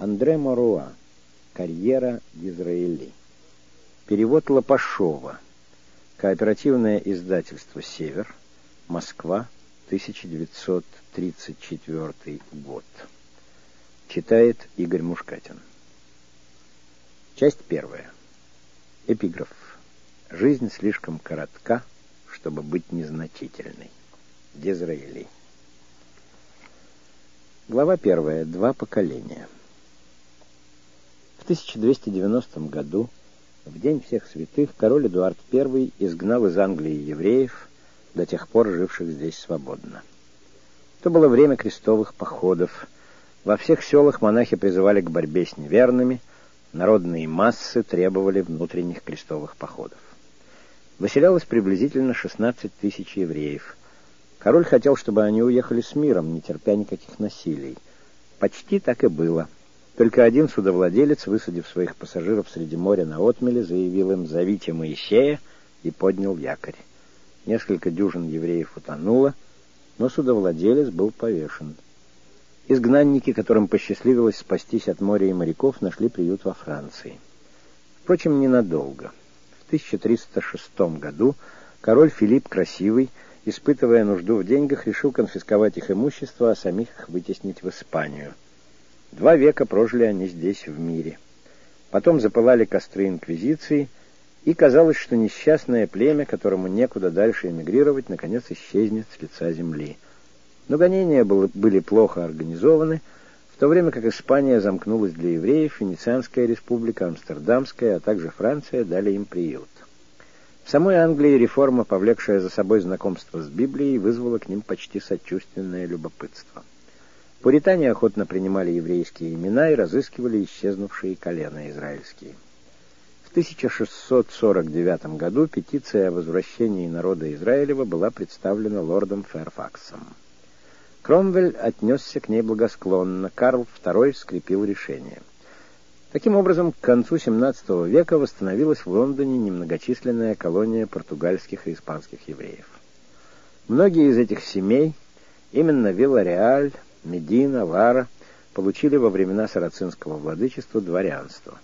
Андре Моруа. Карьера Израили. Перевод Лопашова. Кооперативное издательство «Север». Москва, 1934 год. Читает Игорь Мушкатин. Часть первая. Эпиграф. Жизнь слишком коротка, чтобы быть незначительной. Дизраили. Глава первая. Два поколения. В 1290 году, в День всех святых, король Эдуард I изгнал из Англии евреев, до тех пор живших здесь свободно. То было время крестовых походов. Во всех селах монахи призывали к борьбе с неверными, народные массы требовали внутренних крестовых походов. Выселялось приблизительно 16 тысяч евреев. Король хотел, чтобы они уехали с миром, не терпя никаких насилий. Почти так и было — только один судовладелец, высадив своих пассажиров среди моря на отмеле, заявил им «Зовите Моисея» и поднял якорь. Несколько дюжин евреев утонуло, но судовладелец был повешен. Изгнанники, которым посчастливилось спастись от моря и моряков, нашли приют во Франции. Впрочем, ненадолго. В 1306 году король Филипп Красивый, испытывая нужду в деньгах, решил конфисковать их имущество, а самих их вытеснить в Испанию – Два века прожили они здесь, в мире. Потом запылали костры инквизиции, и казалось, что несчастное племя, которому некуда дальше эмигрировать, наконец исчезнет с лица земли. Но гонения были плохо организованы, в то время как Испания замкнулась для евреев, Венецианская республика, Амстердамская, а также Франция дали им приют. В самой Англии реформа, повлекшая за собой знакомство с Библией, вызвала к ним почти сочувственное любопытство. Пуритане охотно принимали еврейские имена и разыскивали исчезнувшие колена израильские. В 1649 году петиция о возвращении народа Израилева была представлена лордом Фэрфаксом. Кромвель отнесся к ней благосклонно, Карл II скрепил решение. Таким образом, к концу XVII века восстановилась в Лондоне немногочисленная колония португальских и испанских евреев. Многие из этих семей, именно Вилла-Реаль, Медина, Вара получили во времена сарацинского владычества дворянство.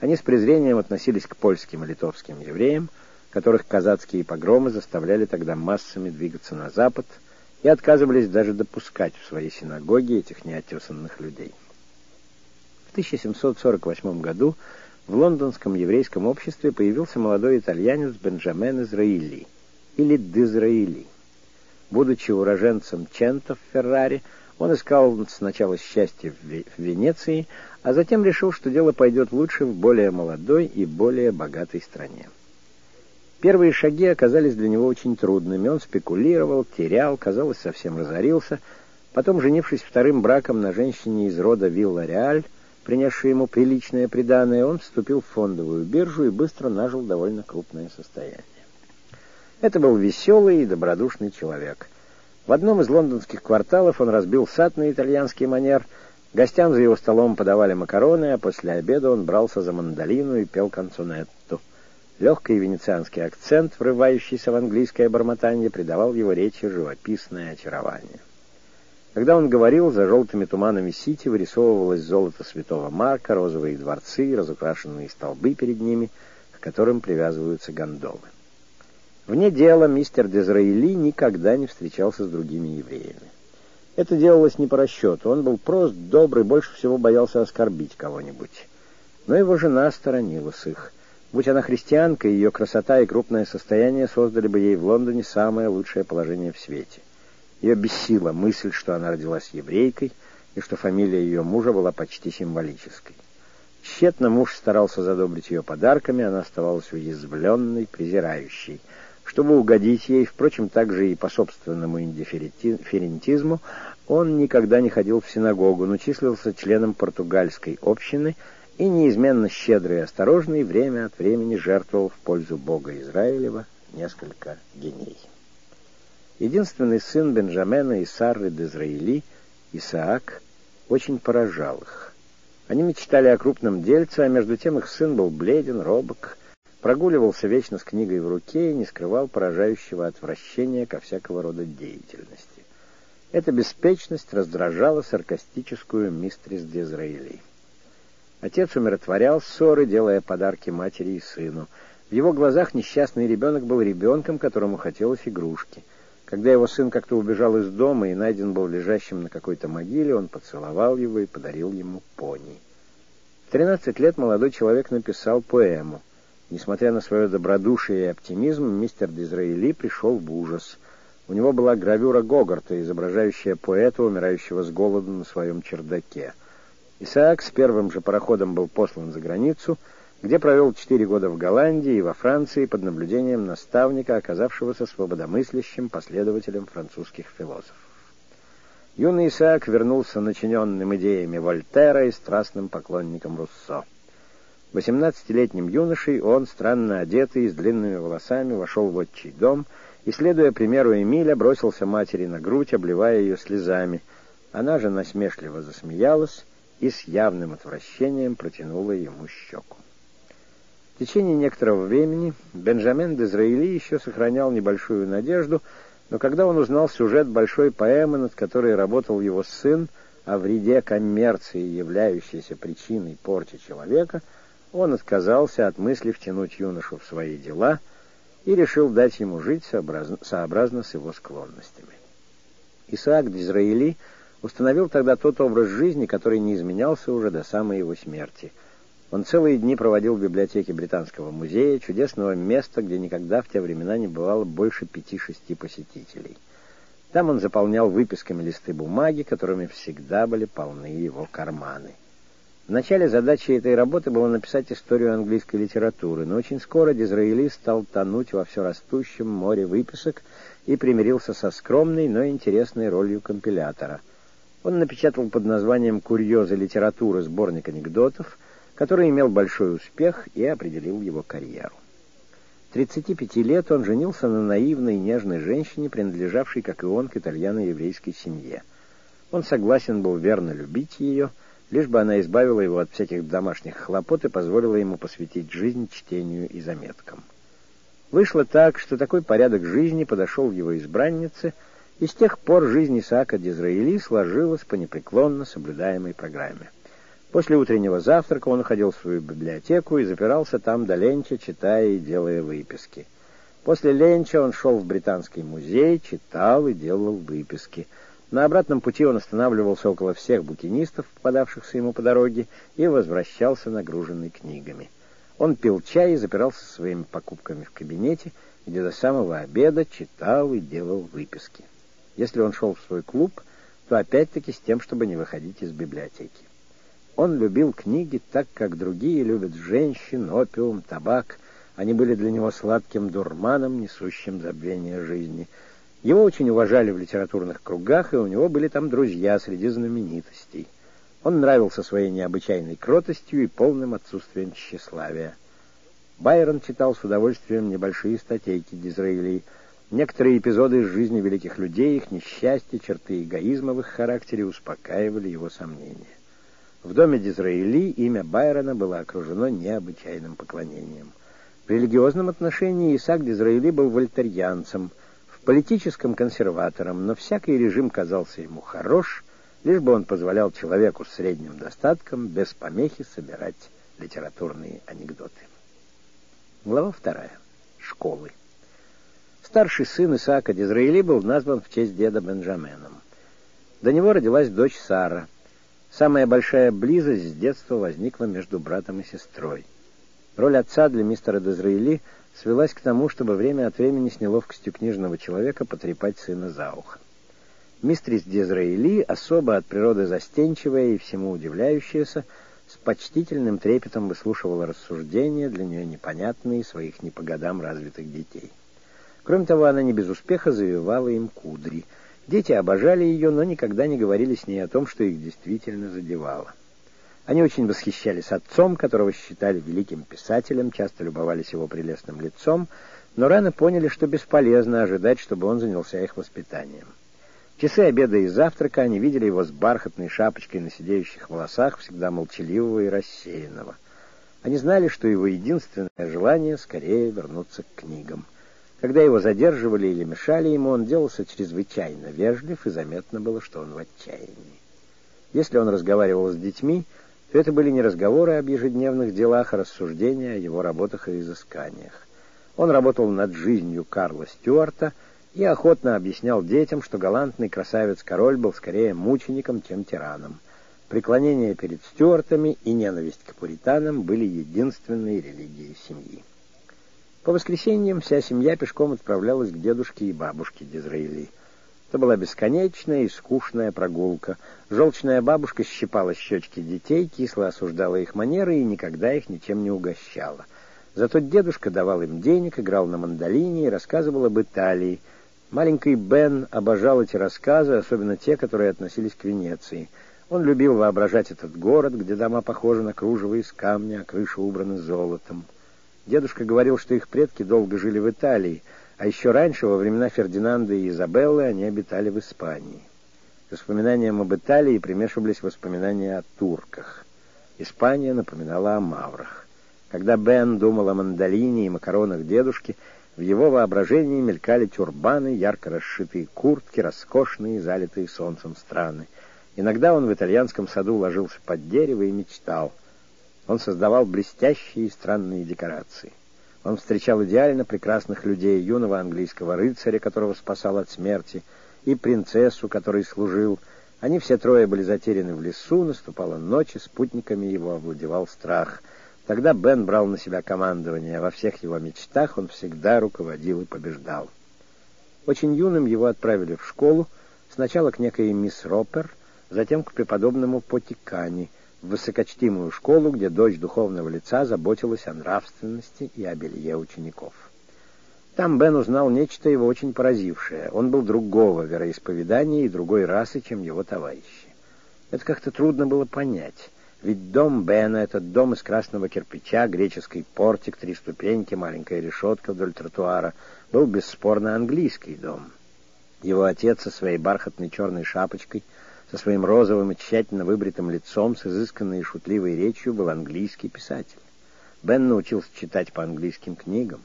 Они с презрением относились к польским и литовским евреям, которых казацкие погромы заставляли тогда массами двигаться на запад и отказывались даже допускать в свои синагоги этих неотесанных людей. В 1748 году в лондонском еврейском обществе появился молодой итальянец Бенджамен Израили, или Дизраили. Будучи уроженцем Чента в Феррари, он искал сначала счастье в Венеции, а затем решил, что дело пойдет лучше в более молодой и более богатой стране. Первые шаги оказались для него очень трудными. Он спекулировал, терял, казалось, совсем разорился. Потом, женившись вторым браком на женщине из рода Вилла-Реаль, принесшей ему приличное приданое, он вступил в фондовую биржу и быстро нажил довольно крупное состояние. Это был веселый и добродушный человек — в одном из лондонских кварталов он разбил сад на итальянский манер. Гостям за его столом подавали макароны, а после обеда он брался за мандолину и пел канцонетту. Легкий венецианский акцент, врывающийся в английское бормотание, придавал его речи живописное очарование. Когда он говорил, за желтыми туманами Сити вырисовывалось золото святого Марка, розовые дворцы, разукрашенные столбы перед ними, к которым привязываются гондолы. Вне дела мистер Дезраили никогда не встречался с другими евреями. Это делалось не по расчету. Он был прост, добрый, больше всего боялся оскорбить кого-нибудь. Но его жена сторонилась их. Будь она христианка, ее красота и крупное состояние создали бы ей в Лондоне самое лучшее положение в свете. Ее бесила мысль, что она родилась еврейкой, и что фамилия ее мужа была почти символической. Тщетно муж старался задобрить ее подарками, она оставалась уязвленной, презирающей — чтобы угодить ей, впрочем, также и по собственному индифферентизму, он никогда не ходил в синагогу, но числился членом португальской общины и неизменно щедрый и осторожный время от времени жертвовал в пользу Бога Израилева несколько геней. Единственный сын Бенджамена и Сары Дезраили, Исаак, очень поражал их. Они мечтали о крупном дельце, а между тем их сын был бледен, робок, прогуливался вечно с книгой в руке и не скрывал поражающего отвращения ко всякого рода деятельности. Эта беспечность раздражала саркастическую мистрис Дизраэли. Отец умиротворял ссоры, делая подарки матери и сыну. В его глазах несчастный ребенок был ребенком, которому хотелось игрушки. Когда его сын как-то убежал из дома и найден был лежащим на какой-то могиле, он поцеловал его и подарил ему пони. В 13 лет молодой человек написал поэму. Несмотря на свое добродушие и оптимизм, мистер Дизраэли пришел в ужас. У него была гравюра Гогарта, изображающая поэта, умирающего с голоду на своем чердаке. Исаак с первым же пароходом был послан за границу, где провел четыре года в Голландии и во Франции под наблюдением наставника, оказавшегося свободомыслящим последователем французских философов. Юный Исаак вернулся начиненным идеями Вольтера и страстным поклонником Руссо. Восемнадцатилетним юношей он, странно одетый, с длинными волосами, вошел в отчий дом и, следуя примеру Эмиля, бросился матери на грудь, обливая ее слезами. Она же насмешливо засмеялась и с явным отвращением протянула ему щеку. В течение некоторого времени Бенджамен Дезраили еще сохранял небольшую надежду, но когда он узнал сюжет большой поэмы, над которой работал его сын, о вреде коммерции, являющейся причиной порчи человека, он отказался от мысли втянуть юношу в свои дела и решил дать ему жить сообразно, сообразно с его склонностями. Исаак Дизраили — установил тогда тот образ жизни, который не изменялся уже до самой его смерти. Он целые дни проводил в библиотеке Британского музея, чудесного места, где никогда в те времена не бывало больше пяти-шести посетителей. Там он заполнял выписками листы бумаги, которыми всегда были полны его карманы. Вначале задачей этой работы было написать историю английской литературы, но очень скоро Дизраэли стал тонуть во все растущем море выписок и примирился со скромной, но интересной ролью компилятора — он напечатал под названием «Курьезы литературы» сборник анекдотов, который имел большой успех и определил его карьеру. 35 лет он женился на наивной и нежной женщине, принадлежавшей, как и он, к итальяно-еврейской семье. Он согласен был верно любить ее, лишь бы она избавила его от всяких домашних хлопот и позволила ему посвятить жизнь чтению и заметкам. Вышло так, что такой порядок жизни подошел его избраннице — и с тех пор жизнь Исаака Дизраили сложилась по непреклонно соблюдаемой программе. После утреннего завтрака он уходил в свою библиотеку и запирался там до ленча, читая и делая выписки. После ленча он шел в Британский музей, читал и делал выписки. На обратном пути он останавливался около всех букинистов, попадавшихся ему по дороге, и возвращался нагруженный книгами. Он пил чай и запирался своими покупками в кабинете, где до самого обеда читал и делал выписки. Если он шел в свой клуб, то опять-таки с тем, чтобы не выходить из библиотеки. Он любил книги так, как другие любят женщин, опиум, табак. Они были для него сладким дурманом, несущим забвение жизни. Его очень уважали в литературных кругах, и у него были там друзья среди знаменитостей. Он нравился своей необычайной кротостью и полным отсутствием тщеславия. Байрон читал с удовольствием небольшие статейки Дизраилей — Некоторые эпизоды из жизни великих людей, их несчастья, черты эгоизма в их характере успокаивали его сомнения. В доме Дизраэли имя Байрона было окружено необычайным поклонением. В религиозном отношении Исаак Дизраэли был вольтерьянцем, в политическом консерватором, но всякий режим казался ему хорош, лишь бы он позволял человеку с средним достатком без помехи собирать литературные анекдоты. Глава вторая. Школы. Старший сын Исаака Дизраили был назван в честь деда Бенджаменом. До него родилась дочь Сара. Самая большая близость с детства возникла между братом и сестрой. Роль отца для мистера Дизраили свелась к тому, чтобы время от времени с неловкостью книжного человека потрепать сына за ухо. Мистрис Дизраили, особо от природы застенчивая и всему удивляющаяся, с почтительным трепетом выслушивала рассуждения, для нее непонятные своих не по годам развитых детей. Кроме того, она не без успеха завивала им кудри. Дети обожали ее, но никогда не говорили с ней о том, что их действительно задевало. Они очень восхищались отцом, которого считали великим писателем, часто любовались его прелестным лицом, но рано поняли, что бесполезно ожидать, чтобы он занялся их воспитанием. В часы обеда и завтрака они видели его с бархатной шапочкой на сидеющих волосах, всегда молчаливого и рассеянного. Они знали, что его единственное желание — скорее вернуться к книгам — когда его задерживали или мешали ему, он делался чрезвычайно вежлив, и заметно было, что он в отчаянии. Если он разговаривал с детьми, Все это были не разговоры об ежедневных делах, а рассуждения о его работах и изысканиях. Он работал над жизнью Карла Стюарта и охотно объяснял детям, что галантный красавец-король был скорее мучеником, чем тираном. Преклонение перед Стюартами и ненависть к пуританам были единственной религией семьи. По воскресеньям вся семья пешком отправлялась к дедушке и бабушке Дизраили. Это была бесконечная и скучная прогулка. Желчная бабушка щипала щечки детей, кисло осуждала их манеры и никогда их ничем не угощала. Зато дедушка давал им денег, играл на мандолине и рассказывал об Италии. Маленький Бен обожал эти рассказы, особенно те, которые относились к Венеции. Он любил воображать этот город, где дома похожи на кружево из камня, а крыши убраны золотом. Дедушка говорил, что их предки долго жили в Италии, а еще раньше, во времена Фердинанда и Изабеллы, они обитали в Испании. К воспоминаниям об Италии примешивались воспоминания о турках. Испания напоминала о маврах. Когда Бен думал о мандолине и макаронах дедушки, в его воображении мелькали тюрбаны, ярко расшитые куртки, роскошные, залитые солнцем страны. Иногда он в итальянском саду ложился под дерево и мечтал — он создавал блестящие и странные декорации. Он встречал идеально прекрасных людей, юного английского рыцаря, которого спасал от смерти, и принцессу, которой служил. Они все трое были затеряны в лесу, наступала ночь, и спутниками его овладевал страх. Тогда Бен брал на себя командование. Во всех его мечтах он всегда руководил и побеждал. Очень юным его отправили в школу, сначала к некой мисс Ропер, затем к преподобному Потикани — в высокочтимую школу, где дочь духовного лица заботилась о нравственности и о белье учеников. Там Бен узнал нечто его очень поразившее. Он был другого вероисповедания и другой расы, чем его товарищи. Это как-то трудно было понять. Ведь дом Бена — этот дом из красного кирпича, греческий портик, три ступеньки, маленькая решетка вдоль тротуара, был бесспорно английский дом. Его отец со своей бархатной черной шапочкой — со своим розовым и тщательно выбритым лицом, с изысканной и шутливой речью, был английский писатель. Бен научился читать по английским книгам.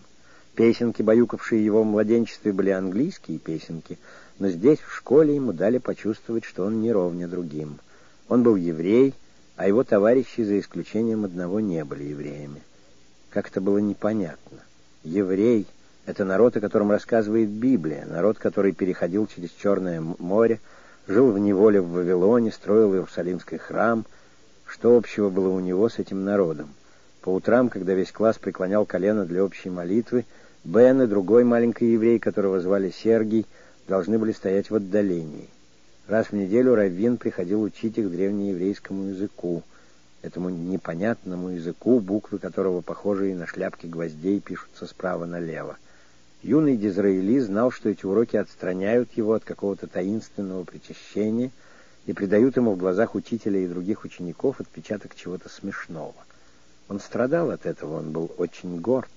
Песенки, баюкавшие его в младенчестве, были английские песенки, но здесь, в школе, ему дали почувствовать, что он не ровня другим. Он был еврей, а его товарищи, за исключением одного, не были евреями. Как это было непонятно. Еврей — это народ, о котором рассказывает Библия, народ, который переходил через Черное море, жил в неволе в Вавилоне, строил Иерусалимский храм. Что общего было у него с этим народом? По утрам, когда весь класс преклонял колено для общей молитвы, Бен и другой маленький еврей, которого звали Сергий, должны были стоять в отдалении. Раз в неделю Раввин приходил учить их древнееврейскому языку, этому непонятному языку, буквы которого, похожие на шляпки гвоздей, пишутся справа налево. Юный Дизраэли знал, что эти уроки отстраняют его от какого-то таинственного причащения и придают ему в глазах учителя и других учеников отпечаток чего-то смешного. Он страдал от этого, он был очень горд.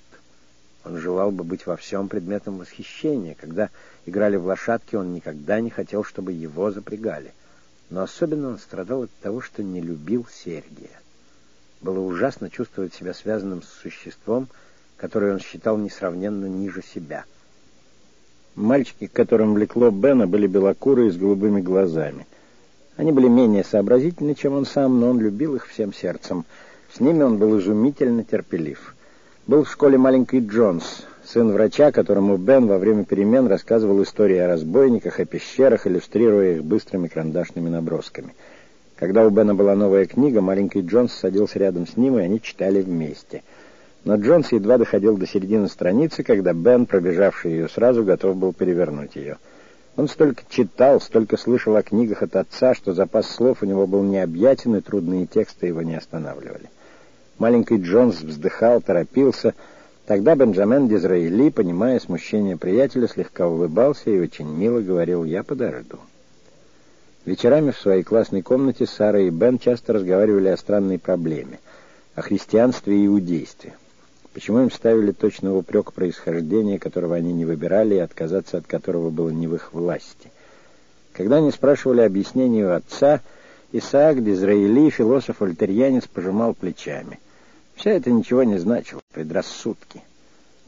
Он желал бы быть во всем предметом восхищения. Когда играли в лошадки, он никогда не хотел, чтобы его запрягали. Но особенно он страдал от того, что не любил Сергия. Было ужасно чувствовать себя связанным с существом, который он считал несравненно ниже себя. Мальчики, к которым влекло Бена, были белокурые с голубыми глазами. Они были менее сообразительны, чем он сам, но он любил их всем сердцем. С ними он был изумительно терпелив. Был в школе маленький Джонс, сын врача, которому Бен во время перемен рассказывал истории о разбойниках, о пещерах, иллюстрируя их быстрыми карандашными набросками. Когда у Бена была новая книга, маленький Джонс садился рядом с ним, и они читали вместе — но Джонс едва доходил до середины страницы, когда Бен, пробежавший ее сразу, готов был перевернуть ее. Он столько читал, столько слышал о книгах от отца, что запас слов у него был необъятен, и трудные тексты его не останавливали. Маленький Джонс вздыхал, торопился. Тогда Бенджамен Дизраили, понимая смущение приятеля, слегка улыбался и очень мило говорил «Я подожду». Вечерами в своей классной комнате Сара и Бен часто разговаривали о странной проблеме, о христианстве и иудействе. Почему им ставили точно упрек происхождения, которого они не выбирали и отказаться от которого было не в их власти? Когда они спрашивали объяснение у отца, Исаак Дизраили, философ-альтерьянец, пожимал плечами. Все это ничего не значило, предрассудки.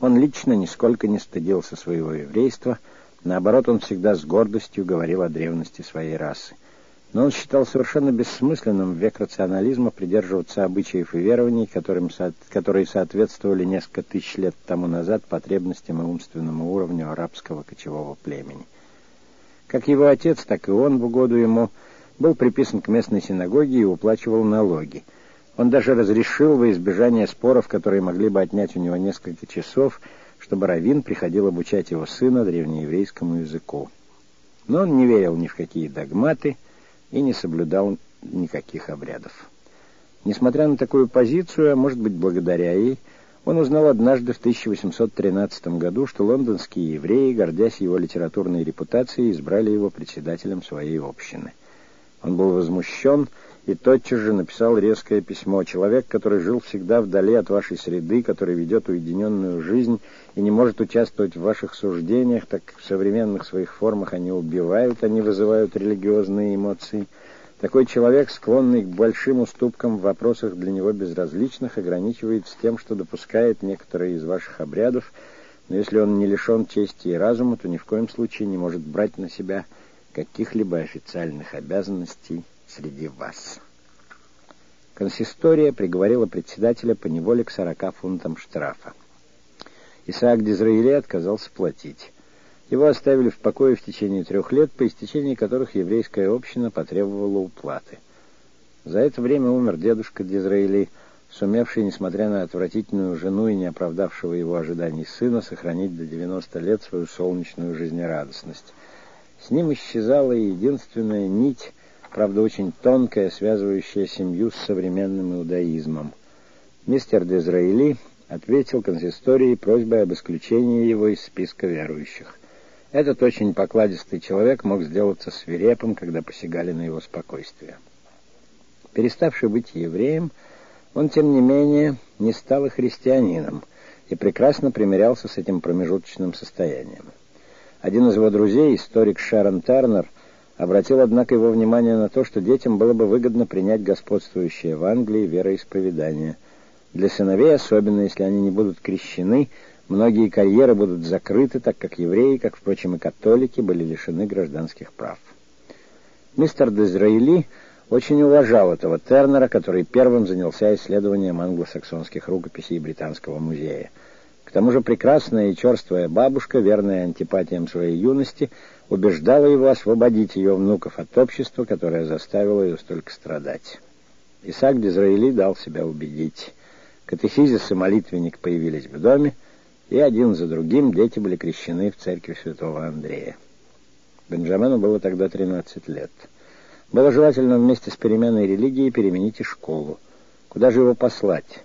Он лично нисколько не стыдился своего еврейства, наоборот, он всегда с гордостью говорил о древности своей расы. Но он считал совершенно бессмысленным в век рационализма придерживаться обычаев и верований, которым, которые соответствовали несколько тысяч лет тому назад потребностям и умственному уровню арабского кочевого племени. Как его отец, так и он в угоду ему был приписан к местной синагоге и уплачивал налоги. Он даже разрешил во избежание споров, которые могли бы отнять у него несколько часов, чтобы Равин приходил обучать его сына древнееврейскому языку. Но он не верил ни в какие догматы и не соблюдал никаких обрядов. Несмотря на такую позицию, а может быть благодаря ей, он узнал однажды в 1813 году, что лондонские евреи, гордясь его литературной репутацией, избрали его председателем своей общины. Он был возмущен и тотчас же написал резкое письмо. Человек, который жил всегда вдали от вашей среды, который ведет уединенную жизнь и не может участвовать в ваших суждениях, так как в современных своих формах они убивают, они вызывают религиозные эмоции. Такой человек, склонный к большим уступкам в вопросах для него безразличных, ограничивается тем, что допускает некоторые из ваших обрядов, но если он не лишен чести и разума, то ни в коем случае не может брать на себя каких-либо официальных обязанностей среди вас. Консистория приговорила председателя по неволе к сорока фунтам штрафа. Исаак Дизраиле отказался платить. Его оставили в покое в течение трех лет, по истечении которых еврейская община потребовала уплаты. За это время умер дедушка Дизраили, сумевший, несмотря на отвратительную жену и не оправдавшего его ожиданий сына, сохранить до 90 лет свою солнечную жизнерадостность. С ним исчезала единственная нить, правда очень тонкая, связывающая семью с современным иудаизмом. Мистер Дизраили ответил консистории просьбой об исключении его из списка верующих. Этот очень покладистый человек мог сделаться свирепым, когда посягали на его спокойствие. Переставший быть евреем, он, тем не менее, не стал и христианином и прекрасно примирялся с этим промежуточным состоянием. Один из его друзей, историк Шарон Тернер, обратил, однако, его внимание на то, что детям было бы выгодно принять господствующее в Англии вероисповедание. Для сыновей, особенно если они не будут крещены, многие карьеры будут закрыты, так как евреи, как, впрочем, и католики, были лишены гражданских прав. Мистер Дезраили очень уважал этого Тернера, который первым занялся исследованием англосаксонских рукописей Британского музея. К тому же прекрасная и черствая бабушка, верная антипатиям своей юности, убеждала его освободить ее внуков от общества, которое заставило ее столько страдать. Исаак Дизраили дал себя убедить. Катехизис и молитвенник появились в доме, и один за другим дети были крещены в церкви святого Андрея. Бенджамену было тогда 13 лет. Было желательно вместе с переменой религии переменить и школу. Куда же его послать?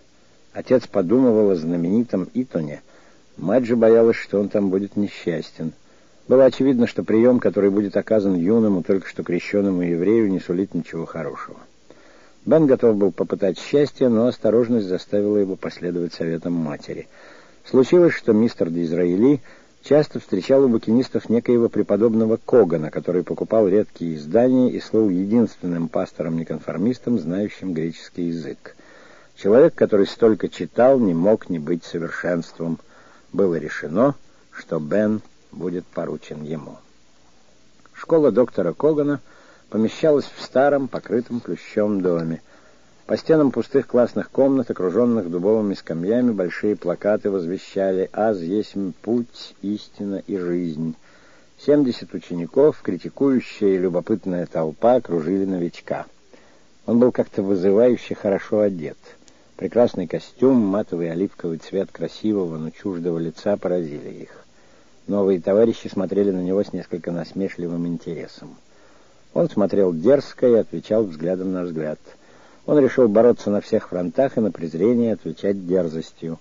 Отец подумывал о знаменитом Итоне. Мать же боялась, что он там будет несчастен. Было очевидно, что прием, который будет оказан юному, только что крещенному еврею, не сулит ничего хорошего. Бен готов был попытать счастье, но осторожность заставила его последовать советам матери. Случилось, что мистер Дизраили часто встречал у букинистов некоего преподобного Когана, который покупал редкие издания и слыл единственным пастором-неконформистом, знающим греческий язык. Человек, который столько читал, не мог не быть совершенством. Было решено, что Бен будет поручен ему. Школа доктора Когана помещалась в старом, покрытом плющом доме. По стенам пустых классных комнат, окруженных дубовыми скамьями, большие плакаты возвещали «Аз есть путь, истина и жизнь». Семьдесят учеников, критикующая и любопытная толпа, окружили новичка. Он был как-то вызывающе хорошо одет — Прекрасный костюм, матовый оливковый цвет красивого, но чуждого лица поразили их. Новые товарищи смотрели на него с несколько насмешливым интересом. Он смотрел дерзко и отвечал взглядом на взгляд. Он решил бороться на всех фронтах и на презрение отвечать дерзостью.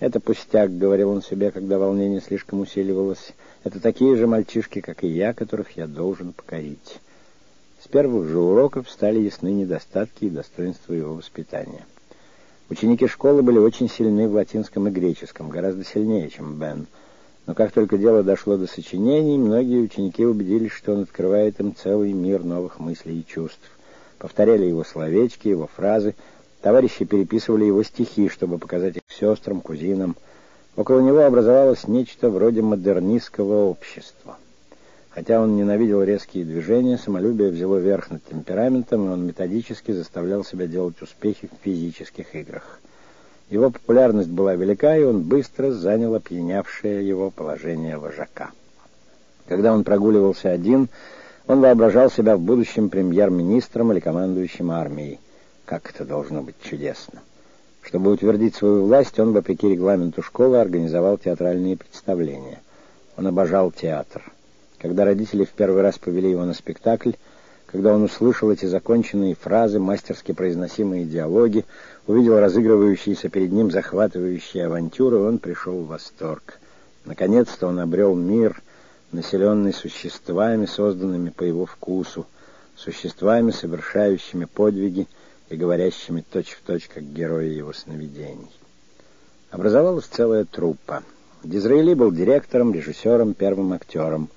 «Это пустяк», — говорил он себе, когда волнение слишком усиливалось. «Это такие же мальчишки, как и я, которых я должен покорить». С первых же уроков стали ясны недостатки и достоинства его воспитания. Ученики школы были очень сильны в латинском и греческом, гораздо сильнее, чем Бен. Но как только дело дошло до сочинений, многие ученики убедились, что он открывает им целый мир новых мыслей и чувств. Повторяли его словечки, его фразы. Товарищи переписывали его стихи, чтобы показать их сестрам, кузинам. Около него образовалось нечто вроде модернистского общества. Хотя он ненавидел резкие движения, самолюбие взяло верх над темпераментом, и он методически заставлял себя делать успехи в физических играх. Его популярность была велика, и он быстро занял опьянявшее его положение вожака. Когда он прогуливался один, он воображал себя в будущем премьер-министром или командующим армией. Как это должно быть чудесно! Чтобы утвердить свою власть, он, вопреки регламенту школы, организовал театральные представления. Он обожал театр. Когда родители в первый раз повели его на спектакль, когда он услышал эти законченные фразы, мастерски произносимые диалоги, увидел разыгрывающиеся перед ним захватывающие авантюры, он пришел в восторг. Наконец-то он обрел мир, населенный существами, созданными по его вкусу, существами, совершающими подвиги, и говорящими точь-в-точь, как герои его сновидений. Образовалась целая труппа. Дизраэли был директором, режиссером, первым актером.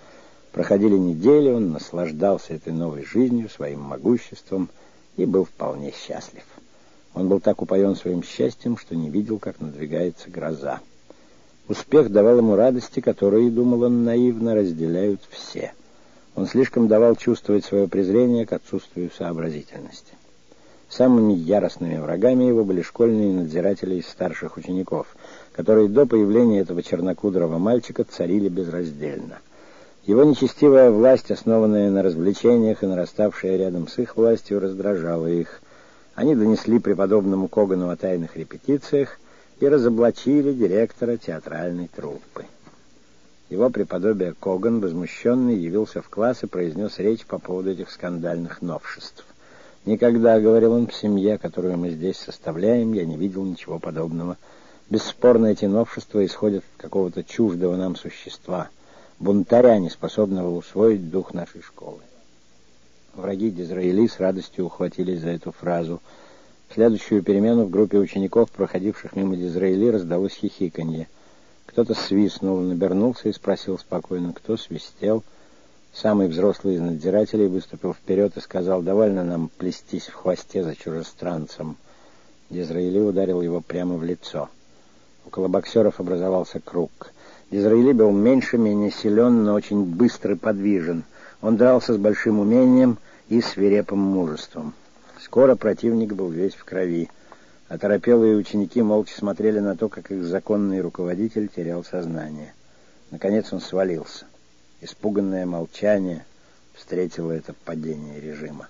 Проходили недели, он наслаждался этой новой жизнью, своим могуществом и был вполне счастлив. Он был так упоен своим счастьем, что не видел, как надвигается гроза. Успех давал ему радости, которые, думал он наивно, разделяют все. Он слишком давал чувствовать свое презрение к отсутствию сообразительности. Самыми яростными врагами его были школьные надзиратели из старших учеников, которые до появления этого чернокудрого мальчика царили безраздельно. Его нечестивая власть, основанная на развлечениях и нараставшая рядом с их властью, раздражала их. Они донесли преподобному Когану о тайных репетициях и разоблачили директора театральной труппы. Его преподобие Коган, возмущенный, явился в класс и произнес речь по поводу этих скандальных новшеств. Никогда, — говорил он, — в семье, которую мы здесь составляем, я не видел ничего подобного. Бесспорно, эти новшества исходят от какого-то чуждого нам существа, бунтаря, не способного усвоить дух нашей школы. Враги Дизраэли с радостью ухватились за эту фразу. В следующую перемену в группе учеников, проходивших мимо Дизраэли, раздалось хихиканье. Кто-то свистнул, набернулся и спросил спокойно, кто свистел — Самый взрослый из надзирателей выступил вперед и сказал, «Довольно нам плестись в хвосте за чужестранцем». Дизраили ударил его прямо в лицо. Около боксеров образовался круг. Дизраили был меньше, менее силен, но очень быстро подвижен. Он дрался с большим умением и свирепым мужеством. Скоро противник был весь в крови. Оторопелые ученики молча смотрели на то, как их законный руководитель терял сознание. Наконец он свалился. Испуганное молчание встретило это падение режима.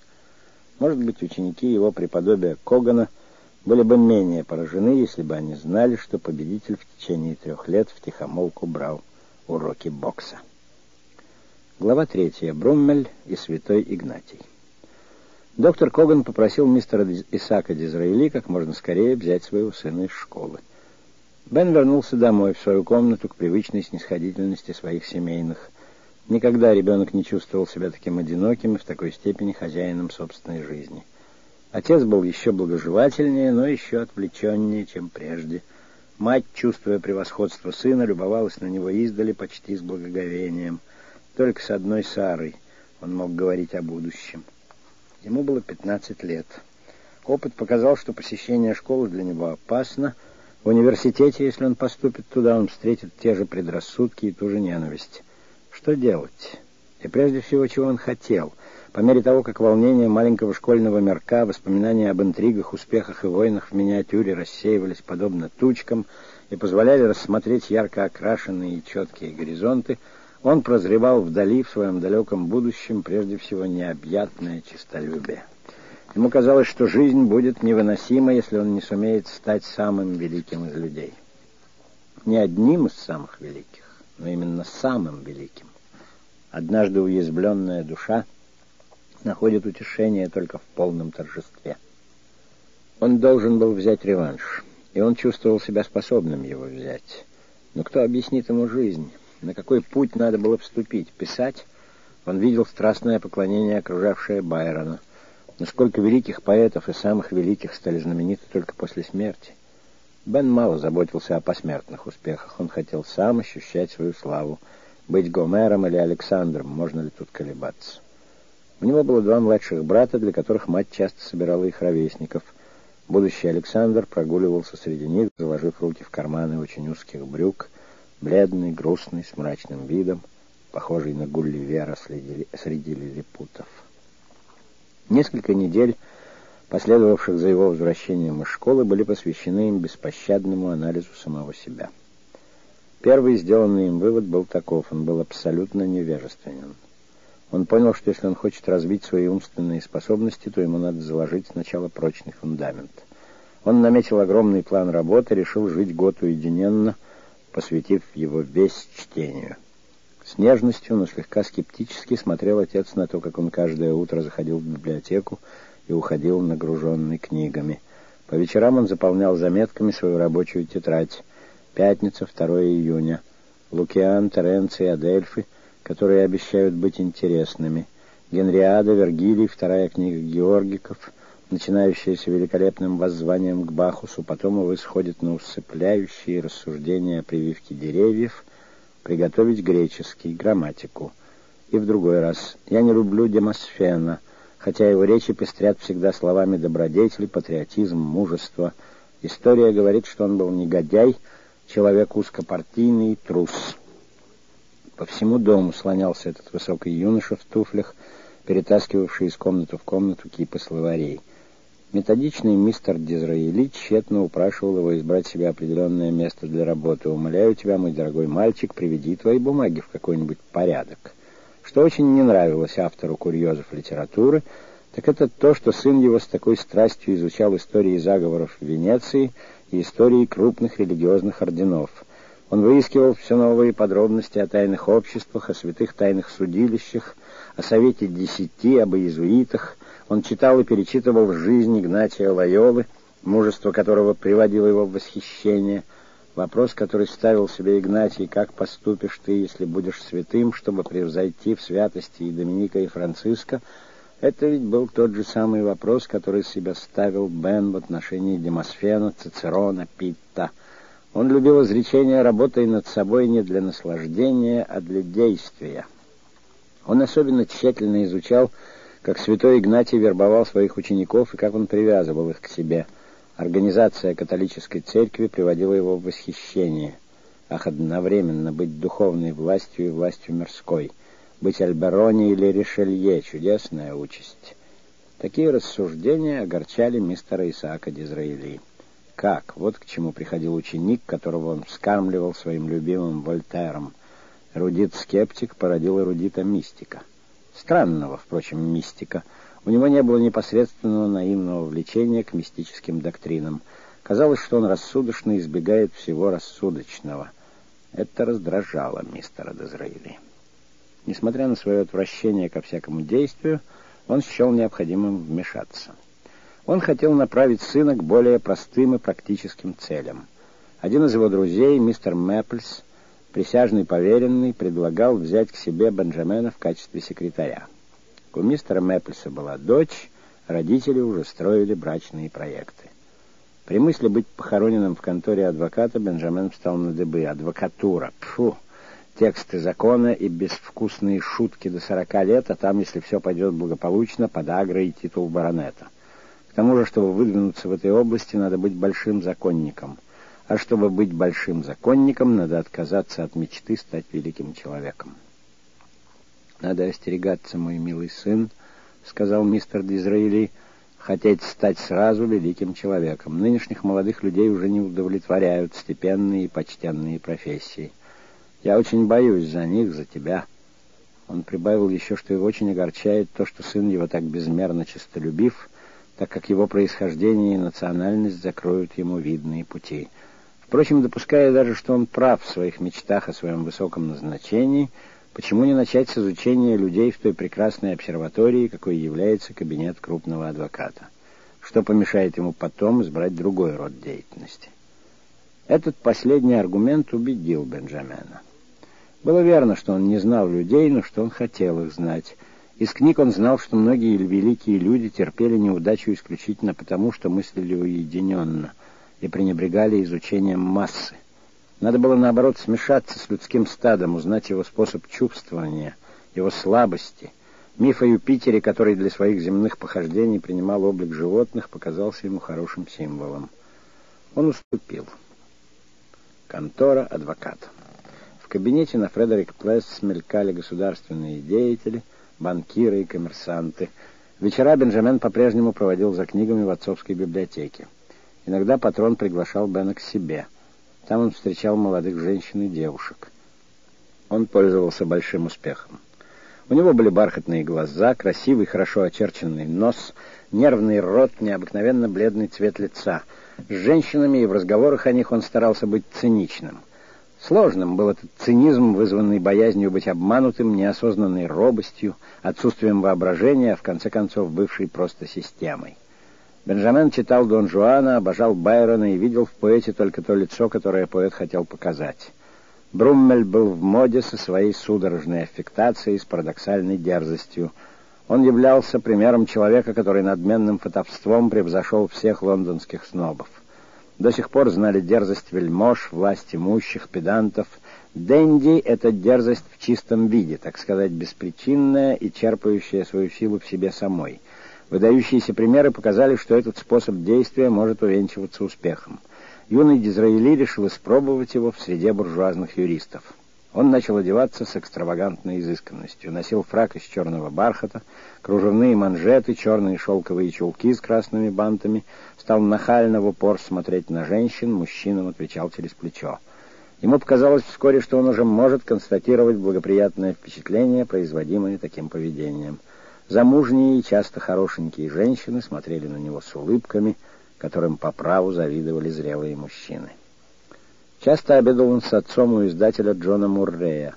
Может быть, ученики его преподобия Когана были бы менее поражены, если бы они знали, что победитель в течение трех лет втихомолку брал уроки бокса. Глава третья. Бруммель и святой Игнатий. Доктор Коган попросил мистера Исаака Дизраэли как можно скорее взять своего сына из школы. Бен вернулся домой, в свою комнату, к привычной снисходительности своих семейных Никогда ребенок не чувствовал себя таким одиноким и в такой степени хозяином собственной жизни. Отец был еще благожелательнее, но еще отвлеченнее, чем прежде. Мать, чувствуя превосходство сына, любовалась на него издали почти с благоговением. Только с одной Сарой он мог говорить о будущем. Ему было 15 лет. Опыт показал, что посещение школы для него опасно. В университете, если он поступит туда, он встретит те же предрассудки и ту же ненависть. Что делать? И прежде всего, чего он хотел? По мере того, как волнение маленького школьного мирка, воспоминания об интригах, успехах и войнах в миниатюре рассеивались подобно тучкам и позволяли рассмотреть ярко окрашенные и четкие горизонты, он прозревал вдали в своем далеком будущем прежде всего необъятное честолюбие. Ему казалось, что жизнь будет невыносима, если он не сумеет стать самым великим из людей. Не одним из самых великих, но именно самым великим. Однажды уязвленная душа находит утешение только в полном торжестве. Он должен был взять реванш, и он чувствовал себя способным его взять. Но кто объяснит ему жизнь? На какой путь надо было вступить? Писать? Он видел страстное поклонение, окружавшее Байрона. Но сколько великих поэтов и самых великих стали знамениты только после смерти. Бен мало заботился о посмертных успехах. Он хотел сам ощущать свою славу. Быть Гомером или Александром, можно ли тут колебаться? У него было два младших брата, для которых мать часто собирала их ровесников. Будущий Александр прогуливался среди них, заложив руки в карманы очень узких брюк, бледный, грустный, с мрачным видом. похожий на Гулливера среди, среди лилипутов. Несколько недель, последовавших за его возвращением из школы, были посвящены им беспощадному анализу самого себя. Первый сделанный им вывод был таков, он был абсолютно невежественен. Он понял, что если он хочет развить свои умственные способности, то ему надо заложить сначала прочный фундамент. Он наметил огромный план работы, решил жить год уединенно, посвятив его весь чтению. С нежностью, но слегка скептически смотрел отец на то, как он каждое утро заходил в библиотеку и уходил нагруженный книгами. По вечерам он заполнял заметками свою рабочую тетрадь. Пятница, 2 июня. Лукиан, Теренций, Адельфы, которые обещают быть интересными. Генриада, Вергилий, вторая книга Георгиков, начинающаяся великолепным воззванием к Бахусу, потом его исходит на усыпляющие рассуждения о прививке деревьев — приготовить греческий, грамматику. И в другой раз. Я не люблю Демосфена, хотя его речи пестрят всегда словами добродетели, патриотизм, мужество. История говорит, что он был негодяй, человек узкопартийный, трус. По всему дому слонялся этот высокий юноша в туфлях, перетаскивавший из комнаты в комнату кипы словарей — Методичный мистер Дизраили тщетно упрашивал его избрать себе определенное место для работы. «Умоляю тебя, мой дорогой мальчик, приведи твои бумаги в какой-нибудь порядок». Что очень не нравилось автору курьезов литературы, так это то, что сын его с такой страстью изучал истории заговоров в Венеции и истории крупных религиозных орденов. Он выискивал все новые подробности о тайных обществах, о святых тайных судилищах, о Совете Десяти, об иезуитах, он читал и перечитывал жизнь Игнатия Лайолы, мужество которого приводило его в восхищение. Вопрос, который ставил себе Игнатий, как поступишь ты, если будешь святым, чтобы превзойти в святости и Доминика, и Франциска, это ведь был тот же самый вопрос, который себя ставил Бен в отношении Демосфена, Цицерона, Питта. Он любил изречение «работай над собой не для наслаждения, а для действия». Он особенно тщательно изучал как святой Игнатий вербовал своих учеников и как он привязывал их к себе. Организация католической церкви приводила его в восхищение. Ах, одновременно быть духовной властью и властью мирской, быть Альберони или Ришелье — чудесная участь. Такие рассуждения огорчали мистера Исаака Дизраили. Как? Вот к чему приходил ученик, которого он вскармливал своим любимым Вольтером. Эрудит-скептик породил эрудита-мистика. Странного, впрочем, мистика. У него не было непосредственного наивного влечения к мистическим доктринам. Казалось, что он рассудочно избегает всего рассудочного. Это раздражало мистера Дезраили. Несмотря на свое отвращение ко всякому действию, он счел необходимым вмешаться. Он хотел направить сына к более простым и практическим целям. Один из его друзей, мистер Мэпплс, присяжный поверенный предлагал взять к себе Бенджамена в качестве секретаря. У мистера Мэпплса была дочь, родители уже строили брачные проекты. При мысли быть похороненным в конторе адвоката Бенджамен встал на дыбы. Адвокатура. Пфу! Тексты закона и безвкусные шутки до сорока лет, а там, если все пойдет благополучно, подагра и титул баронета. К тому же, чтобы выдвинуться в этой области, надо быть большим законником. А чтобы быть большим законником, надо отказаться от мечты стать великим человеком. «Надо остерегаться, мой милый сын», — сказал мистер Дизраили, — «хотеть стать сразу великим человеком. Нынешних молодых людей уже не удовлетворяют степенные и почтенные профессии. Я очень боюсь за них, за тебя». Он прибавил еще, что его очень огорчает то, что сын его так безмерно честолюбив, так как его происхождение и национальность закроют ему видные пути — Впрочем, допуская даже, что он прав в своих мечтах о своем высоком назначении, почему не начать с изучения людей в той прекрасной обсерватории, какой является кабинет крупного адвоката? Что помешает ему потом избрать другой род деятельности? Этот последний аргумент убедил Бенджамина. Было верно, что он не знал людей, но что он хотел их знать. Из книг он знал, что многие великие люди терпели неудачу исключительно потому, что мыслили уединенно — и пренебрегали изучением массы. Надо было, наоборот, смешаться с людским стадом, узнать его способ чувствования, его слабости. Миф о Юпитере, который для своих земных похождений принимал облик животных, показался ему хорошим символом. Он уступил. Контора адвоката кабинете на Фредерик Плесс смелькали государственные деятели, банкиры и коммерсанты. Вечера Бенджамен по-прежнему проводил за книгами в отцовской библиотеке. Иногда патрон приглашал Бена к себе. Там он встречал молодых женщин и девушек. Он пользовался большим успехом. У него были бархатные глаза, красивый, хорошо очерченный нос, нервный рот, необыкновенно бледный цвет лица. С женщинами и в разговорах о них он старался быть циничным. Сложным был этот цинизм, вызванный боязнью быть обманутым, неосознанной робостью, отсутствием воображения, а в конце концов бывшей просто системой. Бенджамен читал Дон Жуана, обожал Байрона и видел в поэте только то лицо, которое поэт хотел показать. Бруммель был в моде со своей судорожной аффектацией, с парадоксальной дерзостью. Он являлся примером человека, который надменным фотовством превзошел всех лондонских снобов. До сих пор знали дерзость вельмож, власть имущих, педантов. Дэнди — это дерзость в чистом виде, так сказать, беспричинная и черпающая свою силу в себе самой. Выдающиеся примеры показали, что этот способ действия может увенчиваться успехом юный Дизраэли решил испробовать его в среде буржуазных юристов. Он начал одеваться с экстравагантной изысканностью. Носил фрак из черного бархата, кружевные манжеты, черные шелковые чулки с красными бантами. Стал нахально в упор смотреть на женщин, мужчинам отвечал через плечо. Ему показалось вскоре, что он уже может констатировать благоприятное впечатление, производимое таким поведением. Замужние и часто хорошенькие женщины смотрели на него с улыбками — которым по праву завидовали зрелые мужчины. Часто обедал он с отцом у издателя Джона Муррея.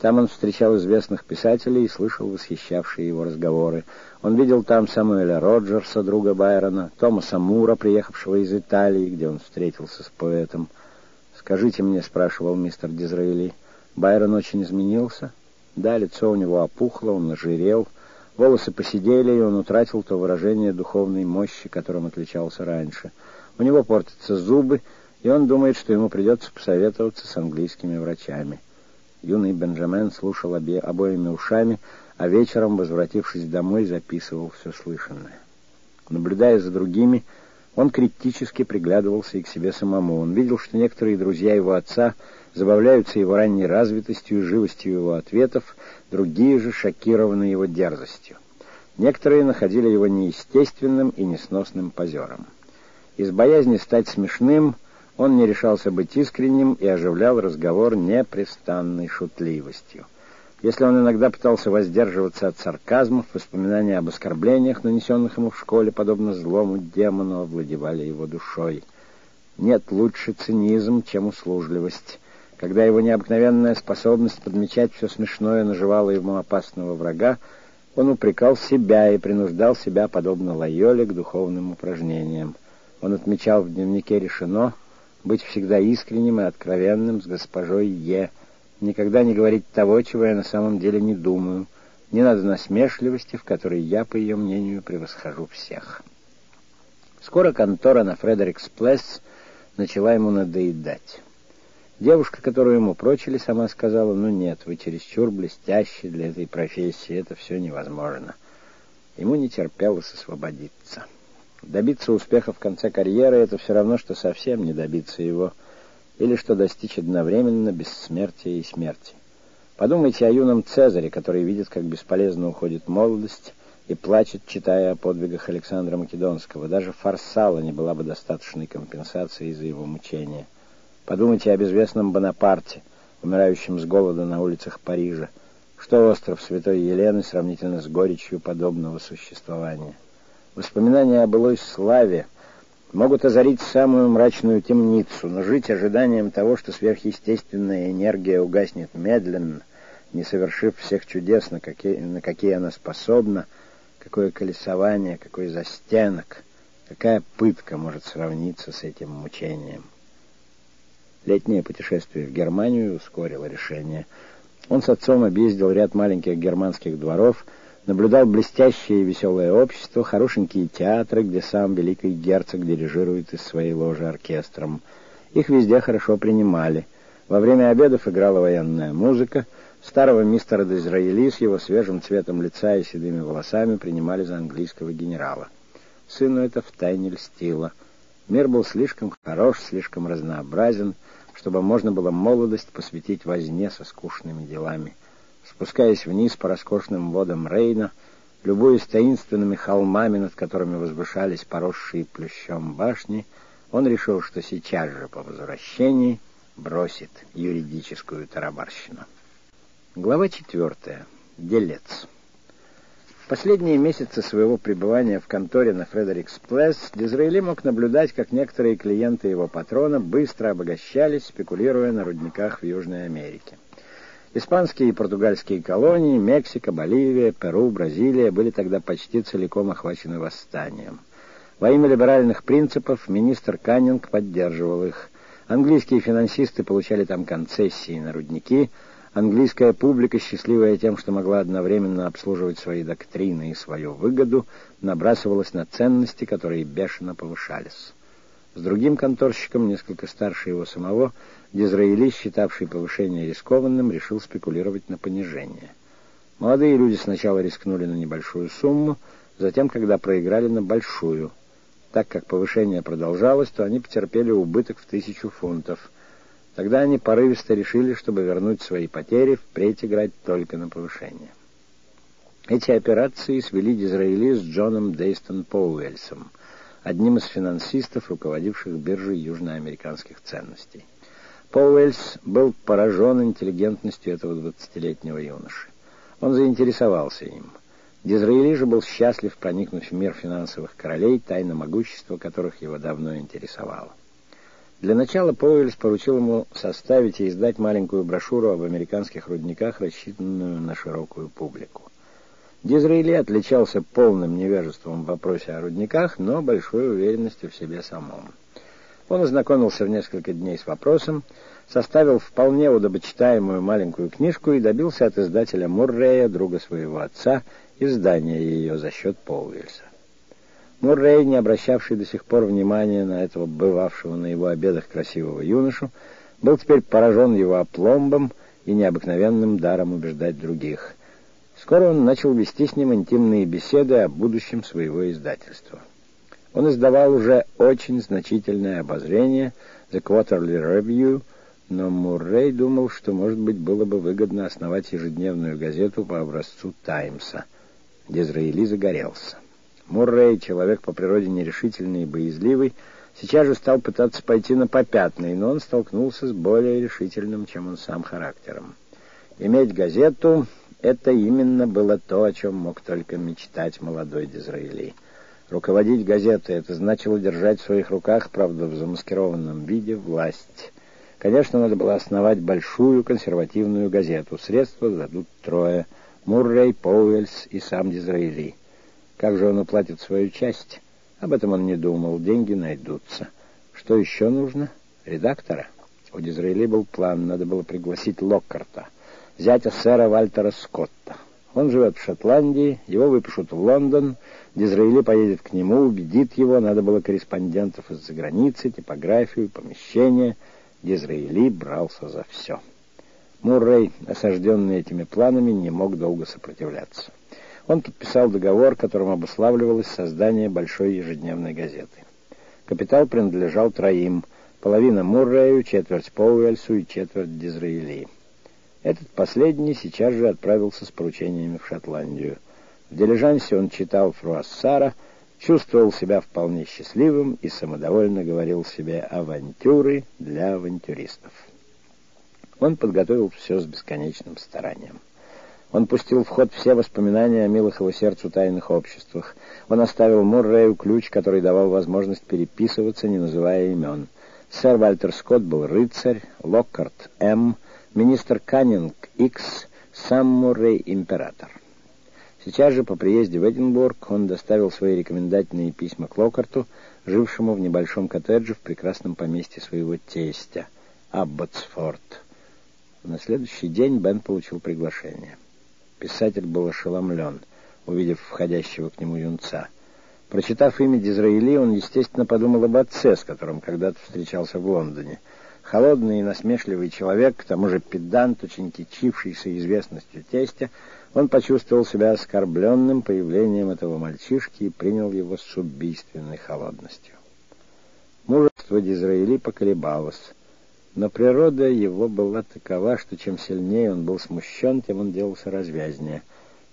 Там он встречал известных писателей и слышал восхищавшие его разговоры. Он видел там Самуэля Роджерса, друга Байрона, Томаса Мура, приехавшего из Италии, где он встретился с поэтом. «Скажите мне», — спрашивал мистер Дизраэли, — «Байрон очень изменился?» «Да, лицо у него опухло, он нажирел». Волосы посидели, и он утратил то выражение духовной мощи, которым отличался раньше. У него портятся зубы, и он думает, что ему придется посоветоваться с английскими врачами. Юный Бенджамен слушал обе, обоими ушами, а вечером, возвратившись домой, записывал все слышанное. Наблюдая за другими, он критически приглядывался и к себе самому. Он видел, что некоторые друзья его отца забавляются его ранней развитостью и живостью его ответов, другие же шокированы его дерзостью. Некоторые находили его неестественным и несносным позером. Из боязни стать смешным он не решался быть искренним и оживлял разговор непрестанной шутливостью. Если он иногда пытался воздерживаться от сарказмов, воспоминания об оскорблениях, нанесенных ему в школе, подобно злому демону, овладевали его душой. Нет лучше цинизм, чем услужливость. Когда его необыкновенная способность подмечать все смешное наживала ему опасного врага, он упрекал себя и принуждал себя, подобно Лайоле, к духовным упражнениям. Он отмечал в дневнике решено быть всегда искренним и откровенным с госпожой Е, никогда не говорить того, чего я на самом деле не думаю. Не надо насмешливости, в которой я, по ее мнению, превосхожу всех. Скоро контора на Фредерикс Плесс начала ему надоедать. Девушка, которую ему прочили, сама сказала, «Ну нет, вы чересчур блестящий для этой профессии, это все невозможно». Ему не терпелось освободиться. Добиться успеха в конце карьеры — это все равно, что совсем не добиться его, или что достичь одновременно бессмертия и смерти. Подумайте о юном Цезаре, который видит, как бесполезно уходит молодость, и плачет, читая о подвигах Александра Македонского. Даже фарсала не была бы достаточной компенсацией за его мучения. Подумайте о безвестном Бонапарте, умирающем с голода на улицах Парижа. Что остров Святой Елены сравнительно с горечью подобного существования? Воспоминания о былой славе могут озарить самую мрачную темницу, но жить ожиданием того, что сверхъестественная энергия угаснет медленно, не совершив всех чудес, на какие, на какие она способна, какое колесование, какой застенок, какая пытка может сравниться с этим мучением. Летнее путешествие в Германию ускорило решение. Он с отцом объездил ряд маленьких германских дворов, наблюдал блестящее и веселое общество, хорошенькие театры, где сам великий герцог дирижирует из своей ложи оркестром. Их везде хорошо принимали. Во время обедов играла военная музыка. Старого мистера Дизраэли с его свежим цветом лица и седыми волосами принимали за английского генерала. Сыну это втайне льстило. Мир был слишком хорош, слишком разнообразен, чтобы можно было молодость посвятить возне со скучными делами. Спускаясь вниз по роскошным водам Рейна, любуясь таинственными холмами, над которыми возвышались поросшие плющом башни, он решил, что сейчас же по возвращении бросит юридическую тарабарщину. Глава четвертая. Делец. Последние месяцы своего пребывания в конторе на Фредерикс-Плесс Дизраэли мог наблюдать, как некоторые клиенты его патрона быстро обогащались, спекулируя на рудниках в Южной Америке. Испанские и португальские колонии, Мексика, Боливия, Перу, Бразилия были тогда почти целиком охвачены восстанием. Во имя либеральных принципов министр Каннинг поддерживал их. Английские финансисты получали там концессии на рудники – Английская публика, счастливая тем, что могла одновременно обслуживать свои доктрины и свою выгоду, набрасывалась на ценности, которые бешено повышались. С другим конторщиком, несколько старше его самого, Дизраэли, считавший повышение рискованным, решил спекулировать на понижение. Молодые люди сначала рискнули на небольшую сумму, затем, когда проиграли на большую. Так как повышение продолжалось, то они потерпели убыток в тысячу фунтов – Тогда они порывисто решили, чтобы вернуть свои потери, впредь играть только на повышение. Эти операции свели Дизраэли с Джоном Дейстон Поуэльсом, одним из финансистов, руководивших биржей южноамериканских ценностей. Поуэльс был поражен интеллигентностью этого двадцатилетнего юноши. Он заинтересовался им. Дизраэли же был счастлив проникнуть в мир финансовых королей, тайна могущества которых его давно интересовало. Для начала Пауэльс поручил ему составить и издать маленькую брошюру об американских рудниках, рассчитанную на широкую публику. Дизраэли отличался полным невежеством в вопросе о рудниках, но большой уверенностью в себе самом. Он ознакомился в несколько дней с вопросом, составил вполне удобочитаемую маленькую книжку и добился от издателя Муррея, друга своего отца, издания ее за счет Пауэльса. Муррей, не обращавший до сих пор внимания на этого бывавшего на его обедах красивого юношу, был теперь поражен его опломбом и необыкновенным даром убеждать других. Скоро он начал вести с ним интимные беседы о будущем своего издательства. Он издавал уже очень значительное обозрение «The Quarterly Review», но Муррей думал, что, может быть, было бы выгодно основать ежедневную газету по образцу «Таймса». Дизраэли загорелся. Муррей, человек по природе нерешительный и боязливый, сейчас же стал пытаться пойти на попятный, но он столкнулся с более решительным, чем он сам характером. Иметь газету — это именно было то, о чем мог только мечтать молодой Дизраэли. Руководить газетой — это значило держать в своих руках, правда, в замаскированном виде, власть. Конечно, надо было основать большую консервативную газету. Средства дадут трое — Муррей, Поуэльс и сам Дизраэли. Как же он уплатит свою часть? Об этом он не думал. Деньги найдутся. Что еще нужно? Редактора. У Дизраэли был план. Надо было пригласить Локкарта, зятя сэра Вальтера Скотта. Он живет в Шотландии, его выпишут в Лондон, Дизраэли поедет к нему, убедит его, надо было корреспондентов из-за границы, типографию, помещение. Дизраэли брался за все. Муррей, осажденный этими планами, не мог долго сопротивляться. Он подписал договор, которым обуславливалось создание большой ежедневной газеты. Капитал принадлежал троим. Половина Муррею, четверть Поуэльсу и четверть Дизраэли. Этот последний сейчас же отправился с поручениями в Шотландию. В дилижансе он читал Фруассара, чувствовал себя вполне счастливым и самодовольно говорил себе «авантюры для авантюристов». Он подготовил все с бесконечным старанием. Он пустил в ход все воспоминания о милых его сердцу тайных обществах. Он оставил Муррею ключ, который давал возможность переписываться, не называя имен. Сэр Вальтер Скотт был рыцарь, Локкарт — М, министр Каннинг — X, сам Муррей — император. Сейчас же по приезде в Эдинбург он доставил свои рекомендательные письма к Локкарту, жившему в небольшом коттедже в прекрасном поместье своего тестя, Абботсфорд. На следующий день Бен получил приглашение. Писатель был ошеломлен, увидев входящего к нему юнца. Прочитав имя Дизраэли, он, естественно, подумал об отце, с которым когда-то встречался в Лондоне. Холодный и насмешливый человек, к тому же педант, очень кичившийся известностью тестя, он почувствовал себя оскорбленным появлением этого мальчишки и принял его с убийственной холодностью. Мужество Дизраэли поколебалось. Но природа его была такова, что чем сильнее он был смущен, тем он делался развязнее.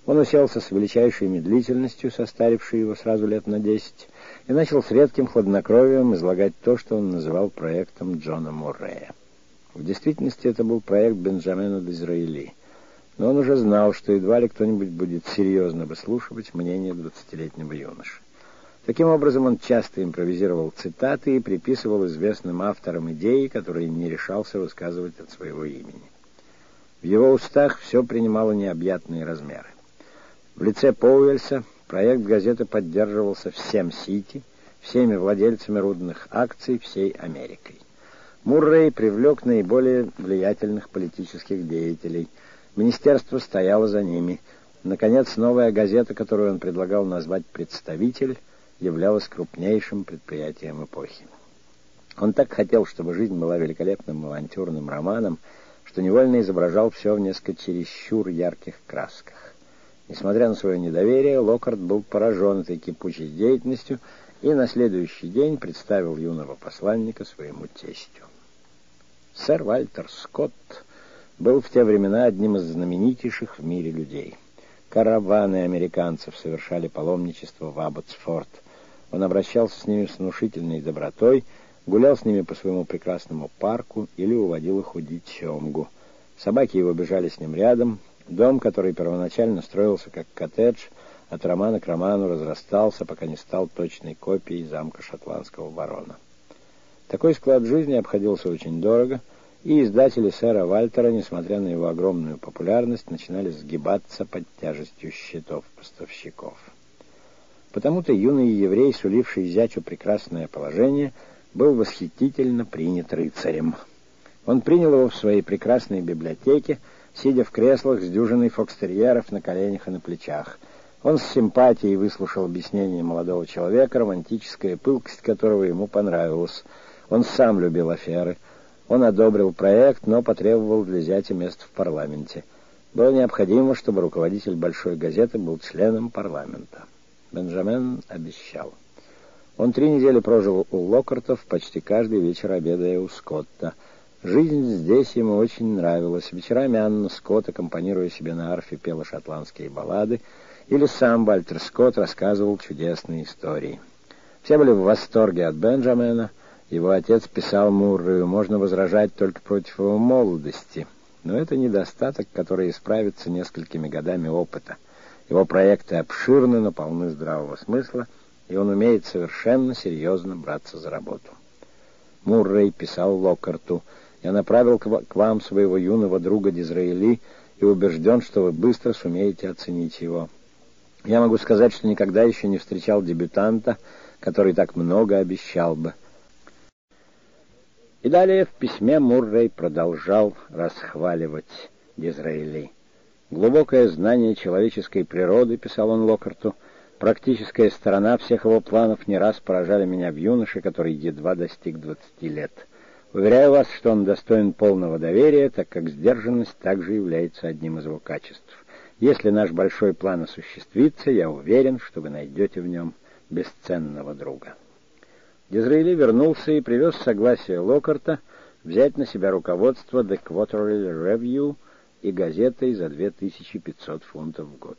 Он уселся с величайшей медлительностью, состарившей его сразу лет на десять, и начал с редким хладнокровием излагать то, что он называл проектом Джона Муррея. В действительности это был проект Бенджамина Дизраэли, но он уже знал, что едва ли кто-нибудь будет серьезно выслушивать мнение двадцатилетнего юноши. Таким образом, он часто импровизировал цитаты и приписывал известным авторам идеи, которые не решался высказывать от своего имени. В его устах все принимало необъятные размеры. В лице Поуэльса проект газеты поддерживался всем Сити, всеми владельцами рудных акций, всей Америкой. Муррей привлек наиболее влиятельных политических деятелей. Министерство стояло за ними. Наконец, новая газета, которую он предлагал назвать «Представитель», являлась крупнейшим предприятием эпохи. Он так хотел, чтобы жизнь была великолепным авантюрным романом, что невольно изображал все в несколько чересчур ярких красках. Несмотря на свое недоверие, Локарт был поражен этой кипучей деятельностью и на следующий день представил юного посланника своему тестю. Сэр Вальтер Скотт был в те времена одним из знаменитейших в мире людей. Караваны американцев совершали паломничество в Абботсфорд. Он обращался с ними с внушительной добротой, гулял с ними по своему прекрасному парку или уводил их удить семгу. Собаки его бежали с ним рядом. Дом, который первоначально строился как коттедж, от романа к роману разрастался, пока не стал точной копией замка шотландского барона. Такой склад жизни обходился очень дорого, и издатели сэра Вальтера, несмотря на его огромную популярность, начинали сгибаться под тяжестью счетов поставщиков. Потому-то юный еврей, суливший зятю прекрасное положение, был восхитительно принят рыцарем. Он принял его в своей прекрасной библиотеке, сидя в креслах с дюжиной фокстерьеров на коленях и на плечах. Он с симпатией выслушал объяснение молодого человека, романтическая пылкость которого ему понравилась — он сам любил аферы. Он одобрил проект, но потребовал для зятя мест в парламенте. Было необходимо, чтобы руководитель большой газеты был членом парламента. Бенджамен обещал. Он три недели прожил у Локартов, почти каждый вечер обедая у Скотта. Жизнь здесь ему очень нравилась. Вечерами Анна Скотт, аккомпанируя себе на арфе, пела шотландские баллады, или сам Вальтер Скотт рассказывал чудесные истории. Все были в восторге от Бенджамена — его отец писал Муррею, можно возражать только против его молодости, но это недостаток, который исправится несколькими годами опыта. Его проекты обширны, но полны здравого смысла, и он умеет совершенно серьезно браться за работу. Муррей писал Локарту, «Я направил к вам своего юного друга Дизраэли и убежден, что вы быстро сумеете оценить его. Я могу сказать, что никогда еще не встречал дебютанта, который так много обещал бы. И далее в письме Муррей продолжал расхваливать Дизраэли. Глубокое знание человеческой природы, писал он Локарту, практическая сторона всех его планов не раз поражали меня в юноше, который едва достиг двадцати лет. Уверяю вас, что он достоин полного доверия, так как сдержанность также является одним из его качеств. Если наш большой план осуществится, я уверен, что вы найдете в нем бесценного друга. Дизраэли вернулся и привез согласие Локарта взять на себя руководство The Quarterly Review и газетой за 2500 фунтов в год.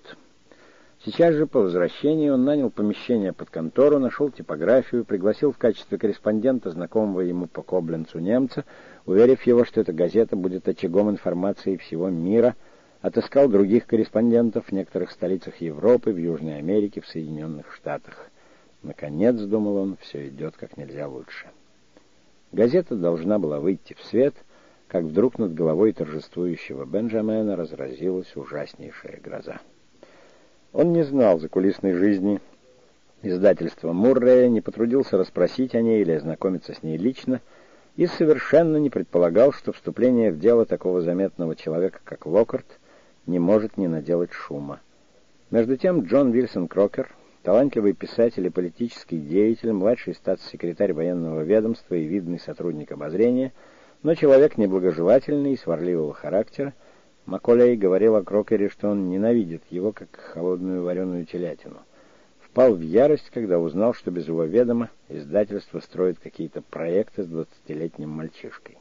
Сейчас же по возвращении он нанял помещение под контору, нашел типографию, пригласил в качестве корреспондента знакомого ему по Кобленцу немца, уверив его, что эта газета будет очагом информации всего мира, отыскал других корреспондентов в некоторых столицах Европы, в Южной Америке, в Соединенных Штатах. Наконец, думал он, все идет как нельзя лучше. Газета должна была выйти в свет, как вдруг над головой торжествующего Бенджамена разразилась ужаснейшая гроза. Он не знал закулисной жизни издательства Муррея, не потрудился расспросить о ней или ознакомиться с ней лично, и совершенно не предполагал, что вступление в дело такого заметного человека, как Локарт, не может не наделать шума. Между тем Джон Вильсон Крокер талантливый писатель и политический деятель, младший статс-секретарь военного ведомства и видный сотрудник обозрения, но человек неблагожелательный и сварливого характера, Маколей говорил о Крокере, что он ненавидит его, как холодную вареную телятину. Впал в ярость, когда узнал, что без его ведома издательство строит какие-то проекты с двадцатилетним мальчишкой.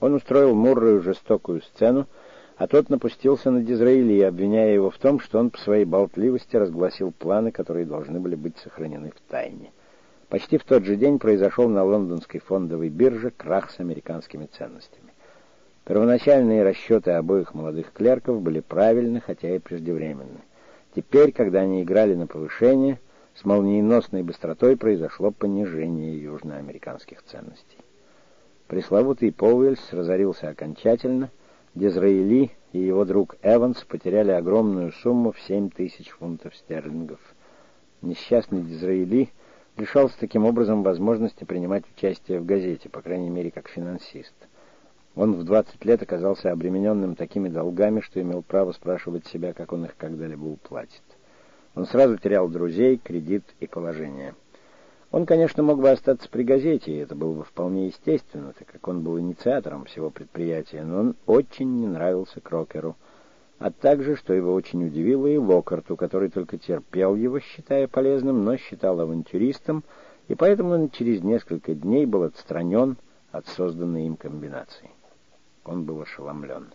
Он устроил Муррою жестокую сцену, а тот напустился на Дизраили, обвиняя его в том, что он по своей болтливости разгласил планы, которые должны были быть сохранены в тайне. Почти в тот же день произошел на лондонской фондовой бирже крах с американскими ценностями. Первоначальные расчеты обоих молодых клерков были правильны, хотя и преждевременны. Теперь, когда они играли на повышение, с молниеносной быстротой произошло понижение южноамериканских ценностей. Пресловутый Поуэльс разорился окончательно, Дизраили и его друг Эванс потеряли огромную сумму в 7 тысяч фунтов стерлингов. Несчастный Дизраили лишался таким образом возможности принимать участие в газете, по крайней мере, как финансист. Он в 20 лет оказался обремененным такими долгами, что имел право спрашивать себя, как он их когда-либо уплатит. Он сразу терял друзей, кредит и положение. Он, конечно, мог бы остаться при газете, и это было бы вполне естественно, так как он был инициатором всего предприятия, но он очень не нравился Крокеру, а также, что его очень удивило, и Локарту, который только терпел его, считая полезным, но считал авантюристом, и поэтому он через несколько дней был отстранен от созданной им комбинации. Он был ошеломлен.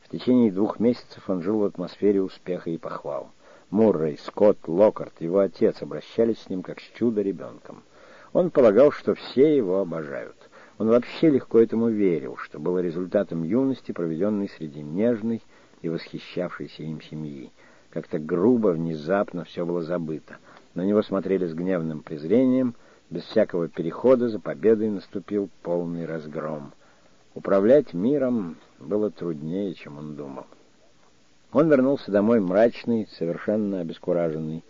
В течение двух месяцев он жил в атмосфере успеха и похвал. Муррей, Скотт, Локарт, его отец обращались с ним как с чудо-ребенком. Он полагал, что все его обожают. Он вообще легко этому верил, что было результатом юности, проведенной среди нежной и восхищавшейся им семьи. Как-то грубо, внезапно все было забыто. На него смотрели с гневным презрением, без всякого перехода за победой наступил полный разгром. Управлять миром было труднее, чем он думал. Он вернулся домой мрачный, совершенно обескураженный.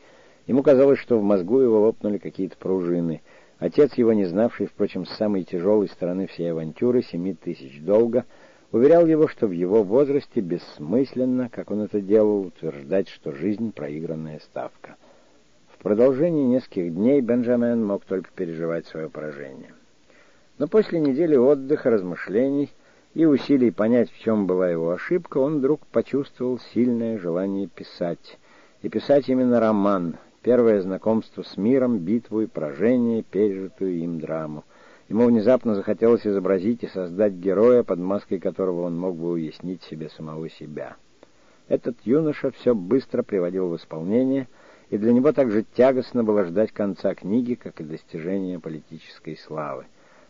Ему казалось, что в мозгу его лопнули какие-то пружины. Отец его, не знавший, впрочем, с самой тяжелой стороны всей авантюры, семи тысяч долга, уверял его, что в его возрасте бессмысленно, как он это делал, утверждать, что жизнь — проигранная ставка. В продолжении нескольких дней Бенджамен мог только переживать свое поражение. Но после недели отдыха, размышлений и усилий понять, в чем была его ошибка, он вдруг почувствовал сильное желание писать. И писать именно роман, первое знакомство с миром, битву и поражение, пережитую им драму. Ему внезапно захотелось изобразить и создать героя, под маской которого он мог бы уяснить себе самого себя. Этот юноша все быстро приводил в исполнение, и для него так же тягостно было ждать конца книги, как и достижения политической славы.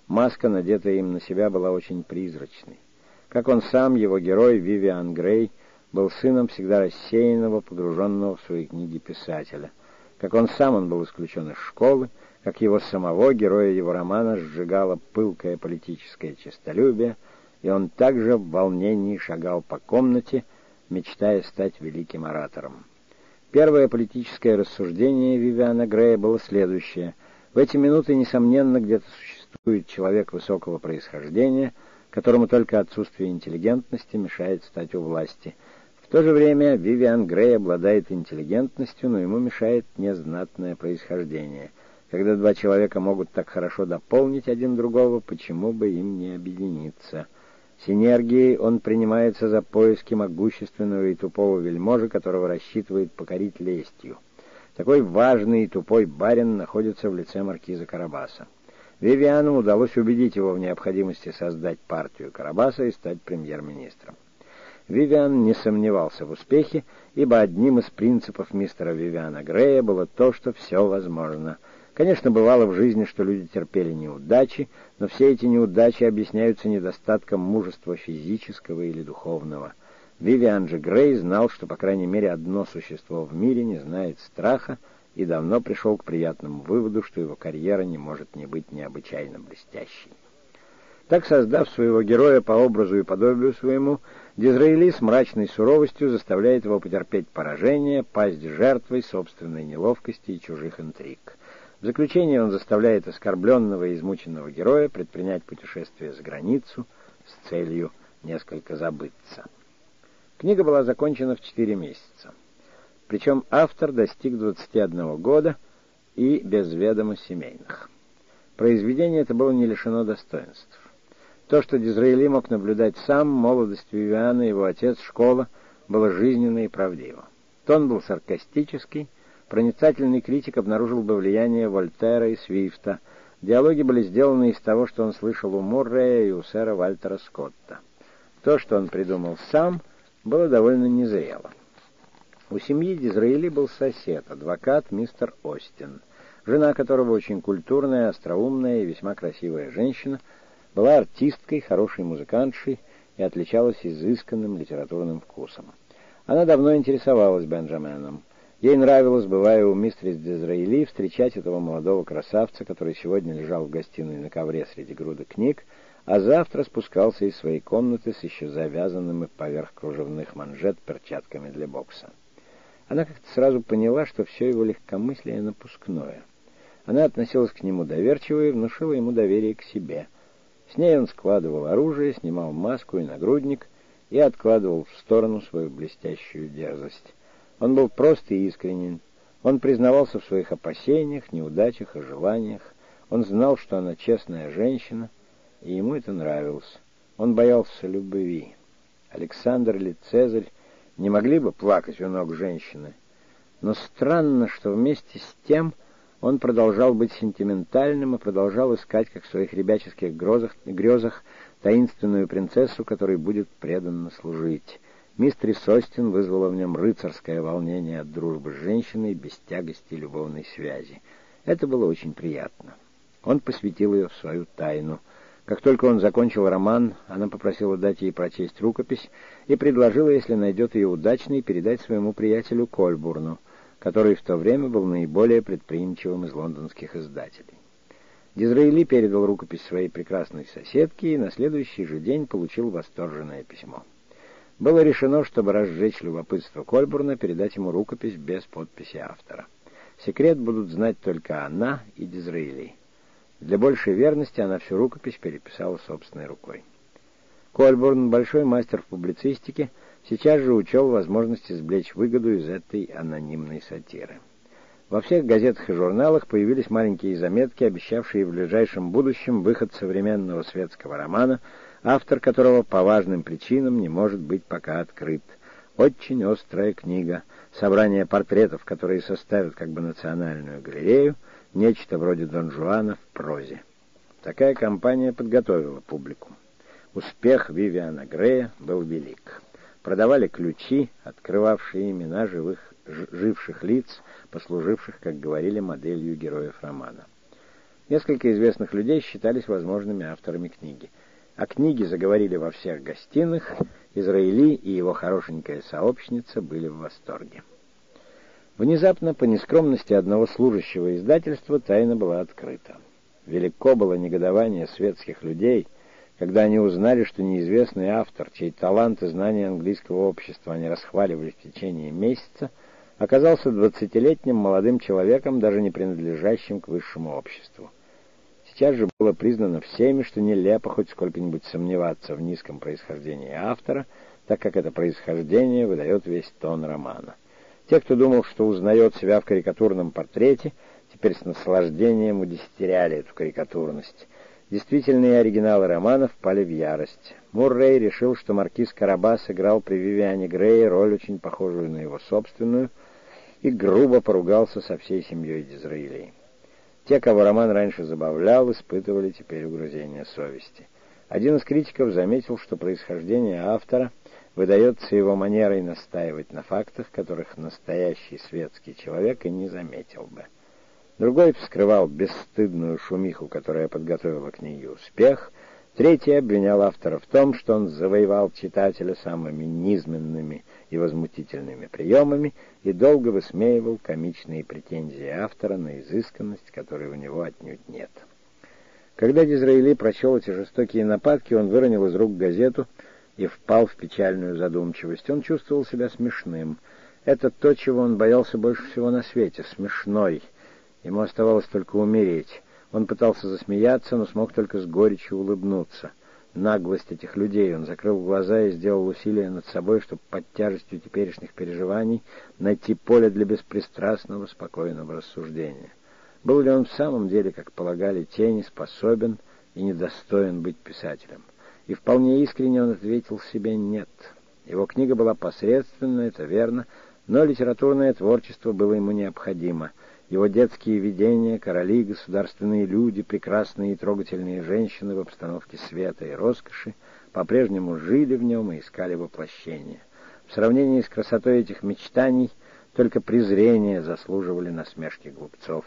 Маска, надетая им на себя, была очень призрачной. Как он сам, его герой Вивиан Грей, был сыном всегда рассеянного, погруженного в свои книги писателя. Как он сам, он был исключен из школы, как его самого, героя его романа, сжигало пылкое политическое честолюбие, и он также в волнении шагал по комнате, мечтая стать великим оратором. Первое политическое рассуждение Вивиана Грея было следующее. В эти минуты, несомненно, где-то существует существует человек высокого происхождения, которому только отсутствие интеллигентности мешает стать у власти. В то же время Вивиан Грей обладает интеллигентностью, но ему мешает незнатное происхождение. Когда два человека могут так хорошо дополнить один другого, почему бы им не объединиться? Синергией он принимается за поиски могущественного и тупого вельможи, которого рассчитывает покорить лестью. Такой важный и тупой барин находится в лице маркиза Карабаса. Вивиану удалось убедить его в необходимости создать партию Карабаса и стать премьер-министром. Вивиан не сомневался в успехе, ибо одним из принципов мистера Вивиана Грея было то, что все возможно. Конечно, бывало в жизни, что люди терпели неудачи, но все эти неудачи объясняются недостатком мужества физического или духовного. Вивиан же Грей знал, что, по крайней мере, одно существо в мире не знает страха, и давно пришел к приятному выводу, что его карьера не может не быть необычайно блестящей. Так, создав своего героя по образу и подобию своему, Дизраэли с мрачной суровостью заставляет его потерпеть поражение, пасть жертвой собственной неловкости и чужих интриг. В заключение он заставляет оскорбленного и измученного героя предпринять путешествие за границу с целью несколько забыться. Книга была закончена в четыре месяца. Причем автор достиг 21 года и без ведома семейных. Произведение это было не лишено достоинств. То, что Дизраэли мог наблюдать сам, молодость Вивиана, его отец, школа, было жизненно и правдиво. Тон был саркастический, проницательный критик обнаружил бы влияние Вольтера и Свифта, Диалоги были сделаны из того, что он слышал у Муррея и у сэра Вальтера Скотта. То, что он придумал сам, было довольно незрело. У семьи Дизраэли был сосед, адвокат мистер Остин, жена которого очень культурная, остроумная и весьма красивая женщина, была артисткой, хорошей музыкантшей и отличалась изысканным литературным вкусом. Она давно интересовалась Бенджаменом. Ей нравилось, бывая у мистерис Дизраэли, встречать этого молодого красавца, который сегодня лежал в гостиной на ковре среди груды книг, а завтра спускался из своей комнаты с еще завязанными поверх кружевных манжет перчатками для бокса. Она как-то сразу поняла, что все его легкомыслие напускное. Она относилась к нему доверчиво и внушила ему доверие к себе. С ней он складывал оружие, снимал маску и нагрудник и откладывал в сторону свою блестящую дерзость. Он был прост и искренен. Он признавался в своих опасениях, неудачах и желаниях. Он знал, что она честная женщина, и ему это нравилось. Он боялся любви. Александр или Цезарь не могли бы плакать у ног женщины. Но странно, что вместе с тем он продолжал быть сентиментальным и продолжал искать, как в своих ребяческих грозах, грезах, таинственную принцессу, которой будет преданно служить. Мистер Состин вызвала в нем рыцарское волнение от дружбы с женщиной без тягости любовной связи. Это было очень приятно. Он посвятил ее в свою тайну — как только он закончил роман, она попросила дать ей прочесть рукопись и предложила, если найдет ее удачной, передать своему приятелю Кольбурну, который в то время был наиболее предприимчивым из лондонских издателей. Дизраэли передал рукопись своей прекрасной соседке и на следующий же день получил восторженное письмо. Было решено, чтобы разжечь любопытство Кольбурна, передать ему рукопись без подписи автора. Секрет будут знать только она и Дизраэли. Для большей верности она всю рукопись переписала собственной рукой. Кольбурн, большой мастер в публицистике, сейчас же учел возможность извлечь выгоду из этой анонимной сатиры. Во всех газетах и журналах появились маленькие заметки, обещавшие в ближайшем будущем выход современного светского романа, автор которого по важным причинам не может быть пока открыт. Очень острая книга, собрание портретов, которые составят как бы национальную галерею — нечто вроде Дон Жуана в прозе. Такая компания подготовила публику. Успех Вивиана Грея был велик. Продавали ключи, открывавшие имена живых, живших лиц, послуживших, как говорили, моделью героев романа. Несколько известных людей считались возможными авторами книги. А книги заговорили во всех гостиных, Израили и его хорошенькая сообщница были в восторге. Внезапно, по нескромности одного служащего издательства, тайна была открыта. Велико было негодование светских людей, когда они узнали, что неизвестный автор, чей талант и знания английского общества они расхваливали в течение месяца, оказался двадцатилетним молодым человеком, даже не принадлежащим к высшему обществу. Сейчас же было признано всеми, что нелепо хоть сколько-нибудь сомневаться в низком происхождении автора, так как это происхождение выдает весь тон романа. Те, кто думал, что узнает себя в карикатурном портрете, теперь с наслаждением удесятеряли эту карикатурность. Действительные оригиналы романа впали в ярость. Муррей решил, что маркиз Карабас сыграл при Вивиане Грее роль, очень похожую на его собственную, и грубо поругался со всей семьей Дизраилей. Те, кого роман раньше забавлял, испытывали теперь угрызение совести. Один из критиков заметил, что происхождение автора — выдается его манерой настаивать на фактах, которых настоящий светский человек и не заметил бы. Другой вскрывал бесстыдную шумиху, которая подготовила книге успех. Третий обвинял автора в том, что он завоевал читателя самыми низменными и возмутительными приемами и долго высмеивал комичные претензии автора на изысканность, которой у него отнюдь нет. Когда Дизраэли прочел эти жестокие нападки, он выронил из рук газету — и впал в печальную задумчивость. Он чувствовал себя смешным. Это то, чего он боялся больше всего на свете — смешной. Ему оставалось только умереть. Он пытался засмеяться, но смог только с горечью улыбнуться. Наглость этих людей. Он закрыл глаза и сделал усилия над собой, чтобы под тяжестью теперешних переживаний найти поле для беспристрастного, спокойного рассуждения. Был ли он в самом деле, как полагали тени, способен и недостоин быть писателем? И вполне искренне он ответил себе «нет». Его книга была посредственна, это верно, но литературное творчество было ему необходимо, Его детские видения, короли, государственные люди, прекрасные и трогательные женщины в обстановке света и роскоши по-прежнему жили в нем и искали воплощения. В сравнении с красотой этих мечтаний только презрение заслуживали насмешки глупцов.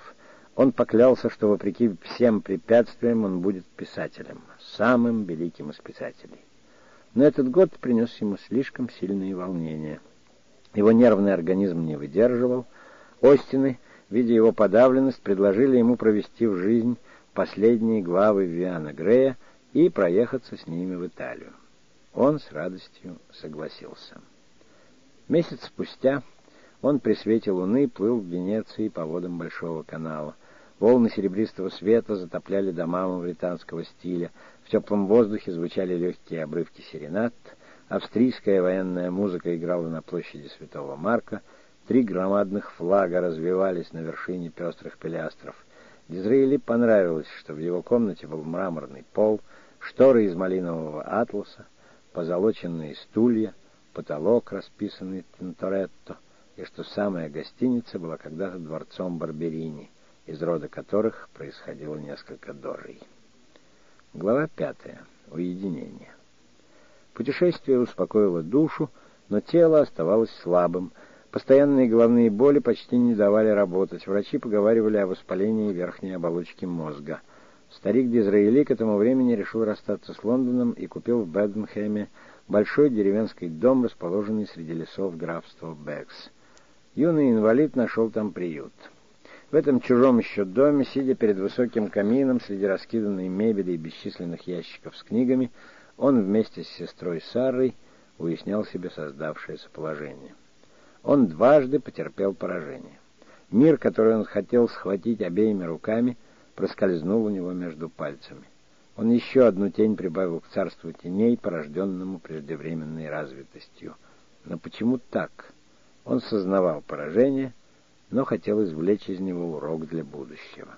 Он поклялся, что вопреки всем препятствиям он будет писателем, самым великим из писателей. Но этот год принес ему слишком сильные волнения. Его нервный организм не выдерживал. Остины — видя его подавленность, предложили ему провести в жизнь последние главы Виана Грея и проехаться с ними в Италию. Он с радостью согласился. Месяц спустя он при свете луны плыл в Венеции по водам Большого канала. Волны серебристого света затопляли дома мавританского стиля, в теплом воздухе звучали легкие обрывки серенад, австрийская военная музыка играла на площади Святого Марка — Три громадных флага развивались на вершине пестрых пилястров. Дизраили понравилось, что в его комнате был мраморный пол, шторы из малинового атласа, позолоченные стулья, потолок, расписанный Тинторетто, и что самая гостиница была когда-то дворцом Барберини, из рода которых происходило несколько дожей. Глава пятая. Уединение. Путешествие успокоило душу, но тело оставалось слабым, Постоянные головные боли почти не давали работать. Врачи поговаривали о воспалении верхней оболочки мозга. Старик Дизраэли к этому времени решил расстаться с Лондоном и купил в Бэденхэме большой деревенский дом, расположенный среди лесов графства Бэкс. Юный инвалид нашел там приют. В этом чужом еще доме, сидя перед высоким камином среди раскиданной мебели и бесчисленных ящиков с книгами, он вместе с сестрой Сарой уяснял себе создавшееся положение. Он дважды потерпел поражение. Мир, который он хотел схватить обеими руками, проскользнул у него между пальцами. Он еще одну тень прибавил к царству теней, порожденному преждевременной развитостью. Но почему так? Он сознавал поражение, но хотел извлечь из него урок для будущего.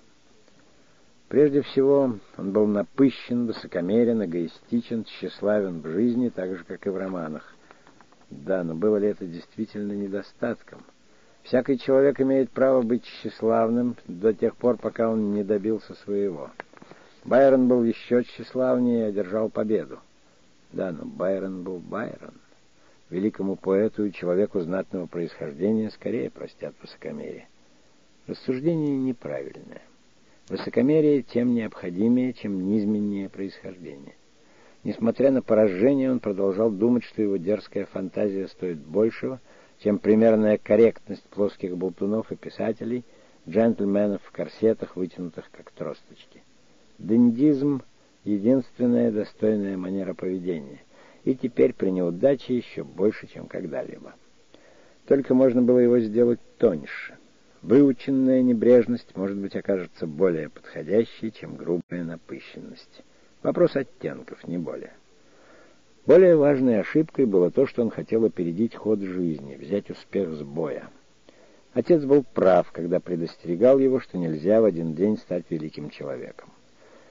Прежде всего, он был напыщен, высокомерен, эгоистичен, тщеславен в жизни, так же, как и в романах. Да, но было ли это действительно недостатком? Всякий человек имеет право быть тщеславным до тех пор, пока он не добился своего. Байрон был еще тщеславнее и одержал победу. Да, но Байрон был Байрон. Великому поэту и человеку знатного происхождения скорее простят высокомерие. Рассуждение неправильное. Высокомерие тем необходимее, чем низменнее происхождение. Несмотря на поражение, он продолжал думать, что его дерзкая фантазия стоит большего, чем примерная корректность плоских болтунов и писателей, джентльменов в корсетах, вытянутых как тросточки. Дендизм — единственная достойная манера поведения, и теперь при неудаче еще больше, чем когда-либо. Только можно было его сделать тоньше. Выученная небрежность, может быть, окажется более подходящей, чем грубая напыщенность. Вопрос оттенков, не более. Более важной ошибкой было то, что он хотел опередить ход жизни, взять успех с боя. Отец был прав, когда предостерегал его, что нельзя в один день стать великим человеком.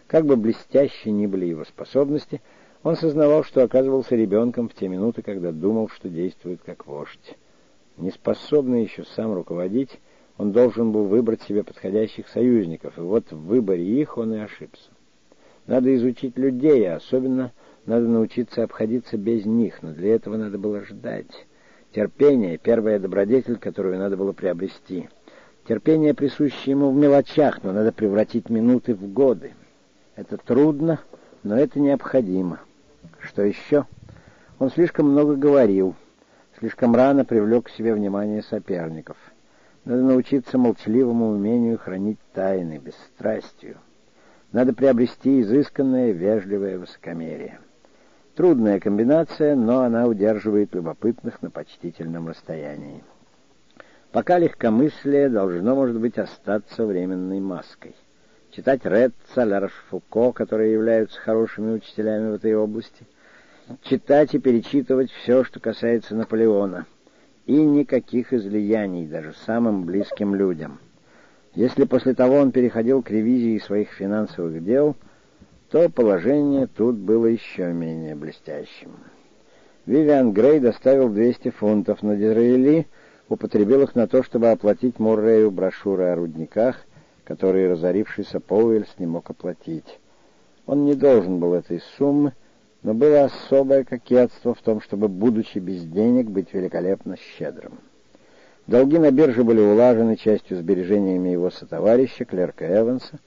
Как бы блестящи ни были его способности, он сознавал, что оказывался ребенком в те минуты, когда думал, что действует как вождь. Неспособный еще сам руководить, он должен был выбрать себе подходящих союзников, и вот в выборе их он и ошибся. Надо изучить людей, а особенно надо научиться обходиться без них, но для этого надо было ждать. Терпение — первая добродетель, которую надо было приобрести. Терпение присуще ему в мелочах, но надо превратить минуты в годы. Это трудно, но это необходимо. Что еще? Он слишком много говорил, слишком рано привлек к себе внимание соперников. Надо научиться молчаливому умению хранить тайны, бесстрастию. Надо приобрести изысканное, вежливое высокомерие. Трудная комбинация, но она удерживает любопытных на почтительном расстоянии. Пока легкомыслие должно, может быть, остаться временной маской. Читать Ретца, Ларш Фуко, которые являются хорошими учителями в этой области. Читать и перечитывать все, что касается Наполеона. И никаких излияний даже самым близким людям — если после того он переходил к ревизии своих финансовых дел, то положение тут было еще менее блестящим. Вивиан Грей доставил 200 фунтов, но Дизраэли употребил их на то, чтобы оплатить Муррею брошюры о рудниках, которые разорившийся Пауэльс не мог оплатить. Он не должен был этой суммы, но было особое кокетство в том, чтобы, будучи без денег, быть великолепно щедрым. Долги на бирже были улажены частью сбережениями его сотоварища, клерка Эванса,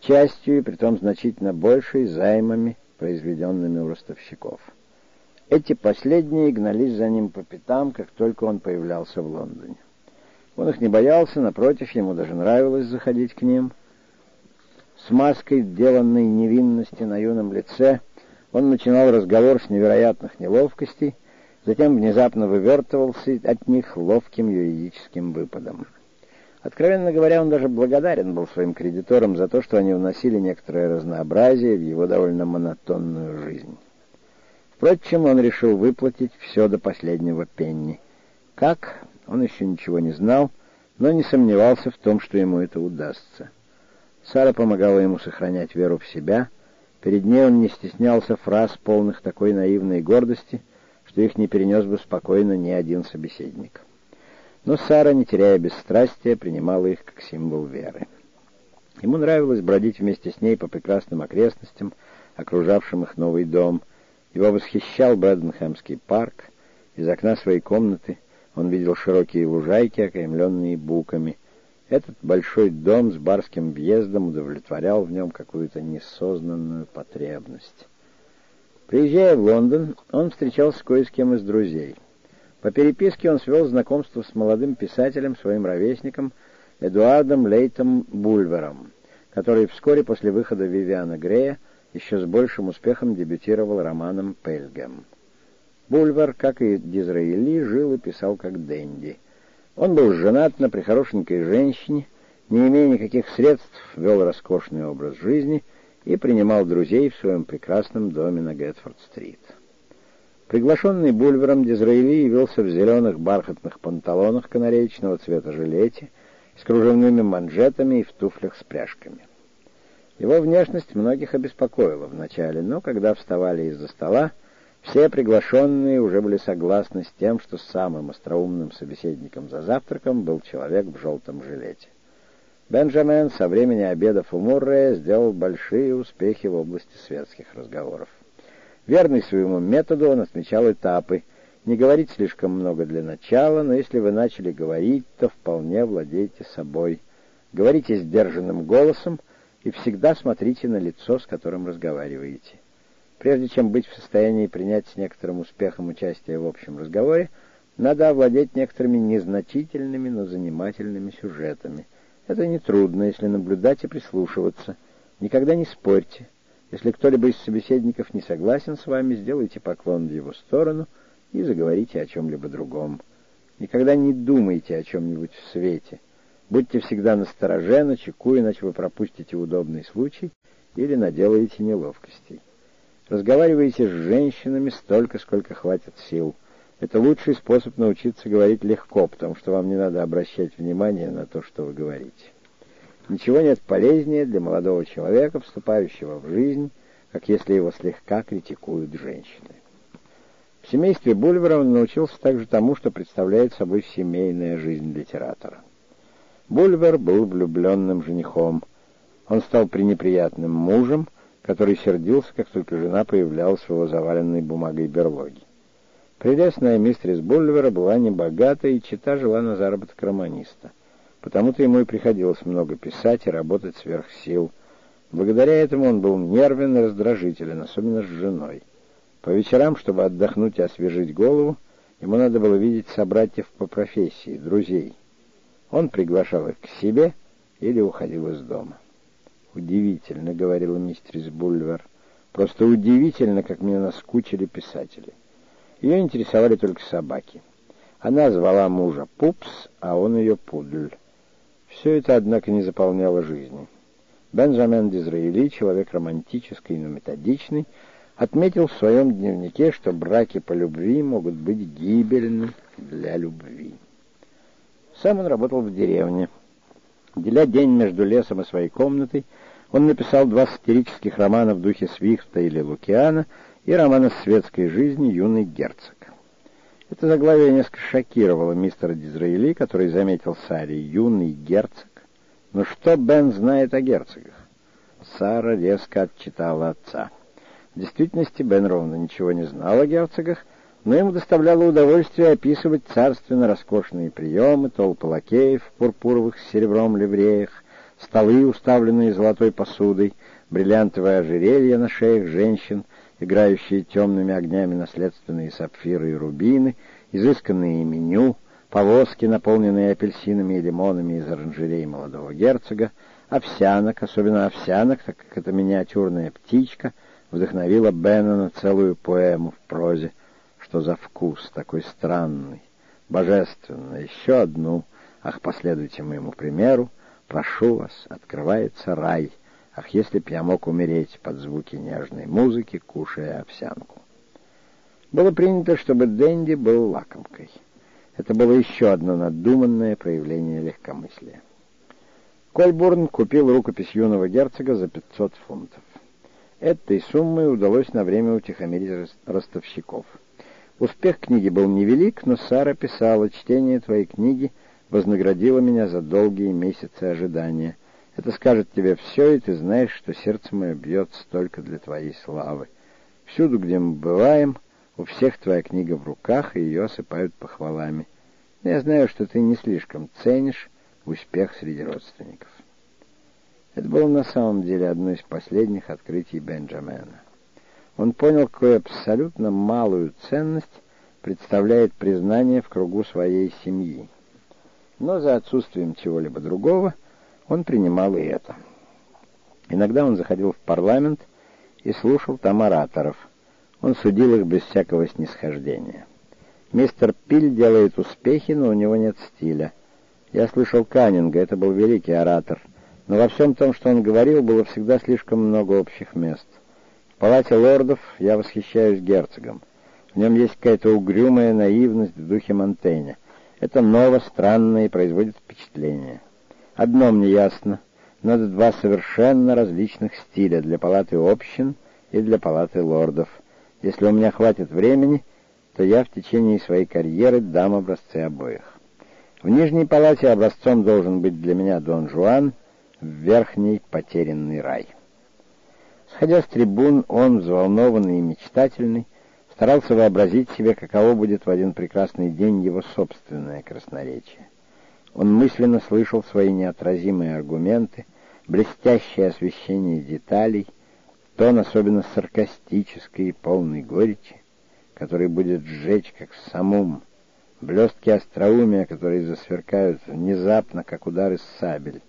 частью, и притом значительно большей, займами, произведенными у ростовщиков. Эти последние гнались за ним по пятам, как только он появлялся в Лондоне. Он их не боялся, напротив, ему даже нравилось заходить к ним. С маской, деланной невинности на юном лице, он начинал разговор с невероятных неловкостей, затем внезапно вывертывался от них ловким юридическим выпадом. Откровенно говоря, он даже благодарен был своим кредиторам за то, что они вносили некоторое разнообразие в его довольно монотонную жизнь. Впрочем, он решил выплатить все до последнего пенни. Как, он еще ничего не знал, но не сомневался в том, что ему это удастся. Сара помогала ему сохранять веру в себя. Перед ней он не стеснялся фраз, полных такой наивной гордости, что их не перенес бы спокойно ни один собеседник. Но Сара, не теряя бесстрастия, принимала их как символ веры. Ему нравилось бродить вместе с ней по прекрасным окрестностям, окружавшим их новый дом — его восхищал Брэденхэмский парк. Из окна своей комнаты он видел широкие лужайки, окаймленные буками. Этот большой дом с барским въездом удовлетворял в нем какую-то несознанную потребность. Приезжая в Лондон, он встречался кое с кем из друзей. По переписке он свел знакомство с молодым писателем, своим ровесником, Эдуардом Лейтом Бульвером, который вскоре после выхода Вивиана Грея еще с большим успехом дебютировал романом «Пельгам». Бульвар, как и Дизраэли, жил и писал как Дэнди. Он был женат на прихорошенькой женщине, не имея никаких средств, вел роскошный образ жизни и принимал друзей в своем прекрасном доме на Гэтфорд-стрит. Приглашенный Бульвером Дизраэли явился в зеленых бархатных панталонах канареечного цвета жилете, с кружевными манжетами и в туфлях с пряжками. Его внешность многих обеспокоила вначале, но когда вставали из-за стола, все приглашенные уже были согласны с тем, что самым остроумным собеседником за завтраком был человек в желтом жилете. Бенджамен со времени обедов у Муррея сделал большие успехи в области светских разговоров. Верный своему методу, он отмечал этапы. Не говорить слишком много для начала, но если вы начали говорить, то вполне владейте собой. Говорите сдержанным голосом — и всегда смотрите на лицо, с которым разговариваете. Прежде чем быть в состоянии принять с некоторым успехом участие в общем разговоре, надо овладеть некоторыми незначительными, но занимательными сюжетами. Это нетрудно, если наблюдать и прислушиваться. Никогда не спорьте. Если кто-либо из собеседников не согласен с вами, сделайте поклон в его сторону и заговорите о чем-либо другом. Никогда не думайте о чем-нибудь в свете — Будьте всегда настороже, начеку, иначе вы пропустите удобный случай или наделаете неловкостей. Разговаривайте с женщинами столько, сколько хватит сил. Это лучший способ научиться говорить легко, потому что вам не надо обращать внимание на то, что вы говорите. Ничего нет полезнее для молодого человека, вступающего в жизнь, как если его слегка критикуют женщины. В семействе Бульвера он научился также тому, что представляет собой семейная жизнь литератора. Бульвер был влюбленным женихом. Он стал пренеприятным мужем, который сердился, как только жена появлялась в его заваленной бумагой берлоге. Прелестная мистерис Бульвера была небогата, и чита жила на заработок романиста. Потому-то ему и приходилось много писать и работать сверх сил. Благодаря этому он был нервен и раздражителен, особенно с женой. По вечерам, чтобы отдохнуть и освежить голову, ему надо было видеть собратьев по профессии, друзей. Он приглашал их к себе или уходил из дома. «Удивительно», — говорила мистрис Бульвер, — «просто удивительно, как мне наскучили писатели». Ее интересовали только собаки. Она звала мужа Пупс, а он ее Пудль. Все это, однако, не заполняло жизни. Бенджамен Дизраэли, человек романтический, но методичный, отметил в своем дневнике, что браки по любви могут быть гибельны для любви. Сам он работал в деревне. Деля день между лесом и своей комнатой, он написал два сатирических романа в духе Свифта или Лукиана и роман о светской жизни «Юный герцог». Это заглавие несколько шокировало мистера Дизраэли, который заметил Саре юный герцог. Но что Бен знает о герцогах? Сара резко отчитала отца. В действительности Бен ровно ничего не знал о герцогах, но ему доставляло удовольствие описывать царственно роскошные приемы, толпы лакеев в пурпуровых с серебром ливреях, столы, уставленные золотой посудой, бриллиантовое ожерелье на шеях женщин, играющие темными огнями наследственные сапфиры и рубины, изысканные меню, повозки, наполненные апельсинами и лимонами из оранжерей молодого герцога, овсянок, особенно овсянок, так как эта миниатюрная птичка вдохновила Бена на целую поэму в прозе. Что за вкус такой странный, божественный, еще одну, ах, последуйте моему примеру, прошу вас, открывается рай — Ах, если б я мог умереть под звуки нежной музыки, кушая овсянку. Было принято, чтобы Дэнди был лакомкой. Это было еще одно надуманное проявление легкомыслия. Кольбурн купил рукопись юного герцога за 500 фунтов. Этой суммой удалось на время утихомирить ростовщиков. Успех книги был невелик, но Сара писала, чтение твоей книги вознаградило меня за долгие месяцы ожидания. Это скажет тебе все, и ты знаешь, что сердце мое бьется только для твоей славы. Всюду, где мы бываем, у всех твоя книга в руках, и ее осыпают похвалами. я знаю, что ты не слишком ценишь успех среди родственников. Это было на самом деле одно из последних открытий Бенджамена. Он понял, какую абсолютно малую ценность представляет признание в кругу своей семьи. Но за отсутствием чего-либо другого он принимал и это. Иногда он заходил в парламент и слушал там ораторов. Он судил их без всякого снисхождения. Мистер Пиль делает успехи, но у него нет стиля. Я слышал Каннинга, это был великий оратор, но во всем том, что он говорил, было всегда слишком много общих мест. Палате лордов я восхищаюсь герцогом. В нем есть какая-то угрюмая наивность в духе Монтейня. Это ново, странно и производит впечатление. Одно мне ясно. Надо два совершенно различных стиля для палаты общин и для палаты лордов. Если у меня хватит времени, то я в течение своей карьеры дам образцы обоих. В нижней палате образцом должен быть для меня Дон Жуан, в верхней — потерянный рай. Сходя с трибун, он, взволнованный и мечтательный, старался вообразить себе, каково будет в один прекрасный день его собственное красноречие. Он мысленно слышал свои неотразимые аргументы, блестящее освещение деталей, тон особенно саркастический и полный горечи, который будет сжечь, как самум, блестки остроумия, которые засверкают внезапно, как удары сабель,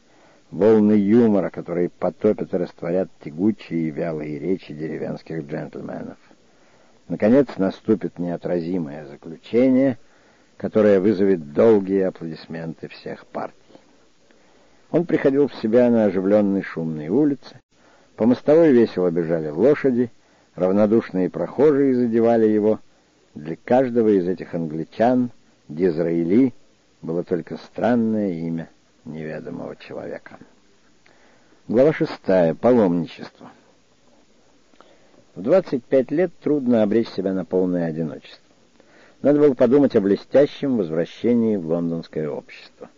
волны юмора, которые потопят и растворят тягучие и вялые речи деревенских джентльменов. Наконец наступит неотразимое заключение — которая вызовет долгие аплодисменты всех партий. Он приходил в себя на оживленной шумной улице. По мостовой весело бежали лошади, равнодушные прохожие задевали его. Для каждого из этих англичан Дизраили было только странное имя неведомого человека. Глава шестая. Паломничество. В 25 лет трудно обречь себя на полное одиночество. Надо было подумать о блестящем возвращении в лондонское общество.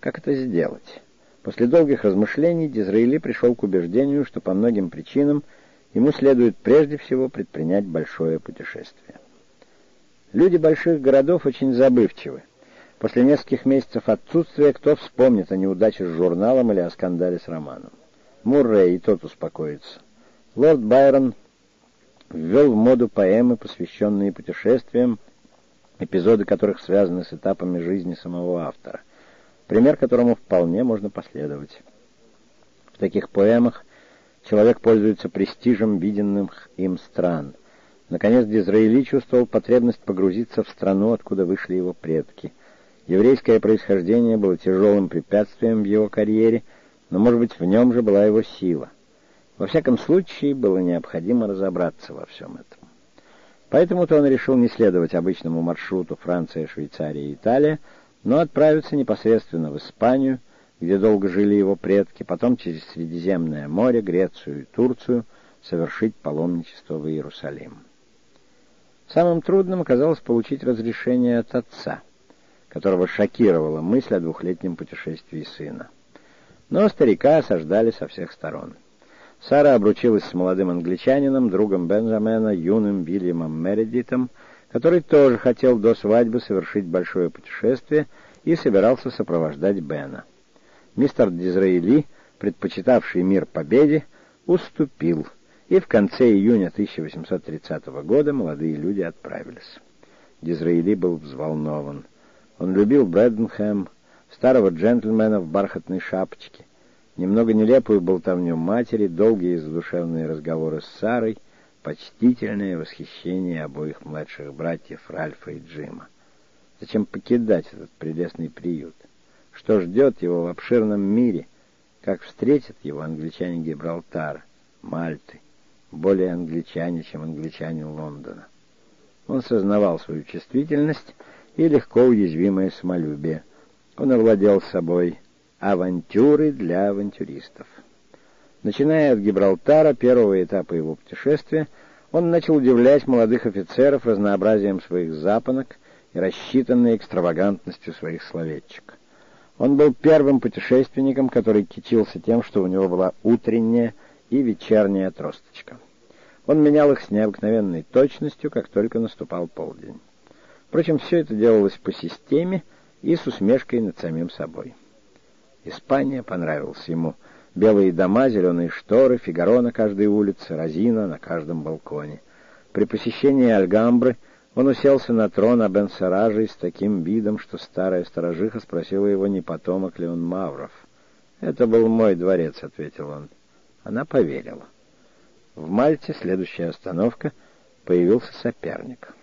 Как это сделать? После долгих размышлений Дизраэли пришел к убеждению, что по многим причинам ему следует прежде всего предпринять большое путешествие. Люди больших городов очень забывчивы. После нескольких месяцев отсутствия кто вспомнит о неудаче с журналом или о скандале с романом? Муррей и тот успокоится. Лорд Байрон ввел в моду поэмы, посвященные путешествиям, эпизоды которых связаны с этапами жизни самого автора, пример которому вполне можно последовать. В таких поэмах человек пользуется престижем виденных им стран. Наконец, Дизраэли чувствовал потребность погрузиться в страну, откуда вышли его предки. Еврейское происхождение было тяжелым препятствием в его карьере, но, может быть, в нем же была его сила. Во всяком случае, было необходимо разобраться во всем этом. Поэтому-то он решил не следовать обычному маршруту Франция, Швейцария и Италия, но отправиться непосредственно в Испанию, где долго жили его предки, потом через Средиземное море, Грецию и Турцию совершить паломничество в Иерусалим. Самым трудным оказалось получить разрешение от отца, которого шокировала мысль о двухлетнем путешествии сына. Но старика осаждали со всех сторон. Сара обручилась с молодым англичанином, другом Бенджамена, юным Вильямом Мередитом, который тоже хотел до свадьбы совершить большое путешествие и собирался сопровождать Бена. Мистер Дизраили, предпочитавший мир победе, уступил, и в конце июня 1830 года молодые люди отправились. Дизраили был взволнован. Он любил Брэденхэм, старого джентльмена в бархатной шапочке, немного нелепую болтовню матери, долгие задушевные разговоры с Сарой, почтительное восхищение обоих младших братьев Ральфа и Джима. Зачем покидать этот прелестный приют? Что ждет его в обширном мире? Как встретят его англичане Гибралтара, Мальты, более англичане, чем англичане Лондона? Он сознавал свою чувствительность и легко уязвимое самолюбие. Он овладел собой авантюры для авантюристов. Начиная от Гибралтара, первого этапа его путешествия, он начал удивлять молодых офицеров разнообразием своих запонок и рассчитанной экстравагантностью своих словечек. Он был первым путешественником, который кичился тем, что у него была утренняя и вечерняя тросточка. Он менял их с необыкновенной точностью, как только наступал полдень. Впрочем, все это делалось по системе и с усмешкой над самим собой. Испания понравилась ему. Белые дома, зеленые шторы, фигаро на каждой улице, розина на каждом балконе. При посещении Альгамбры он уселся на трон Абенсаражей с таким видом, что старая сторожиха спросила его, не потомок ли он Мавров. «Это был мой дворец», — ответил он. Она поверила. В Мальте следующая остановка появился соперник.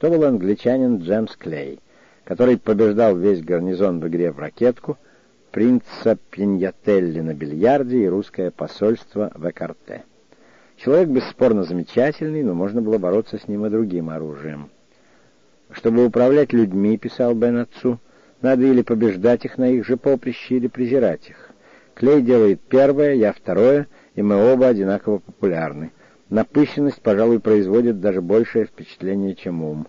То был англичанин Джемс Клей, который побеждал весь гарнизон в игре в ракетку — принца Пиньятелли на бильярде и русское посольство в Экарте. Человек бесспорно замечательный, но можно было бороться с ним и другим оружием. Чтобы управлять людьми, писал Бен отцу, надо или побеждать их на их же поприще, или презирать их. Клей делает первое, я второе, и мы оба одинаково популярны. Напыщенность, пожалуй, производит даже большее впечатление, чем ум.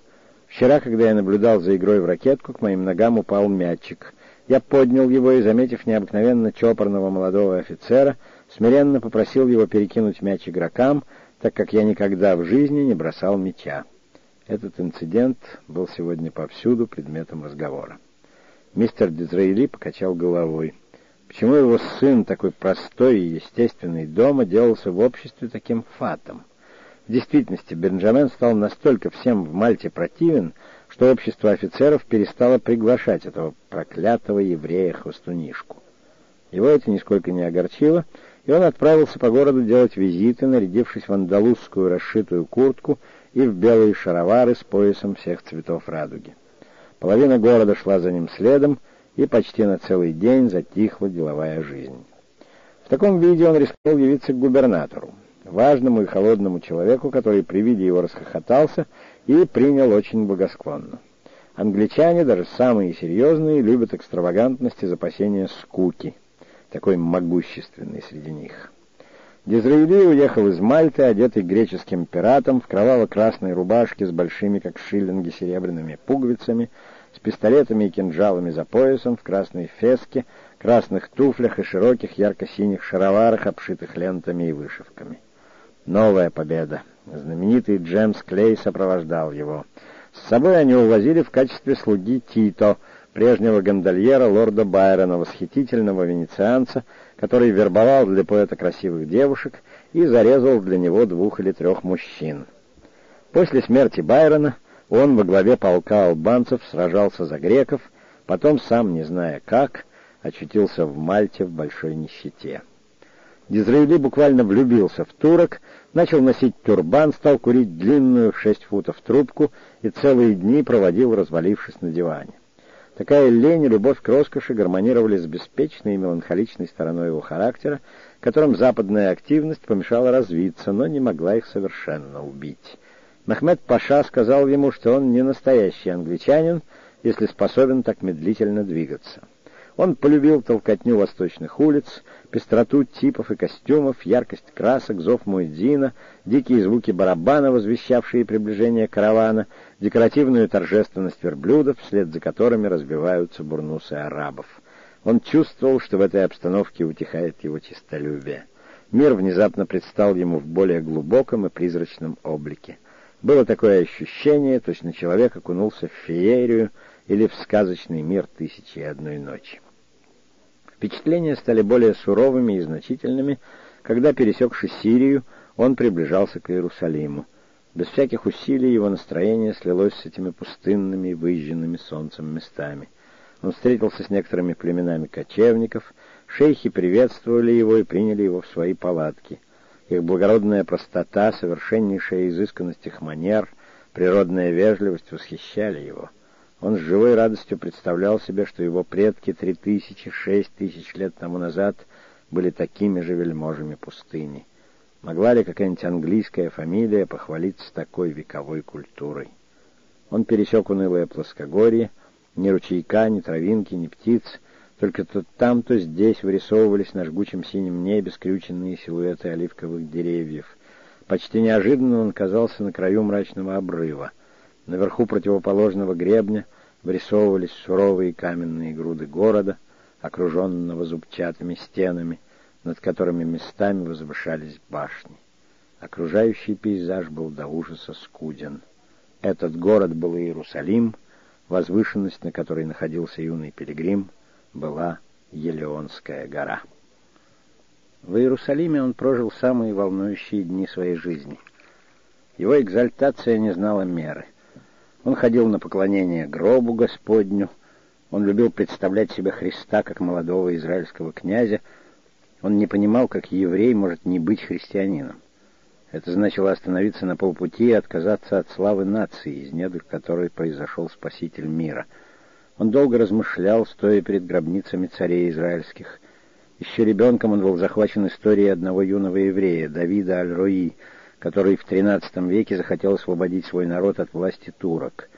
Вчера, когда я наблюдал за игрой в ракетку, к моим ногам упал мячик — я поднял его и, заметив необыкновенно чопорного молодого офицера, смиренно попросил его перекинуть мяч игрокам, так как я никогда в жизни не бросал мяча. Этот инцидент был сегодня повсюду предметом разговора. Мистер Дизраили покачал головой. Почему его сын, такой простой и естественный дома, делался в обществе таким фатом? В действительности, Бенджамен стал настолько всем в Мальте противен, что общество офицеров перестало приглашать этого проклятого еврея-хвостунишку. Его это нисколько не огорчило, и он отправился по городу делать визиты, нарядившись в андалузскую расшитую куртку и в белые шаровары с поясом всех цветов радуги. Половина города шла за ним следом, и почти на целый день затихла деловая жизнь. В таком виде он рискнул явиться к губернатору, важному и холодному человеку, который при виде его расхохотался и принял очень благосклонно. Англичане, даже самые серьезные, любят экстравагантность и запасения скуки, такой могущественный среди них. Дизраили уехал из Мальты, одетый греческим пиратом, в кроваво-красной рубашке с большими, как шиллинги, серебряными пуговицами, с пистолетами и кинжалами за поясом, в красной феске, красных туфлях и широких ярко-синих шароварах, обшитых лентами и вышивками. Новая победа. Знаменитый Джемс Клей сопровождал его. С собой они увозили в качестве слуги Тито, прежнего гондольера лорда Байрона, восхитительного венецианца, который вербовал для поэта красивых девушек и зарезал для него двух или трех мужчин. После смерти Байрона он во главе полка албанцев сражался за греков, потом, сам не зная как, очутился в Мальте в большой нищете. Дизраили буквально влюбился в турок, начал носить тюрбан, стал курить длинную в шесть футов трубку и целые дни проводил, развалившись на диване. Такая лень и любовь к роскоши гармонировали с беспечной и меланхоличной стороной его характера, которым западная активность помешала развиться, но не могла их совершенно убить. Махмед Паша сказал ему, что он не настоящий англичанин, если способен так медлительно двигаться. Он полюбил толкотню восточных улиц, пестроту типов и костюмов, яркость красок, зов Муэдзина, дикие звуки барабана, возвещавшие приближение каравана, декоративную торжественность верблюдов, вслед за которыми разбиваются бурнусы арабов. Он чувствовал, что в этой обстановке утихает его честолюбие. Мир внезапно предстал ему в более глубоком и призрачном облике. Было такое ощущение, точно человек окунулся в феерию или в сказочный мир тысячи и одной ночи. Впечатления стали более суровыми и значительными, когда, пересекши Сирию, он приближался к Иерусалиму. Без всяких усилий его настроение слилось с этими пустынными, выжженными солнцем местами. Он встретился с некоторыми племенами кочевников, шейхи приветствовали его и приняли его в свои палатки. Их благородная простота, совершеннейшая изысканность их манер, природная вежливость восхищали его — он с живой радостью представлял себе, что его предки три тысячи, шесть тысяч лет тому назад были такими же вельможами пустыни. Могла ли какая-нибудь английская фамилия похвалиться такой вековой культурой? Он пересек унылое плоскогорье, ни ручейка, ни травинки, ни птиц, только то там, то здесь вырисовывались на жгучем синем небе скрюченные силуэты оливковых деревьев. Почти неожиданно он оказался на краю мрачного обрыва — Наверху противоположного гребня вырисовывались суровые каменные груды города, окруженного зубчатыми стенами, над которыми местами возвышались башни. Окружающий пейзаж был до ужаса скуден. Этот город был Иерусалим, возвышенность, на которой находился юный пилигрим, была Елеонская гора. В Иерусалиме он прожил самые волнующие дни своей жизни. Его экзальтация не знала меры — он ходил на поклонение гробу Господню, он любил представлять себе Христа как молодого израильского князя, он не понимал, как еврей может не быть христианином. Это значило остановиться на полпути и отказаться от славы нации, из недр которой произошел Спаситель мира. Он долго размышлял, стоя перед гробницами царей израильских. Еще ребенком он был захвачен историей одного юного еврея, Давида Аль-Рои, который в XIII веке захотел освободить свой народ от власти турок.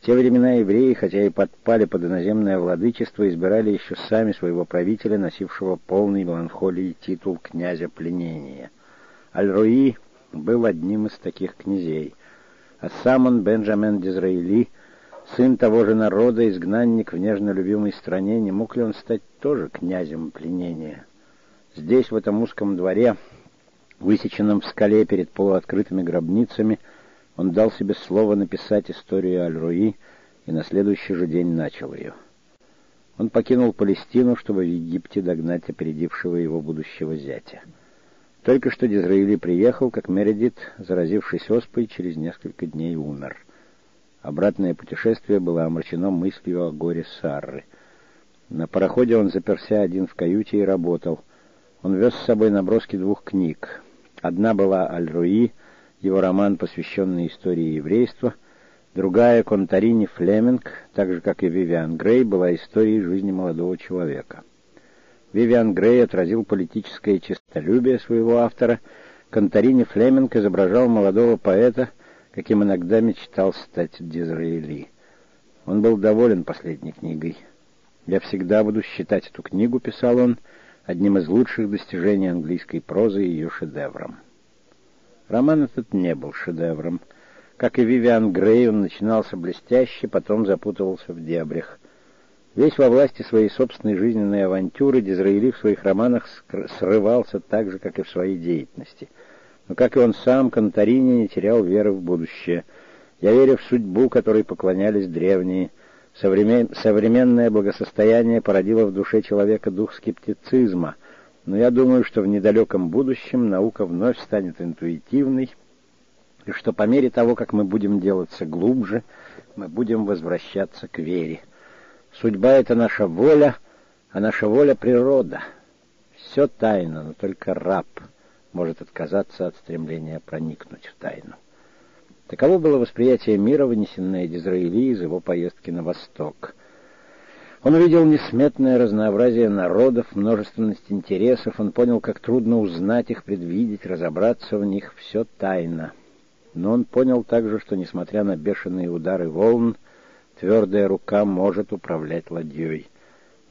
В те времена евреи, хотя и подпали под иноземное владычество, избирали еще сами своего правителя, носившего полный меланхолии титул князя пленения. Аль-Руи был одним из таких князей, а сам он, Бенджамен Дизраили, сын того же народа, изгнанник в нежно любимой стране, не мог ли он стать тоже князем пленения? Здесь, в этом узком дворе, высеченном в скале перед полуоткрытыми гробницами, он дал себе слово написать историю Аль-Руи и на следующий же день начал ее. Он покинул Палестину, чтобы в Египте догнать опередившего его будущего зятя. Только что Дизраили приехал, как Мередит, заразившись оспой, через несколько дней умер. Обратное путешествие было омрачено мыслью о горе Сарры. На пароходе он заперся один в каюте и работал. Он вез с собой наброски двух книг. Одна была Аль-Руи, его роман, посвященный истории еврейства, другая, Контарини Флеминг, так же, как и Вивиан Грей, была историей жизни молодого человека. Вивиан Грей отразил политическое честолюбие своего автора, Контарини Флеминг изображал молодого поэта, каким иногда мечтал стать Дизраэли. Он был доволен последней книгой. «Я всегда буду считать эту книгу», — писал он, — одним из лучших достижений английской прозы и ее шедевром. Роман этот не был шедевром. Как и Вивиан Грей, он начинался блестяще, потом запутывался в дебрях. Весь во власти своей собственной жизненной авантюры Дизраэли в своих романах срывался так же, как и в своей деятельности. Но, как и он сам, Конторини не терял веры в будущее. Я верю в судьбу, которой поклонялись древние, Современное благосостояние породило в душе человека дух скептицизма, но я думаю, что в недалеком будущем наука вновь станет интуитивной, и что по мере того, как мы будем делаться глубже, мы будем возвращаться к вере. Судьба — это наша воля, а наша воля — природа. Все тайно, но только раб может отказаться от стремления проникнуть в тайну. Таково было восприятие мира, вынесенное Дизраили из его поездки на восток. Он увидел несметное разнообразие народов, множественность интересов, он понял, как трудно узнать их, предвидеть, разобраться в них, все тайно. Но он понял также, что, несмотря на бешеные удары волн, твердая рука может управлять ладьей.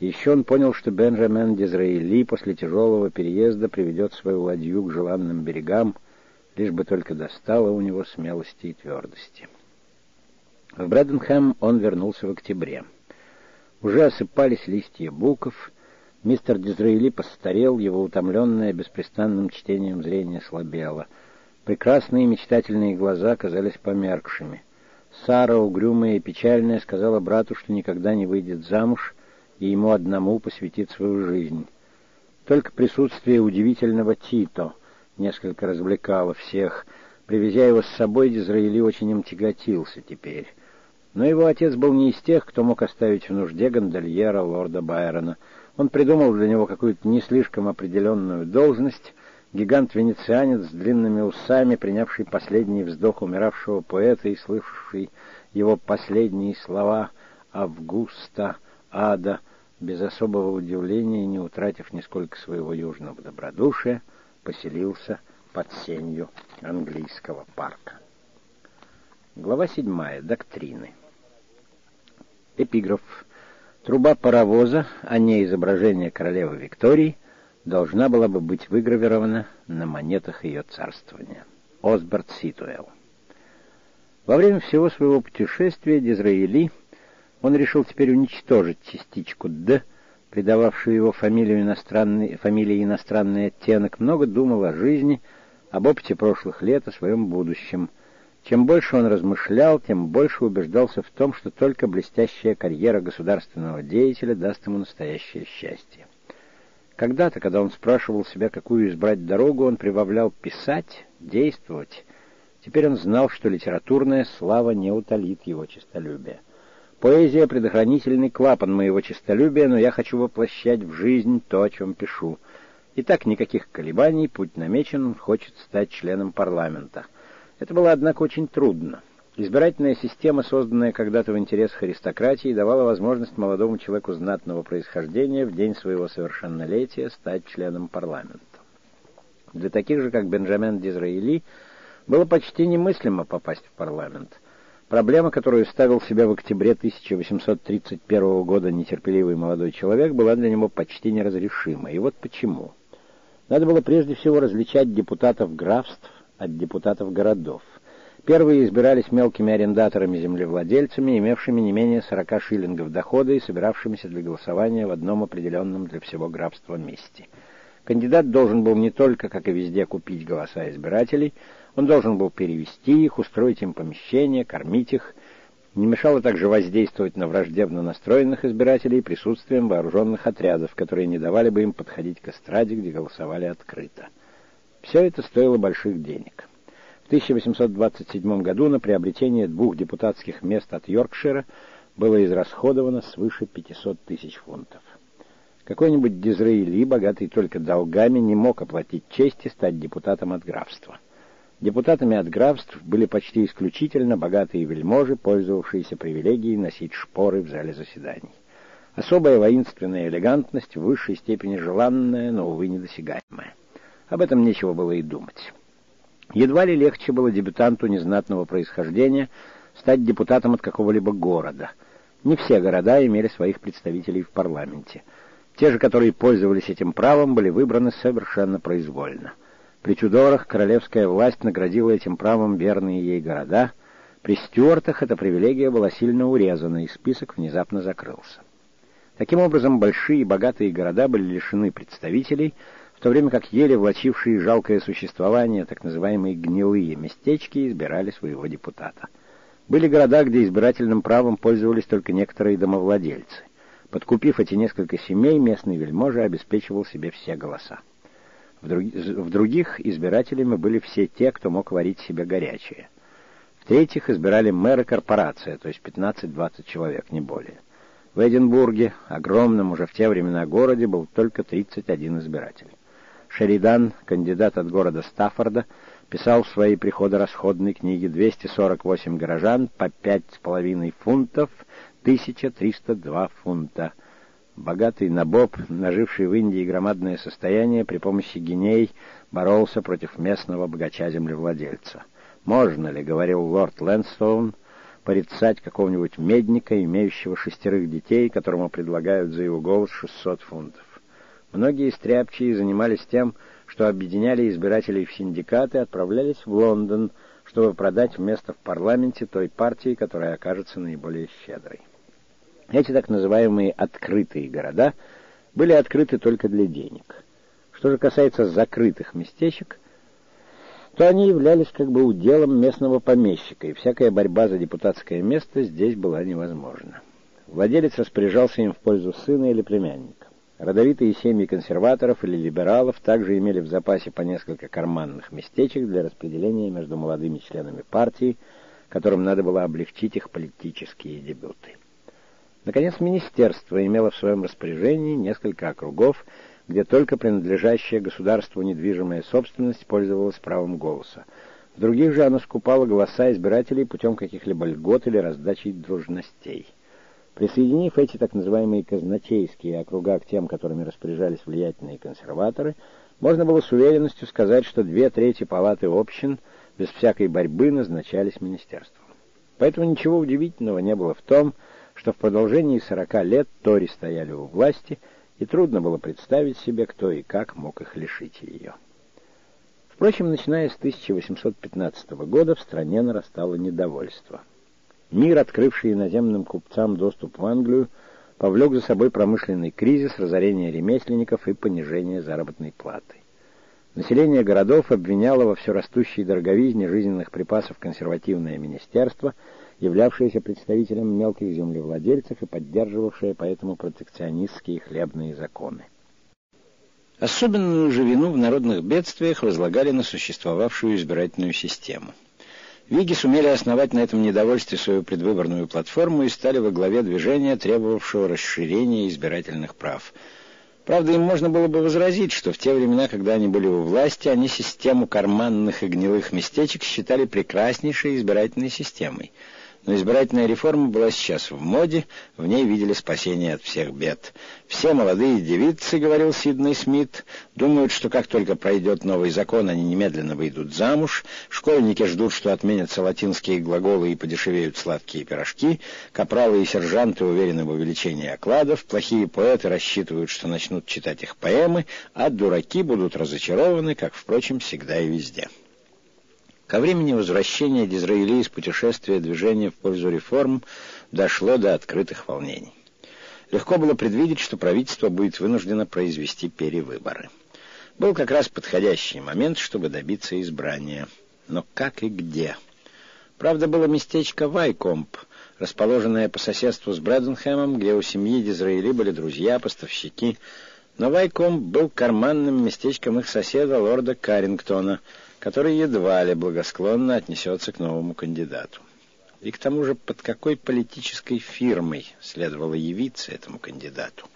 Еще он понял, что Бенджамен Дизраэли после тяжелого переезда приведет свою ладью к желанным берегам, лишь бы только достало у него смелости и твердости. В Брэденхэм он вернулся в октябре. Уже осыпались листья буков, мистер Дизраэли постарел, его утомленное беспрестанным чтением зрение слабело. Прекрасные мечтательные глаза казались померкшими. Сара, угрюмая и печальная, сказала брату, что никогда не выйдет замуж, и ему одному посвятит свою жизнь. Только присутствие удивительного Тито несколько развлекало всех. Привезя его с собой, Дизраэли очень им тяготился теперь. Но его отец был не из тех, кто мог оставить в нужде гондольера лорда Байрона. Он придумал для него какую-то не слишком определенную должность, гигант-венецианец с длинными усами, принявший последний вздох умиравшего поэта и слышавший его последние слова «Августа», «Ада», без особого удивления, не утратив нисколько своего южного добродушия, поселился под сенью английского парка. Глава седьмая. Доктрины. Эпиграф. Труба паровоза, а не изображение королевы Виктории, должна была бы быть выгравирована на монетах ее царствования. Осберт Ситуэлл. Во время всего своего путешествия Дизраэли он решил теперь уничтожить частичку «д», придававшую его фамилию иностранный, фамилии иностранный оттенок, много думал о жизни, об опыте прошлых лет, о своем будущем. Чем больше он размышлял, тем больше убеждался в том, что только блестящая карьера государственного деятеля даст ему настоящее счастье. Когда-то, когда он спрашивал себя, какую избрать дорогу, он прибавлял писать, действовать. Теперь он знал, что литературная слава не утолит его честолюбие. Поэзия — предохранительный клапан моего честолюбия, но я хочу воплощать в жизнь то, о чем пишу. Итак, никаких колебаний, путь намечен, хочет стать членом парламента. Это было, однако, очень трудно. Избирательная система, созданная когда-то в интересах аристократии, давала возможность молодому человеку знатного происхождения в день своего совершеннолетия стать членом парламента. Для таких же, как Бенджамен Дизраэли, было почти немыслимо попасть в парламент — Проблема, которую ставил себя в октябре 1831 года нетерпеливый молодой человек, была для него почти неразрешима. И вот почему. Надо было прежде всего различать депутатов графств от депутатов городов. Первые избирались мелкими арендаторами-землевладельцами, имевшими не менее 40 шиллингов дохода и собиравшимися для голосования в одном определенном для всего графства месте. Кандидат должен был не только, как и везде, купить голоса избирателей, он должен был перевести их, устроить им помещение, кормить их. Не мешало также воздействовать на враждебно настроенных избирателей присутствием вооруженных отрядов, которые не давали бы им подходить к эстраде, где голосовали открыто. Все это стоило больших денег. В 1827 году на приобретение двух депутатских мест от Йоркшира было израсходовано свыше 500 тысяч фунтов. Какой-нибудь Дизраили, богатый только долгами, не мог оплатить чести стать депутатом от графства. Депутатами от графств были почти исключительно богатые вельможи, пользовавшиеся привилегией носить шпоры в зале заседаний. Особая воинственная элегантность, в высшей степени желанная, но, увы, недосягаемая. Об этом нечего было и думать. Едва ли легче было дебютанту незнатного происхождения стать депутатом от какого-либо города. Не все города имели своих представителей в парламенте. Те же, которые пользовались этим правом, были выбраны совершенно произвольно. При Тюдорах королевская власть наградила этим правом верные ей города. При Стюартах эта привилегия была сильно урезана, и список внезапно закрылся. Таким образом, большие и богатые города были лишены представителей, в то время как еле влачившие жалкое существование так называемые «гнилые местечки» избирали своего депутата. Были города, где избирательным правом пользовались только некоторые домовладельцы. Подкупив эти несколько семей, местный вельможа обеспечивал себе все голоса. В, друг... в других избирателями были все те, кто мог варить себе горячее. В-третьих, избирали мэра корпорация, то есть 15-20 человек, не более. В Эдинбурге, огромном уже в те времена городе, был только 31 избиратель. Шеридан, кандидат от города Стаффорда, писал в своей приходорасходной книге 248 горожан по 5,5 фунтов, 1302 фунта – Богатый Набоб, наживший в Индии громадное состояние, при помощи геней боролся против местного богача-землевладельца. «Можно ли, — говорил лорд Лэнстоун, — порицать какого-нибудь медника, имеющего шестерых детей, которому предлагают за его голос 600 фунтов. Многие стряпчие занимались тем, что объединяли избирателей в синдикаты и отправлялись в Лондон, чтобы продать место в парламенте той партии, которая окажется наиболее щедрой. Эти так называемые «открытые города» были открыты только для денег. Что же касается закрытых местечек, то они являлись как бы уделом местного помещика, и всякая борьба за депутатское место здесь была невозможна. Владелец распоряжался им в пользу сына или племянника. Родовитые семьи консерваторов или либералов также имели в запасе по несколько карманных местечек для распределения между молодыми членами партии, которым надо было облегчить их политические дебюты. Наконец, министерство имело в своем распоряжении несколько округов, где только принадлежащая государству недвижимая собственность пользовалась правом голоса. В других же оно скупало голоса избирателей путем каких-либо льгот или раздачи должностей. Присоединив эти так называемые казначейские округа к тем, которыми распоряжались влиятельные консерваторы, можно было с уверенностью сказать, что две трети палаты общин без всякой борьбы назначались министерством. Поэтому ничего удивительного не было в том, что в продолжении 40 лет Тори стояли у власти, и трудно было представить себе, кто и как мог их лишить ее. Впрочем, начиная с 1815 года в стране нарастало недовольство. Мир, открывший иноземным купцам доступ в Англию, повлек за собой промышленный кризис, разорение ремесленников и понижение заработной платы. Население городов обвиняло во все растущей дороговизне жизненных припасов консервативное министерство, являвшееся представителем мелких землевладельцев и поддерживавшее поэтому протекционистские хлебные законы. Особенную же вину в народных бедствиях возлагали на существовавшую избирательную систему – Виги сумели основать на этом недовольстве свою предвыборную платформу и стали во главе движения, требовавшего расширения избирательных прав. Правда, им можно было бы возразить, что в те времена, когда они были у власти, они систему карманных и гнилых местечек считали прекраснейшей избирательной системой — но избирательная реформа была сейчас в моде, в ней видели спасение от всех бед. «Все молодые девицы, — говорил Сидней Смит, — думают, что как только пройдет новый закон, они немедленно выйдут замуж, школьники ждут, что отменятся латинские глаголы и подешевеют сладкие пирожки, капралы и сержанты уверены в увеличении окладов, плохие поэты рассчитывают, что начнут читать их поэмы, а дураки будут разочарованы, как, впрочем, всегда и везде». Ко времени возвращения Дизраэли из путешествия движения в пользу реформ дошло до открытых волнений. Легко было предвидеть, что правительство будет вынуждено произвести перевыборы. Был как раз подходящий момент, чтобы добиться избрания. Но как и где? Правда, было местечко Вайкомп, расположенное по соседству с Брэденхэмом, где у семьи Дизраэли были друзья, поставщики. Но Вайкомп был карманным местечком их соседа, лорда Карингтона — который едва ли благосклонно отнесется к новому кандидату. И к тому же, под какой политической фирмой следовало явиться этому кандидату.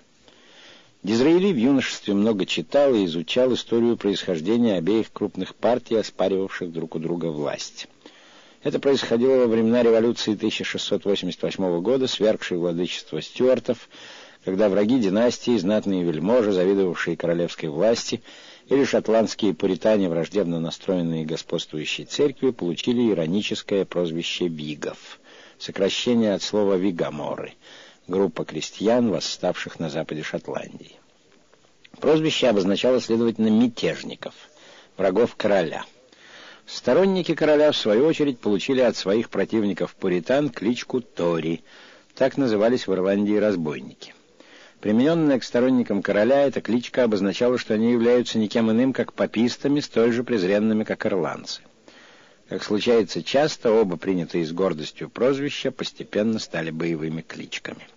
Дизраэли в юношестве много читал и изучал историю происхождения обеих крупных партий, оспаривавших друг у друга власть. Это происходило во времена революции 1688 года, свергшей владычество стюартов, когда враги династии, знатные вельможи, завидовавшие королевской власти, или шотландские пуритане, враждебно настроенные господствующей церкви, получили ироническое прозвище «вигов», сокращение от слова «вигаморы», группа крестьян, восставших на западе Шотландии. Прозвище обозначало, следовательно, мятежников, врагов короля. Сторонники короля, в свою очередь, получили от своих противников-пуритан кличку Тори, так назывались в Ирландии разбойники. Примененная к сторонникам короля, эта кличка обозначала, что они являются никем иным, как папистами, столь же презренными, как ирландцы. Как случается часто, оба принятые с гордостью прозвища постепенно стали боевыми кличками.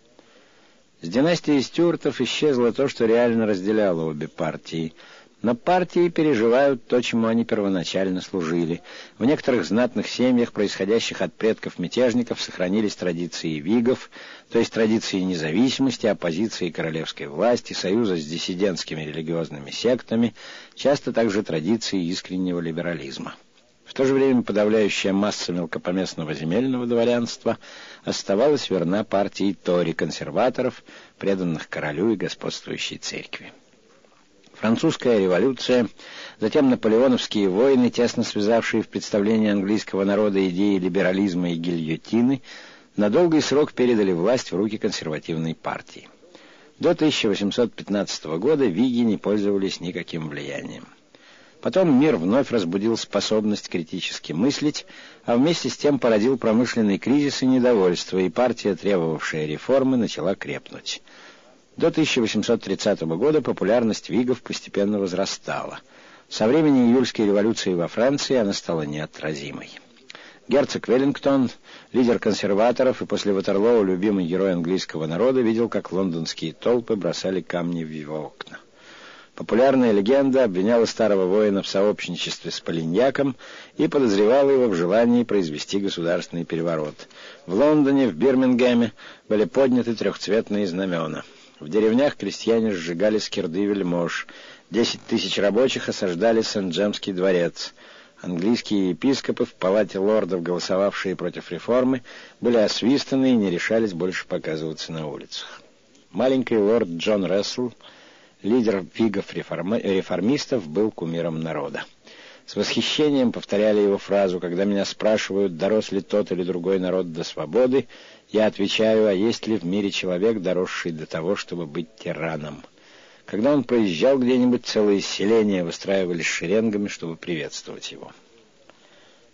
С династией Стюартов исчезло то, что реально разделяло обе партии — но партии переживают то, чему они первоначально служили. В некоторых знатных семьях, происходящих от предков мятежников, сохранились традиции вигов, то есть традиции независимости, оппозиции королевской власти, союза с диссидентскими религиозными сектами, часто также традиции искреннего либерализма. В то же время подавляющая масса мелкопоместного земельного дворянства оставалась верна партии Тори-консерваторов, преданных королю и господствующей церкви. Французская революция, затем наполеоновские войны, тесно связавшие в представлении английского народа идеи либерализма и гильотины, на долгий срок передали власть в руки консервативной партии. До 1815 года виги не пользовались никаким влиянием. Потом мир вновь разбудил способность критически мыслить, а вместе с тем породил промышленный кризис и недовольство, и партия, требовавшая реформы, начала крепнуть. До 1830 года популярность вигов постепенно возрастала. Со времени июльской революции во Франции она стала неотразимой. Герцог Веллингтон, лидер консерваторов и после Ватерлоу любимый герой английского народа, видел, как лондонские толпы бросали камни в его окна. Популярная легенда обвиняла старого воина в сообщничестве с Полиньяком и подозревала его в желании произвести государственный переворот. В Лондоне, в Бирмингеме были подняты трехцветные знамена — в деревнях крестьяне сжигали скирды вельмож. Десять тысяч рабочих осаждали Сент-Джемский дворец. Английские епископы в палате лордов, голосовавшие против реформы, были освистаны и не решались больше показываться на улицах. Маленький лорд Джон Рессел, лидер вигов-реформистов, был кумиром народа. С восхищением повторяли его фразу, когда меня спрашивают, дорос ли тот или другой народ до свободы, я отвечаю, а есть ли в мире человек, доросший до того, чтобы быть тираном? Когда он проезжал где-нибудь, целые селения выстраивались шеренгами, чтобы приветствовать его.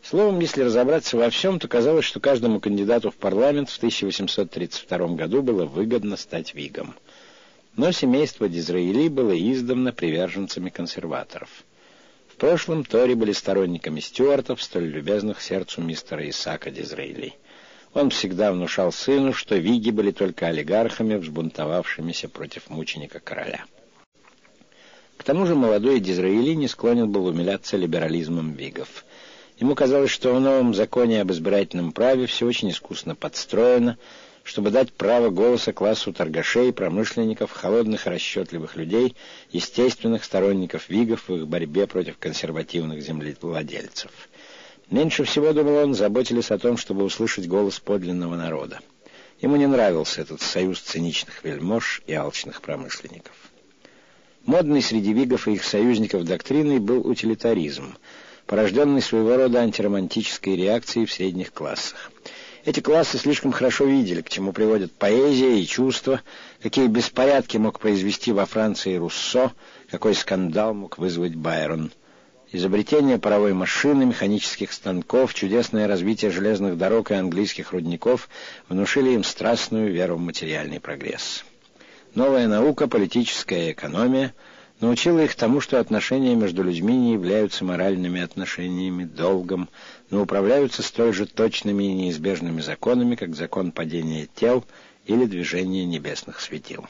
Словом, если разобраться во всем, то казалось, что каждому кандидату в парламент в 1832 году было выгодно стать вигом. Но семейство Дизраили было издавна приверженцами консерваторов. В прошлом Тори были сторонниками Стюартов, столь любезных сердцу мистера Исаака Дизраили. Он всегда внушал сыну, что виги были только олигархами, взбунтовавшимися против мученика короля. К тому же молодой Дизраили не склонен был умиляться либерализмом вигов. Ему казалось, что в новом законе об избирательном праве все очень искусно подстроено, чтобы дать право голоса классу торгашей, промышленников, холодных расчетливых людей, естественных сторонников вигов в их борьбе против консервативных землевладельцев. Меньше всего, думал он, заботились о том, чтобы услышать голос подлинного народа. Ему не нравился этот союз циничных вельмож и алчных промышленников. Модной среди вигов и их союзников доктриной был утилитаризм, порожденный своего рода антиромантической реакцией в средних классах. Эти классы слишком хорошо видели, к чему приводят поэзия и чувства, какие беспорядки мог произвести во Франции Руссо, какой скандал мог вызвать Байрон. Изобретение паровой машины, механических станков, чудесное развитие железных дорог и английских рудников внушили им страстную веру в материальный прогресс. Новая наука, политическая экономия, научила их тому, что отношения между людьми не являются моральными отношениями, долгом, но управляются столь же точными и неизбежными законами, как закон падения тел или движения небесных светил.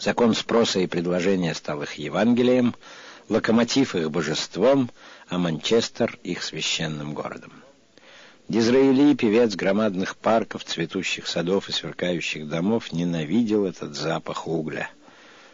Закон спроса и предложения стал их Евангелием — локомотив их божеством, а Манчестер их священным городом. Дизраили, певец громадных парков, цветущих садов и сверкающих домов, ненавидел этот запах угля.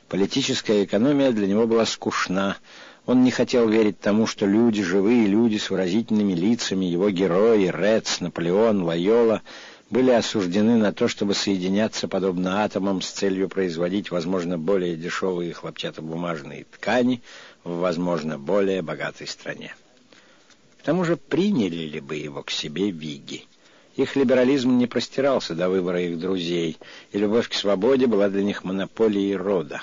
Политическая экономия для него была скучна. Он не хотел верить тому, что люди, живые люди с выразительными лицами, его герои, Рец, Наполеон, Лайола — были осуждены на то, чтобы соединяться подобно атомам с целью производить, возможно, более дешевые хлопчатобумажные ткани в, возможно, более богатой стране. К тому же приняли ли бы его к себе виги? Их либерализм не простирался до выбора их друзей, и любовь к свободе была для них монополией рода.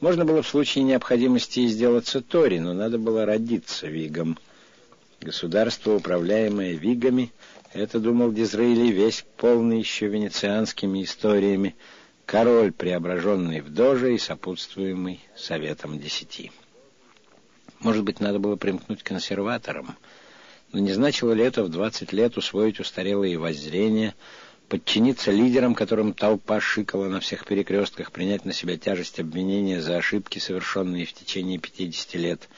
Можно было в случае необходимости сделаться Тори, но надо было родиться вигом. Государство, управляемое вигами, это, думал Дизраили, весь полный еще венецианскими историями, король, преображенный в доже и сопутствуемый Советом Десяти. Может быть, надо было примкнуть к консерваторам, но не значило ли это в двадцать лет усвоить устарелые воззрения, подчиниться лидерам, которым толпа шикала на всех перекрестках, принять на себя тяжесть обвинения за ошибки, совершенные в течение пятидесяти лет,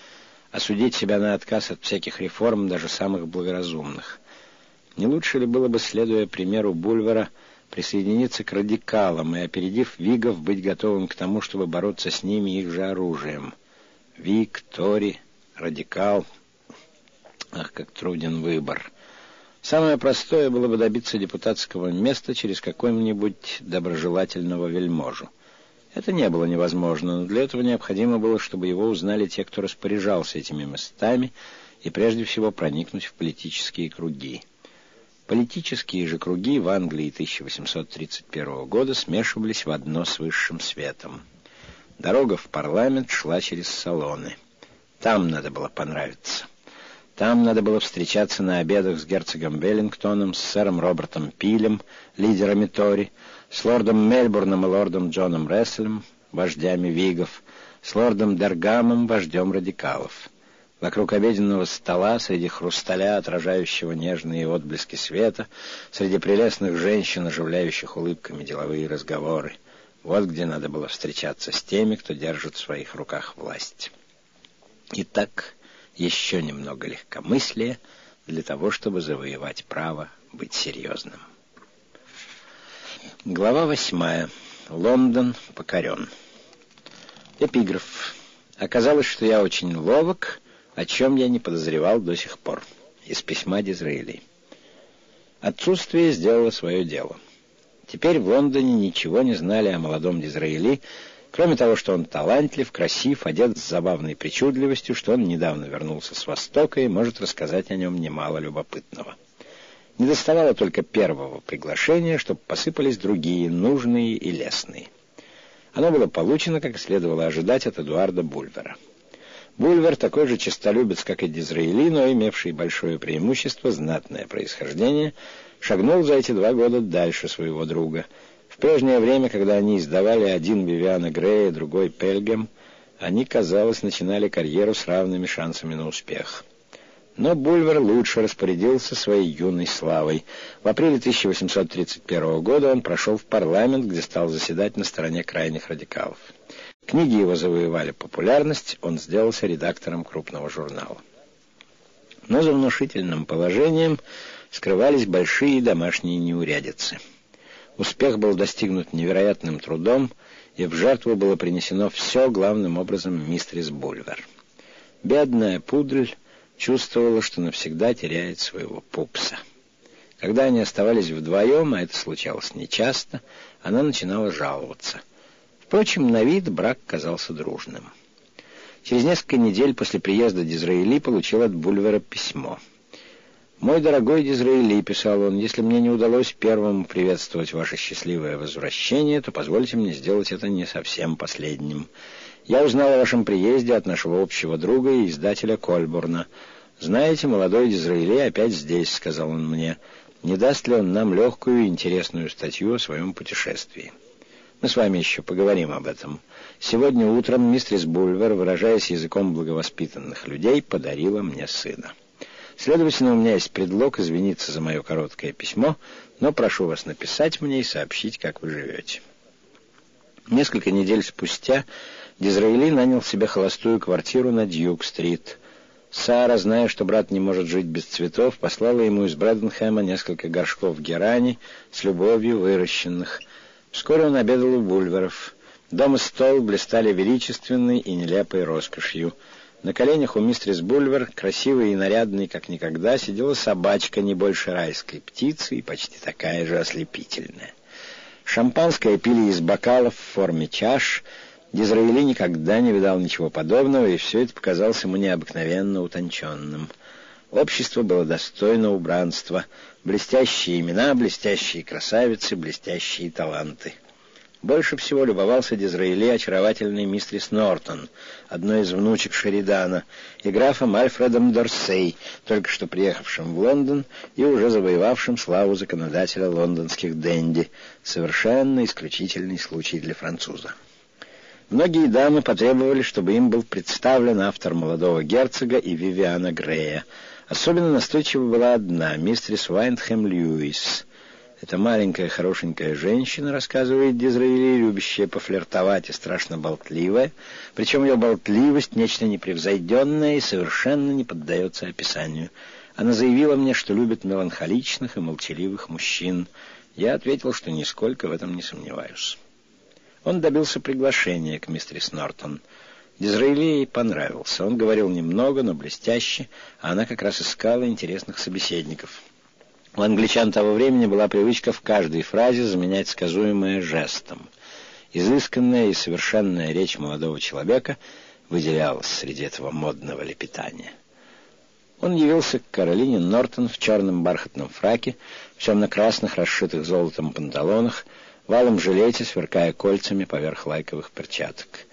осудить себя на отказ от всяких реформ, даже самых благоразумных — не лучше ли было бы, следуя примеру Бульвара, присоединиться к радикалам и, опередив Вигов, быть готовым к тому, чтобы бороться с ними их же оружием? Виг, Тори, радикал. Ах, как труден выбор. Самое простое было бы добиться депутатского места через какого-нибудь доброжелательного вельможу. Это не было невозможно, но для этого необходимо было, чтобы его узнали те, кто распоряжался этими местами, и прежде всего проникнуть в политические круги. Политические же круги в Англии 1831 года смешивались в одно с высшим светом. Дорога в парламент шла через салоны. Там надо было понравиться. Там надо было встречаться на обедах с герцогом Веллингтоном, с сэром Робертом Пилем, лидерами Тори, с лордом Мельбурном и лордом Джоном Ресселем, вождями Вигов, с лордом Дергамом, вождем радикалов. Вокруг обеденного стола, среди хрусталя, отражающего нежные отблески света, среди прелестных женщин, оживляющих улыбками деловые разговоры. Вот где надо было встречаться с теми, кто держит в своих руках власть. Итак, еще немного легкомыслия для того, чтобы завоевать право быть серьезным. Глава восьмая. Лондон покорен. Эпиграф. Оказалось, что я очень ловок, о чем я не подозревал до сих пор. Из письма Дизраэли. Отсутствие сделало свое дело. Теперь в Лондоне ничего не знали о молодом Дизраэли, Кроме того, что он талантлив, красив, одет с забавной причудливостью, что он недавно вернулся с Востока и может рассказать о нем немало любопытного. Не доставало только первого приглашения, чтобы посыпались другие, нужные и лестные. Оно было получено, как следовало ожидать, от Эдуарда Бульвера. Бульвер такой же честолюбец, как и Дизраэли, но имевший большое преимущество, знатное происхождение, шагнул за эти два года дальше своего друга — в прежнее время, когда они издавали один Вивиана Грея, другой Пельгем, они, казалось, начинали карьеру с равными шансами на успех. Но Бульвер лучше распорядился своей юной славой. В апреле 1831 года он прошел в парламент, где стал заседать на стороне крайних радикалов. Книги его завоевали популярность, он сделался редактором крупного журнала. Но за внушительным положением скрывались большие домашние неурядицы. Успех был достигнут невероятным трудом, и в жертву было принесено все, главным образом, мистерис Бульвер. Бедная Пудрель чувствовала, что навсегда теряет своего пупса. Когда они оставались вдвоем, а это случалось нечасто, она начинала жаловаться. Впрочем, на вид брак казался дружным. Через несколько недель после приезда Дизраэли получил от Бульвера письмо — «Мой дорогой Дизраэли», — писал он, — «если мне не удалось первым приветствовать ваше счастливое возвращение, то позвольте мне сделать это не совсем последним. Я узнал о вашем приезде от нашего общего друга и издателя Кольбурна. Знаете, молодой Дизраэли опять здесь», — сказал он мне. «Не даст ли он нам легкую и интересную статью о своем путешествии?» Мы с вами еще поговорим об этом. Сегодня утром мистерис Бульвер, выражаясь языком благовоспитанных людей, подарила мне сына. Следовательно, у меня есть предлог извиниться за мое короткое письмо, но прошу вас написать мне и сообщить, как вы живете. Несколько недель спустя Дизраэли нанял себе холостую квартиру на Дьюк-стрит. Сара, зная, что брат не может жить без цветов, послала ему из Брэденхэма несколько горшков герани с любовью выращенных. Вскоре он обедал у Бульверов. Дом и стол блистали величественной и нелепой роскошью — на коленях у мистерис Бульвер, красивой и нарядной, как никогда, сидела собачка не больше райской птицы и почти такая же ослепительная. Шампанское пили из бокалов в форме чаш. Дизраэли никогда не видал ничего подобного, и все это показалось ему необыкновенно утонченным. Общество было достойно убранства. Блестящие имена, блестящие красавицы, блестящие таланты — больше всего любовался Дизраэли очаровательный мистрис Нортон, одной из внучек Шеридана, и графом Альфредом Дорсей, только что приехавшим в Лондон и уже завоевавшим славу законодателя лондонских денди. Совершенно исключительный случай для француза. Многие дамы потребовали, чтобы им был представлен автор молодого герцога и Вивиана Грея. Особенно настойчива была одна, мистерис Уайндхэм Льюис — эта маленькая хорошенькая женщина, рассказывает Дизраэли, любящая пофлиртовать и страшно болтливая, причем ее болтливость — нечто непревзойденное и совершенно не поддается описанию. Она заявила мне, что любит меланхоличных и молчаливых мужчин. Я ответил, что нисколько в этом не сомневаюсь. Он добился приглашения к мистерис Нортон. Дизраэли ей понравился. Он говорил немного, но блестяще, а она как раз искала интересных собеседников — у англичан того времени была привычка в каждой фразе заменять сказуемое жестом. Изысканная и совершенная речь молодого человека выделялась среди этого модного лепетания. Он явился к Каролине Нортон в черном бархатном фраке, в темно-красных, расшитых золотом панталонах, валом жилете, сверкая кольцами поверх лайковых перчаток.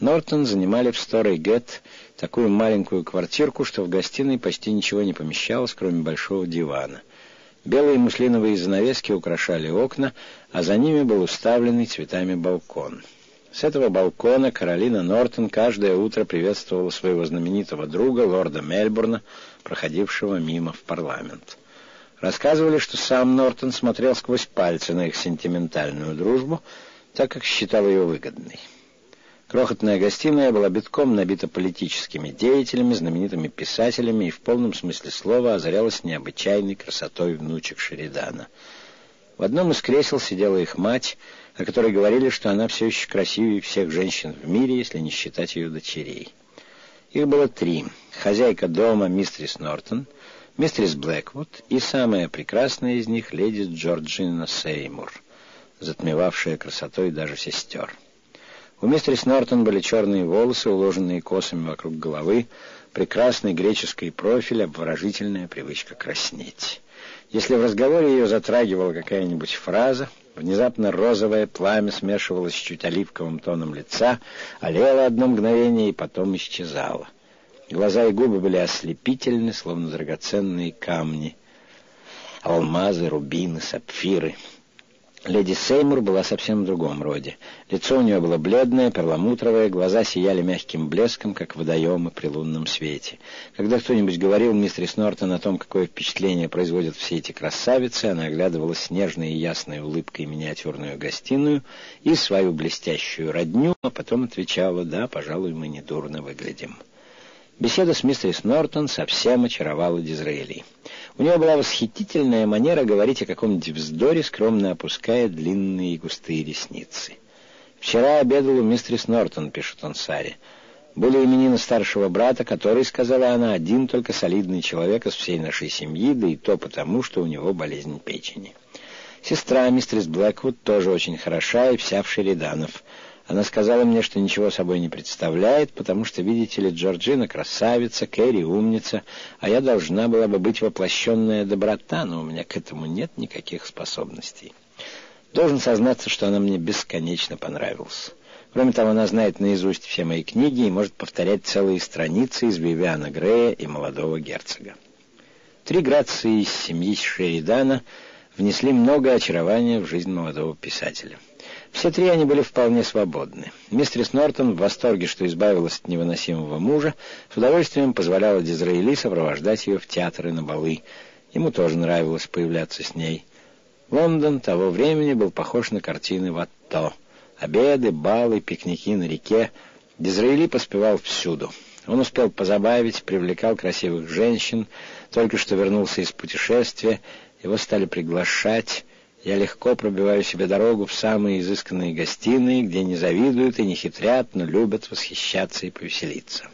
Нортон занимали в Сторой Гет такую маленькую квартирку, что в гостиной почти ничего не помещалось, кроме большого дивана. Белые муслиновые занавески украшали окна, а за ними был уставленный цветами балкон. С этого балкона Каролина Нортон каждое утро приветствовала своего знаменитого друга, лорда Мельбурна, проходившего мимо в парламент. Рассказывали, что сам Нортон смотрел сквозь пальцы на их сентиментальную дружбу, так как считал ее выгодной. Крохотная гостиная была битком набита политическими деятелями, знаменитыми писателями и в полном смысле слова озарялась необычайной красотой внучек Шеридана. В одном из кресел сидела их мать, о которой говорили, что она все еще красивее всех женщин в мире, если не считать ее дочерей. Их было три. Хозяйка дома мистерис Нортон, мистерис Блэквуд и самая прекрасная из них леди Джорджина Сеймур, затмевавшая красотой даже сестер. У мистерис Нортон были черные волосы, уложенные косами вокруг головы, прекрасный греческий профиль, обворожительная привычка краснеть. Если в разговоре ее затрагивала какая-нибудь фраза, внезапно розовое пламя смешивалось с чуть оливковым тоном лица, олело одно мгновение и потом исчезало. Глаза и губы были ослепительны, словно драгоценные камни. Алмазы, рубины, сапфиры — Леди Сеймур была совсем в другом роде. Лицо у нее было бледное, перламутровое, глаза сияли мягким блеском, как водоемы при лунном свете. Когда кто-нибудь говорил мистерис Нортон о том, какое впечатление производят все эти красавицы, она оглядывала с нежной и ясной улыбкой миниатюрную гостиную и свою блестящую родню, а потом отвечала «Да, пожалуй, мы недурно выглядим». Беседа с мистерис Нортон совсем очаровала Дизраэли. У нее была восхитительная манера говорить о каком-нибудь вздоре, скромно опуская длинные и густые ресницы. «Вчера обедал у мистерис Нортон», — пишет он Саре. «Были именины старшего брата, который, — сказала она, — один только солидный человек из всей нашей семьи, да и то потому, что у него болезнь печени. Сестра мистерис Блэквуд тоже очень хороша и вся в Шериданов». Она сказала мне, что ничего собой не представляет, потому что, видите ли, Джорджина красавица, Кэрри умница, а я должна была бы быть воплощенная доброта, но у меня к этому нет никаких способностей. Должен сознаться, что она мне бесконечно понравилась. Кроме того, она знает наизусть все мои книги и может повторять целые страницы из Вивиана Грея и молодого герцога. Три грации из семьи Шеридана внесли много очарования в жизнь молодого писателя. Все три они были вполне свободны. Мистерис Нортон в восторге, что избавилась от невыносимого мужа, с удовольствием позволяла Дизраэли сопровождать ее в театры на балы. Ему тоже нравилось появляться с ней. Лондон того времени был похож на картины Ватто. Обеды, балы, пикники на реке. Дизраэли поспевал всюду. Он успел позабавить, привлекал красивых женщин, только что вернулся из путешествия, его стали приглашать... Я легко пробиваю себе дорогу в самые изысканные гостиные, где не завидуют и не хитрят, но любят восхищаться и повеселиться.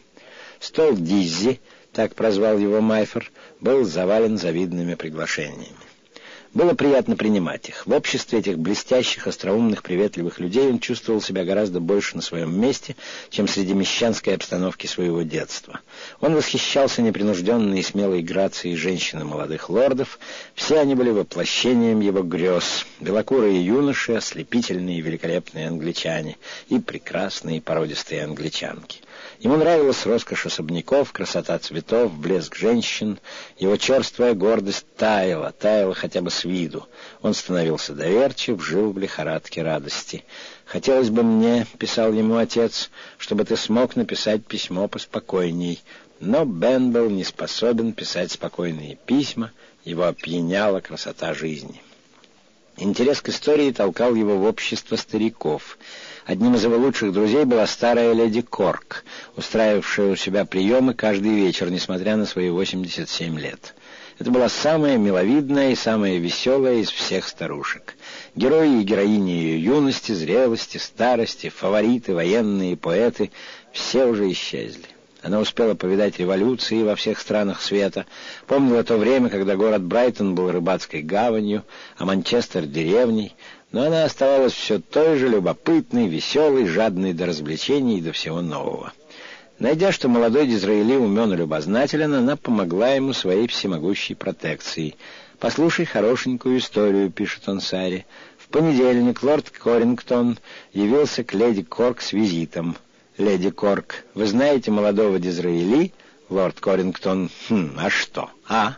Стол Диззи, так прозвал его Майфер, был завален завидными приглашениями. Было приятно принимать их. В обществе этих блестящих, остроумных, приветливых людей он чувствовал себя гораздо больше на своем месте, чем среди мещанской обстановки своего детства. Он восхищался непринужденной и смелой грацией женщин и молодых лордов. Все они были воплощением его грез. Белокурые юноши, ослепительные и великолепные англичане и прекрасные породистые англичанки. Ему нравилась роскошь особняков, красота цветов, блеск женщин. Его черствая гордость таяла, таяла хотя бы с виду. Он становился доверчив, жил в лихорадке радости. «Хотелось бы мне, — писал ему отец, — чтобы ты смог написать письмо поспокойней». Но Бен был не способен писать спокойные письма, его опьяняла красота жизни. Интерес к истории толкал его в общество стариков — Одним из его лучших друзей была старая леди Корк, устраивавшая у себя приемы каждый вечер, несмотря на свои 87 лет. Это была самая миловидная и самая веселая из всех старушек. Герои и героини ее юности, зрелости, старости, фавориты, военные, поэты — все уже исчезли. Она успела повидать революции во всех странах света, помнила то время, когда город Брайтон был рыбацкой гаванью, а Манчестер — деревней, но она оставалась все той же любопытной, веселой, жадной до развлечений и до всего нового. Найдя, что молодой Дизраэли умен и любознателен, она помогла ему своей всемогущей протекцией. «Послушай хорошенькую историю», — пишет он Саре. «В понедельник лорд Корингтон явился к леди Корк с визитом» леди Корк. Вы знаете молодого Дизраэли? Лорд Корингтон. Хм, а что? А?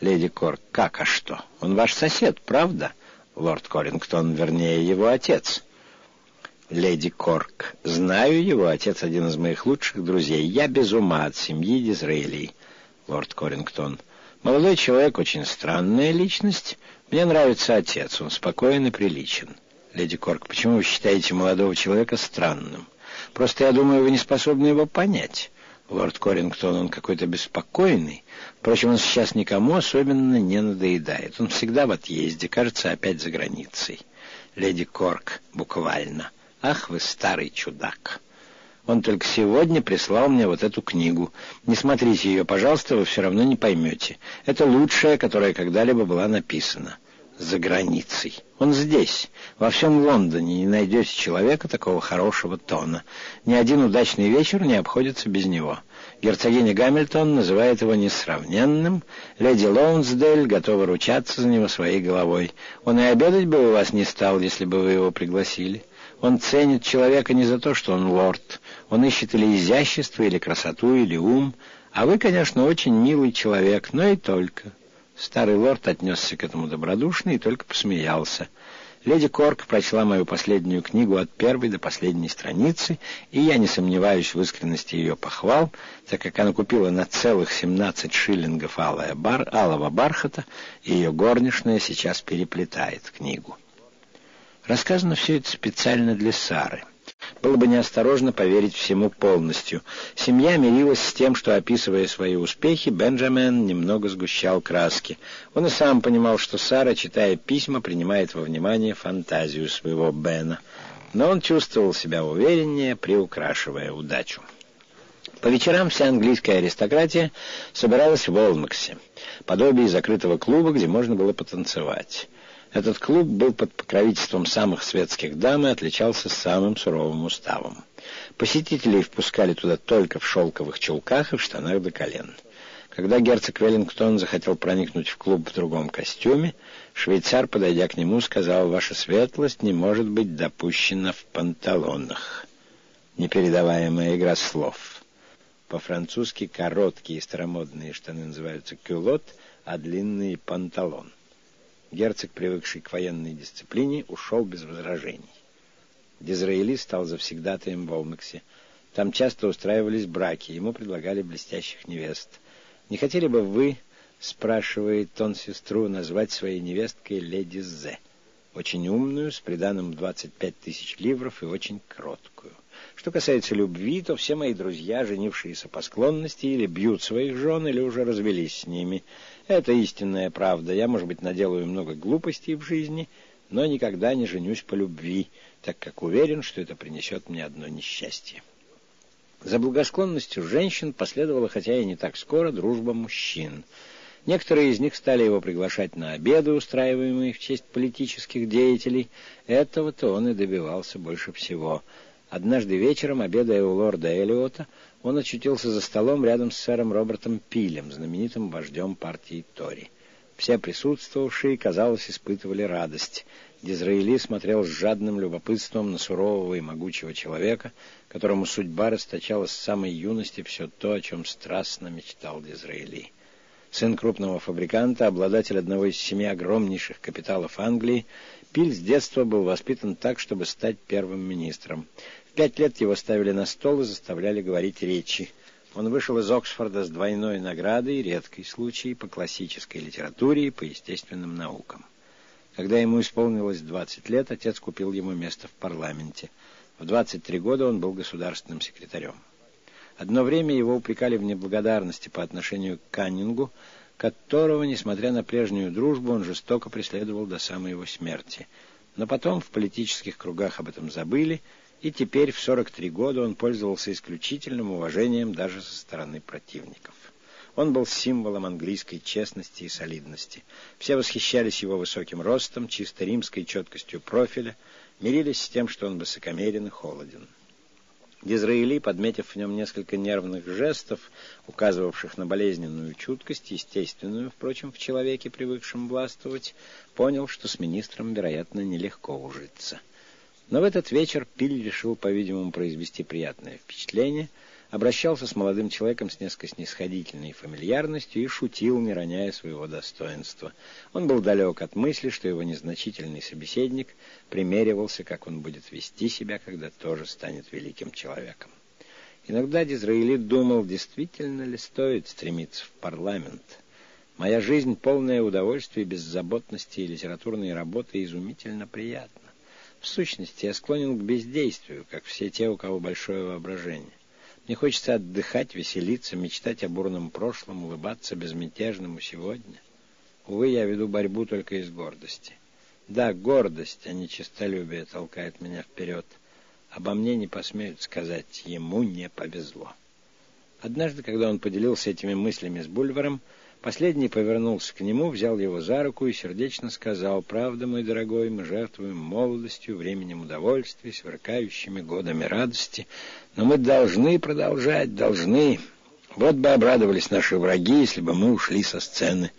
Леди Корк. Как, а что? Он ваш сосед, правда? Лорд Корингтон, вернее, его отец. Леди Корк. Знаю его, отец один из моих лучших друзей. Я без ума от семьи Дизраэли. Лорд Корингтон. Молодой человек очень странная личность. Мне нравится отец, он спокоен и приличен. Леди Корк, почему вы считаете молодого человека странным? Просто я думаю, вы не способны его понять. Лорд Корингтон, он какой-то беспокойный. Впрочем, он сейчас никому особенно не надоедает. Он всегда в отъезде, кажется, опять за границей. Леди Корк, буквально. Ах, вы старый чудак. Он только сегодня прислал мне вот эту книгу. Не смотрите ее, пожалуйста, вы все равно не поймете. Это лучшая, которая когда-либо была написана за границей. Он здесь. Во всем Лондоне не найдете человека такого хорошего тона. Ни один удачный вечер не обходится без него. Герцогиня Гамильтон называет его несравненным. Леди Лоунсдель готова ручаться за него своей головой. Он и обедать бы у вас не стал, если бы вы его пригласили. Он ценит человека не за то, что он лорд. Он ищет или изящество, или красоту, или ум. А вы, конечно, очень милый человек, но и только. Старый лорд отнесся к этому добродушно и только посмеялся. Леди Корк прочла мою последнюю книгу от первой до последней страницы, и я не сомневаюсь в искренности ее похвал, так как она купила на целых 17 шиллингов алая бар, алого бархата, и ее горничная сейчас переплетает книгу. Рассказано все это специально для Сары. Было бы неосторожно поверить всему полностью. Семья мирилась с тем, что, описывая свои успехи, Бенджамен немного сгущал краски. Он и сам понимал, что Сара, читая письма, принимает во внимание фантазию своего Бена. Но он чувствовал себя увереннее, приукрашивая удачу. По вечерам вся английская аристократия собиралась в Олмаксе, подобие закрытого клуба, где можно было потанцевать. Этот клуб был под покровительством самых светских дам и отличался самым суровым уставом. Посетителей впускали туда только в шелковых чулках и в штанах до колен. Когда герцог Веллингтон захотел проникнуть в клуб в другом костюме, швейцар, подойдя к нему, сказал, «Ваша светлость не может быть допущена в панталонах». Непередаваемая игра слов. По-французски короткие старомодные штаны называются кюлот, а длинные — панталон. Герцог, привыкший к военной дисциплине, ушел без возражений. Дизраэли стал завсегдатаем в Олмексе. Там часто устраивались браки, ему предлагали блестящих невест. «Не хотели бы вы, — спрашивает он сестру, — назвать своей невесткой леди Зе? Очень умную, с приданым 25 тысяч ливров и очень кроткую. Что касается любви, то все мои друзья, женившиеся по склонности, или бьют своих жен, или уже развелись с ними. Это истинная правда. Я, может быть, наделаю много глупостей в жизни, но никогда не женюсь по любви, так как уверен, что это принесет мне одно несчастье. За благосклонностью женщин последовала, хотя и не так скоро, дружба мужчин. Некоторые из них стали его приглашать на обеды, устраиваемые в честь политических деятелей. Этого-то он и добивался больше всего. Однажды вечером, обедая у лорда Эллиота, он очутился за столом рядом с сэром Робертом Пилем, знаменитым вождем партии Тори. Все присутствовавшие, казалось, испытывали радость. Дизраэли смотрел с жадным любопытством на сурового и могучего человека, которому судьба расточала с самой юности все то, о чем страстно мечтал Дизраэли. Сын крупного фабриканта, обладатель одного из семи огромнейших капиталов Англии, Пиль с детства был воспитан так, чтобы стать первым министром пять лет его ставили на стол и заставляли говорить речи. Он вышел из Оксфорда с двойной наградой, редкий случай, по классической литературе и по естественным наукам. Когда ему исполнилось 20 лет, отец купил ему место в парламенте. В 23 года он был государственным секретарем. Одно время его упрекали в неблагодарности по отношению к Каннингу, которого, несмотря на прежнюю дружбу, он жестоко преследовал до самой его смерти. Но потом в политических кругах об этом забыли, и теперь в 43 года он пользовался исключительным уважением даже со стороны противников. Он был символом английской честности и солидности. Все восхищались его высоким ростом, чисто римской четкостью профиля, мирились с тем, что он высокомерен и холоден. Дизраэли, подметив в нем несколько нервных жестов, указывавших на болезненную чуткость, естественную, впрочем, в человеке, привыкшем властвовать, понял, что с министром, вероятно, нелегко ужиться. Но в этот вечер Пиль решил, по-видимому, произвести приятное впечатление — обращался с молодым человеком с несколько снисходительной фамильярностью и шутил, не роняя своего достоинства. Он был далек от мысли, что его незначительный собеседник примеривался, как он будет вести себя, когда тоже станет великим человеком. Иногда Дизраилит думал, действительно ли стоит стремиться в парламент. Моя жизнь, полная удовольствия, беззаботности и литературной работы, изумительно приятна. В сущности, я склонен к бездействию, как все те, у кого большое воображение. Мне хочется отдыхать, веселиться, мечтать о бурном прошлом, улыбаться безмятежному сегодня. Увы, я веду борьбу только из гордости. Да, гордость, а не честолюбие толкает меня вперед. Обо мне не посмеют сказать, ему не повезло. Однажды, когда он поделился этими мыслями с Бульваром, Последний повернулся к нему, взял его за руку и сердечно сказал, «Правда, мой дорогой, мы жертвуем молодостью, временем удовольствий, сверкающими годами радости, но мы должны продолжать, должны. Вот бы обрадовались наши враги, если бы мы ушли со сцены.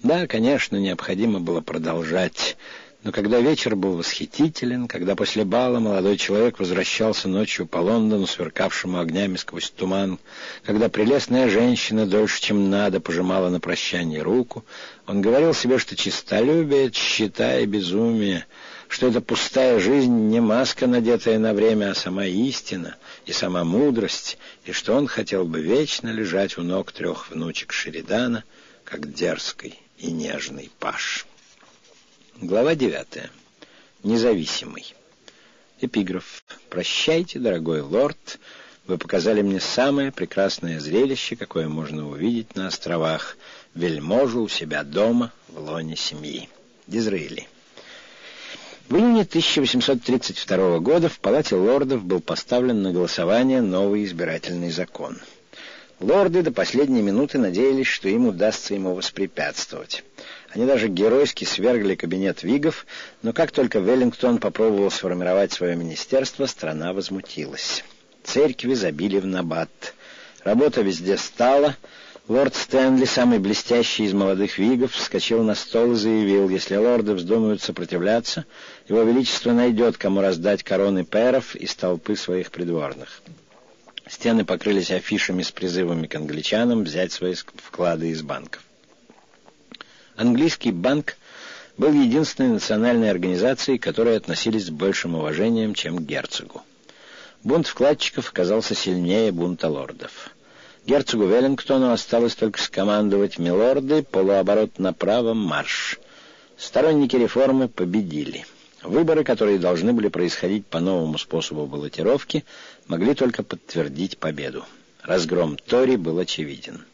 Да, конечно, необходимо было продолжать». Но когда вечер был восхитителен, когда после бала молодой человек возвращался ночью по Лондону, сверкавшему огнями сквозь туман, когда прелестная женщина дольше, чем надо, пожимала на прощание руку, он говорил себе, что чистолюбие, счета и безумие, что это пустая жизнь не маска, надетая на время, а сама истина и сама мудрость, и что он хотел бы вечно лежать у ног трех внучек Шеридана, как дерзкий и нежный паш. Глава 9. Независимый. Эпиграф. «Прощайте, дорогой лорд, вы показали мне самое прекрасное зрелище, какое можно увидеть на островах, вельможу у себя дома, в лоне семьи». Дизраэли. В июне 1832 года в Палате лордов был поставлен на голосование новый избирательный закон. Лорды до последней минуты надеялись, что им удастся ему воспрепятствовать. Они даже геройски свергли кабинет Вигов, но как только Веллингтон попробовал сформировать свое министерство, страна возмутилась. Церкви забили в набат. Работа везде стала. Лорд Стэнли, самый блестящий из молодых вигов, вскочил на стол и заявил, если лорды вздумают сопротивляться, его величество найдет, кому раздать короны пэров из толпы своих придворных. Стены покрылись афишами с призывами к англичанам взять свои вклады из банков. Английский банк был единственной национальной организацией, к которой относились с большим уважением, чем к герцогу. Бунт вкладчиков оказался сильнее бунта лордов. Герцогу Веллингтону осталось только скомандовать «Милорды, полуоборот направо, марш». Сторонники реформы победили. Выборы, которые должны были происходить по новому способу баллотировки, могли только подтвердить победу. Разгром Тори был очевиден.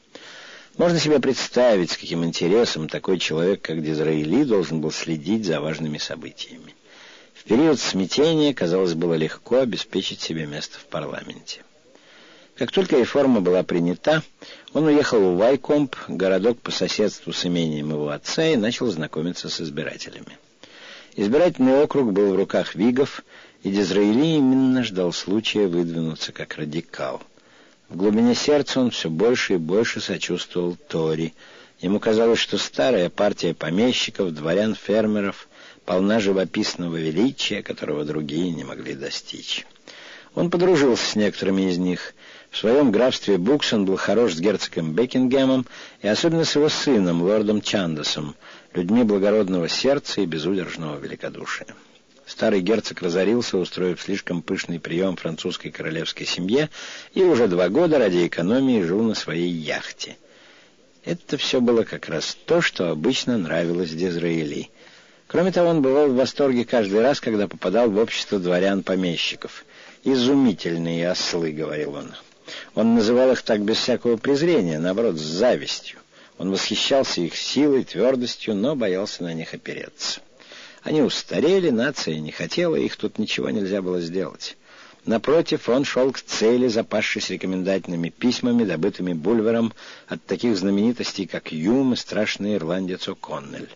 Можно себе представить, с каким интересом такой человек, как Дизраэли, должен был следить за важными событиями. В период смятения, казалось, было легко обеспечить себе место в парламенте. Как только реформа была принята, он уехал в Вайкомп, городок по соседству с имением его отца, и начал знакомиться с избирателями. Избирательный округ был в руках Вигов, и Дизраэли именно ждал случая выдвинуться как радикал – в глубине сердца он все больше и больше сочувствовал Тори. Ему казалось, что старая партия помещиков, дворян-фермеров полна живописного величия, которого другие не могли достичь. Он подружился с некоторыми из них. В своем графстве Букс он был хорош с герцогом Бекингемом и особенно с его сыном, лордом Чандасом, людьми благородного сердца и безудержного великодушия. Старый герцог разорился, устроив слишком пышный прием французской королевской семье, и уже два года ради экономии жил на своей яхте. Это все было как раз то, что обычно нравилось Дизраэли. Кроме того, он бывал в восторге каждый раз, когда попадал в общество дворян-помещиков. «Изумительные ослы», — говорил он. Он называл их так без всякого презрения, наоборот, с завистью. Он восхищался их силой, твердостью, но боялся на них опереться. Они устарели, нация не хотела, их тут ничего нельзя было сделать. Напротив, он шел к цели, запасшись рекомендательными письмами, добытыми Бульвером от таких знаменитостей, как Юм и страшный ирландец О'Коннель.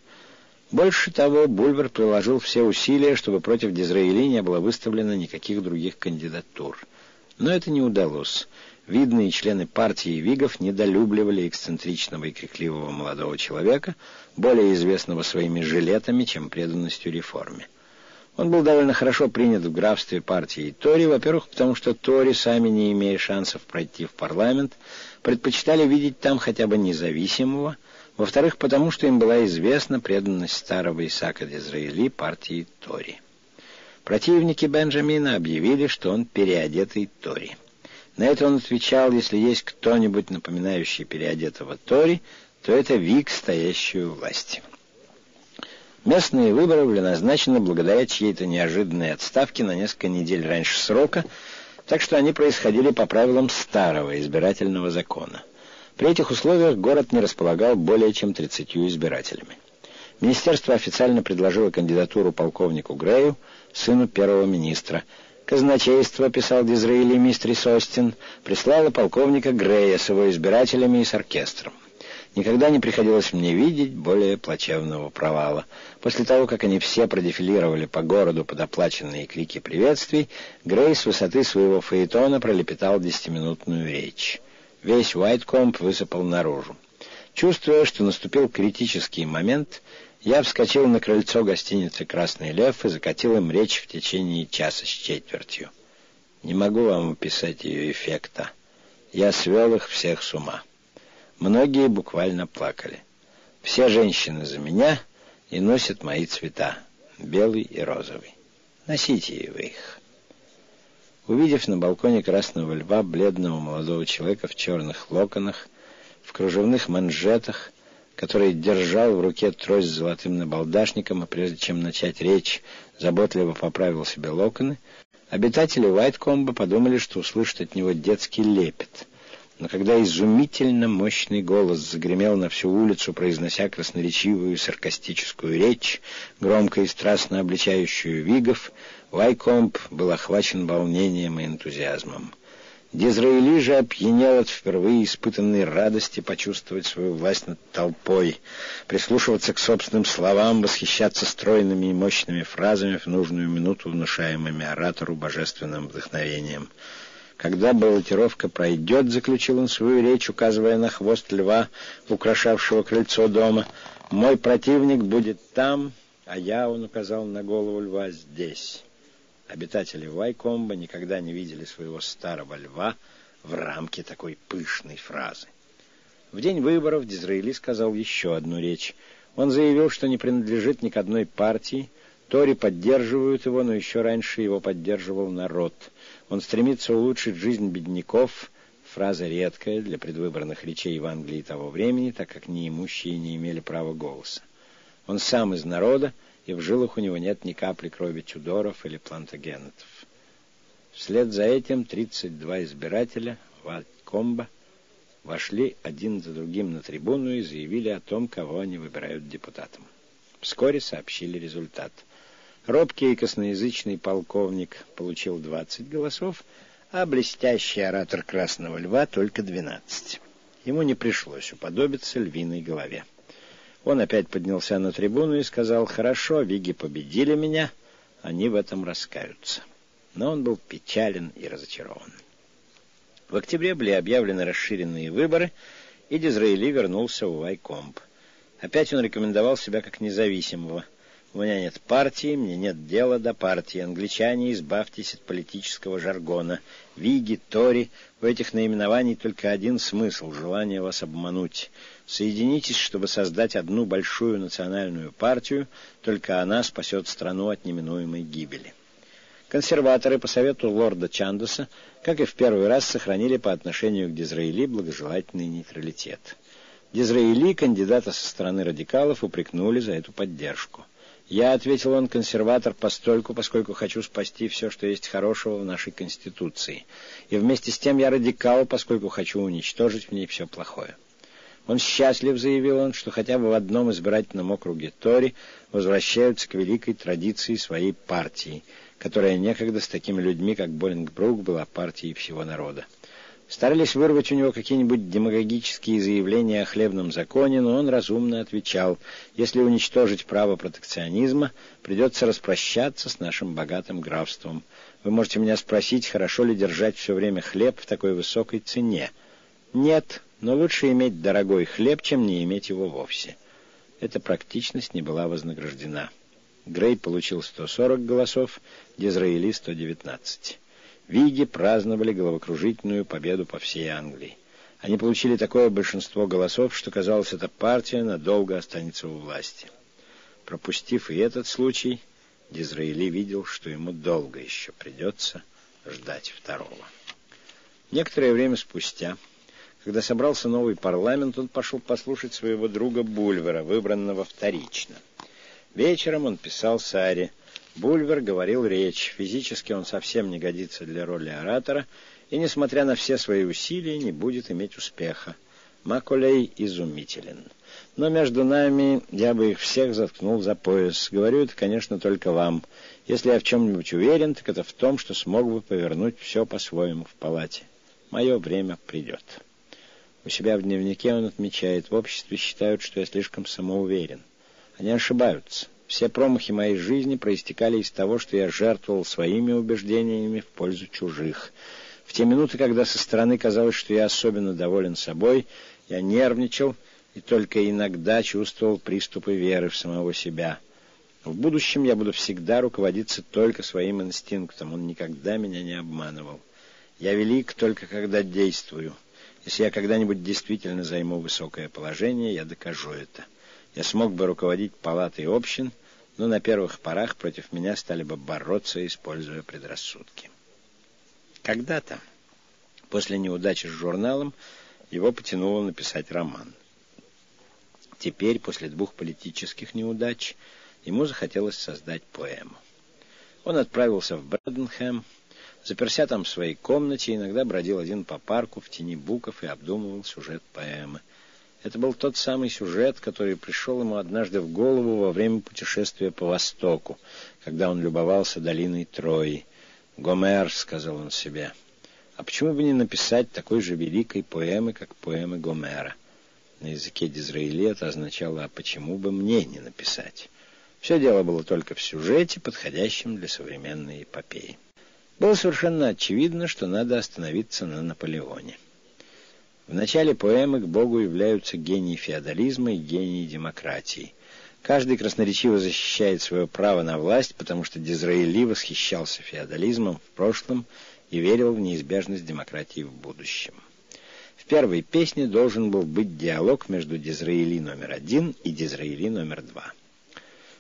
Больше того, Бульвер приложил все усилия, чтобы против Дизраэли не было выставлено никаких других кандидатур. Но это не удалось. Видные члены партии Вигов недолюбливали эксцентричного и крикливого молодого человека, более известного своими жилетами, чем преданностью реформе. Он был довольно хорошо принят в графстве партии Тори, во-первых, потому что Тори, сами не имея шансов пройти в парламент, предпочитали видеть там хотя бы независимого, во-вторых, потому что им была известна преданность старого Исаака Дизраэли партии Тори. Противники Бенджамина объявили, что он переодетый Тори. На это он отвечал, если есть кто-нибудь напоминающий переодетого Тори, то это Вик, стоящий у власти. Местные выборы были назначены благодаря чьей-то неожиданной отставке на несколько недель раньше срока, так что они происходили по правилам старого избирательного закона. При этих условиях город не располагал более чем 30 избирателями. Министерство официально предложило кандидатуру полковнику Грею, сыну первого министра. Казначейство, писал Дизраили мистрис Остин, прислало полковника Грея с его избирателями и с оркестром. Никогда не приходилось мне видеть более плачевного провала. После того, как они все продефилировали по городу под оплаченные крики приветствий, Грей с высоты своего фаэтона пролепетал десятиминутную речь. Весь Уайткомп высыпал наружу. Чувствуя, что наступил критический момент, я вскочил на крыльцо гостиницы «Красный лев» и закатил им речь в течение часа с четвертью. Не могу вам описать ее эффекта. Я свел их всех с ума. Многие буквально плакали. Все женщины за меня и носят мои цвета, белый и розовый. Носите вы их. Увидев на балконе красного льва бледного молодого человека в черных локонах, в кружевных манжетах, который держал в руке трость с золотым набалдашником, а прежде чем начать речь, заботливо поправил себе локоны, обитатели Уайткомба подумали, что услышат от него детский лепет — но когда изумительно мощный голос загремел на всю улицу, произнося красноречивую саркастическую речь, громко и страстно обличающую Вигов, Вайкомп был охвачен волнением и энтузиазмом. Дизраэли же опьянел от впервые испытанной радости почувствовать свою власть над толпой, прислушиваться к собственным словам, восхищаться стройными и мощными фразами в нужную минуту, внушаемыми оратору божественным вдохновением — когда баллотировка пройдет, заключил он свою речь, указывая на хвост льва, украшавшего крыльцо дома, мой противник будет там, а я, он указал на голову льва, здесь. Обитатели Вайкомба никогда не видели своего старого льва в рамке такой пышной фразы. В день выборов Дизраэли сказал еще одну речь. Он заявил, что не принадлежит ни к одной партии, Тори поддерживают его, но еще раньше его поддерживал народ — он стремится улучшить жизнь бедняков, фраза редкая для предвыборных речей в Англии того времени, так как неимущие не имели права голоса. Он сам из народа, и в жилах у него нет ни капли крови Тюдоров или Плантагенетов. Вслед за этим 32 избирателя Ваткомба вошли один за другим на трибуну и заявили о том, кого они выбирают депутатом. Вскоре сообщили результат – Робкий и косноязычный полковник получил 20 голосов, а блестящий оратор Красного Льва только 12. Ему не пришлось уподобиться львиной голове. Он опять поднялся на трибуну и сказал, «Хорошо, Виги победили меня, они в этом раскаются». Но он был печален и разочарован. В октябре были объявлены расширенные выборы, и Дизраэли вернулся в Вайкомб. Опять он рекомендовал себя как независимого – у меня нет партии, мне нет дела до партии. Англичане, избавьтесь от политического жаргона. Виги, Тори, в этих наименований только один смысл — желание вас обмануть. Соединитесь, чтобы создать одну большую национальную партию, только она спасет страну от неминуемой гибели. Консерваторы по совету лорда Чандуса, как и в первый раз, сохранили по отношению к Дизраэли благожелательный нейтралитет. Дизраэли, кандидата со стороны радикалов, упрекнули за эту поддержку. Я, — ответил он, — консерватор постольку, поскольку хочу спасти все, что есть хорошего в нашей Конституции. И вместе с тем я радикал, поскольку хочу уничтожить в ней все плохое. Он счастлив, — заявил он, — что хотя бы в одном избирательном округе Тори возвращаются к великой традиции своей партии, которая некогда с такими людьми, как Боллингбрук, была партией всего народа. Старались вырвать у него какие-нибудь демагогические заявления о хлебном законе, но он разумно отвечал, если уничтожить право протекционизма, придется распрощаться с нашим богатым графством. Вы можете меня спросить, хорошо ли держать все время хлеб в такой высокой цене. Нет, но лучше иметь дорогой хлеб, чем не иметь его вовсе. Эта практичность не была вознаграждена. Грей получил 140 голосов, Дизраэли — 119. Виги праздновали головокружительную победу по всей Англии. Они получили такое большинство голосов, что казалось, эта партия надолго останется у власти. Пропустив и этот случай, Дизраэли видел, что ему долго еще придется ждать второго. Некоторое время спустя, когда собрался новый парламент, он пошел послушать своего друга Бульвера, выбранного вторично. Вечером он писал Саре, Бульвер говорил речь. Физически он совсем не годится для роли оратора и, несмотря на все свои усилия, не будет иметь успеха. Маколей изумителен. Но между нами я бы их всех заткнул за пояс. Говорю это, конечно, только вам. Если я в чем-нибудь уверен, так это в том, что смог бы повернуть все по-своему в палате. Мое время придет. У себя в дневнике он отмечает, в обществе считают, что я слишком самоуверен. Они ошибаются. Все промахи моей жизни проистекали из того, что я жертвовал своими убеждениями в пользу чужих. В те минуты, когда со стороны казалось, что я особенно доволен собой, я нервничал и только иногда чувствовал приступы веры в самого себя. В будущем я буду всегда руководиться только своим инстинктом, он никогда меня не обманывал. Я велик только когда действую. Если я когда-нибудь действительно займу высокое положение, я докажу это. Я смог бы руководить палатой общин, но на первых порах против меня стали бы бороться, используя предрассудки. Когда-то, после неудачи с журналом, его потянуло написать роман. Теперь, после двух политических неудач, ему захотелось создать поэму. Он отправился в Брэденхэм, заперся там в своей комнате, иногда бродил один по парку в тени буков и обдумывал сюжет поэмы. Это был тот самый сюжет, который пришел ему однажды в голову во время путешествия по Востоку, когда он любовался долиной Трои. «Гомер», — сказал он себе, — «а почему бы не написать такой же великой поэмы, как поэмы Гомера?» На языке Дизраэли это означало «а почему бы мне не написать?» Все дело было только в сюжете, подходящем для современной эпопеи. Было совершенно очевидно, что надо остановиться на Наполеоне. В начале поэмы к Богу являются гений феодализма и гений демократии. Каждый красноречиво защищает свое право на власть, потому что Дизраэли восхищался феодализмом в прошлом и верил в неизбежность демократии в будущем. В первой песне должен был быть диалог между Дизраэли номер один и Дизраэли номер два.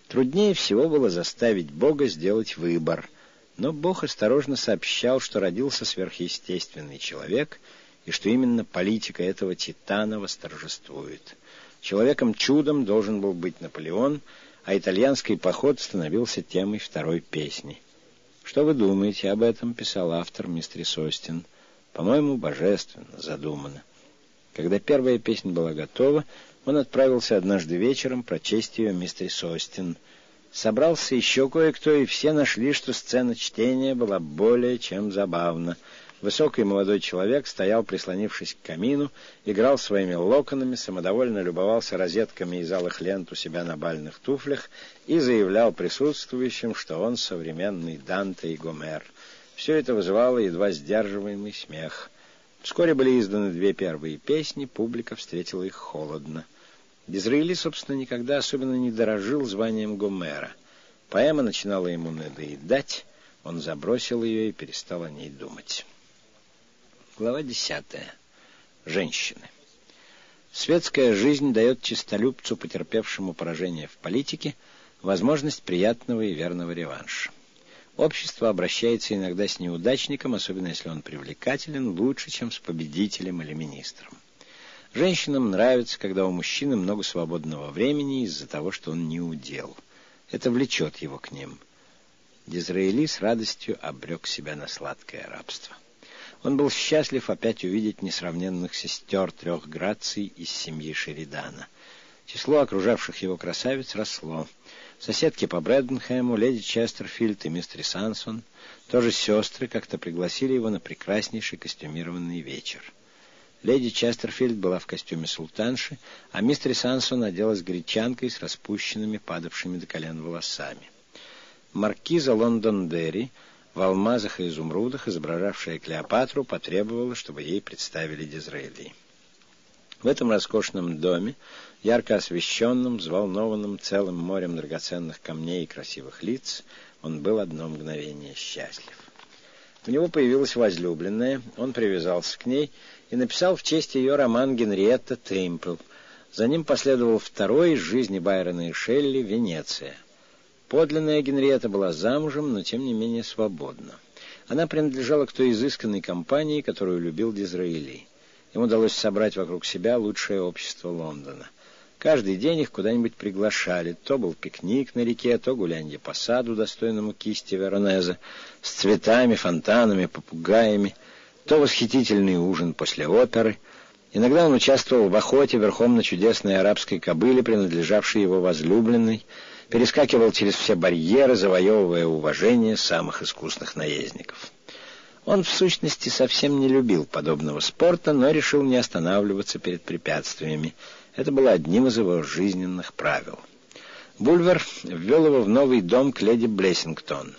Труднее всего было заставить Бога сделать выбор, но Бог осторожно сообщал, что родился сверхъестественный человек — и что именно политика этого титана восторжествует. Человеком-чудом должен был быть Наполеон, а итальянский поход становился темой второй песни. «Что вы думаете об этом?» — писал автор мистер Остин. «По-моему, божественно задумано». Когда первая песня была готова, он отправился однажды вечером прочесть ее мистер Остин. Собрался еще кое-кто, и все нашли, что сцена чтения была более чем забавна — Высокий молодой человек стоял, прислонившись к камину, играл своими локонами, самодовольно любовался розетками из алых лент у себя на бальных туфлях и заявлял присутствующим, что он современный Данте и Гомер. Все это вызывало едва сдерживаемый смех. Вскоре были изданы две первые песни, публика встретила их холодно. Дизраэли, собственно, никогда особенно не дорожил званием Гомера. Поэма начинала ему надоедать, он забросил ее и перестал о ней думать. Глава 10. Женщины. Светская жизнь дает чистолюбцу, потерпевшему поражение в политике, возможность приятного и верного реванша. Общество обращается иногда с неудачником, особенно если он привлекателен, лучше, чем с победителем или министром. Женщинам нравится, когда у мужчины много свободного времени из-за того, что он не удел. Это влечет его к ним. Дизраэли с радостью обрек себя на сладкое рабство. Он был счастлив опять увидеть несравненных сестер трех граций из семьи Шеридана. Число окружавших его красавиц росло. Соседки по Брэденхэму, леди Честерфильд и мистер Сансон, тоже сестры, как-то пригласили его на прекраснейший костюмированный вечер. Леди Честерфильд была в костюме султанши, а мистер Сансон оделась гречанкой с распущенными, падавшими до колен волосами. Маркиза Лондон-Дерри в алмазах и изумрудах, изображавшая Клеопатру, потребовала, чтобы ей представили Дизраэли. В этом роскошном доме, ярко освещенном, взволнованном целым морем драгоценных камней и красивых лиц, он был одно мгновение счастлив. У него появилась возлюбленная, он привязался к ней и написал в честь ее роман «Генриетта Темпл». За ним последовал второй из жизни Байрона и Шелли «Венеция». Подлинная Генриетта была замужем, но тем не менее свободна. Она принадлежала к той изысканной компании, которую любил Дизраили. Им удалось собрать вокруг себя лучшее общество Лондона. Каждый день их куда-нибудь приглашали. То был пикник на реке, то гулянье по саду, достойному кисти Веронеза, с цветами, фонтанами, попугаями, то восхитительный ужин после оперы. Иногда он участвовал в охоте верхом на чудесной арабской кобыле, принадлежавшей его возлюбленной, перескакивал через все барьеры, завоевывая уважение самых искусных наездников. Он, в сущности, совсем не любил подобного спорта, но решил не останавливаться перед препятствиями. Это было одним из его жизненных правил. Бульвер ввел его в новый дом к леди Блессингтон.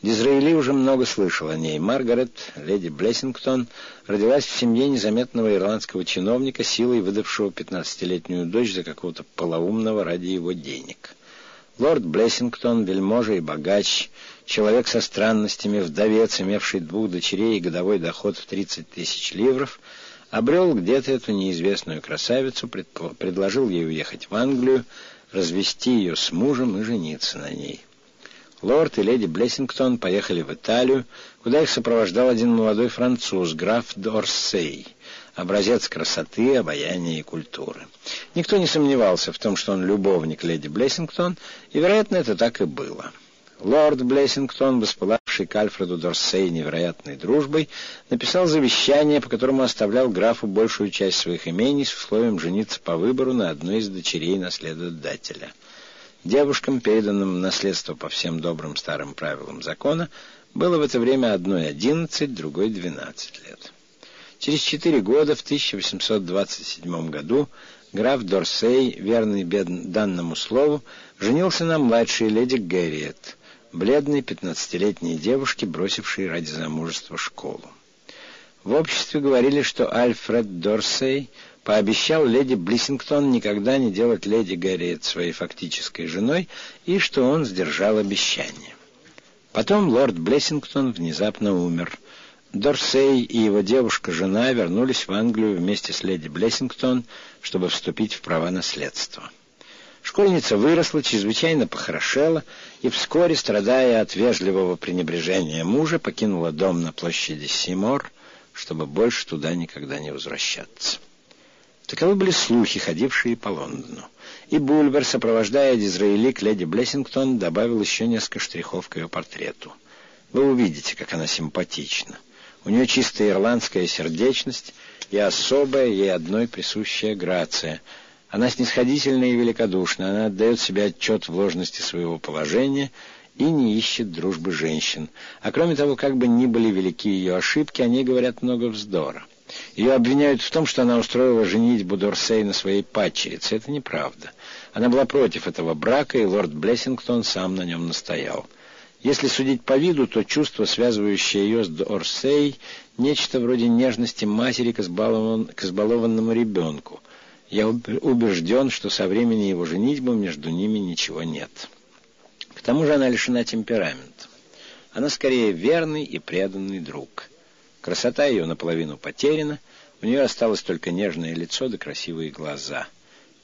Дизраэли уже много слышал о ней. Маргарет, леди Блессингтон, родилась в семье незаметного ирландского чиновника, силой выдавшего пятнадцатилетнюю дочь за какого-то полоумного ради его денег. Лорд Блессингтон, вельможа и богач, человек со странностями, вдовец, имевший двух дочерей и годовой доход в 30 тысяч ливров, обрел где-то эту неизвестную красавицу, предложил ей уехать в Англию, развести ее с мужем и жениться на ней. Лорд и леди Блессингтон поехали в Италию, куда их сопровождал один молодой француз, граф Д'Орсей, образец красоты, обаяния и культуры. Никто не сомневался в том, что он любовник леди Блессингтон, и, вероятно, это так и было. Лорд Блессингтон, воспылавший к Альфреду Дорсей невероятной дружбой, написал завещание, по которому оставлял графу большую часть своих имений с условием жениться по выбору на одной из дочерей наследодателя. Девушкам, переданным наследство по всем добрым старым правилам закона, было в это время одной одиннадцать, другой двенадцать лет. Через четыре года, в 1827 году, граф Дорсей, верный данному слову, женился на младшей леди Гэрриет, бледной пятнадцатилетней девушке, бросившей ради замужества школу. В обществе говорили, что Альфред Дорсей пообещал леди Блиссингтон никогда не делать леди Гэрриет своей фактической женой, и что он сдержал обещание. Потом лорд Блессингтон внезапно умер. Дорсей и его девушка-жена вернулись в Англию вместе с леди Блессингтон, чтобы вступить в права наследства. Школьница выросла, чрезвычайно похорошела и вскоре, страдая от вежливого пренебрежения мужа, покинула дом на площади Симор, чтобы больше туда никогда не возвращаться. Таковы были слухи, ходившие по Лондону. И Бульвер, сопровождая Дизраэли к леди Блессингтон, добавил еще несколько штрихов к ее портрету. Вы увидите, как она симпатична. У нее чистая ирландская сердечность и особая ей одной присущая грация — она снисходительна и великодушна, она отдает себе отчет в ложности своего положения и не ищет дружбы женщин. А кроме того, как бы ни были велики ее ошибки, они говорят много вздора. Ее обвиняют в том, что она устроила женитьбу Дорсей на своей падчерице. Это неправда. Она была против этого брака, и лорд Блессингтон сам на нем настоял. Если судить по виду, то чувство, связывающее ее с Дорсей, нечто вроде нежности матери к, избалован... к избалованному ребенку — я убежден, что со времени его женитьбы между ними ничего нет. К тому же она лишена темперамента. Она скорее верный и преданный друг. Красота ее наполовину потеряна, у нее осталось только нежное лицо да красивые глаза.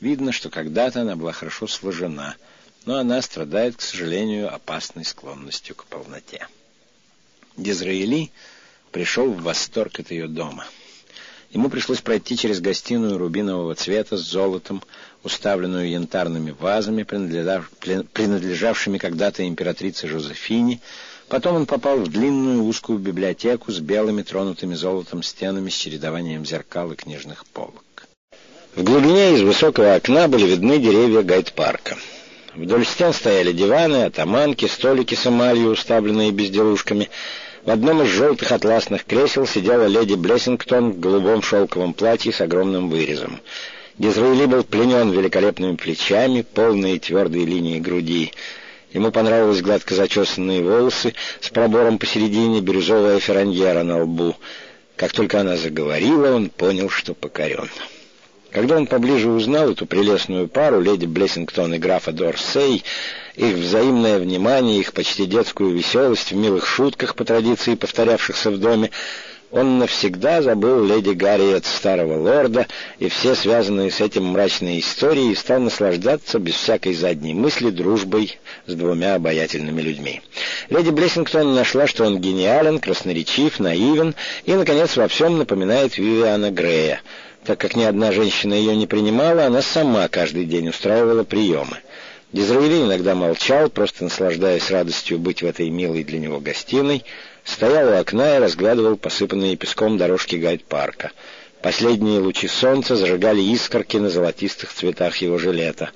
Видно, что когда-то она была хорошо сложена, но она страдает, к сожалению, опасной склонностью к полноте. Дизраэли пришел в восторг от ее дома — Ему пришлось пройти через гостиную рубинового цвета с золотом, уставленную янтарными вазами, принадлежавшими когда-то императрице Жозефине. Потом он попал в длинную узкую библиотеку с белыми тронутыми золотом стенами с чередованием зеркал и книжных полок. В глубине из высокого окна были видны деревья гайд-парка. Вдоль стен стояли диваны, атаманки, столики с эмалью, уставленные безделушками. В одном из желтых атласных кресел сидела леди Блессингтон в голубом шелковом платье с огромным вырезом. Дизраэли был пленен великолепными плечами, полные твердые линии груди. Ему понравились гладко зачесанные волосы с пробором посередине, бирюзовая ферраньера на лбу. Как только она заговорила, он понял, что покорен. Когда он поближе узнал эту прелестную пару, леди Блессингтон и графа Дорсей, их взаимное внимание, их почти детскую веселость в милых шутках по традиции повторявшихся в доме, он навсегда забыл леди Гарриет старого лорда и все связанные с этим мрачные истории и стал наслаждаться без всякой задней мысли дружбой с двумя обаятельными людьми. Леди Блессингтон нашла, что он гениален, красноречив, наивен и, наконец, во всем напоминает Вивиана Грея. Так как ни одна женщина ее не принимала, она сама каждый день устраивала приемы. Дизраэли иногда молчал, просто наслаждаясь радостью быть в этой милой для него гостиной, стоял у окна и разглядывал посыпанные песком дорожки гайд-парка. Последние лучи солнца зажигали искорки на золотистых цветах его жилета.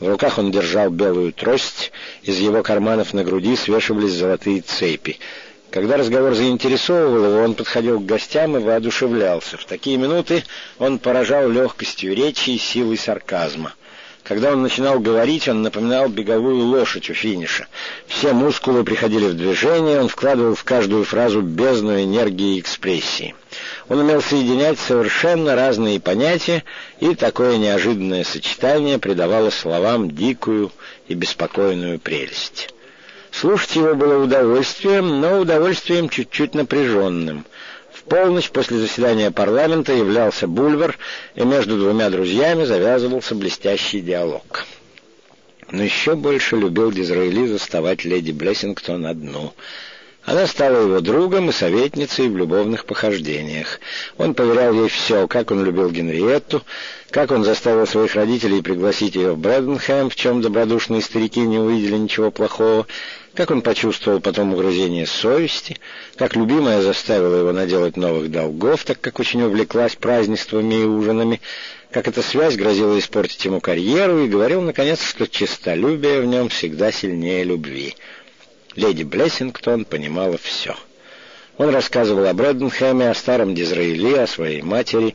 В руках он держал белую трость, из его карманов на груди свешивались золотые цепи. Когда разговор заинтересовывал его, он подходил к гостям и воодушевлялся. В такие минуты он поражал легкостью речи и силой сарказма. Когда он начинал говорить, он напоминал беговую лошадь у финиша. Все мускулы приходили в движение, он вкладывал в каждую фразу бездну энергии и экспрессии. Он умел соединять совершенно разные понятия, и такое неожиданное сочетание придавало словам дикую и беспокойную прелесть. Слушать его было удовольствием, но удовольствием чуть-чуть напряженным — полночь после заседания парламента являлся Бульвар, и между двумя друзьями завязывался блестящий диалог. Но еще больше любил Дизраэли заставать леди Блессингтон одну — она стала его другом и советницей в любовных похождениях. Он поверял ей все, как он любил Генриетту, как он заставил своих родителей пригласить ее в Брэденхэм, в чем добродушные старики не увидели ничего плохого, как он почувствовал потом угрызение совести, как любимая заставила его наделать новых долгов, так как очень увлеклась празднествами и ужинами, как эта связь грозила испортить ему карьеру, и говорил, наконец, что честолюбие в нем всегда сильнее любви. Леди Блессингтон понимала все. Он рассказывал о Брэденхэме, о старом Дизраиле, о своей матери,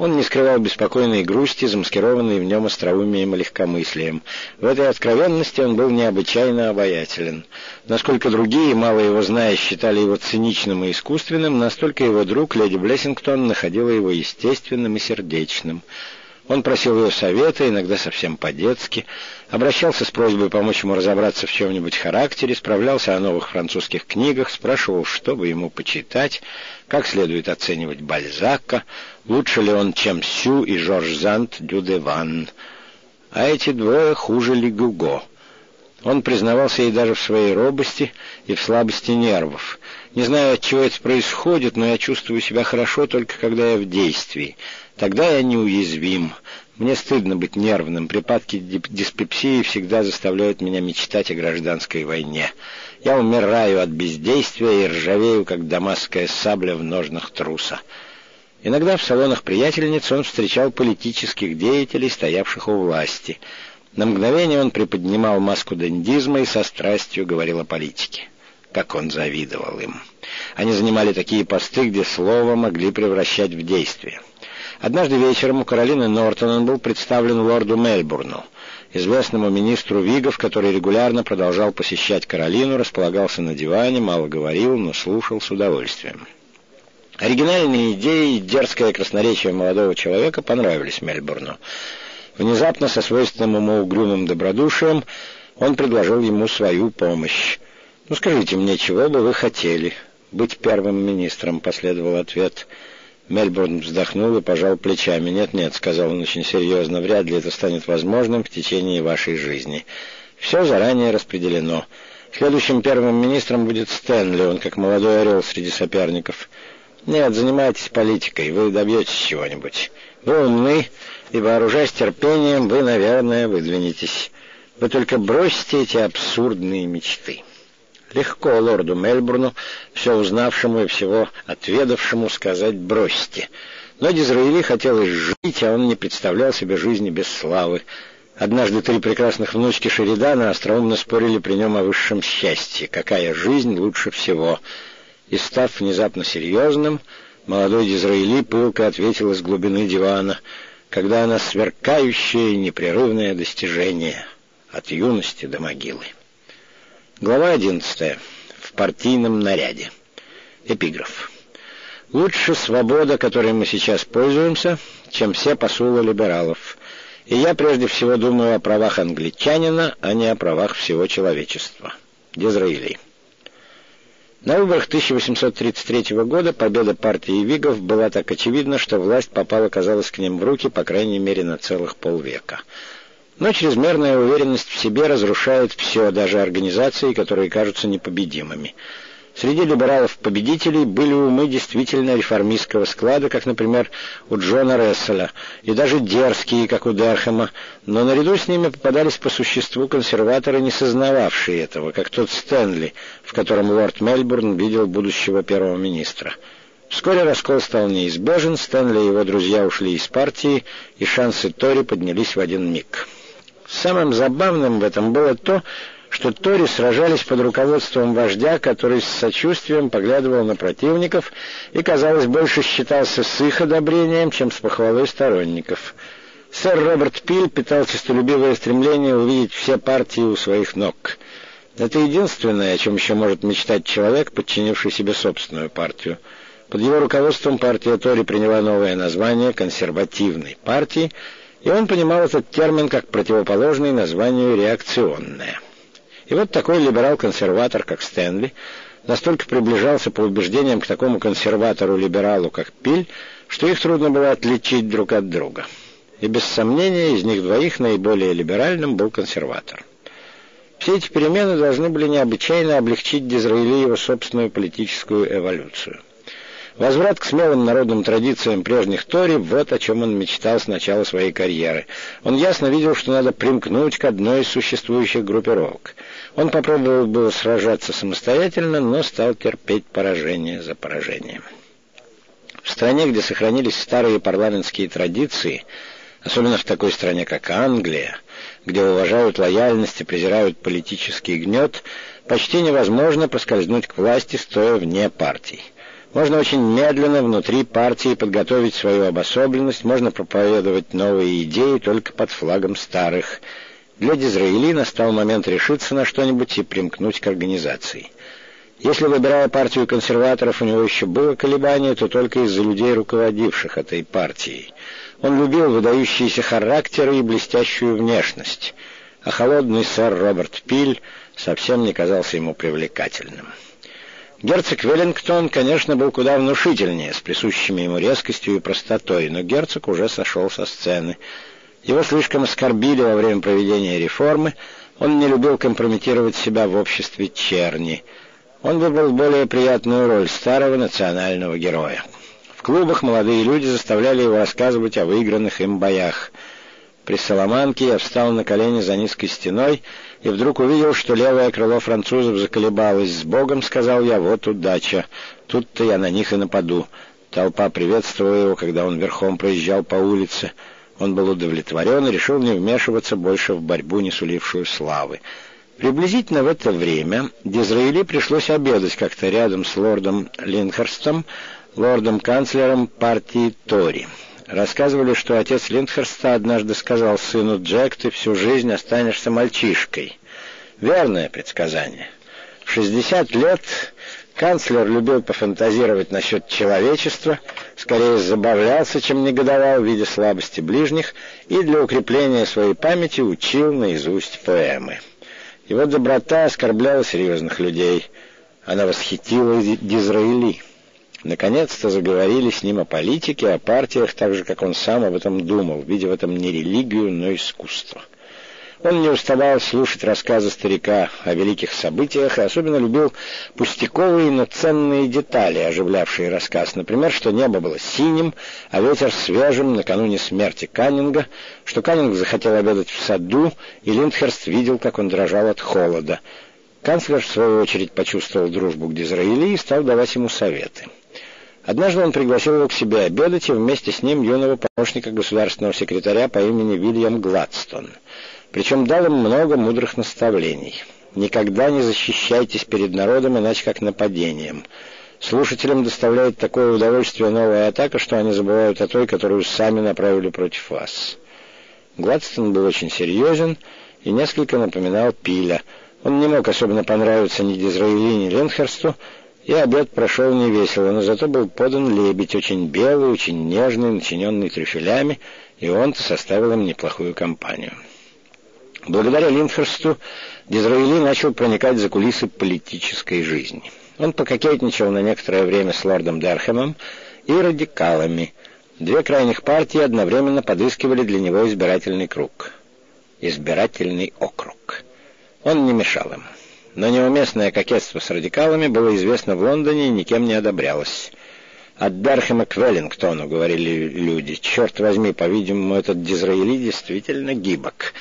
он не скрывал беспокойной грусти, замаскированной в нем остроумием и легкомыслием. В этой откровенности он был необычайно обаятелен. Насколько другие, мало его зная, считали его циничным и искусственным, настолько его друг, леди Блессингтон, находила его естественным и сердечным. Он просил ее совета, иногда совсем по-детски, обращался с просьбой помочь ему разобраться в чем-нибудь характере, справлялся о новых французских книгах, спрашивал, что бы ему почитать, как следует оценивать Бальзака, лучше ли он, чем Сю и Жорж Зант Дюдеван. А эти двое хуже ли Гуго. Он признавался ей даже в своей робости и в слабости нервов. Не знаю, от чего это происходит, но я чувствую себя хорошо только когда я в действии. Тогда я неуязвим. Мне стыдно быть нервным. Припадки диспепсии всегда заставляют меня мечтать о гражданской войне. Я умираю от бездействия и ржавею, как дамасская сабля в ножнах труса. Иногда в салонах приятельниц он встречал политических деятелей, стоявших у власти. На мгновение он приподнимал маску дендизма и со страстью говорил о политике. Как он завидовал им. Они занимали такие посты, где слово могли превращать в действие. Однажды вечером у Каролины Нортон он был представлен лорду Мельбурну, известному министру Вигов, который регулярно продолжал посещать Каролину, располагался на диване, мало говорил, но слушал с удовольствием. Оригинальные идеи и дерзкое красноречие молодого человека понравились Мельбурну. Внезапно, со свойственным ему угрюмым добродушием, он предложил ему свою помощь. «Ну, скажите мне, чего бы вы хотели?» «Быть первым министром», — последовал ответ. Мельбурн вздохнул и пожал плечами. «Нет-нет», — сказал он очень серьезно, — «вряд ли это станет возможным в течение вашей жизни. Все заранее распределено. Следующим первым министром будет Стэнли, он как молодой орел среди соперников. Нет, занимайтесь политикой, вы добьетесь чего-нибудь. Вы умны, и, вооружаясь терпением, вы, наверное, выдвинетесь. Вы только бросьте эти абсурдные мечты». Легко лорду Мельбурну, все узнавшему и всего отведавшему, сказать «бросьте». Но Дизраили хотелось жить, а он не представлял себе жизни без славы. Однажды три прекрасных внучки Шеридана остроумно спорили при нем о высшем счастье, какая жизнь лучше всего. И став внезапно серьезным, молодой Дизраили пылко ответил из глубины дивана, когда она сверкающее непрерывное достижение от юности до могилы. Глава одиннадцатая. В партийном наряде. Эпиграф. Лучше свобода, которой мы сейчас пользуемся, чем все посулы либералов. И я прежде всего думаю о правах англичанина, а не о правах всего человечества. Дизраилей. На выборах 1833 года победа партии Вигов была так очевидна, что власть попала, казалось, к ним в руки, по крайней мере, на целых полвека. Но чрезмерная уверенность в себе разрушает все, даже организации, которые кажутся непобедимыми. Среди либералов-победителей были умы действительно реформистского склада, как, например, у Джона Ресселя, и даже дерзкие, как у Дерхэма, но наряду с ними попадались по существу консерваторы, не сознававшие этого, как тот Стэнли, в котором лорд Мельбурн видел будущего первого министра. Вскоре раскол стал неизбежен, Стэнли и его друзья ушли из партии, и шансы Тори поднялись в один миг. Самым забавным в этом было то, что Тори сражались под руководством вождя, который с сочувствием поглядывал на противников и, казалось, больше считался с их одобрением, чем с похвалой сторонников. Сэр Роберт Пиль питал честолюбивое стремление увидеть все партии у своих ног. Это единственное, о чем еще может мечтать человек, подчинивший себе собственную партию. Под его руководством партия Тори приняла новое название «консервативной партии», и он понимал этот термин как противоположный названию «реакционная». И вот такой либерал-консерватор, как Стэнли, настолько приближался по убеждениям к такому консерватору-либералу, как Пиль, что их трудно было отличить друг от друга. И без сомнения из них двоих наиболее либеральным был консерватор. Все эти перемены должны были необычайно облегчить Дизраили его собственную политическую эволюцию. Возврат к смелым народным традициям прежних Тори — вот о чем он мечтал с начала своей карьеры. Он ясно видел, что надо примкнуть к одной из существующих группировок. Он попробовал было сражаться самостоятельно, но стал терпеть поражение за поражением. В стране, где сохранились старые парламентские традиции, особенно в такой стране, как Англия, где уважают лояльность и презирают политический гнет, почти невозможно проскользнуть к власти, стоя вне партий. Можно очень медленно внутри партии подготовить свою обособленность, можно проповедовать новые идеи только под флагом старых. Для Дизраэли настал момент решиться на что-нибудь и примкнуть к организации. Если, выбирая партию консерваторов, у него еще было колебание, то только из-за людей, руководивших этой партией. Он любил выдающиеся характеры и блестящую внешность, а холодный сэр Роберт Пиль совсем не казался ему привлекательным. Герцог Веллингтон, конечно, был куда внушительнее, с присущими ему резкостью и простотой, но герцог уже сошел со сцены. Его слишком оскорбили во время проведения реформы, он не любил компрометировать себя в обществе черни. Он выбрал более приятную роль старого национального героя. В клубах молодые люди заставляли его рассказывать о выигранных им боях. При Соломанке я встал на колени за низкой стеной и вдруг увидел, что левое крыло французов заколебалось. «С Богом!» — сказал я, — «вот удача. Тут-то я на них и нападу». Толпа приветствовала его, когда он верхом проезжал по улице. Он был удовлетворен и решил не вмешиваться больше в борьбу, не сулившую славы. Приблизительно в это время Дизраэли пришлось обедать как-то рядом с лордом Линхерстом, лордом-канцлером партии Тори. Рассказывали, что отец Линдхерста однажды сказал сыну Джек, ты всю жизнь останешься мальчишкой. Верное предсказание. В 60 лет канцлер любил пофантазировать насчет человечества, скорее забавлялся, чем негодовал, видя слабости ближних, и для укрепления своей памяти учил наизусть поэмы. Его доброта оскорбляла серьезных людей. Она восхитила Дизраэли. Наконец-то заговорили с ним о политике, о партиях, так же, как он сам об этом думал, видя в этом не религию, но искусство. Он не уставал слушать рассказы старика о великих событиях и особенно любил пустяковые, но ценные детали, оживлявшие рассказ. Например, что небо было синим, а ветер свежим накануне смерти Каннинга, что Каннинг захотел обедать в саду, и Линдхерст видел, как он дрожал от холода. Канцлер, в свою очередь, почувствовал дружбу к Дизраили и стал давать ему советы. Однажды он пригласил его к себе обедать и вместе с ним юного помощника государственного секретаря по имени Вильям Гладстон. Причем дал им много мудрых наставлений. «Никогда не защищайтесь перед народом, иначе как нападением». Слушателям доставляет такое удовольствие новая атака, что они забывают о той, которую сами направили против вас. Гладстон был очень серьезен и несколько напоминал Пиля. Он не мог особенно понравиться ни Дизраили, ни Ленхерсту, и обед прошел невесело, но зато был подан лебедь, очень белый, очень нежный, начиненный трюфелями, и он-то составил им неплохую компанию. Благодаря Линхерсту Дизраили начал проникать за кулисы политической жизни. Он пококетничал на некоторое время с лордом Дерхемом и радикалами. Две крайних партии одновременно подыскивали для него избирательный круг. Избирательный округ. Он не мешал им. Но неуместное кокетство с радикалами было известно в Лондоне и никем не одобрялось. «От Дархема к Веллингтону», — говорили люди. «Черт возьми, по-видимому, этот Дизраили действительно гибок».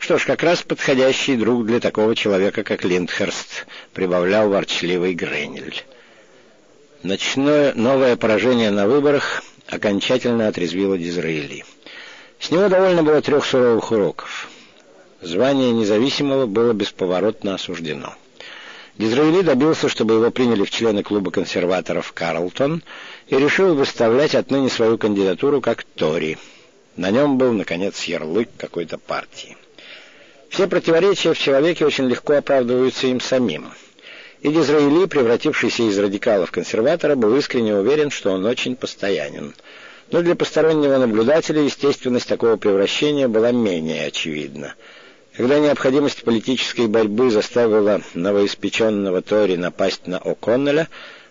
Что ж, как раз подходящий друг для такого человека, как Линдхерст, прибавлял ворчливый Гренель. Ночное новое поражение на выборах окончательно отрезвило Дизраэли. С него довольно было трех суровых уроков. Звание независимого было бесповоротно осуждено. Дизраэли добился, чтобы его приняли в члены клуба консерваторов «Карлтон» и решил выставлять отныне свою кандидатуру как «Тори». На нем был, наконец, ярлык какой-то партии. Все противоречия в человеке очень легко оправдываются им самим. И Дизраили, превратившийся из радикала в консерватора, был искренне уверен, что он очень постоянен. Но для постороннего наблюдателя естественность такого превращения была менее очевидна. Когда необходимость политической борьбы заставила новоиспеченного Тори напасть на О'Коннелля,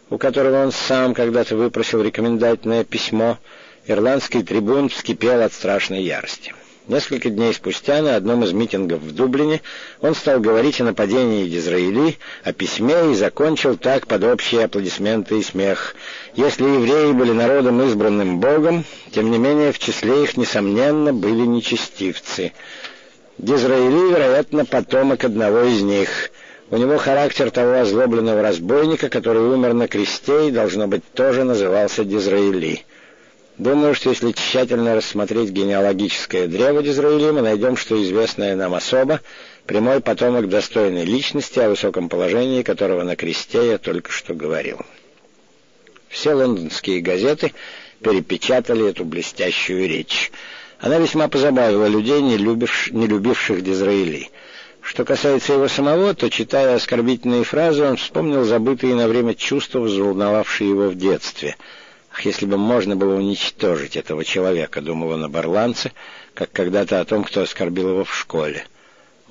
у которого он сам когда-то выпросил рекомендательное письмо, ирландский трибун вскипел от страшной ярости. Несколько дней спустя на одном из митингов в Дублине он стал говорить о нападении Дизраили, о письме и закончил так под общие аплодисменты и смех. Если евреи были народом, избранным Богом, тем не менее в числе их, несомненно, были нечестивцы. Дизраили, вероятно, потомок одного из них. У него характер того озлобленного разбойника, который умер на кресте и, должно быть, тоже назывался Дизраили. Думаю, что если тщательно рассмотреть генеалогическое древо Дизраили, мы найдем, что известная нам особа — прямой потомок достойной личности, о высоком положении которого на кресте я только что говорил. Все лондонские газеты перепечатали эту блестящую речь. Она весьма позабавила людей, не, любивш, не любивших Дизраили. Что касается его самого, то, читая оскорбительные фразы, он вспомнил забытые на время чувства, взволновавшие его в детстве — Ах, если бы можно было уничтожить этого человека, думал он об Орландце, как когда-то о том, кто оскорбил его в школе.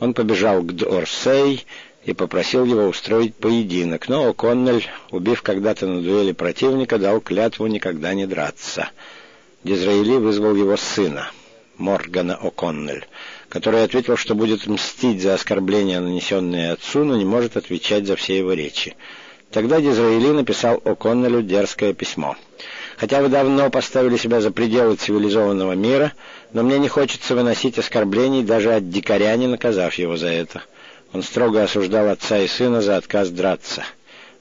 Он побежал к Дорсей и попросил его устроить поединок, но О'Коннель, убив когда-то на дуэли противника, дал клятву никогда не драться. Дизраили вызвал его сына, Моргана О'Коннель, который ответил, что будет мстить за оскорбления, нанесенные отцу, но не может отвечать за все его речи. Тогда Дизраили написал О'Коннелю дерзкое письмо. «Хотя вы давно поставили себя за пределы цивилизованного мира, но мне не хочется выносить оскорблений даже от дикаря, не наказав его за это». Он строго осуждал отца и сына за отказ драться.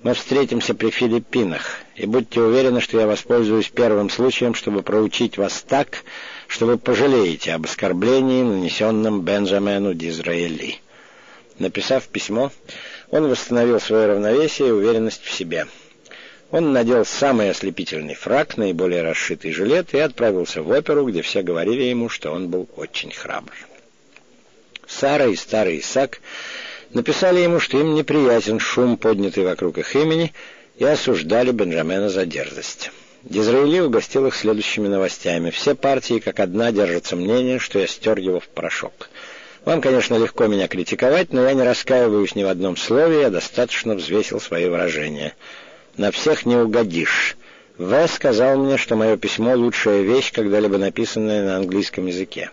«Мы встретимся при Филиппинах, и будьте уверены, что я воспользуюсь первым случаем, чтобы проучить вас так, что вы пожалеете об оскорблении, нанесенном Бенджамену Дизраэли». Написав письмо, он восстановил свое равновесие и уверенность в себе. Он надел самый ослепительный фраг, наиболее расшитый жилет и отправился в оперу, где все говорили ему, что он был очень храбр. Сара и старый Исаак написали ему, что им неприятен шум, поднятый вокруг их имени, и осуждали Бенджамена за дерзость. Дизраили угостил их следующими новостями. Все партии, как одна, держатся мнения, что я стер его в порошок. Вам, конечно, легко меня критиковать, но я не раскаиваюсь ни в одном слове, я достаточно взвесил свои выражения. На всех не угодишь. В. сказал мне, что мое письмо — лучшая вещь, когда-либо написанная на английском языке.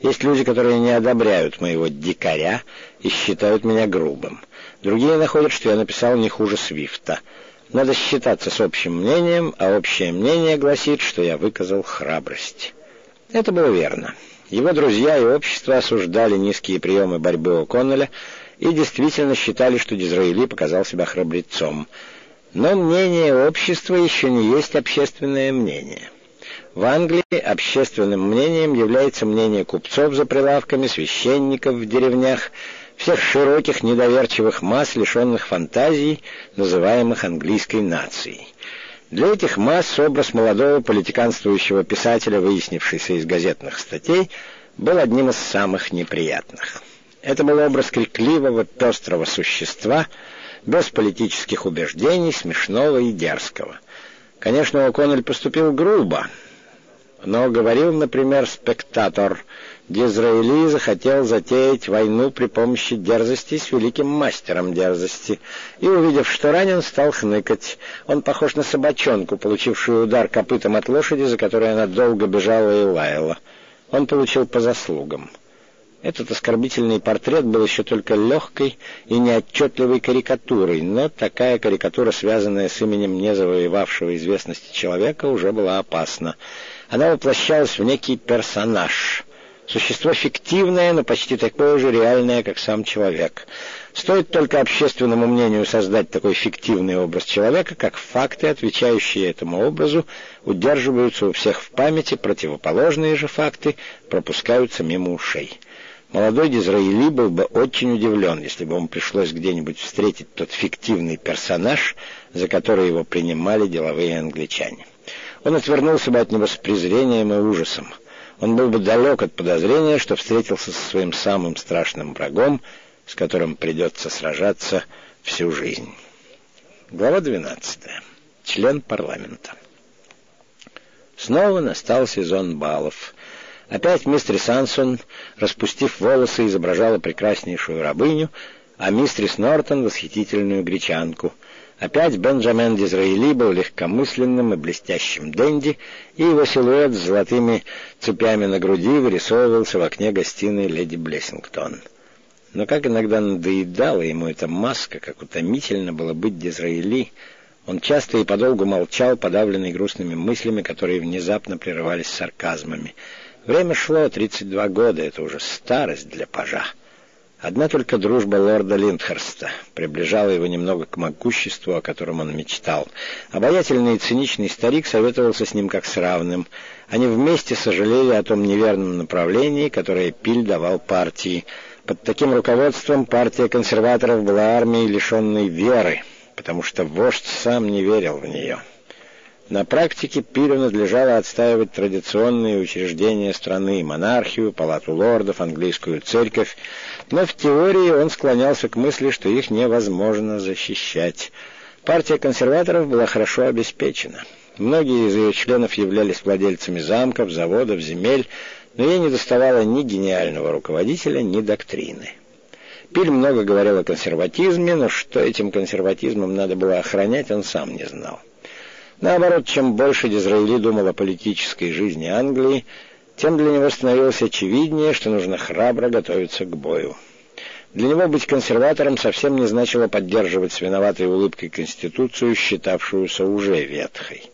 Есть люди, которые не одобряют моего дикаря и считают меня грубым. Другие находят, что я написал не хуже Свифта. Надо считаться с общим мнением, а общее мнение гласит, что я выказал храбрость. Это было верно. Его друзья и общество осуждали низкие приемы борьбы О'Коннелля и действительно считали, что Дизраили показал себя храбрецом. Но мнение общества еще не есть общественное мнение. В Англии общественным мнением является мнение купцов за прилавками, священников в деревнях, всех широких недоверчивых масс, лишенных фантазий, называемых английской нацией. Для этих масс образ молодого политиканствующего писателя, выяснившийся из газетных статей, был одним из самых неприятных. Это был образ крикливого, пестрого существа, без политических убеждений, смешного и дерзкого. Конечно, О'Коннель поступил грубо, но говорил, например, спектатор, Дизраэли захотел затеять войну при помощи дерзости с великим мастером дерзости, и, увидев, что ранен, стал хныкать. Он похож на собачонку, получившую удар копытом от лошади, за которой она долго бежала и лаяла. Он получил по заслугам. Этот оскорбительный портрет был еще только легкой и неотчетливой карикатурой, но такая карикатура, связанная с именем не завоевавшего известности человека, уже была опасна. Она воплощалась в некий персонаж, существо фиктивное, но почти такое же реальное, как сам человек. Стоит только общественному мнению создать такой фиктивный образ человека, как факты, отвечающие этому образу, удерживаются у всех в памяти, противоположные же факты пропускаются мимо ушей. Молодой Дизраили был бы очень удивлен, если бы ему пришлось где-нибудь встретить тот фиктивный персонаж, за который его принимали деловые англичане. Он отвернулся бы от него с презрением и ужасом. Он был бы далек от подозрения, что встретился со своим самым страшным врагом, с которым придется сражаться всю жизнь. Глава 12. Член парламента. Снова настал сезон балов. Опять мистер Сансон, распустив волосы, изображала прекраснейшую рабыню, а мистерис Нортон — восхитительную гречанку — Опять Бенджамен Дизраили был легкомысленным и блестящим денди, и его силуэт с золотыми цепями на груди вырисовывался в окне гостиной леди Блессингтон. Но как иногда надоедала ему эта маска, как утомительно было быть Дизраили, он часто и подолгу молчал, подавленный грустными мыслями, которые внезапно прерывались сарказмами. Время шло, 32 года, это уже старость для пажа. Одна только дружба лорда Линдхерста приближала его немного к могуществу, о котором он мечтал. Обаятельный и циничный старик советовался с ним как с равным. Они вместе сожалели о том неверном направлении, которое Пиль давал партии. Под таким руководством партия консерваторов была армией, лишенной веры, потому что вождь сам не верил в нее. На практике Пиру надлежало отстаивать традиционные учреждения страны, монархию, палату лордов, английскую церковь, но в теории он склонялся к мысли, что их невозможно защищать. Партия консерваторов была хорошо обеспечена. Многие из ее членов являлись владельцами замков, заводов, земель, но ей не доставало ни гениального руководителя, ни доктрины. Пиль много говорил о консерватизме, но что этим консерватизмом надо было охранять, он сам не знал. Наоборот, чем больше Дизраэли думал о политической жизни Англии, тем для него становилось очевиднее, что нужно храбро готовиться к бою. Для него быть консерватором совсем не значило поддерживать с виноватой улыбкой Конституцию, считавшуюся уже ветхой.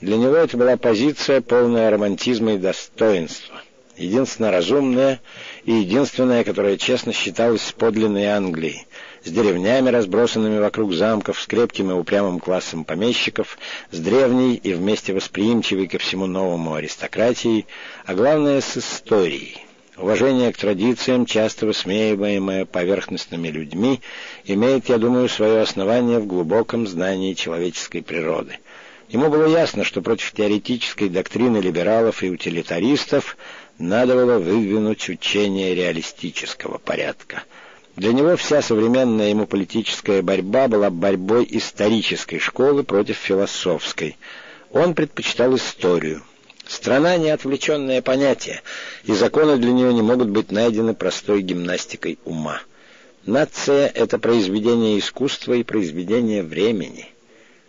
Для него это была позиция, полная романтизма и достоинства, единственно разумная и единственная, которая честно считалась подлинной Англией, с деревнями, разбросанными вокруг замков, с крепким и упрямым классом помещиков, с древней и вместе восприимчивой ко всему новому аристократией, а главное с историей. Уважение к традициям, часто высмеиваемое поверхностными людьми, имеет, я думаю, свое основание в глубоком знании человеческой природы. Ему было ясно, что против теоретической доктрины либералов и утилитаристов надо было выдвинуть учение реалистического порядка — для него вся современная ему политическая борьба была борьбой исторической школы против философской. Он предпочитал историю. Страна — не отвлеченное понятие, и законы для нее не могут быть найдены простой гимнастикой ума. Нация — это произведение искусства и произведение времени.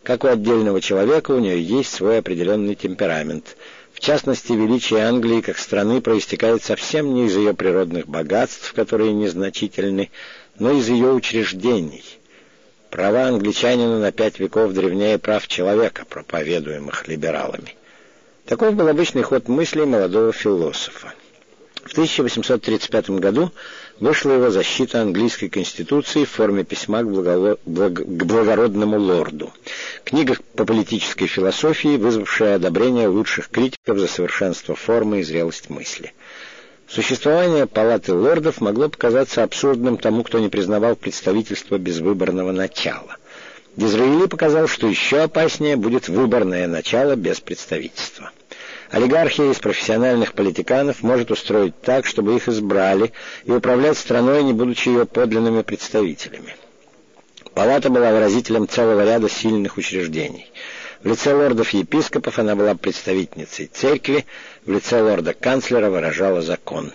Как у отдельного человека, у нее есть свой определенный темперамент — в частности, величие Англии как страны проистекает совсем не из ее природных богатств, которые незначительны, но из ее учреждений. Права англичанина на пять веков древнее прав человека, проповедуемых либералами. Таков был обычный ход мыслей молодого философа. В 1835 году вышла его защита английской конституции в форме письма к, благо... благ... к благородному лорду. Книга по политической философии, вызвавшая одобрение лучших критиков за совершенство формы и зрелость мысли. Существование палаты лордов могло показаться абсурдным тому, кто не признавал представительство безвыборного начала. Дизраили показал, что еще опаснее будет выборное начало без представительства. Олигархия из профессиональных политиканов может устроить так, чтобы их избрали и управлять страной, не будучи ее подлинными представителями. Палата была выразителем целого ряда сильных учреждений. В лице лордов-епископов она была представительницей церкви, в лице лорда-канцлера выражала закон.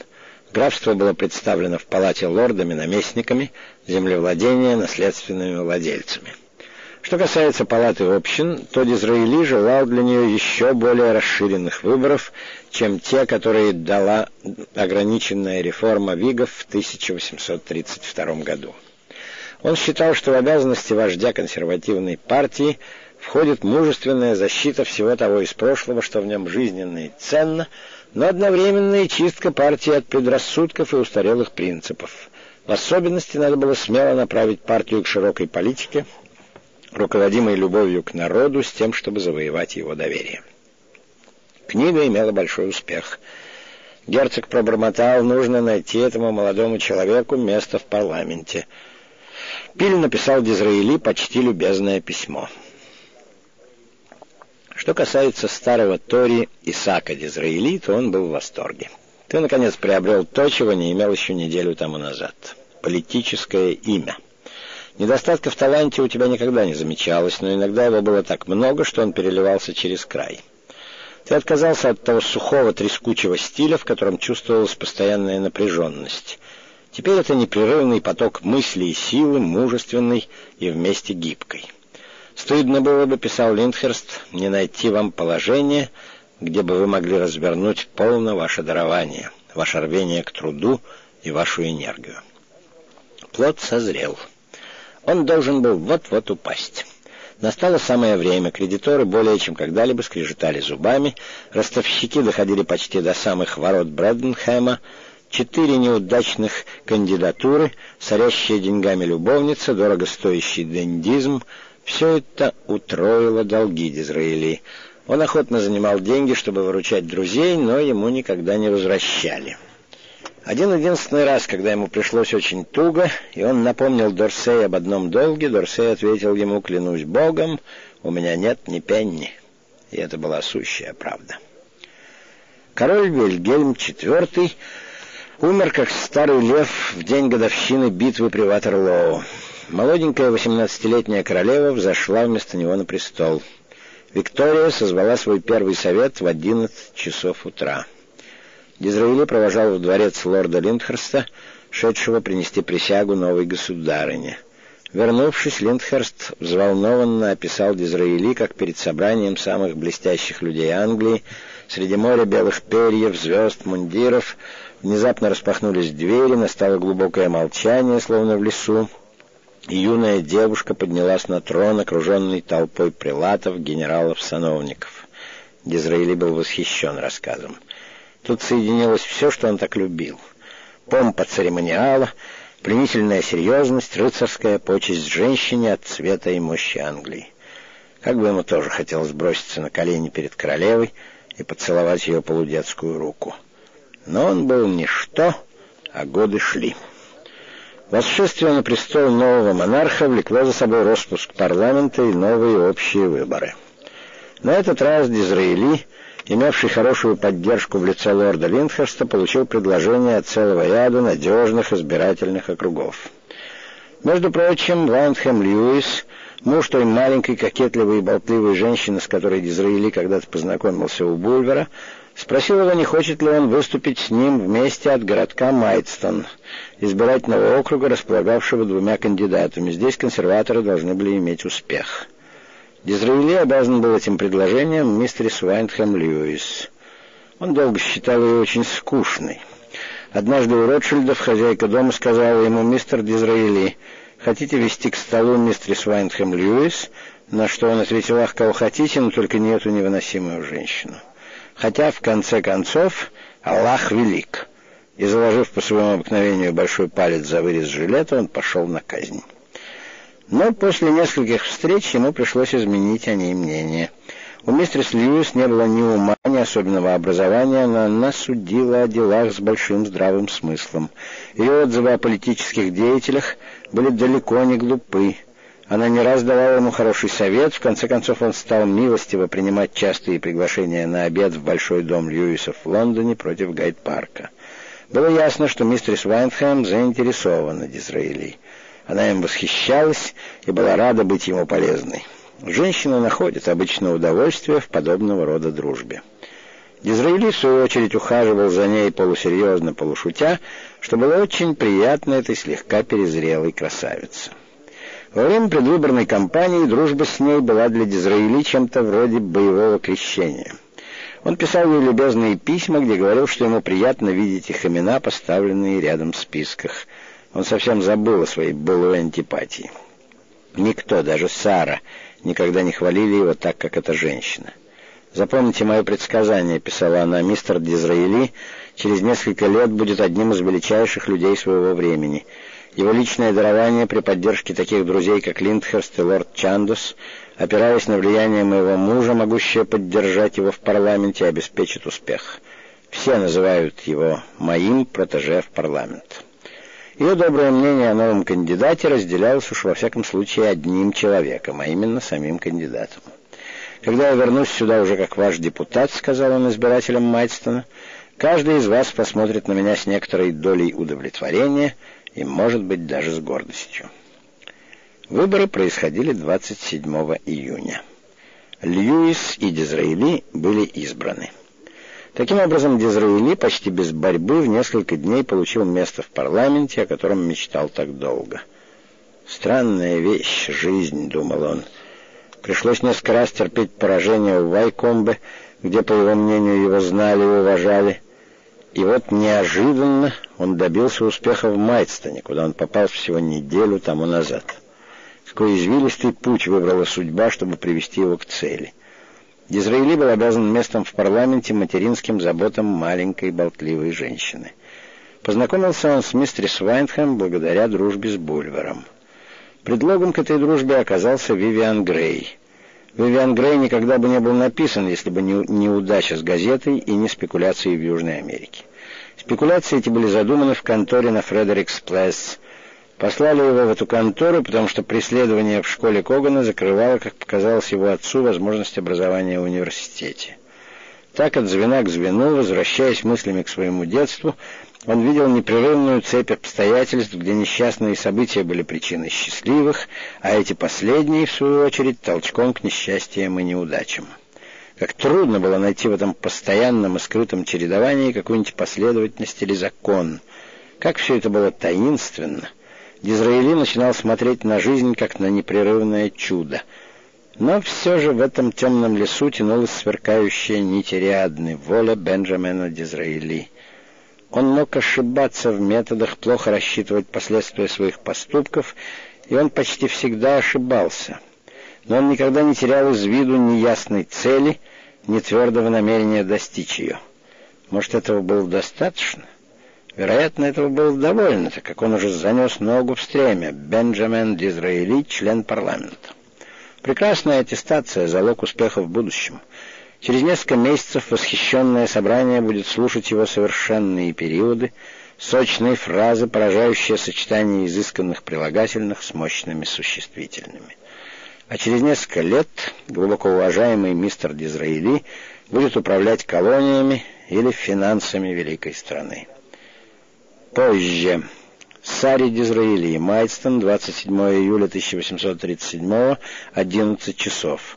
Графство было представлено в палате лордами-наместниками, землевладение наследственными владельцами. Что касается палаты общин, то Дизраили желал для нее еще более расширенных выборов, чем те, которые дала ограниченная реформа Вигов в 1832 году. Он считал, что в обязанности вождя консервативной партии входит мужественная защита всего того из прошлого, что в нем жизненно и ценно, но одновременно и чистка партии от предрассудков и устарелых принципов. В особенности надо было смело направить партию к широкой политике, руководимой любовью к народу с тем, чтобы завоевать его доверие. Книга имела большой успех. Герцог пробормотал, нужно найти этому молодому человеку место в парламенте. Пиль написал Дизраили почти любезное письмо. Что касается старого Тори Исаака Дизраили, то он был в восторге. Ты, наконец, приобрел то, чего не имел еще неделю тому назад. Политическое имя. Недостатков в таланте у тебя никогда не замечалось, но иногда его было так много, что он переливался через край. Ты отказался от того сухого, трескучего стиля, в котором чувствовалась постоянная напряженность. Теперь это непрерывный поток мысли и силы, мужественный и вместе гибкой. Стыдно было бы, писал Линдхерст, не найти вам положение, где бы вы могли развернуть полно ваше дарование, ваше рвение к труду и вашу энергию. Плод созрел. Он должен был вот-вот упасть. Настало самое время, кредиторы более чем когда-либо скрежетали зубами, ростовщики доходили почти до самых ворот Брэденхэма, четыре неудачных кандидатуры, сорящая деньгами любовница, дорого стоящий дендизм — все это утроило долги Дизраэли. Он охотно занимал деньги, чтобы выручать друзей, но ему никогда не возвращали. Один-единственный раз, когда ему пришлось очень туго, и он напомнил Дорсей об одном долге, Дорсей ответил ему, клянусь Богом, у меня нет ни пенни. И это была сущая правда. Король Вильгельм IV умер как старый лев в день годовщины битвы при Ватерлоу. Молоденькая восемнадцатилетняя королева взошла вместо него на престол. Виктория созвала свой первый совет в одиннадцать часов утра. Дизраили провожал в дворец лорда Линдхерста, шедшего принести присягу новой государыне. Вернувшись, Линдхерст взволнованно описал Дизраили, как перед собранием самых блестящих людей Англии, среди моря белых перьев, звезд, мундиров, внезапно распахнулись двери, настало глубокое молчание, словно в лесу, и юная девушка поднялась на трон, окруженный толпой прилатов, генералов, сановников. Дизраили был восхищен рассказом. Тут соединилось все, что он так любил. Помпа церемониала, пленительная серьезность, рыцарская почесть женщине от цвета и мощи Англии. Как бы ему тоже хотелось броситься на колени перед королевой и поцеловать ее полудетскую руку. Но он был ничто, а годы шли. Восшествие на престол нового монарха влекло за собой распуск парламента и новые общие выборы. На этот раз Дизраили имевший хорошую поддержку в лице лорда Линдхерста, получил предложение от целого ряда надежных избирательных округов. Между прочим, Вайнхэм Льюис, муж той маленькой, кокетливой и болтливой женщины, с которой Дизраили когда-то познакомился у Бульвера, спросил его, не хочет ли он выступить с ним вместе от городка Майтстон, избирательного округа, располагавшего двумя кандидатами. Здесь консерваторы должны были иметь успех. Дизраили обязан был этим предложением мистерис Уайнхэм Льюис. Он долго считал ее очень скучной. Однажды у Ротшильдов хозяйка дома сказала ему, «Мистер Дизраили, хотите вести к столу мистерис Уайнхэм Льюис?» На что он ответил, «Ах, кого хотите, но только не эту невыносимую женщину». Хотя, в конце концов, Аллах велик. и, заложив по своему обыкновению большой палец за вырез жилета, он пошел на казнь. Но после нескольких встреч ему пришлось изменить о ней мнение. У мистерс Льюис не было ни ума, ни особенного образования, но она судила о делах с большим здравым смыслом. Ее отзывы о политических деятелях были далеко не глупы. Она не раз давала ему хороший совет, в конце концов он стал милостиво принимать частые приглашения на обед в большой дом Льюисов в Лондоне против Гайд-парка. Было ясно, что мистерис Вайнхэм заинтересована Дизраилей. Она им восхищалась и была рада быть ему полезной. Женщина находит обычно удовольствие в подобного рода дружбе. Дизраили, в свою очередь, ухаживал за ней полусерьезно, полушутя, что было очень приятно этой слегка перезрелой красавице. Во время предвыборной кампании дружба с ней была для Дизраили чем-то вроде боевого крещения. Он писал ей любезные письма, где говорил, что ему приятно видеть их имена, поставленные рядом в списках. Он совсем забыл о своей былой антипатии. Никто, даже Сара, никогда не хвалили его так, как эта женщина. «Запомните мое предсказание», — писала она, — «мистер Дизраили через несколько лет будет одним из величайших людей своего времени». Его личное дарование при поддержке таких друзей, как Линдхерст и лорд Чандус, опираясь на влияние моего мужа, могущее поддержать его в парламенте, обеспечит успех. Все называют его моим протеже в парламент. Ее доброе мнение о новом кандидате разделялось уж во всяком случае одним человеком, а именно самим кандидатом. «Когда я вернусь сюда уже как ваш депутат», — сказал он избирателям Майдстона, — «каждый из вас посмотрит на меня с некоторой долей удовлетворения и, может быть, даже с гордостью». Выборы происходили 27 июня. Льюис и Дизраили были избраны. Таким образом, Дизраили почти без борьбы в несколько дней получил место в парламенте, о котором мечтал так долго. «Странная вещь, жизнь», — думал он. Пришлось несколько раз терпеть поражение в Вайкомбе, где, по его мнению, его знали и уважали. И вот неожиданно он добился успеха в Майдстоне, куда он попал всего неделю тому назад. Какой извилистый путь выбрала судьба, чтобы привести его к цели — Дизраили был обязан местом в парламенте материнским заботам маленькой болтливой женщины. Познакомился он с мистерис Вайнхэм благодаря дружбе с Бульвером. Предлогом к этой дружбе оказался Вивиан Грей. Вивиан Грей никогда бы не был написан, если бы не неудача с газетой и не спекуляции в Южной Америке. Спекуляции эти были задуманы в конторе на Фредерикс Плэс, Послали его в эту контору, потому что преследование в школе Когана закрывало, как показалось его отцу, возможность образования в университете. Так от звена к звену, возвращаясь мыслями к своему детству, он видел непрерывную цепь обстоятельств, где несчастные события были причиной счастливых, а эти последние, в свою очередь, толчком к несчастьям и неудачам. Как трудно было найти в этом постоянном и скрытом чередовании какую-нибудь последовательность или закон. Как все это было таинственно — Дизраили начинал смотреть на жизнь как на непрерывное чудо. Но все же в этом темном лесу тянулась сверкающая нить Ариадны, воля Бенджамина Дизраили. Он мог ошибаться в методах, плохо рассчитывать последствия своих поступков, и он почти всегда ошибался. Но он никогда не терял из виду ни ясной цели, ни твердого намерения достичь ее. Может, этого было достаточно? Вероятно, этого было довольно, так как он уже занес ногу в стремя. Бенджамин Дизраили, член парламента. Прекрасная аттестация, залог успеха в будущем. Через несколько месяцев восхищенное собрание будет слушать его совершенные периоды, сочные фразы, поражающие сочетание изысканных прилагательных с мощными существительными. А через несколько лет глубоко уважаемый мистер Дизраили будет управлять колониями или финансами великой страны. Позже. Сари Дизраили, Майдстон, 27 июля 1837, 11 часов.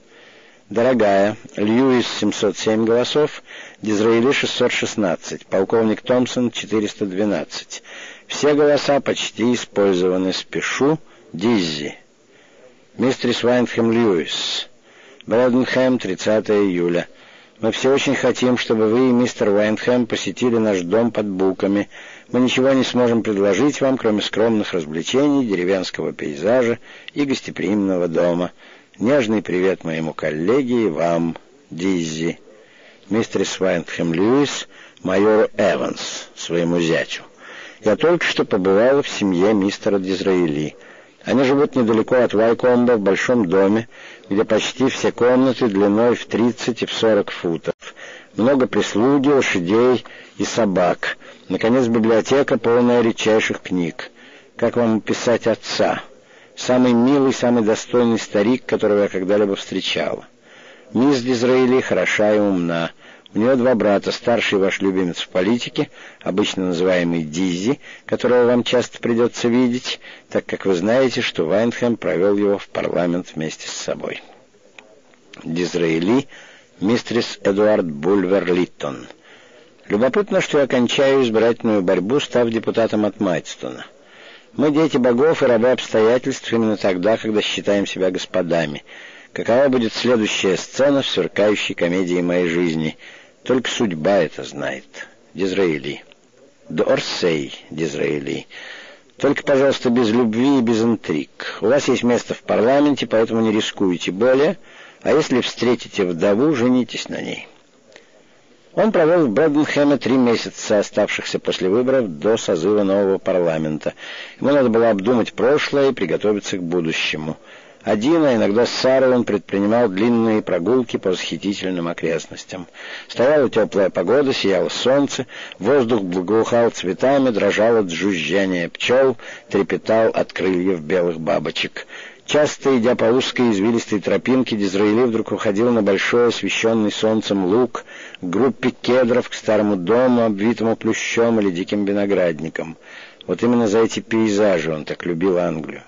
Дорогая, Льюис 707 голосов, Дизраили 616, полковник Томпсон 412. Все голоса почти использованы. Спешу. Диззи. Мистерис Вайнхэм Льюис. Брэденхэм, 30 июля. Мы все очень хотим, чтобы вы и мистер Уайнхэм посетили наш дом под Буками. Мы ничего не сможем предложить вам, кроме скромных развлечений, деревенского пейзажа и гостеприимного дома. Нежный привет моему коллеге и вам, Диззи. Мистер Уайнхэм Льюис, майору Эванс, своему зятю. «Я только что побывала в семье мистера Дизраэли. Они живут недалеко от Вайкомба в большом доме, где почти все комнаты длиной в 30 и в 40 футов. Много прислуги, лошадей и собак. Наконец, библиотека, полная редчайших книг. Как вам описать отца? Самый милый, самый достойный старик, которого я когда-либо встречала. Мисс Дизраэли хороша и умна. У нее два брата, старший ваш любимец в политике, обычно называемый Дизи, которого вам часто придется видеть, так как вы знаете, что Вайнхэм провел его в парламент вместе с собой. Дизраэли, мистерис Эдуард Бульвер Литтон. Любопытно, что я кончаю избирательную борьбу, став депутатом от Майтстона. Мы дети богов и рабы обстоятельств именно тогда, когда считаем себя господами. Какова будет следующая сцена в сверкающей комедии моей жизни? Только судьба это знает. Дизраэли. Д'Орсей, Дизраэли. Только, пожалуйста, без любви и без интриг. У вас есть место в парламенте, поэтому не рискуйте более, а если встретите вдову, женитесь на ней. Он провел в Брэденхэме три месяца, оставшихся после выборов до созыва нового парламента. Ему надо было обдумать прошлое и приготовиться к будущему. Один, а иногда с Сарой он предпринимал длинные прогулки по восхитительным окрестностям. Стояла теплая погода, сияло солнце, воздух благоухал цветами, дрожал от пчел, трепетал от крыльев белых бабочек. Часто, идя по узкой извилистой тропинке, Дизраэли вдруг уходил на большой освещенный солнцем луг, группе кедров, к старому дому, обвитому плющом или диким виноградником. Вот именно за эти пейзажи он так любил Англию.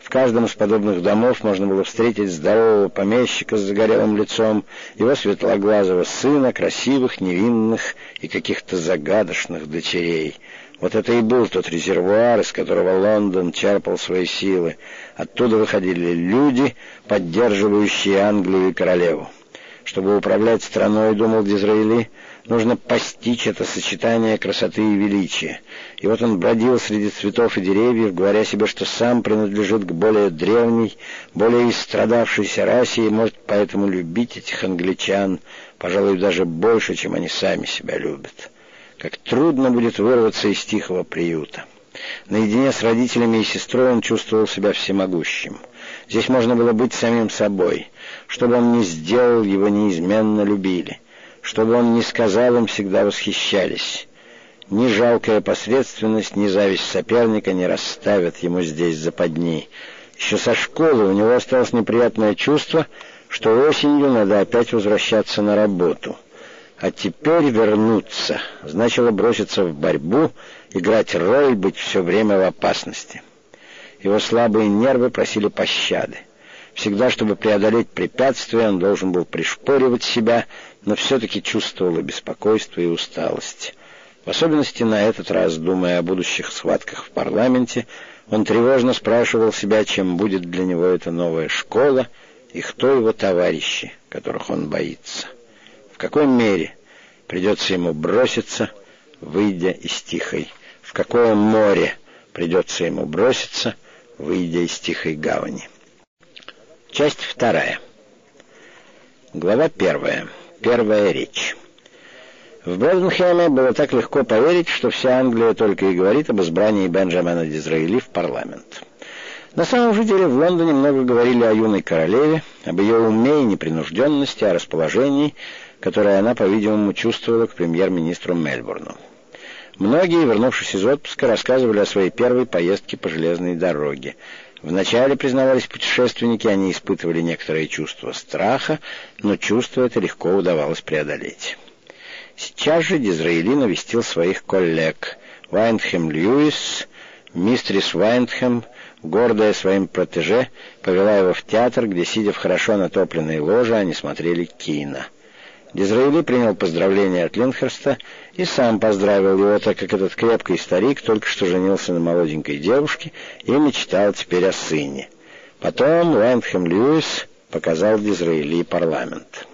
В каждом из подобных домов можно было встретить здорового помещика с загорелым лицом, его светлоглазого сына, красивых, невинных и каких-то загадочных дочерей — вот это и был тот резервуар, из которого Лондон черпал свои силы. Оттуда выходили люди, поддерживающие Англию и королеву. Чтобы управлять страной, думал Дизраэли, нужно постичь это сочетание красоты и величия. И вот он бродил среди цветов и деревьев, говоря себе, что сам принадлежит к более древней, более истрадавшейся расе и может поэтому любить этих англичан, пожалуй, даже больше, чем они сами себя любят. Как трудно будет вырваться из тихого приюта. Наедине с родителями и сестрой он чувствовал себя всемогущим. Здесь можно было быть самим собой. Что бы он ни сделал, его неизменно любили. Что бы он ни сказал, им всегда восхищались. Ни жалкая посредственность, ни зависть соперника не расставят ему здесь западни. Еще со школы у него осталось неприятное чувство, что осенью надо опять возвращаться на работу — а теперь вернуться значило броситься в борьбу, играть роль, быть все время в опасности. Его слабые нервы просили пощады. Всегда, чтобы преодолеть препятствия, он должен был пришпоривать себя, но все-таки чувствовал и беспокойство, и усталость. В особенности на этот раз, думая о будущих схватках в парламенте, он тревожно спрашивал себя, чем будет для него эта новая школа и кто его товарищи, которых он боится какой мере придется ему броситься, выйдя из тихой, в какое море придется ему броситься, выйдя из тихой гавани. Часть вторая. Глава первая. Первая речь. В Брэденхеме было так легко поверить, что вся Англия только и говорит об избрании Бенджамина Дизраэли в парламент. На самом же деле в Лондоне много говорили о юной королеве, об ее уме и непринужденности, о расположении, которое она, по-видимому, чувствовала к премьер-министру Мельбурну. Многие, вернувшись из отпуска, рассказывали о своей первой поездке по железной дороге. Вначале, признавались путешественники, они испытывали некоторые чувства страха, но чувство это легко удавалось преодолеть. Сейчас же Дизраэли навестил своих коллег. Вайнхэм Льюис, мистрис Вайнхэм, гордая своим протеже, повела его в театр, где, сидя в хорошо натопленной ложе, они смотрели кино. Дизраэли принял поздравления от Линхерста и сам поздравил его, так как этот крепкий старик только что женился на молоденькой девушке и мечтал теперь о сыне. Потом Лэндхэм Льюис показал Дизраэли парламент.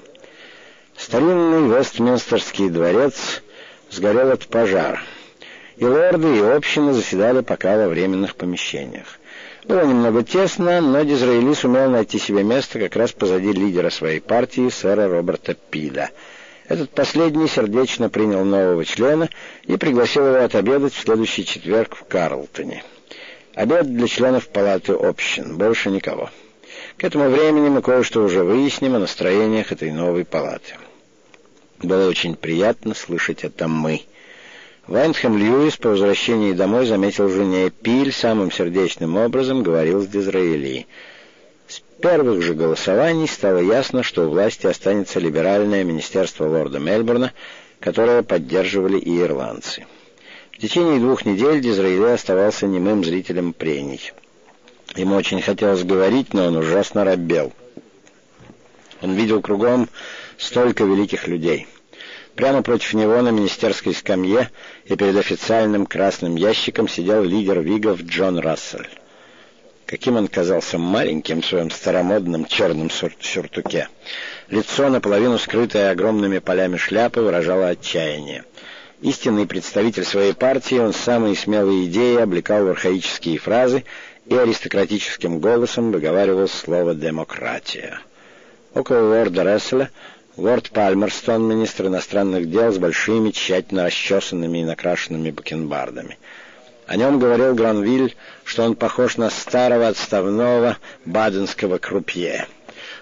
Старинный Вестминстерский дворец сгорел от пожара, и лорды и общины заседали пока во временных помещениях. Было немного тесно, но Дизраэли сумел найти себе место как раз позади лидера своей партии, сэра Роберта Пида. Этот последний сердечно принял нового члена и пригласил его отобедать в следующий четверг в Карлтоне. Обед для членов палаты общин, больше никого. К этому времени мы кое-что уже выясним о настроениях этой новой палаты. Было очень приятно слышать это «мы». Вайнхэм Льюис по возвращении домой заметил жене Пиль самым сердечным образом говорил с Дизраэли. С первых же голосований стало ясно, что у власти останется либеральное министерство лорда Мельбурна, которое поддерживали и ирландцы. В течение двух недель Дизраэли оставался немым зрителем прений. Ему очень хотелось говорить, но он ужасно робел. Он видел кругом столько великих людей. Прямо против него на министерской скамье и перед официальным красным ящиком сидел лидер Вигов Джон Рассель. Каким он казался маленьким в своем старомодном черном сюртуке. Лицо, наполовину скрытое огромными полями шляпы, выражало отчаяние. Истинный представитель своей партии, он самые смелые идеи облекал в архаические фразы и аристократическим голосом выговаривал слово «демократия». Около лорда Ресселя лорд Пальмерстон, министр иностранных дел, с большими, тщательно расчесанными и накрашенными бакенбардами. О нем говорил Гранвиль, что он похож на старого отставного баденского крупье.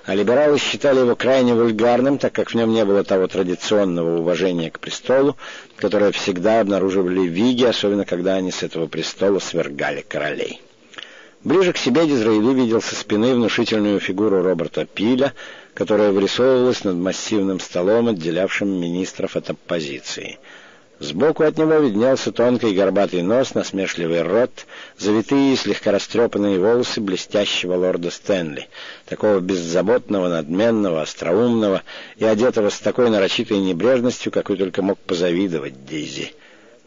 А либералы считали его крайне вульгарным, так как в нем не было того традиционного уважения к престолу, которое всегда обнаруживали виги, особенно когда они с этого престола свергали королей. Ближе к себе Дизраили видел со спины внушительную фигуру Роберта Пиля, которая вырисовывалась над массивным столом, отделявшим министров от оппозиции. Сбоку от него виднелся тонкий горбатый нос, насмешливый рот, завитые и слегка растрепанные волосы блестящего лорда Стэнли, такого беззаботного, надменного, остроумного и одетого с такой нарочитой небрежностью, какой только мог позавидовать Дизи.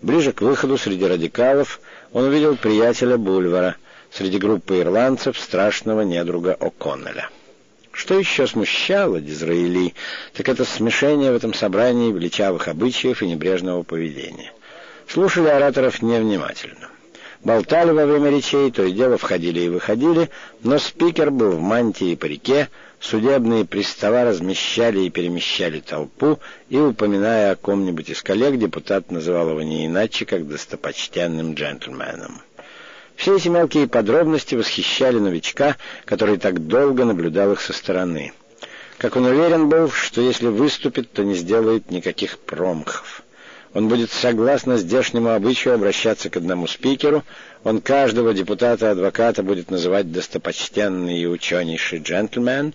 Ближе к выходу среди радикалов он увидел приятеля Бульвара — среди группы ирландцев страшного недруга О'Коннелля. Что еще смущало Дизраэли, так это смешение в этом собрании величавых обычаев и небрежного поведения. Слушали ораторов невнимательно. Болтали во время речей, то и дело входили и выходили, но спикер был в мантии и парике, судебные пристава размещали и перемещали толпу, и, упоминая о ком-нибудь из коллег, депутат называл его не иначе, как достопочтенным джентльменом. Все эти мелкие подробности восхищали новичка, который так долго наблюдал их со стороны. Как он уверен был, что если выступит, то не сделает никаких промахов. Он будет согласно здешнему обычаю обращаться к одному спикеру, он каждого депутата-адвоката будет называть достопочтенный и ученейший джентльмен,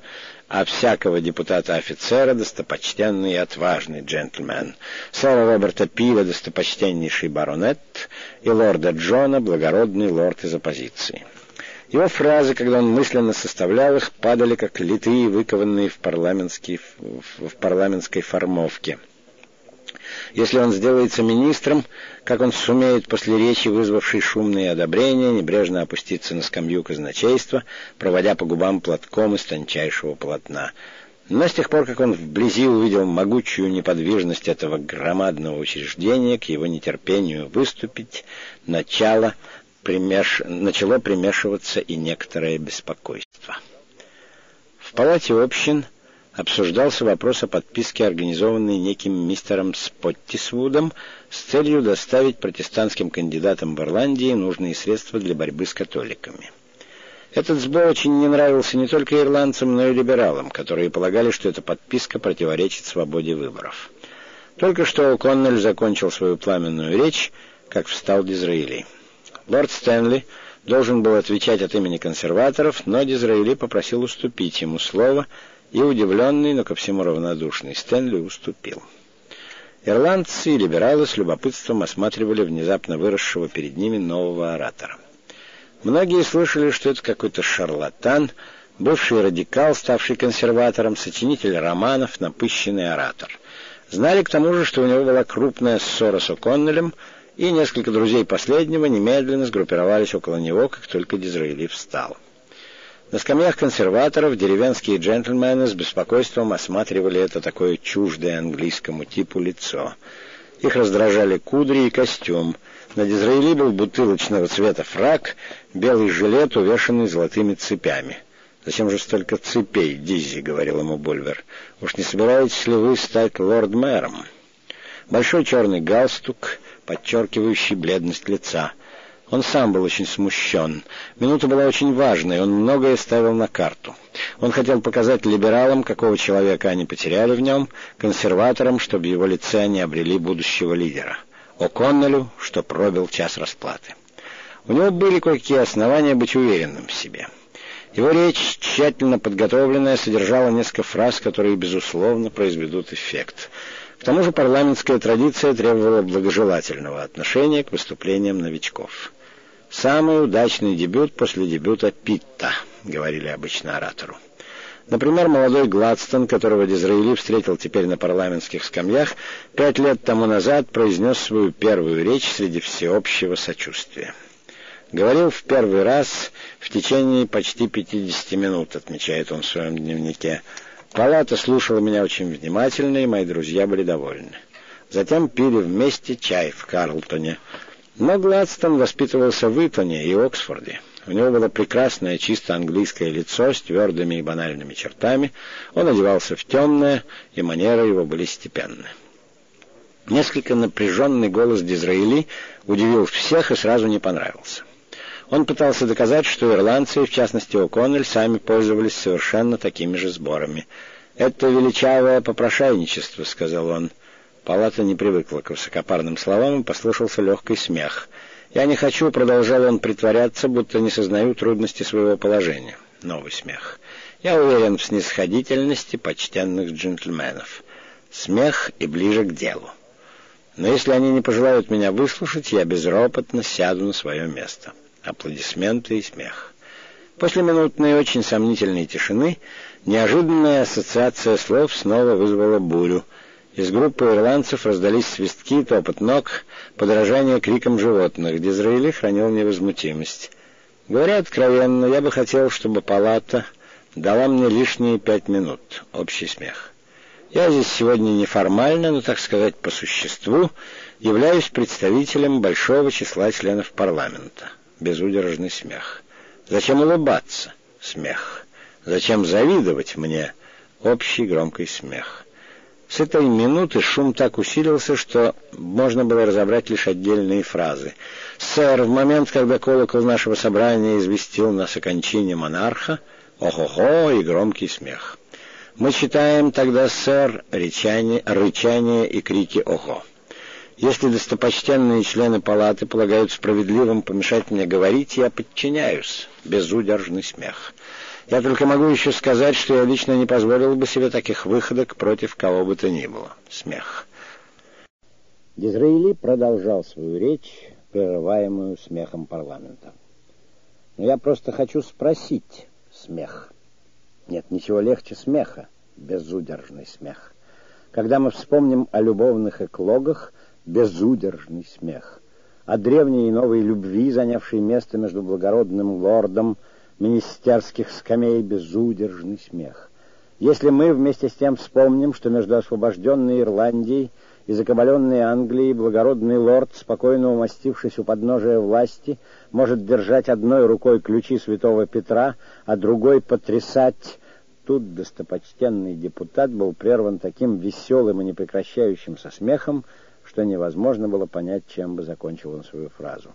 а всякого депутата-офицера достопочтенный и отважный джентльмен, сэра Роберта Пила достопочтеннейший баронет и лорда Джона благородный лорд из оппозиции. Его фразы, когда он мысленно составлял их, падали как литые, выкованные в, парламентской, в парламентской формовке — если он сделается министром, как он сумеет после речи, вызвавшей шумные одобрения, небрежно опуститься на скамью казначейства, проводя по губам платком из тончайшего полотна. Но с тех пор, как он вблизи увидел могучую неподвижность этого громадного учреждения, к его нетерпению выступить, начало примеш... начало примешиваться и некоторое беспокойство. В палате общин обсуждался вопрос о подписке, организованной неким мистером Споттисвудом с целью доставить протестантским кандидатам в Ирландии нужные средства для борьбы с католиками. Этот сбор очень не нравился не только ирландцам, но и либералам, которые полагали, что эта подписка противоречит свободе выборов. Только что Коннель закончил свою пламенную речь, как встал Дизраили. Лорд Стэнли должен был отвечать от имени консерваторов, но Дизраили попросил уступить ему слово — и удивленный, но ко всему равнодушный Стэнли уступил. Ирландцы и либералы с любопытством осматривали внезапно выросшего перед ними нового оратора. Многие слышали, что это какой-то шарлатан, бывший радикал, ставший консерватором, сочинитель романов, напыщенный оратор. Знали к тому же, что у него была крупная ссора с О'Коннелем, и несколько друзей последнего немедленно сгруппировались около него, как только Дизраэли встал. На скамьях консерваторов деревенские джентльмены с беспокойством осматривали это такое чуждое английскому типу лицо. Их раздражали кудри и костюм. На Дизраэли был бутылочного цвета фрак, белый жилет, увешанный золотыми цепями. «Зачем же столько цепей, Диззи?» — говорил ему Бульвер. «Уж не собираетесь ли вы стать лорд-мэром?» Большой черный галстук, подчеркивающий бледность лица. Он сам был очень смущен. Минута была очень важной, он многое ставил на карту. Он хотел показать либералам, какого человека они потеряли в нем, консерваторам, чтобы его лице они обрели будущего лидера. О'Коннеллю, что пробил час расплаты. У него были кое-какие основания быть уверенным в себе. Его речь, тщательно подготовленная, содержала несколько фраз, которые, безусловно, произведут эффект. К тому же парламентская традиция требовала благожелательного отношения к выступлениям новичков. «Самый удачный дебют после дебюта Питта», — говорили обычно оратору. Например, молодой Гладстон, которого Дизраили встретил теперь на парламентских скамьях, пять лет тому назад произнес свою первую речь среди всеобщего сочувствия. Говорил в первый раз в течение почти 50 минут, отмечает он в своем дневнике. Палата слушала меня очень внимательно, и мои друзья были довольны. Затем пили вместе чай в Карлтоне. Но Гладстон воспитывался в Итоне и Оксфорде. У него было прекрасное чисто английское лицо с твердыми и банальными чертами. Он одевался в темное, и манеры его были степенны. Несколько напряженный голос Дизраили удивил всех и сразу не понравился. Он пытался доказать, что ирландцы, в частности О'Коннель, сами пользовались совершенно такими же сборами. «Это величавое попрошайничество», — сказал он. Палата не привыкла к высокопарным словам, и послышался легкий смех. «Я не хочу», — продолжал он, — «притворяться, будто не сознаю трудности своего положения». Новый смех. «Я уверен в снисходительности почтенных джентльменов. Смех и ближе к делу. Но если они не пожелают меня выслушать, я безропотно сяду на свое место» аплодисменты и смех. После минутной очень сомнительной тишины неожиданная ассоциация слов снова вызвала бурю. Из группы ирландцев раздались свистки, топот ног, подражание крикам животных. Дизраили хранил невозмутимость. Говоря откровенно, я бы хотел, чтобы палата дала мне лишние пять минут. Общий смех. Я здесь сегодня неформально, но, так сказать, по существу, являюсь представителем большого числа членов парламента безудержный смех. Зачем улыбаться? Смех. Зачем завидовать мне? Общий громкий смех. С этой минуты шум так усилился, что можно было разобрать лишь отдельные фразы. «Сэр, в момент, когда колокол нашего собрания известил нас о кончине монарха, охо-хо и громкий смех. Мы читаем тогда, сэр, рычание, рычание и крики охо. Если достопочтенные члены палаты полагают справедливым помешать мне говорить, я подчиняюсь. Безудержный смех. Я только могу еще сказать, что я лично не позволил бы себе таких выходок против кого бы то ни было. Смех. Дизраили продолжал свою речь, прерываемую смехом парламента. Но я просто хочу спросить смех. Нет ничего легче смеха, безудержный смех. Когда мы вспомним о любовных эклогах, безудержный смех, о древней и новой любви, занявшей место между благородным лордом министерских скамей, безудержный смех. Если мы вместе с тем вспомним, что между освобожденной Ирландией и закабаленной Англией благородный лорд, спокойно умастившись у подножия власти, может держать одной рукой ключи святого Петра, а другой потрясать Тут достопочтенный депутат был прерван таким веселым и непрекращающимся смехом, что невозможно было понять, чем бы закончил он свою фразу.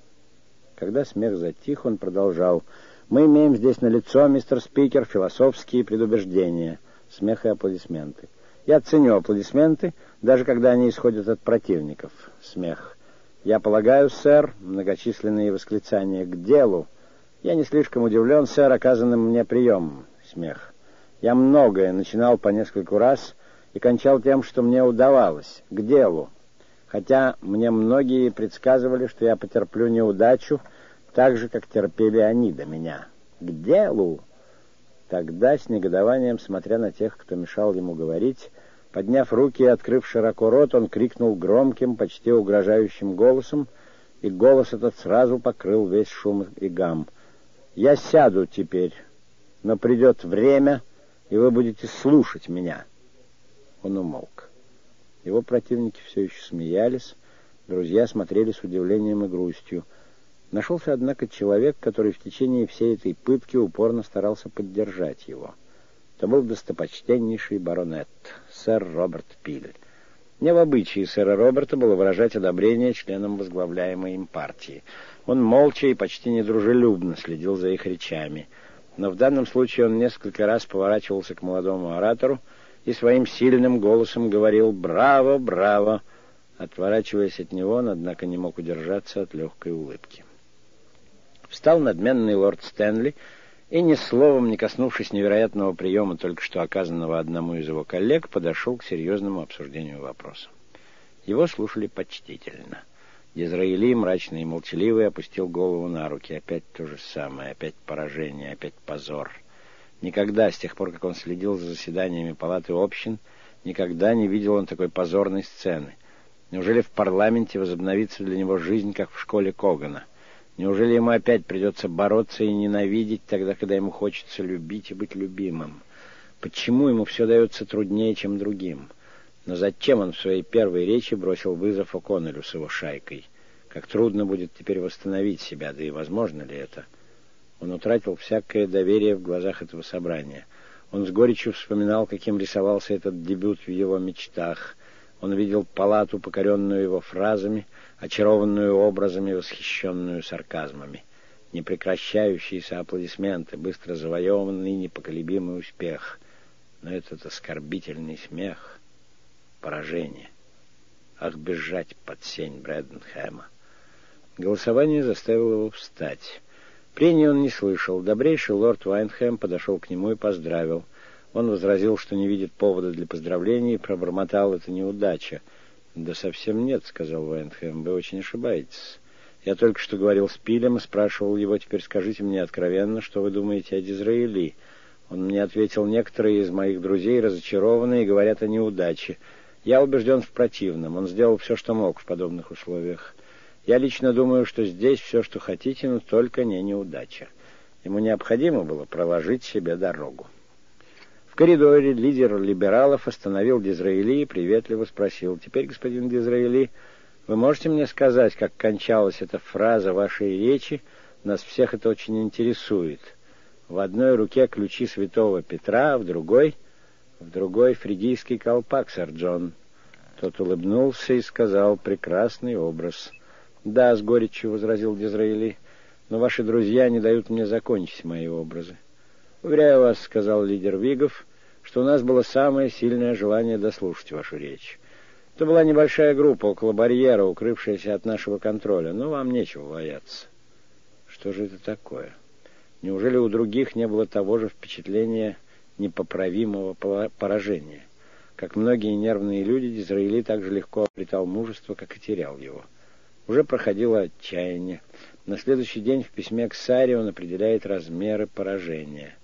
Когда смех затих, он продолжал. «Мы имеем здесь на лицо, мистер спикер, философские предубеждения». Смех и аплодисменты. «Я ценю аплодисменты, даже когда они исходят от противников». Смех. «Я полагаю, сэр», многочисленные восклицания, «к делу». «Я не слишком удивлен, сэр, оказанным мне приемом». Смех. «Я многое начинал по нескольку раз и кончал тем, что мне удавалось. К делу» хотя мне многие предсказывали, что я потерплю неудачу, так же, как терпели они до меня. К делу! Тогда, с негодованием, смотря на тех, кто мешал ему говорить, подняв руки и открыв широко рот, он крикнул громким, почти угрожающим голосом, и голос этот сразу покрыл весь шум и гам. «Я сяду теперь, но придет время, и вы будете слушать меня». Он умолк. Его противники все еще смеялись, друзья смотрели с удивлением и грустью. Нашелся, однако, человек, который в течение всей этой пытки упорно старался поддержать его. Это был достопочтеннейший баронет, сэр Роберт Пиль. Не в обычае сэра Роберта было выражать одобрение членам возглавляемой им партии. Он молча и почти недружелюбно следил за их речами. Но в данном случае он несколько раз поворачивался к молодому оратору и своим сильным голосом говорил «Браво! Браво!». Отворачиваясь от него, он, однако, не мог удержаться от легкой улыбки. Встал надменный лорд Стэнли и, ни словом не коснувшись невероятного приема, только что оказанного одному из его коллег, подошел к серьезному обсуждению вопроса. Его слушали почтительно. Дизраили, мрачный и молчаливый, опустил голову на руки. Опять то же самое, опять поражение, опять позор. Никогда, с тех пор, как он следил за заседаниями палаты общин, никогда не видел он такой позорной сцены. Неужели в парламенте возобновится для него жизнь, как в школе Когана? Неужели ему опять придется бороться и ненавидеть тогда, когда ему хочется любить и быть любимым? Почему ему все дается труднее, чем другим? Но зачем он в своей первой речи бросил вызов О'Коннеллю с его шайкой? Как трудно будет теперь восстановить себя, да и возможно ли это? Он утратил всякое доверие в глазах этого собрания. Он с горечью вспоминал, каким рисовался этот дебют в его мечтах. Он видел палату, покоренную его фразами — очарованную образами, восхищенную сарказмами. Непрекращающиеся аплодисменты, быстро завоеванный непоколебимый успех. Но этот оскорбительный смех — поражение. Ах, бежать под сень Брэденхэма! Голосование заставило его встать. Прений он не слышал. Добрейший лорд Вайнхэм подошел к нему и поздравил. Он возразил, что не видит повода для поздравлений, и пробормотал «это неудача». «Да совсем нет», — сказал Вайнхэм, — «вы очень ошибаетесь. Я только что говорил с Пилем и спрашивал его, теперь скажите мне откровенно, что вы думаете о Дизраили». Он мне ответил, некоторые из моих друзей разочарованы и говорят о неудаче. Я убежден в противном. Он сделал все, что мог в подобных условиях. Я лично думаю, что здесь все, что хотите, но только не неудача. Ему необходимо было проложить себе дорогу коридоре лидер либералов остановил Дизраэли и приветливо спросил. «Теперь, господин Дизраэли, вы можете мне сказать, как кончалась эта фраза вашей речи? Нас всех это очень интересует. В одной руке ключи святого Петра, а в другой... В другой фригийский колпак, сэр Джон». Тот улыбнулся и сказал «Прекрасный образ». «Да», — с горечью возразил Дизраэли, — «но ваши друзья не дают мне закончить мои образы». «Уверяю вас», — сказал лидер Вигов, что у нас было самое сильное желание дослушать вашу речь. Это была небольшая группа около барьера, укрывшаяся от нашего контроля, но вам нечего бояться. Что же это такое? Неужели у других не было того же впечатления непоправимого поражения? Как многие нервные люди, Дизраили так же легко обретал мужество, как и терял его. Уже проходило отчаяние. На следующий день в письме к Саре он определяет размеры поражения.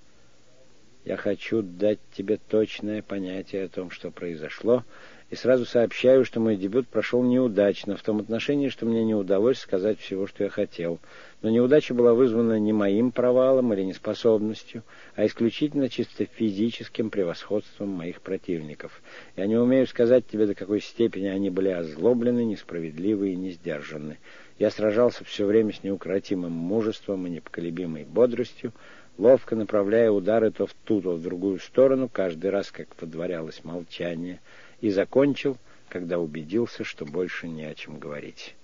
Я хочу дать тебе точное понятие о том, что произошло, и сразу сообщаю, что мой дебют прошел неудачно, в том отношении, что мне не удалось сказать всего, что я хотел. Но неудача была вызвана не моим провалом или неспособностью, а исключительно чисто физическим превосходством моих противников. Я не умею сказать тебе, до какой степени они были озлоблены, несправедливы и несдержаны. Я сражался все время с неукротимым мужеством и непоколебимой бодростью, ловко направляя удары то в ту, то в другую сторону, каждый раз, как водворялось молчание, и закончил, когда убедился, что больше не о чем говорить.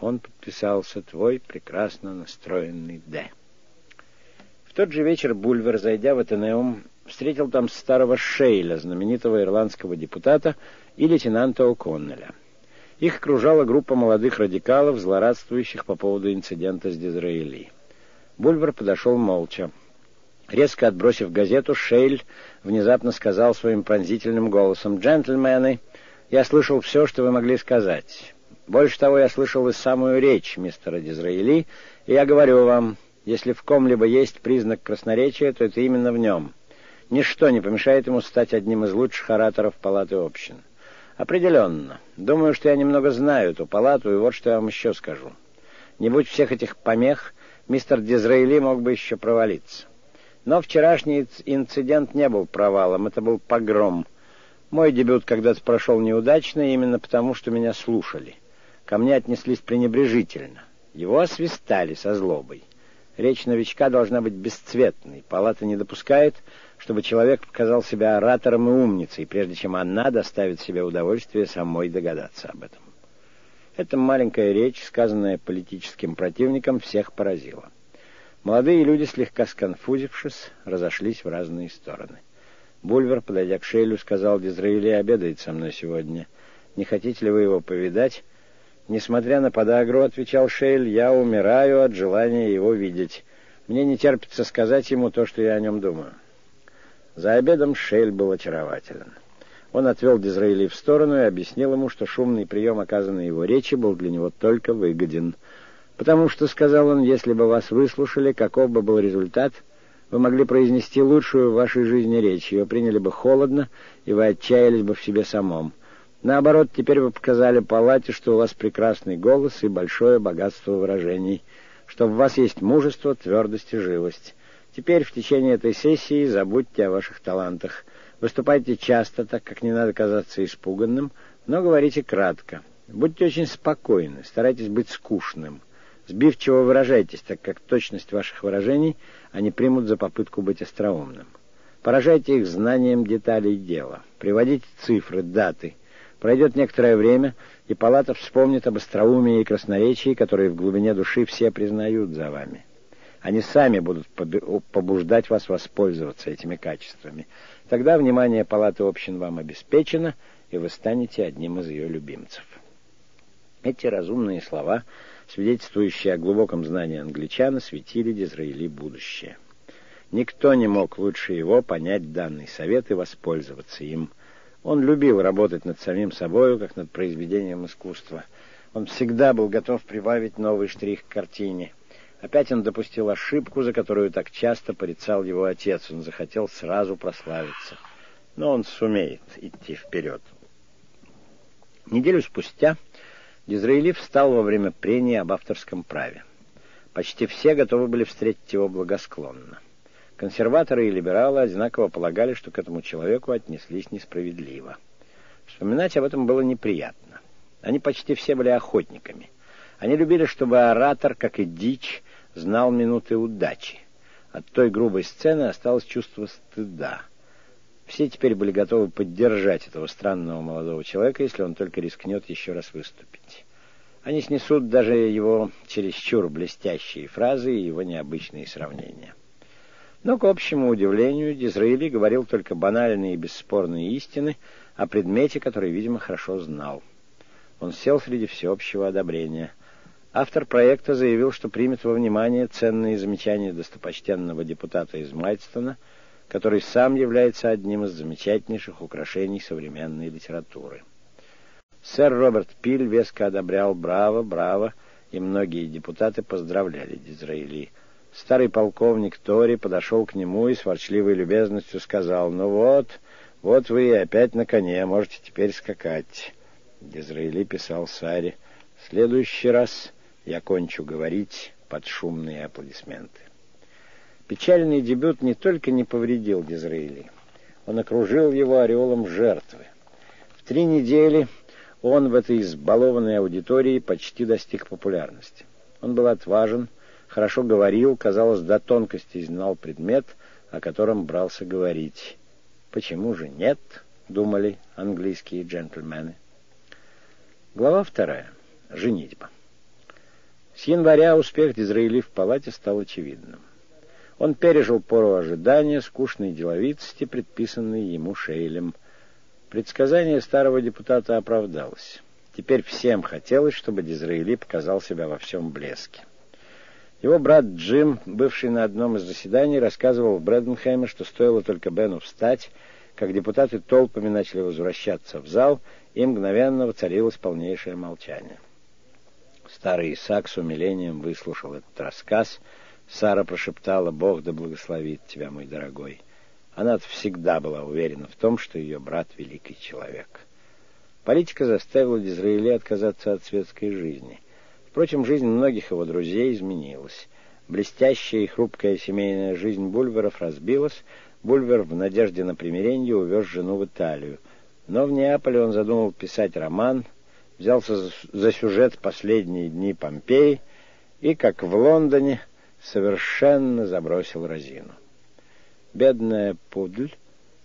Он подписался «Твой прекрасно настроенный Д». В тот же вечер Бульвер, зайдя в Атенеум, встретил там старого Шейля, знаменитого ирландского депутата, и лейтенанта О'Коннеля. Их окружала группа молодых радикалов, злорадствующих по поводу инцидента с Дизраэли. Бульвар подошел молча. Резко отбросив газету, Шейль внезапно сказал своим пронзительным голосом, «Джентльмены, я слышал все, что вы могли сказать. Больше того, я слышал и самую речь мистера Дизраэли, и я говорю вам, если в ком-либо есть признак красноречия, то это именно в нем. Ничто не помешает ему стать одним из лучших ораторов палаты общин. Определенно. Думаю, что я немного знаю эту палату, и вот что я вам еще скажу. Не будь всех этих помех, мистер Дизраэли мог бы еще провалиться. Но вчерашний инцидент не был провалом, это был погром. Мой дебют когда-то прошел неудачно именно потому, что меня слушали. Ко мне отнеслись пренебрежительно. Его освистали со злобой. Речь новичка должна быть бесцветной. Палата не допускает, чтобы человек показал себя оратором и умницей, прежде чем она доставит себе удовольствие самой догадаться об этом. Эта маленькая речь, сказанная политическим противником, всех поразила. Молодые люди, слегка сконфузившись, разошлись в разные стороны. Бульвер, подойдя к Шейлю, сказал, «Дизраили обедает со мной сегодня. Не хотите ли вы его повидать?» Несмотря на подагру, отвечал Шейль, «я умираю от желания его видеть. Мне не терпится сказать ему то, что я о нем думаю». За обедом Шейль был очарователен. Он отвел Дизраили в сторону и объяснил ему, что шумный прием, оказанный его речи, был для него только выгоден. «Потому что, — сказал он, — если бы вас выслушали, каков бы был результат, вы могли произнести лучшую в вашей жизни речь, ее приняли бы холодно, и вы отчаялись бы в себе самом. Наоборот, теперь вы показали палате, что у вас прекрасный голос и большое богатство выражений, что в вас есть мужество, твердость и живость». Теперь в течение этой сессии забудьте о ваших талантах. Выступайте часто, так как не надо казаться испуганным, но говорите кратко. Будьте очень спокойны, старайтесь быть скучным. Сбивчиво выражайтесь, так как точность ваших выражений они примут за попытку быть остроумным. Поражайте их знанием деталей дела. Приводите цифры, даты. Пройдет некоторое время, и палата вспомнит об остроумии и красноречии, которые в глубине души все признают за вами. Они сами будут побуждать вас воспользоваться этими качествами. Тогда внимание палаты общин вам обеспечено, и вы станете одним из ее любимцев. Эти разумные слова, свидетельствующие о глубоком знании англичан, осветили Дизраили будущее. Никто не мог лучше его понять данный совет и воспользоваться им. Он любил работать над самим собою, как над произведением искусства. Он всегда был готов прибавить новый штрих к картине — Опять он допустил ошибку, за которую так часто порицал его отец. Он захотел сразу прославиться. Но он сумеет идти вперед. Неделю спустя Дизраили встал во время прения об авторском праве. Почти все готовы были встретить его благосклонно. Консерваторы и либералы одинаково полагали, что к этому человеку отнеслись несправедливо. Вспоминать об этом было неприятно. Они почти все были охотниками. Они любили, чтобы оратор, как и дичь, знал минуты удачи. От той грубой сцены осталось чувство стыда. Все теперь были готовы поддержать этого странного молодого человека, если он только рискнет еще раз выступить. Они снесут даже его чересчур блестящие фразы и его необычные сравнения. Но, к общему удивлению, Дизраили говорил только банальные и бесспорные истины о предмете, который, видимо, хорошо знал. Он сел среди всеобщего одобрения — Автор проекта заявил, что примет во внимание ценные замечания достопочтенного депутата из Мальстона, который сам является одним из замечательнейших украшений современной литературы. Сэр Роберт Пиль веско одобрял «Браво, браво», и многие депутаты поздравляли Дизраили. Старый полковник Тори подошел к нему и с ворчливой любезностью сказал, «Ну вот, вот вы и опять на коне, можете теперь скакать». Дизраили писал Саре, «В следующий раз я кончу говорить под шумные аплодисменты. Печальный дебют не только не повредил Дизраэли, он окружил его ореолом жертвы. В три недели он в этой избалованной аудитории почти достиг популярности. Он был отважен, хорошо говорил, казалось, до тонкости знал предмет, о котором брался говорить. Почему же нет, думали английские джентльмены. Глава вторая. Женитьба. С января успех Дизраэли в палате стал очевидным. Он пережил пору ожидания, скучной деловитости, предписанной ему Шейлем. Предсказание старого депутата оправдалось. Теперь всем хотелось, чтобы Дизраэли показал себя во всем блеске. Его брат Джим, бывший на одном из заседаний, рассказывал в Брэденхайме, что стоило только Бену встать, как депутаты толпами начали возвращаться в зал, и мгновенно воцарилось полнейшее молчание. Старый Исаак с умилением выслушал этот рассказ. Сара прошептала, «Бог да благословит тебя, мой дорогой». Она всегда была уверена в том, что ее брат — великий человек. Политика заставила Дизраэля отказаться от светской жизни. Впрочем, жизнь многих его друзей изменилась. Блестящая и хрупкая семейная жизнь Бульверов разбилась. Бульвер в надежде на примирение увез жену в Италию. Но в Неаполе он задумал писать роман — взялся за сюжет «Последние дни Помпеи» и, как в Лондоне, совершенно забросил Розину. Бедная Пудль,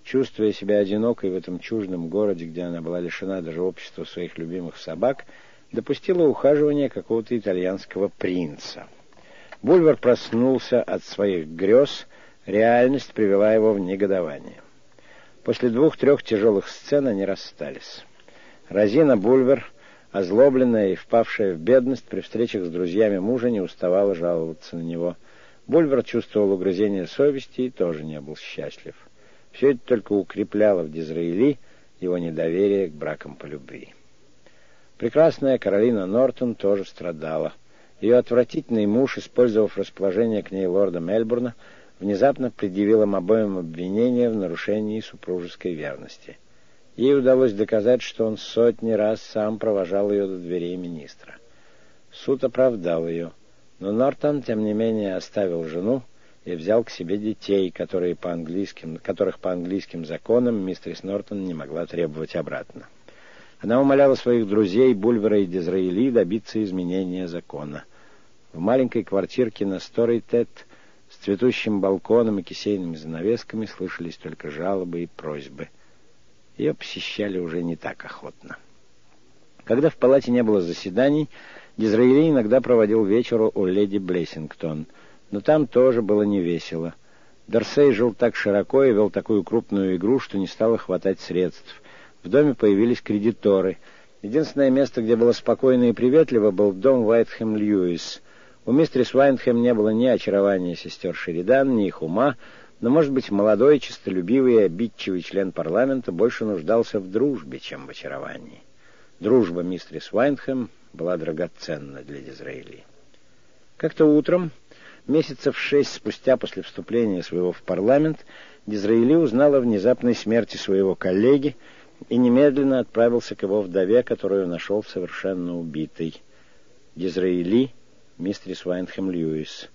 чувствуя себя одинокой в этом чуждом городе, где она была лишена даже общества своих любимых собак, допустила ухаживание какого-то итальянского принца. Бульвар проснулся от своих грез, реальность привела его в негодование. После двух-трех тяжелых сцен они расстались. Розина Бульвар, озлобленная и впавшая в бедность, при встречах с друзьями мужа не уставала жаловаться на него. Бульвар чувствовал угрызение совести и тоже не был счастлив. Все это только укрепляло в Дизраэли его недоверие к бракам по любви. Прекрасная Каролина Нортон тоже страдала. Ее отвратительный муж, использовав расположение к ней лорда Мельбурна, внезапно предъявил им обоим обвинение в нарушении супружеской верности. Ей удалось доказать, что он сотни раз сам провожал ее до дверей министра. Суд оправдал ее, но Нортон, тем не менее, оставил жену и взял к себе детей, которые по английским, которых по английским законам мистерис Нортон не могла требовать обратно. Она умоляла своих друзей Бульвера и Дизраэли добиться изменения закона. В маленькой квартирке на Сторей-Тет с цветущим балконом и кисейными занавесками слышались только жалобы и просьбы. Ее посещали уже не так охотно. Когда в палате не было заседаний, Дизраэли иногда проводил вечер у леди Блессингтон, но там тоже было невесело. Дарсей жил так широко и вел такую крупную игру, что не стало хватать средств. В доме появились кредиторы. Единственное место, где было спокойно и приветливо, был дом Уайтхэм Льюис. У мистерис Уайтхэм не было ни очарования сестер Шеридан, ни их ума, но, может быть, молодой, честолюбивый и обидчивый член парламента больше нуждался в дружбе, чем в очаровании. Дружба мистерис Уайтхэм была драгоценна для Дизраэли. Как-то утром, месяцев шесть спустя после вступления своего в парламент, Дизраэли узнала о внезапной смерти своего коллеги, и немедленно отправился к его вдове, которую нашел совершенно убитой. Дизраэли, мистерис Вайнхэм Льюис.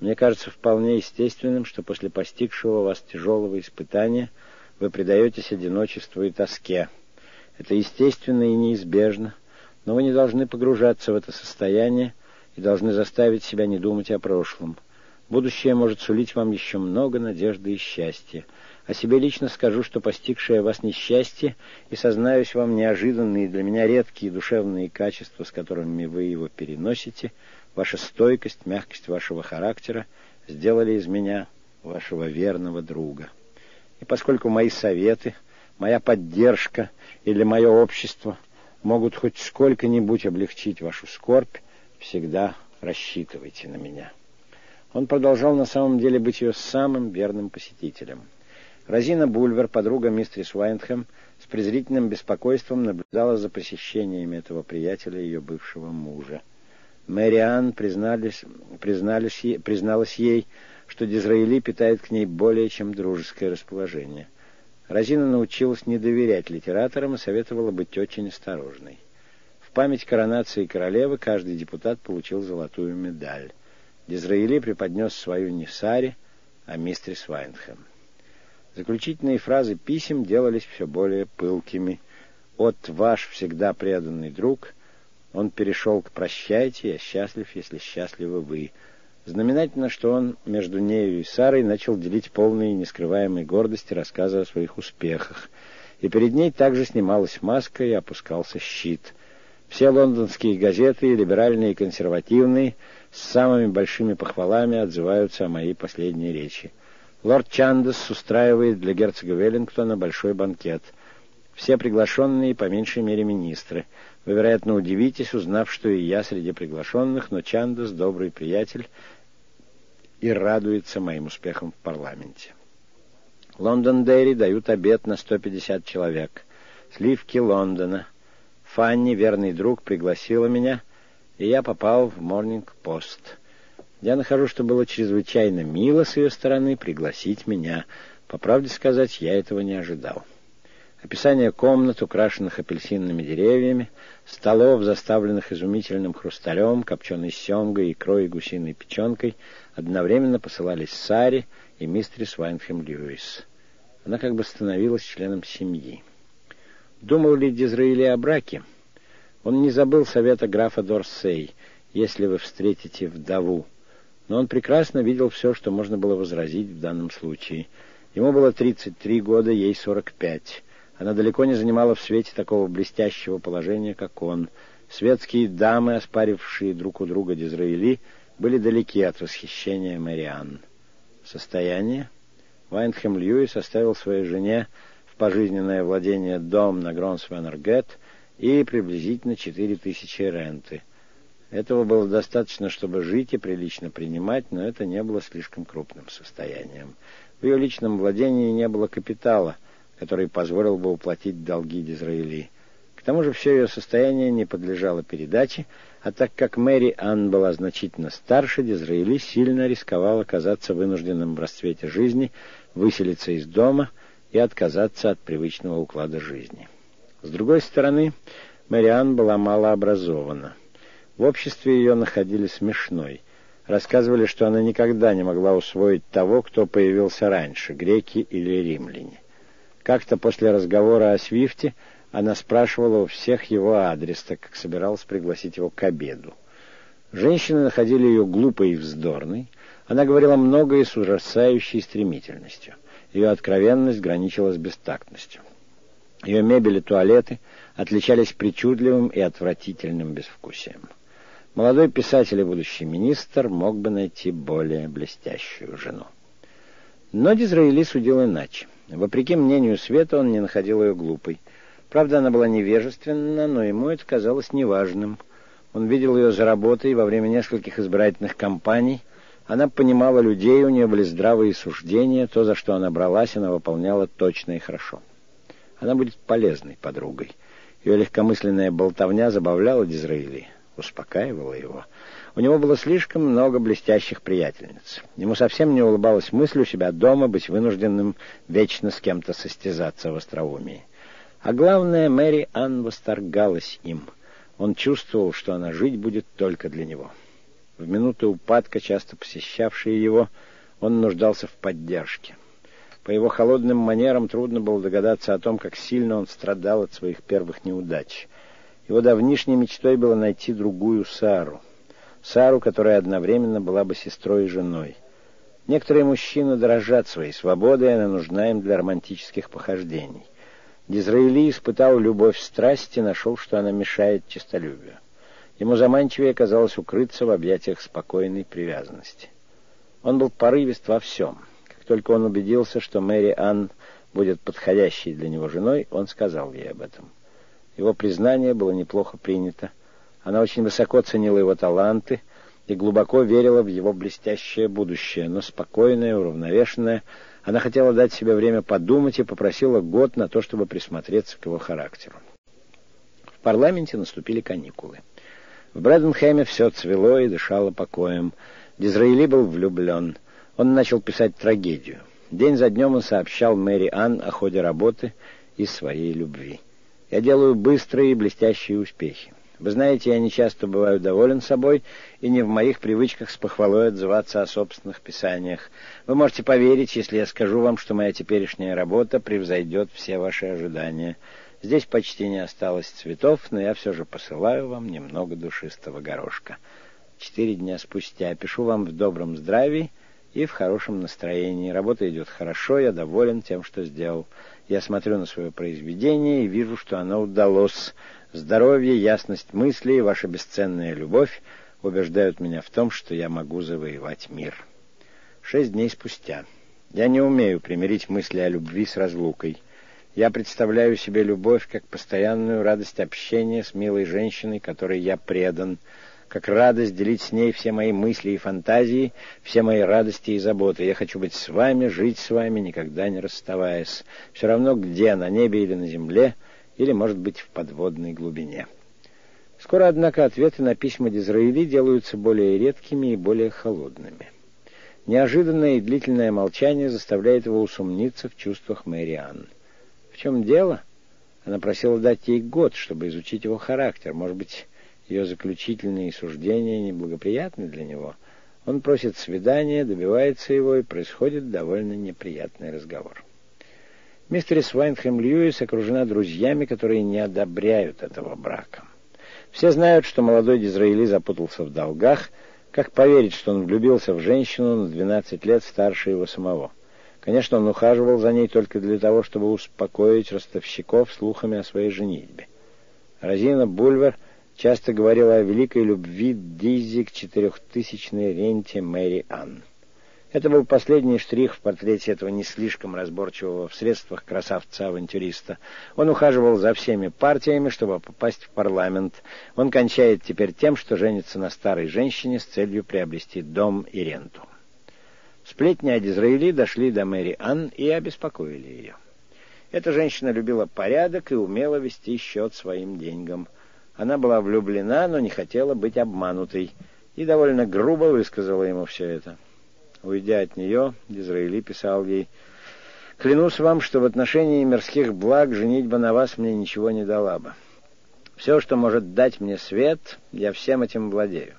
Мне кажется вполне естественным, что после постигшего вас тяжелого испытания вы предаетесь одиночеству и тоске. Это естественно и неизбежно, но вы не должны погружаться в это состояние и должны заставить себя не думать о прошлом. Будущее может сулить вам еще много надежды и счастья. О себе лично скажу, что постигшее вас несчастье, и сознаюсь вам неожиданные для меня редкие душевные качества, с которыми вы его переносите, ваша стойкость, мягкость вашего характера сделали из меня вашего верного друга. И поскольку мои советы, моя поддержка или мое общество могут хоть сколько-нибудь облегчить вашу скорбь, всегда рассчитывайте на меня. Он продолжал на самом деле быть ее самым верным посетителем — Розина Бульвер, подруга мистерис Уайнхэм, с презрительным беспокойством наблюдала за посещениями этого приятеля ее бывшего мужа. Мэри Анн признались, признались, призналась ей, что Дизраэли питает к ней более чем дружеское расположение. Розина научилась не доверять литераторам и советовала быть очень осторожной. В память коронации королевы каждый депутат получил золотую медаль. Дизраэли преподнес свою не Саре, а мистерис Вайнхэм. Заключительные фразы писем делались все более пылкими. «От ваш всегда преданный друг» он перешел к «прощайте, я счастлив, если счастливы вы». Знаменательно, что он между нею и Сарой начал делить полные нескрываемой гордости рассказы о своих успехах. И перед ней также снималась маска и опускался щит. Все лондонские газеты, либеральные и консервативные, с самыми большими похвалами отзываются о моей последней речи. Лорд Чандес устраивает для герцога Веллингтона большой банкет. Все приглашенные, по меньшей мере, министры. Вы, вероятно, удивитесь, узнав, что и я среди приглашенных, но Чандес — добрый приятель и радуется моим успехам в парламенте. Лондон-Дерри дают обед на 150 человек. Сливки Лондона. Фанни, верный друг, пригласила меня, и я попал в Морнинг-Пост. Я нахожу, что было чрезвычайно мило с ее стороны пригласить меня. По правде сказать, я этого не ожидал. Описание комнат, украшенных апельсинными деревьями, столов, заставленных изумительным хрусталем, копченой семгой, икрой и гусиной печенкой, одновременно посылались Саре и мистерис Вайнхэм Льюис. Она как бы становилась членом семьи. Думал ли Дизраэли о браке? Он не забыл совета графа Дорсей — если вы встретите вдову. Но он прекрасно видел все, что можно было возразить в данном случае. Ему было 33 года, ей 45. Она далеко не занимала в свете такого блестящего положения, как он. Светские дамы, оспарившие друг у друга Дизраэли, были далеки от восхищения Марианн. Состояние? Вайнхэм Льюис оставил своей жене в пожизненное владение дом на Гронсвеннергет и приблизительно 4000 ренты. Этого было достаточно, чтобы жить и прилично принимать, но это не было слишком крупным состоянием. В ее личном владении не было капитала, который позволил бы уплатить долги Дизраэли. К тому же все ее состояние не подлежало передаче, а так как Мэри Анн была значительно старше, Дизраэли сильно рисковал оказаться вынужденным в расцвете жизни, выселиться из дома и отказаться от привычного уклада жизни. С другой стороны, Мэри Анн была малообразована. В обществе ее находили смешной. Рассказывали, что она никогда не могла усвоить того, кто появился раньше, греки или римляне. Как-то после разговора о Свифте она спрашивала у всех его адрес, так как собиралась пригласить его к обеду. Женщины находили ее глупой и вздорной. Она говорила многое с ужасающей стремительностью. Ее откровенность граничила с бестактностью. Ее мебель и туалеты отличались причудливым и отвратительным безвкусием. Молодой писатель и будущий министр мог бы найти более блестящую жену. Но Дизраэли судил иначе. Вопреки мнению Света, он не находил ее глупой. Правда, она была невежественна, но ему это казалось неважным. Он видел ее за работой во время нескольких избирательных кампаний. Она понимала людей, у нее были здравые суждения, то, за что она бралась, она выполняла точно и хорошо. Она будет полезной подругой. Ее легкомысленная болтовня забавляла Дизраэли успокаивала его. У него было слишком много блестящих приятельниц. Ему совсем не улыбалась мысль у себя дома быть вынужденным вечно с кем-то состязаться в остроумии. А главное, Мэри Анн восторгалась им. Он чувствовал, что она жить будет только для него. В минуты упадка, часто посещавшие его, он нуждался в поддержке. По его холодным манерам трудно было догадаться о том, как сильно он страдал от своих первых неудач — его давнишней мечтой было найти другую Сару. Сару, которая одновременно была бы сестрой и женой. Некоторые мужчины дорожат своей свободой, она нужна им для романтических похождений. Дизраэли испытал любовь страсти, нашел, что она мешает честолюбию. Ему заманчивее казалось укрыться в объятиях спокойной привязанности. Он был порывист во всем. Как только он убедился, что Мэри Анн будет подходящей для него женой, он сказал ей об этом. Его признание было неплохо принято. Она очень высоко ценила его таланты и глубоко верила в его блестящее будущее, но спокойная, уравновешенная. Она хотела дать себе время подумать и попросила год на то, чтобы присмотреться к его характеру. В парламенте наступили каникулы. В Брэденхэме все цвело и дышало покоем. Дизраэли был влюблен. Он начал писать трагедию. День за днем он сообщал Мэри Анн о ходе работы и своей любви. Я делаю быстрые и блестящие успехи. Вы знаете, я не часто бываю доволен собой, и не в моих привычках с похвалой отзываться о собственных писаниях. Вы можете поверить, если я скажу вам, что моя теперешняя работа превзойдет все ваши ожидания. Здесь почти не осталось цветов, но я все же посылаю вам немного душистого горошка. Четыре дня спустя пишу вам в добром здравии и в хорошем настроении. Работа идет хорошо, я доволен тем, что сделал. Я смотрю на свое произведение и вижу, что оно удалось. Здоровье, ясность мыслей и ваша бесценная любовь убеждают меня в том, что я могу завоевать мир. Шесть дней спустя. Я не умею примирить мысли о любви с разлукой. Я представляю себе любовь как постоянную радость общения с милой женщиной, которой я предан, как радость делить с ней все мои мысли и фантазии, все мои радости и заботы. Я хочу быть с вами, жить с вами, никогда не расставаясь. Все равно где, на небе или на земле, или, может быть, в подводной глубине. Скоро, однако, ответы на письма Дизраэли делаются более редкими и более холодными. Неожиданное и длительное молчание заставляет его усомниться в чувствах Мэри Анн. В чем дело? Она просила дать ей год, чтобы изучить его характер. Может быть, ее заключительные суждения неблагоприятны для него. Он просит свидания, добивается его, и происходит довольно неприятный разговор. Мистерис Вайнхэм Льюис окружена друзьями, которые не одобряют этого брака. Все знают, что молодой Дизраили запутался в долгах. Как поверить, что он влюбился в женщину на 12 лет старше его самого? Конечно, он ухаживал за ней только для того, чтобы успокоить ростовщиков слухами о своей женитьбе. Розина Бульвер часто говорила о великой любви Дизи к четырехтысячной ренте Мэри Анн. Это был последний штрих в портрете этого не слишком разборчивого в средствах красавца-авантюриста. Он ухаживал за всеми партиями, чтобы попасть в парламент. Он кончает теперь тем, что женится на старой женщине с целью приобрести дом и ренту. Сплетни о Дизраили дошли до Мэри Анн и обеспокоили ее. Эта женщина любила порядок и умела вести счет своим деньгам. Она была влюблена, но не хотела быть обманутой, и довольно грубо высказала ему все это. Уйдя от нее, Дизраили писал ей, «Клянусь вам, что в отношении мирских благ женитьба на вас мне ничего не дала бы. Все, что может дать мне свет, я всем этим владею.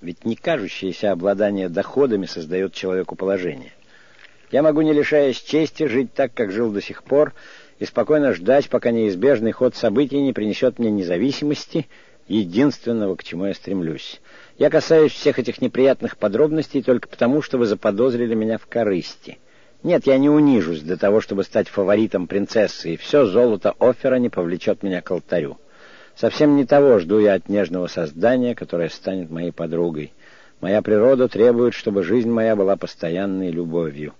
Ведь не кажущееся обладание доходами создает человеку положение. Я могу, не лишаясь чести, жить так, как жил до сих пор, и спокойно ждать, пока неизбежный ход событий не принесет мне независимости, единственного, к чему я стремлюсь». Я касаюсь всех этих неприятных подробностей только потому, что вы заподозрили меня в корысти. Нет, я не унижусь для того, чтобы стать фаворитом принцессы, и все золото Оффера не повлечет меня к алтарю. Совсем не того жду я от нежного создания, которое станет моей подругой. Моя природа требует, чтобы жизнь моя была постоянной любовью.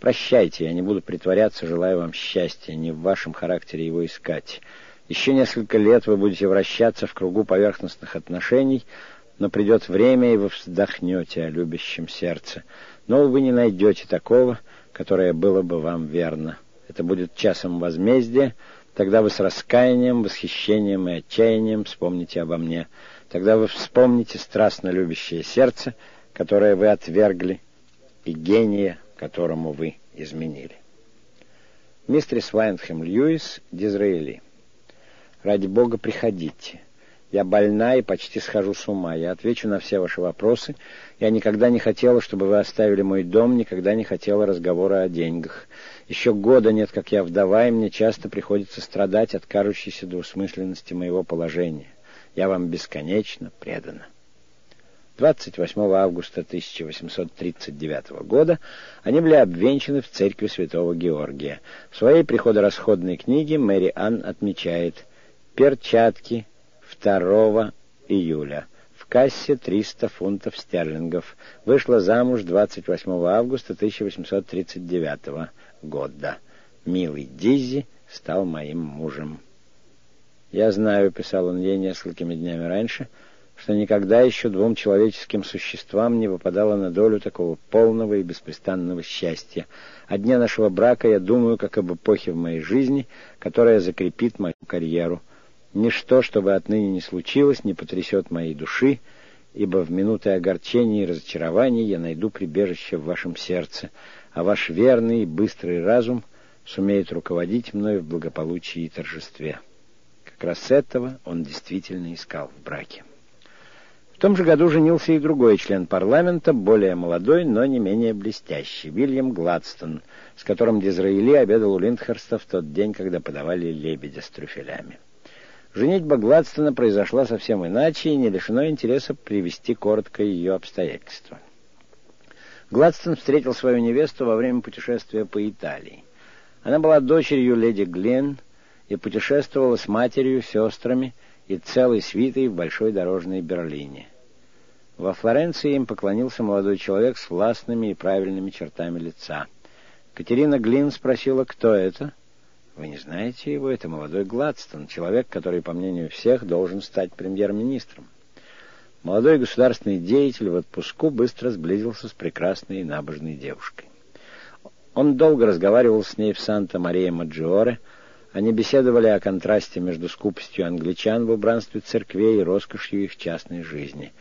Прощайте, я не буду притворяться, желаю вам счастья, не в вашем характере его искать. Еще несколько лет вы будете вращаться в кругу поверхностных отношений, но придет время, и вы вздохнете о любящем сердце. Но вы не найдете такого, которое было бы вам верно. Это будет часом возмездия, тогда вы с раскаянием, восхищением и отчаянием вспомните обо мне. Тогда вы вспомните страстно любящее сердце, которое вы отвергли, и гения, которому вы изменили. Мистерис Вайнхэм Льюис, Дизраэли. Ради Бога, приходите. Я больна и почти схожу с ума. Я отвечу на все ваши вопросы. Я никогда не хотела, чтобы вы оставили мой дом, никогда не хотела разговора о деньгах. Еще года нет, как я вдова, и мне часто приходится страдать от кажущейся двусмысленности моего положения. Я вам бесконечно предана. 28 августа 1839 года они были обвенчаны в церкви святого Георгия. В своей приходорасходной книге Мэри Анн отмечает «Перчатки, 2 июля. В кассе 300 фунтов стерлингов. Вышла замуж 28 августа 1839 года. Милый Дизи стал моим мужем. «Я знаю», — писал он ей несколькими днями раньше, что никогда еще двум человеческим существам не выпадало на долю такого полного и беспрестанного счастья. О дне нашего брака я думаю, как об эпохе в моей жизни, которая закрепит мою карьеру. Ничто, что бы отныне не случилось, не потрясет моей души, ибо в минуты огорчения и разочарования я найду прибежище в вашем сердце, а ваш верный и быстрый разум сумеет руководить мной в благополучии и торжестве. Как раз этого он действительно искал в браке. В том же году женился и другой член парламента, более молодой, но не менее блестящий, Вильям Гладстон, с которым Дизраили обедал у Линдхерста в тот день, когда подавали лебедя с трюфелями. Женитьба Гладстона произошла совсем иначе и не лишено интереса привести коротко ее обстоятельства. Гладстон встретил свою невесту во время путешествия по Италии. Она была дочерью леди Глен и путешествовала с матерью, сестрами и целой свитой в большой дорожной Берлине. Во Флоренции им поклонился молодой человек с властными и правильными чертами лица. Катерина Глин спросила, кто это — вы не знаете его? Это молодой Гладстон, человек, который, по мнению всех, должен стать премьер-министром. Молодой государственный деятель в отпуску быстро сблизился с прекрасной и набожной девушкой. Он долго разговаривал с ней в Санта-Мария-Маджиоре. Они беседовали о контрасте между скупостью англичан в убранстве церквей и роскошью их частной жизни.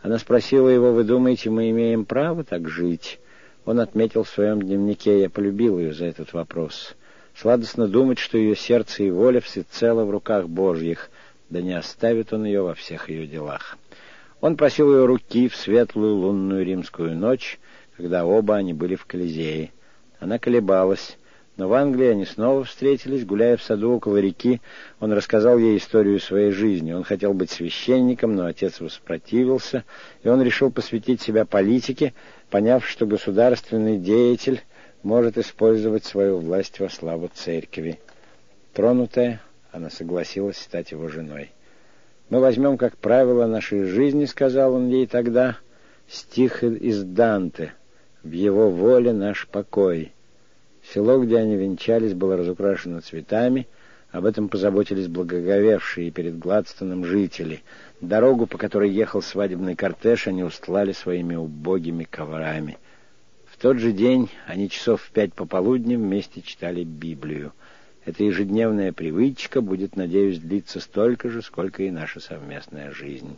Она спросила его, «Вы думаете, мы имеем право так жить?» Он отметил в своем дневнике, «Я полюбил ее за этот вопрос». Сладостно думать, что ее сердце и воля всецело в руках Божьих, да не оставит он ее во всех ее делах. Он просил ее руки в светлую лунную римскую ночь, когда оба они были в Колизее. Она колебалась, Но в Англии они снова встретились, гуляя в саду около реки. Он рассказал ей историю своей жизни. Он хотел быть священником, но отец воспротивился, и он решил посвятить себя политике, поняв, что государственный деятель может использовать свою власть во славу церкви. Тронутая, она согласилась стать его женой. «Мы возьмем как правило нашей жизни», — сказал он ей тогда, — стих из Данте «В его воле наш покой». Село, где они венчались, было разукрашено цветами. Об этом позаботились благоговевшие перед Гладстоном жители. Дорогу, по которой ехал свадебный кортеж, они устлали своими убогими коврами. В тот же день они часов в пять пополудни вместе читали Библию. Эта ежедневная привычка будет, надеюсь, длиться столько же, сколько и наша совместная жизнь.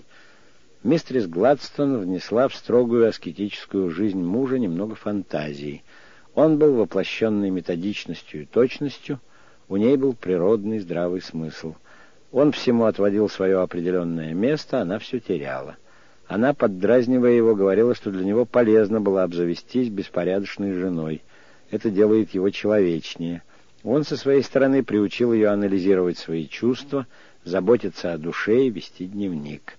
Мистерис Гладстон внесла в строгую аскетическую жизнь мужа немного фантазии — он был воплощенный методичностью и точностью, у ней был природный здравый смысл. Он всему отводил свое определенное место, она все теряла. Она, поддразнивая его, говорила, что для него полезно было обзавестись беспорядочной женой. Это делает его человечнее. Он со своей стороны приучил ее анализировать свои чувства, заботиться о душе и вести дневник.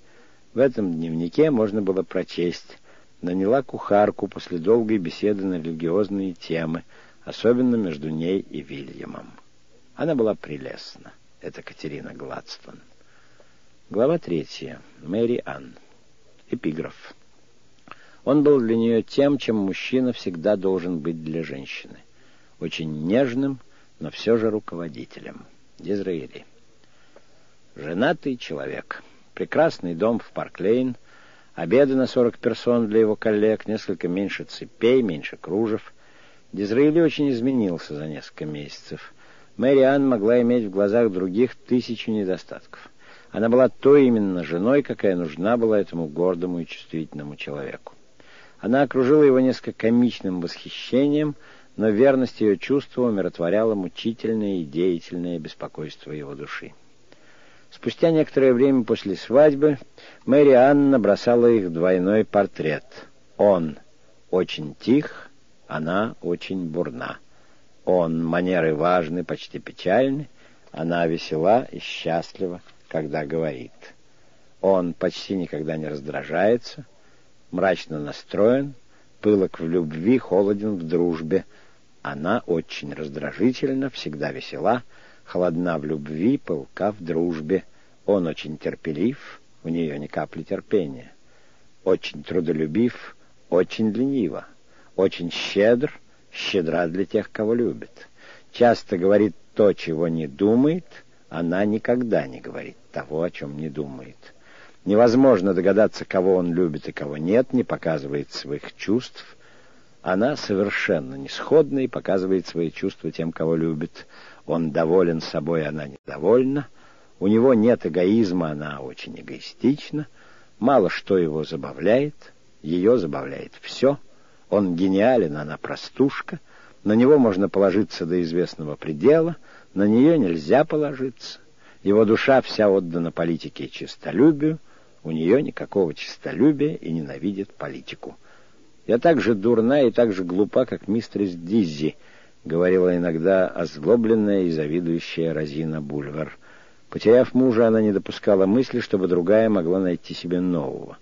В этом дневнике можно было прочесть наняла кухарку после долгой беседы на религиозные темы, особенно между ней и Вильямом. Она была прелестна. Это Катерина Гладстон. Глава третья. Мэри Анн. Эпиграф. Он был для нее тем, чем мужчина всегда должен быть для женщины. Очень нежным, но все же руководителем. Дизраэли. Женатый человек. Прекрасный дом в Парклейн — Обеды на 40 персон для его коллег, несколько меньше цепей, меньше кружев. Дизраэли очень изменился за несколько месяцев. Мэри Анн могла иметь в глазах других тысячи недостатков. Она была той именно женой, какая нужна была этому гордому и чувствительному человеку. Она окружила его несколько комичным восхищением, но верность ее чувства умиротворяла мучительное и деятельное беспокойство его души. Спустя некоторое время после свадьбы Мэри Анна бросала их двойной портрет. Он очень тих, она очень бурна. Он манеры важны, почти печальны, она весела и счастлива, когда говорит. Он почти никогда не раздражается, мрачно настроен, пылок в любви, холоден в дружбе. Она очень раздражительна, всегда весела, холодна в любви, пылка в дружбе. Он очень терпелив, у нее ни капли терпения. Очень трудолюбив, очень ленива. Очень щедр, щедра для тех, кого любит. Часто говорит то, чего не думает, она никогда не говорит того, о чем не думает. Невозможно догадаться, кого он любит и кого нет, не показывает своих чувств. Она совершенно несходна и показывает свои чувства тем, кого любит. Он доволен собой, она недовольна. У него нет эгоизма, она очень эгоистична. Мало что его забавляет, ее забавляет все. Он гениален, она простушка. На него можно положиться до известного предела, на нее нельзя положиться. Его душа вся отдана политике и честолюбию, у нее никакого честолюбия и ненавидит политику. «Я так же дурна и так же глупа, как мистерис Диззи», — говорила иногда озлобленная и завидующая Розина Бульвар. Потеряв мужа, она не допускала мысли, чтобы другая могла найти себе нового.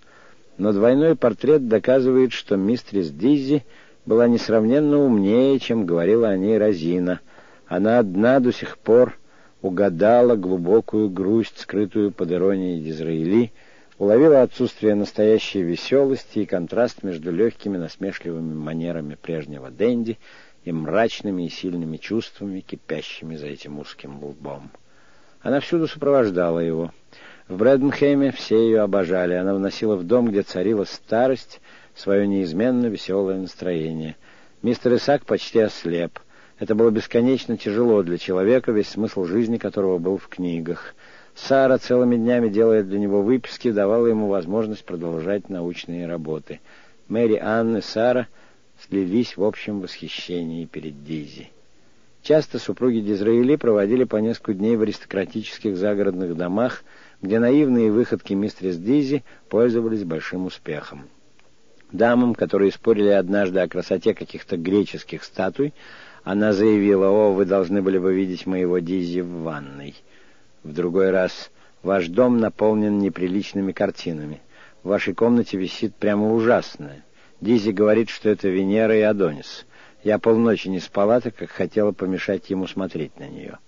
Но двойной портрет доказывает, что мистерис Диззи была несравненно умнее, чем говорила о ней Розина. Она одна до сих пор угадала глубокую грусть, скрытую под иронией Дизраэли, уловила отсутствие настоящей веселости и контраст между легкими насмешливыми манерами прежнего Дэнди и мрачными и сильными чувствами, кипящими за этим узким лбом. Она всюду сопровождала его. В Брэденхейме все ее обожали. Она вносила в дом, где царила старость, свое неизменно веселое настроение. Мистер Исаак почти ослеп. Это было бесконечно тяжело для человека, весь смысл жизни которого был в книгах. Сара целыми днями, делая для него выписки, давала ему возможность продолжать научные работы. Мэри Анн и Сара слились в общем восхищении перед Дизи. Часто супруги Дизраэли проводили по несколько дней в аристократических загородных домах, где наивные выходки мистерис Дизи пользовались большим успехом. Дамам, которые спорили однажды о красоте каких-то греческих статуй, Она заявила, «О, вы должны были бы видеть моего Дизи в ванной». В другой раз, «Ваш дом наполнен неприличными картинами. В вашей комнате висит прямо ужасное. Дизи говорит, что это Венера и Адонис. Я полночи не спала, так как хотела помешать ему смотреть на нее».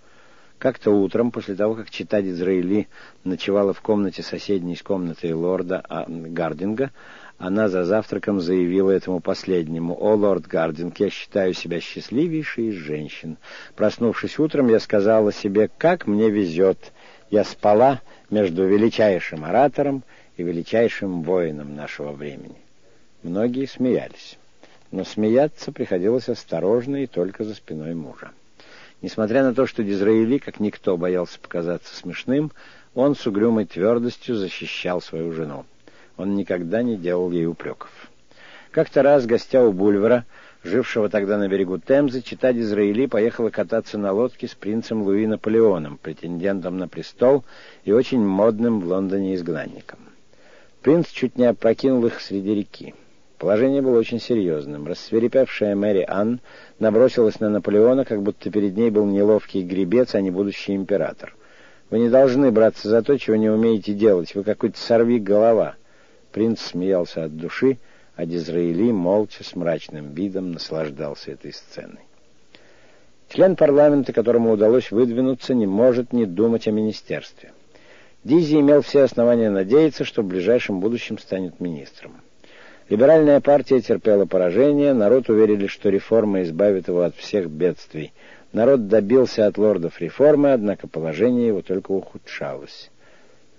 Как-то утром, после того, как читать Израили ночевала в комнате соседней с комнатой лорда Гардинга, она за завтраком заявила этому последнему, «О, лорд Гардинг, я считаю себя счастливейшей из женщин. Проснувшись утром, я сказала себе, как мне везет. Я спала между величайшим оратором и величайшим воином нашего времени». Многие смеялись, но смеяться приходилось осторожно и только за спиной мужа. Несмотря на то, что Дизраили, как никто, боялся показаться смешным, он с угрюмой твердостью защищал свою жену. Он никогда не делал ей упреков. Как-то раз, гостя у Бульвара, жившего тогда на берегу Темзы, читать Израили поехала кататься на лодке с принцем Луи Наполеоном, претендентом на престол и очень модным в Лондоне изгнанником. Принц чуть не опрокинул их среди реки. Положение было очень серьезным. Рассверепевшая Мэри Анн набросилась на Наполеона, как будто перед ней был неловкий гребец, а не будущий император. «Вы не должны браться за то, чего не умеете делать. Вы какой-то сорви голова». Принц смеялся от души, а Дизраили молча с мрачным видом наслаждался этой сценой. Член парламента, которому удалось выдвинуться, не может не думать о министерстве. Дизи имел все основания надеяться, что в ближайшем будущем станет министром. Либеральная партия терпела поражение, народ уверили, что реформа избавит его от всех бедствий. Народ добился от лордов реформы, однако положение его только ухудшалось.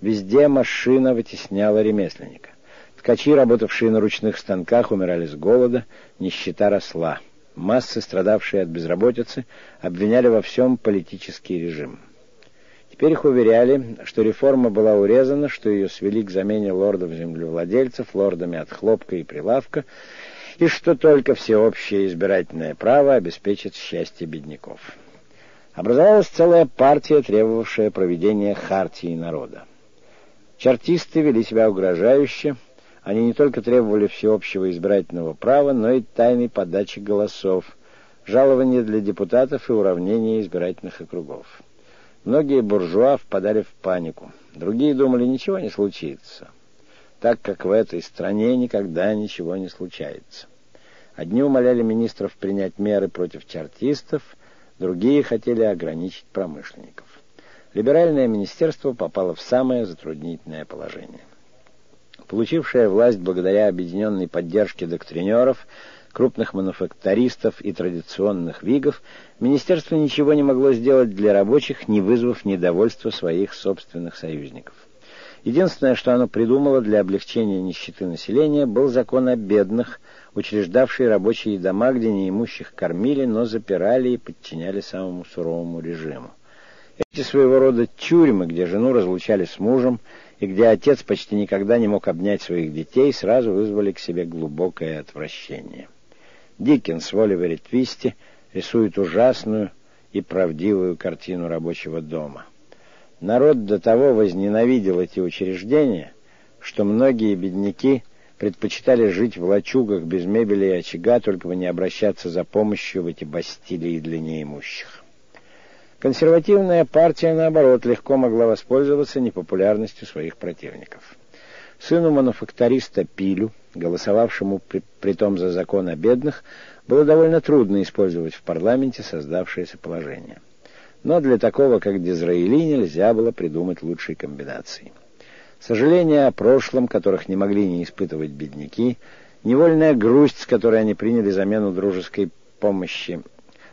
Везде машина вытесняла ремесленника. Ткачи, работавшие на ручных станках, умирали с голода, нищета росла. Массы, страдавшие от безработицы, обвиняли во всем политический режим. Теперь их уверяли, что реформа была урезана, что ее свели к замене лордов-землевладельцев лордами от хлопка и прилавка, и что только всеобщее избирательное право обеспечит счастье бедняков. Образовалась целая партия, требовавшая проведения хартии народа. Чартисты вели себя угрожающе, они не только требовали всеобщего избирательного права, но и тайной подачи голосов, жалования для депутатов и уравнения избирательных округов. Многие буржуа впадали в панику. Другие думали, ничего не случится, так как в этой стране никогда ничего не случается. Одни умоляли министров принять меры против чартистов, другие хотели ограничить промышленников. Либеральное министерство попало в самое затруднительное положение. Получившая власть благодаря объединенной поддержке доктринеров, крупных мануфактористов и традиционных вигов, министерство ничего не могло сделать для рабочих, не вызвав недовольства своих собственных союзников. Единственное, что оно придумало для облегчения нищеты населения, был закон о бедных, учреждавший рабочие дома, где неимущих кормили, но запирали и подчиняли самому суровому режиму. Эти своего рода тюрьмы, где жену разлучали с мужем, и где отец почти никогда не мог обнять своих детей, сразу вызвали к себе глубокое отвращение. Диккенс в Оливере Твисте рисует ужасную и правдивую картину рабочего дома. Народ до того возненавидел эти учреждения, что многие бедняки предпочитали жить в лачугах без мебели и очага, только бы не обращаться за помощью в эти бастилии для неимущих. Консервативная партия, наоборот, легко могла воспользоваться непопулярностью своих противников. Сыну мануфакториста Пилю, голосовавшему при, притом за закон о бедных, было довольно трудно использовать в парламенте создавшееся положение. Но для такого, как Дизраили, нельзя было придумать лучшей комбинации. Сожаление о прошлом, которых не могли не испытывать бедняки, невольная грусть, с которой они приняли замену дружеской помощи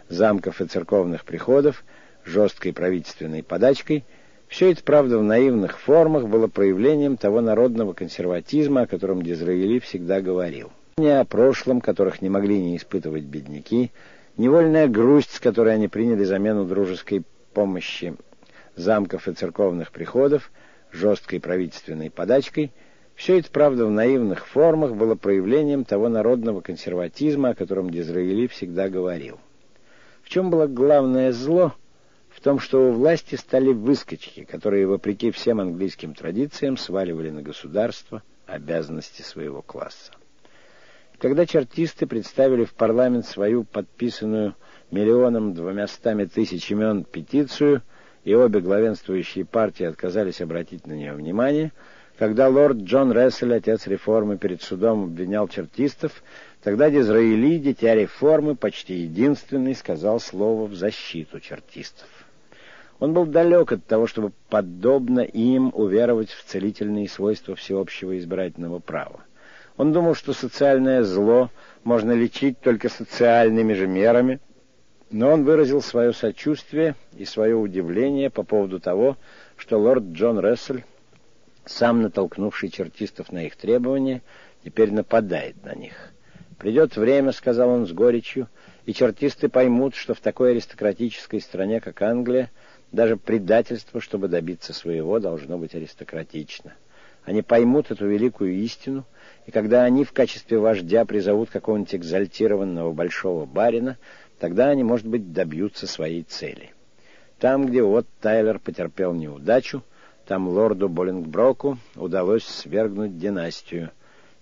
замков и церковных приходов, жесткой правительственной подачкой — все это, правда, в наивных формах было проявлением того народного консерватизма, о котором Дизраили всегда говорил. О прошлом, которых не могли не испытывать бедняки, невольная грусть, с которой они приняли замену дружеской помощи замков и церковных приходов, жесткой правительственной подачкой, все это, правда, в наивных формах было проявлением того народного консерватизма, о котором Дизраили всегда говорил. В чем было главное зло — том, что у власти стали выскочки, которые, вопреки всем английским традициям, сваливали на государство обязанности своего класса. Когда чертисты представили в парламент свою подписанную миллионом двумястами тысяч имен петицию, и обе главенствующие партии отказались обратить на нее внимание, когда лорд Джон Рессель, отец реформы, перед судом обвинял чертистов, тогда Дизраили, дитя реформы, почти единственный, сказал слово в защиту чертистов. Он был далек от того, чтобы, подобно им, уверовать в целительные свойства всеобщего избирательного права. Он думал, что социальное зло можно лечить только социальными же мерами, но он выразил свое сочувствие и свое удивление по поводу того, что лорд Джон Рессель, сам натолкнувший чертистов на их требования, теперь нападает на них. «Придет время», — сказал он с горечью, — «и чертисты поймут, что в такой аристократической стране, как Англия, даже предательство, чтобы добиться своего, должно быть аристократично. Они поймут эту великую истину, и когда они в качестве вождя призовут какого-нибудь экзальтированного большого барина, тогда они, может быть, добьются своей цели. Там, где вот Тайлер потерпел неудачу, там лорду Боллингброку удалось свергнуть династию.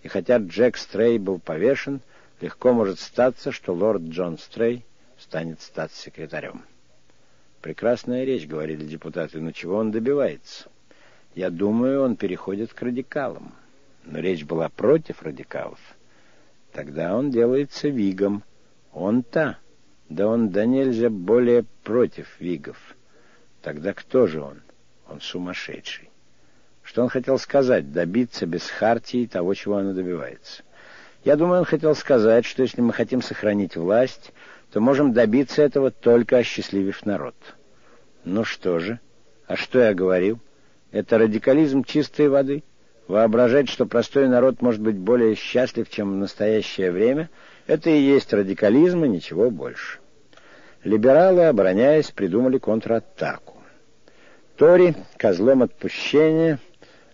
И хотя Джек Стрей был повешен, легко может статься, что лорд Джон Стрей станет статс-секретарем. Прекрасная речь, говорили депутаты, но чего он добивается? Я думаю, он переходит к радикалам. Но речь была против радикалов. Тогда он делается вигом. Он-то, да он да нельзя более против вигов. Тогда кто же он? Он сумасшедший. Что он хотел сказать? Добиться без хартии того, чего она добивается. Я думаю, он хотел сказать, что если мы хотим сохранить власть, то можем добиться этого, только осчастливив народ. Ну что же? А что я говорил? Это радикализм чистой воды. Воображать, что простой народ может быть более счастлив, чем в настоящее время, это и есть радикализм, и ничего больше. Либералы, обороняясь, придумали контратаку. Тори, козлом отпущения,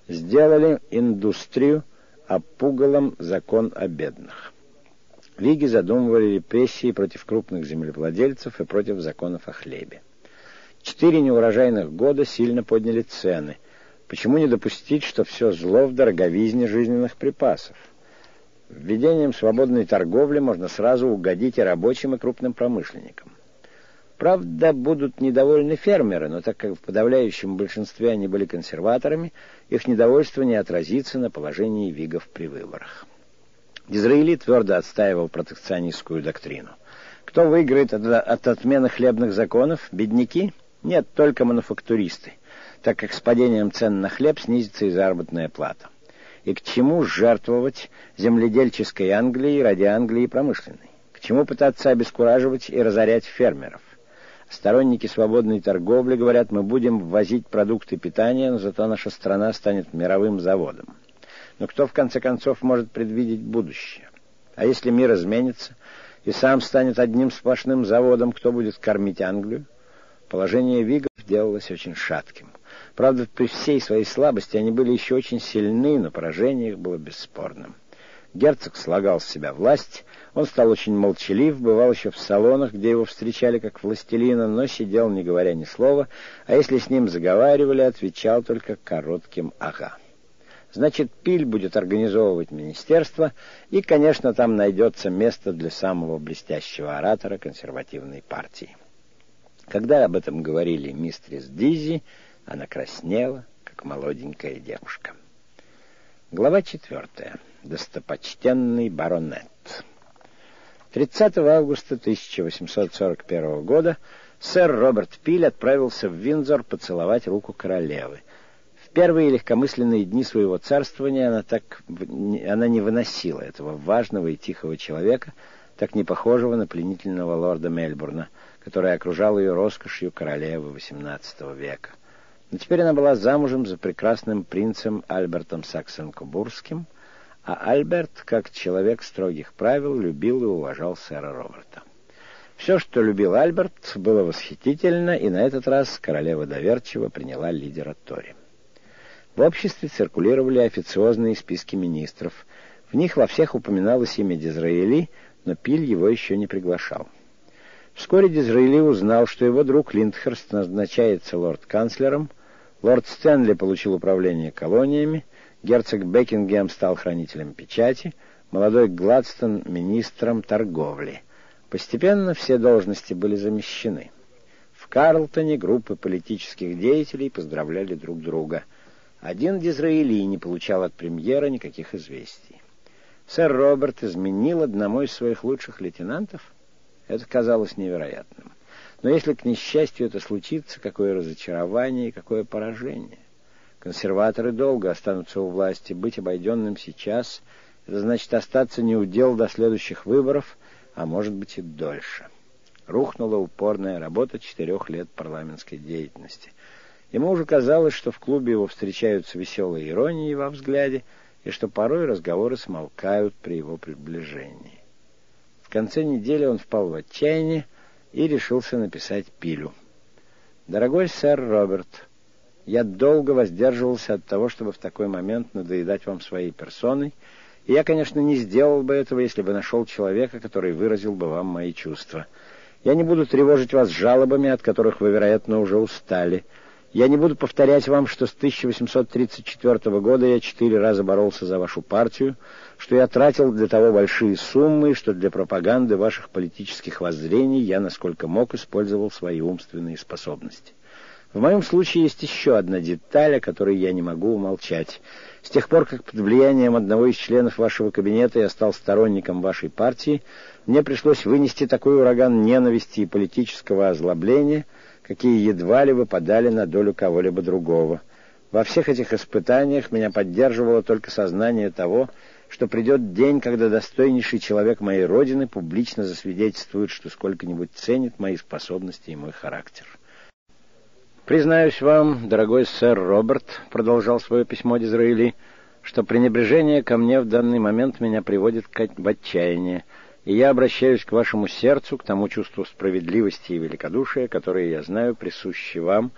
сделали индустрию, а пугалом закон о бедных. Виги задумывали репрессии против крупных землевладельцев и против законов о хлебе. Четыре неурожайных года сильно подняли цены. Почему не допустить, что все зло в дороговизне жизненных припасов? Введением свободной торговли можно сразу угодить и рабочим, и крупным промышленникам. Правда, будут недовольны фермеры, но так как в подавляющем большинстве они были консерваторами, их недовольство не отразится на положении вигов при выборах. Дизраэли твердо отстаивал протекционистскую доктрину. Кто выиграет от, от отмены хлебных законов? Бедняки? Нет, только мануфактуристы, так как с падением цен на хлеб снизится и заработная плата. И к чему жертвовать земледельческой Англии ради Англии промышленной? К чему пытаться обескураживать и разорять фермеров? Сторонники свободной торговли говорят, мы будем ввозить продукты питания, но зато наша страна станет мировым заводом. Но кто, в конце концов, может предвидеть будущее? А если мир изменится и сам станет одним сплошным заводом, кто будет кормить Англию? Положение вигов делалось очень шатким. Правда, при всей своей слабости они были еще очень сильны, но поражение их было бесспорным. Герцог слагал с себя власть, он стал очень молчалив, бывал еще в салонах, где его встречали как властелина, но сидел, не говоря ни слова, а если с ним заговаривали, отвечал только коротким «ага». Значит, Пиль будет организовывать министерство, и, конечно, там найдется место для самого блестящего оратора консервативной партии. Когда об этом говорили мистерис Дизи, она краснела, как молоденькая девушка. Глава четвертая. Достопочтенный баронет. 30 августа 1841 года сэр Роберт Пиль отправился в Виндзор поцеловать руку королевы — первые легкомысленные дни своего царствования она так она не выносила этого важного и тихого человека, так не похожего на пленительного лорда Мельбурна, который окружал ее роскошью королевы XVIII века. Но теперь она была замужем за прекрасным принцем Альбертом Саксон-Кубурским, а Альберт, как человек строгих правил, любил и уважал сэра Роберта. Все, что любил Альберт, было восхитительно, и на этот раз королева доверчиво приняла лидера Тори. В обществе циркулировали официозные списки министров. В них во всех упоминалось имя Дизраэли, но Пиль его еще не приглашал. Вскоре Дизраэли узнал, что его друг Линдхерст назначается лорд-канцлером, лорд Стэнли получил управление колониями, герцог Бекингем стал хранителем печати, молодой Гладстон — министром торговли. Постепенно все должности были замещены. В Карлтоне группы политических деятелей поздравляли друг друга. Один Дизраили не получал от премьера никаких известий. Сэр Роберт изменил одному из своих лучших лейтенантов? Это казалось невероятным. Но если, к несчастью, это случится, какое разочарование и какое поражение. Консерваторы долго останутся у власти. Быть обойденным сейчас — это значит остаться неудел до следующих выборов, а может быть и дольше. Рухнула упорная работа четырех лет парламентской деятельности. Ему уже казалось, что в клубе его встречаются веселые иронии во взгляде, и что порой разговоры смолкают при его приближении. В конце недели он впал в отчаяние и решился написать Пилю. «Дорогой сэр Роберт, я долго воздерживался от того, чтобы в такой момент надоедать вам своей персоной, и я, конечно, не сделал бы этого, если бы нашел человека, который выразил бы вам мои чувства. Я не буду тревожить вас жалобами, от которых вы, вероятно, уже устали. Я не буду повторять вам, что с 1834 года я четыре раза боролся за вашу партию, что я тратил для того большие суммы, что для пропаганды ваших политических воззрений я, насколько мог, использовал свои умственные способности. В моем случае есть еще одна деталь, о которой я не могу умолчать. С тех пор, как под влиянием одного из членов вашего кабинета я стал сторонником вашей партии, мне пришлось вынести такой ураган ненависти и политического озлобления, какие едва ли выпадали на долю кого-либо другого. Во всех этих испытаниях меня поддерживало только сознание того, что придет день, когда достойнейший человек моей родины публично засвидетельствует, что сколько-нибудь ценит мои способности и мой характер. «Признаюсь вам, дорогой сэр Роберт», — продолжал свое письмо Дизраэли, «что пренебрежение ко мне в данный момент меня приводит в отчаяние, и я обращаюсь к вашему сердцу, к тому чувству справедливости и великодушия, которое, я знаю, присуще вам,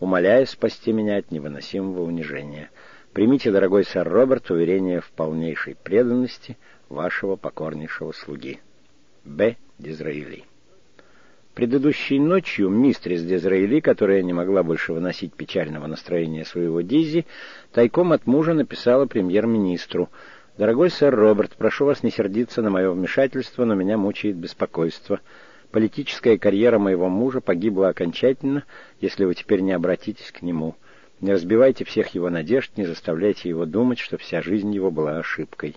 умоляя спасти меня от невыносимого унижения. Примите, дорогой сэр Роберт, уверение в полнейшей преданности вашего покорнейшего слуги. Б. Дизраэли. Предыдущей ночью мистрис Дизраэли, которая не могла больше выносить печального настроения своего Дизи, тайком от мужа написала премьер-министру «Дорогой сэр Роберт, прошу вас не сердиться на мое вмешательство, но меня мучает беспокойство. Политическая карьера моего мужа погибла окончательно, если вы теперь не обратитесь к нему. Не разбивайте всех его надежд, не заставляйте его думать, что вся жизнь его была ошибкой».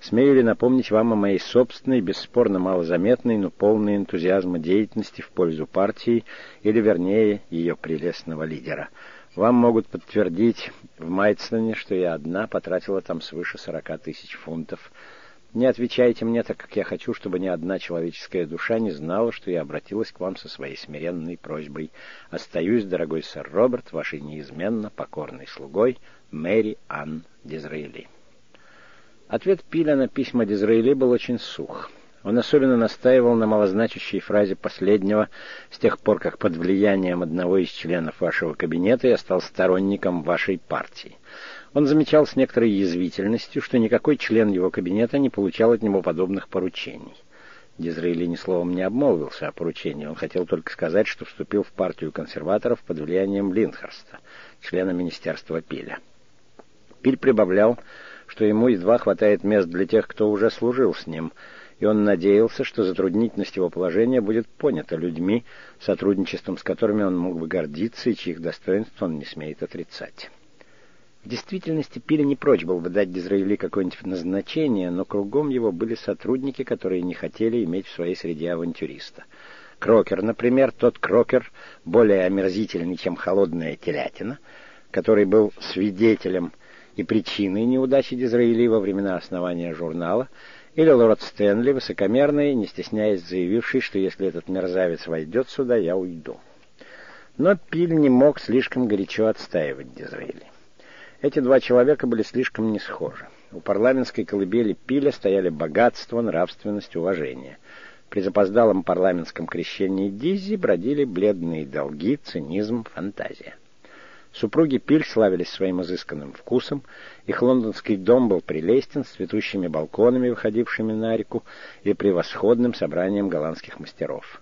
Смею ли напомнить вам о моей собственной, бесспорно малозаметной, но полной энтузиазма деятельности в пользу партии, или, вернее, ее прелестного лидера. Вам могут подтвердить в Майцлоне, что я одна потратила там свыше сорока тысяч фунтов. Не отвечайте мне, так как я хочу, чтобы ни одна человеческая душа не знала, что я обратилась к вам со своей смиренной просьбой. Остаюсь, дорогой сэр Роберт, вашей неизменно покорной слугой Мэри Анн Дизраэли. Ответ Пиля на письма Дизраэли был очень сух. Он особенно настаивал на малозначащей фразе последнего с тех пор, как под влиянием одного из членов вашего кабинета я стал сторонником вашей партии. Он замечал с некоторой язвительностью, что никакой член его кабинета не получал от него подобных поручений. Дизраэли ни словом не обмолвился о поручении. Он хотел только сказать, что вступил в партию консерваторов под влиянием Линхарста, члена министерства Пиля. Пиль прибавлял, что ему едва хватает мест для тех, кто уже служил с ним, и он надеялся, что затруднительность его положения будет понята людьми, сотрудничеством с которыми он мог бы гордиться и чьих достоинств он не смеет отрицать. В действительности Пили не прочь был бы дать Дизраэли какое-нибудь назначение, но кругом его были сотрудники, которые не хотели иметь в своей среде авантюриста. Крокер, например, тот Крокер, более омерзительный, чем холодная телятина, который был свидетелем и причиной неудачи Дизраэли во времена основания журнала, или лорд Стэнли, высокомерный, не стесняясь заявивший, что если этот мерзавец войдет сюда, я уйду. Но Пиль не мог слишком горячо отстаивать Дизраэли. Эти два человека были слишком не схожи. У парламентской колыбели Пиля стояли богатство, нравственность, уважение. При запоздалом парламентском крещении Дизи бродили бледные долги, цинизм, фантазия. Супруги Пиль славились своим изысканным вкусом, их лондонский дом был прелестен, с цветущими балконами, выходившими на реку, и превосходным собранием голландских мастеров.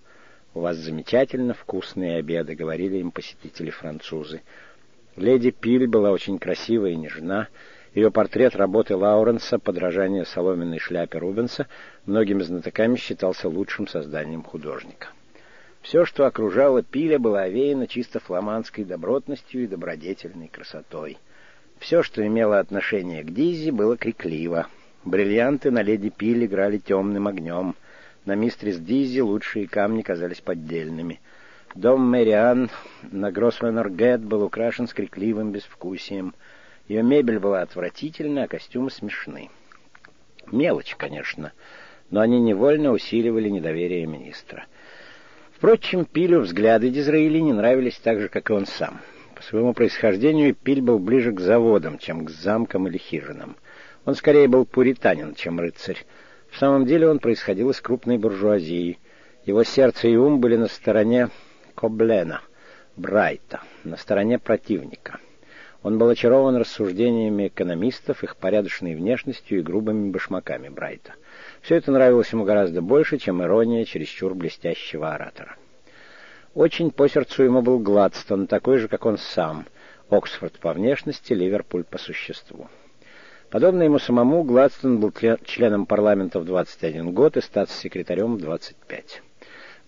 «У вас замечательно вкусные обеды», — говорили им посетители-французы. Леди Пиль была очень красива и нежна, Ее портрет работы Лауренса «Подражание соломенной шляпе Рубенса» многими знатоками считался лучшим созданием художника. Все, что окружало Пиля, было овеяно чисто фламандской добротностью и добродетельной красотой. Все, что имело отношение к Дизи, было крикливо. Бриллианты на леди Пиль играли темным огнем. На мистрис Дизи лучшие камни казались поддельными. Дом Мэриан на Гроссвеннергет был украшен скрикливым безвкусием. Ее мебель была отвратительна, а костюмы смешны. Мелочь, конечно, но они невольно усиливали недоверие министра. Впрочем, Пилю взгляды Дизраэли не нравились так же, как и он сам. По своему происхождению Пиль был ближе к заводам, чем к замкам или хижинам. Он скорее был пуританин, чем рыцарь. В самом деле он происходил из крупной буржуазии. Его сердце и ум были на стороне Коблена, Брайта, на стороне противника. Он был очарован рассуждениями экономистов, их порядочной внешностью и грубыми башмаками Брайта — все это нравилось ему гораздо больше, чем ирония чересчур блестящего оратора. Очень по сердцу ему был Гладстон, такой же, как он сам. Оксфорд по внешности, Ливерпуль по существу. Подобно ему самому, Гладстон был членом парламента в 21 год и статс-секретарем в 25.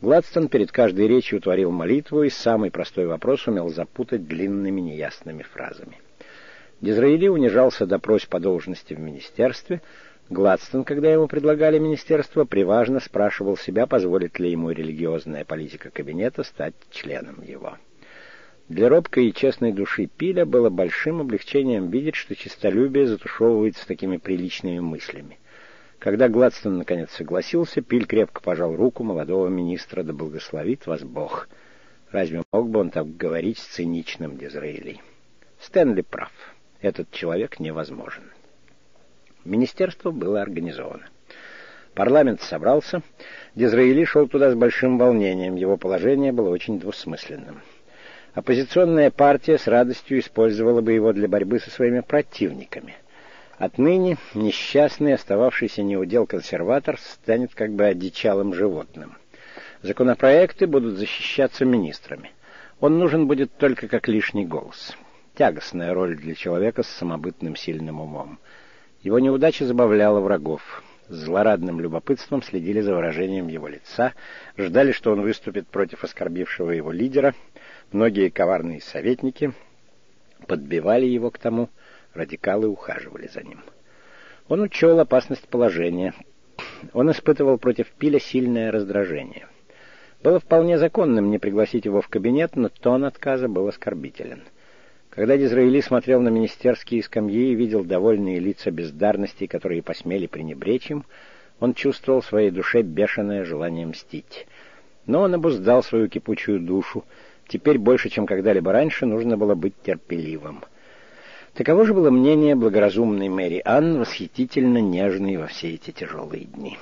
Гладстон перед каждой речью творил молитву и самый простой вопрос умел запутать длинными неясными фразами. Дизраили унижался до просьб по должности в министерстве — Гладстон, когда ему предлагали министерство, приважно спрашивал себя, позволит ли ему религиозная политика кабинета стать членом его. Для робкой и честной души Пиля было большим облегчением видеть, что честолюбие затушевывается такими приличными мыслями. Когда Гладстон наконец согласился, Пиль крепко пожал руку молодого министра, да благословит вас Бог. Разве мог бы он так говорить с циничным Дизраилей? Стэнли прав. Этот человек невозможен. Министерство было организовано. Парламент собрался. Дизраили шел туда с большим волнением. Его положение было очень двусмысленным. Оппозиционная партия с радостью использовала бы его для борьбы со своими противниками. Отныне несчастный, остававшийся неудел консерватор, станет как бы одичалым животным. Законопроекты будут защищаться министрами. Он нужен будет только как лишний голос. Тягостная роль для человека с самобытным сильным умом. Его неудача забавляла врагов. С злорадным любопытством следили за выражением его лица, ждали, что он выступит против оскорбившего его лидера. Многие коварные советники подбивали его к тому, радикалы ухаживали за ним. Он учел опасность положения. Он испытывал против Пиля сильное раздражение. Было вполне законным не пригласить его в кабинет, но тон отказа был оскорбителен — когда Дизраили смотрел на министерские скамьи и видел довольные лица бездарностей, которые посмели пренебречь им, он чувствовал в своей душе бешеное желание мстить. Но он обуздал свою кипучую душу. Теперь больше, чем когда-либо раньше, нужно было быть терпеливым. Таково же было мнение благоразумной Мэри Анн, восхитительно нежной во все эти тяжелые дни.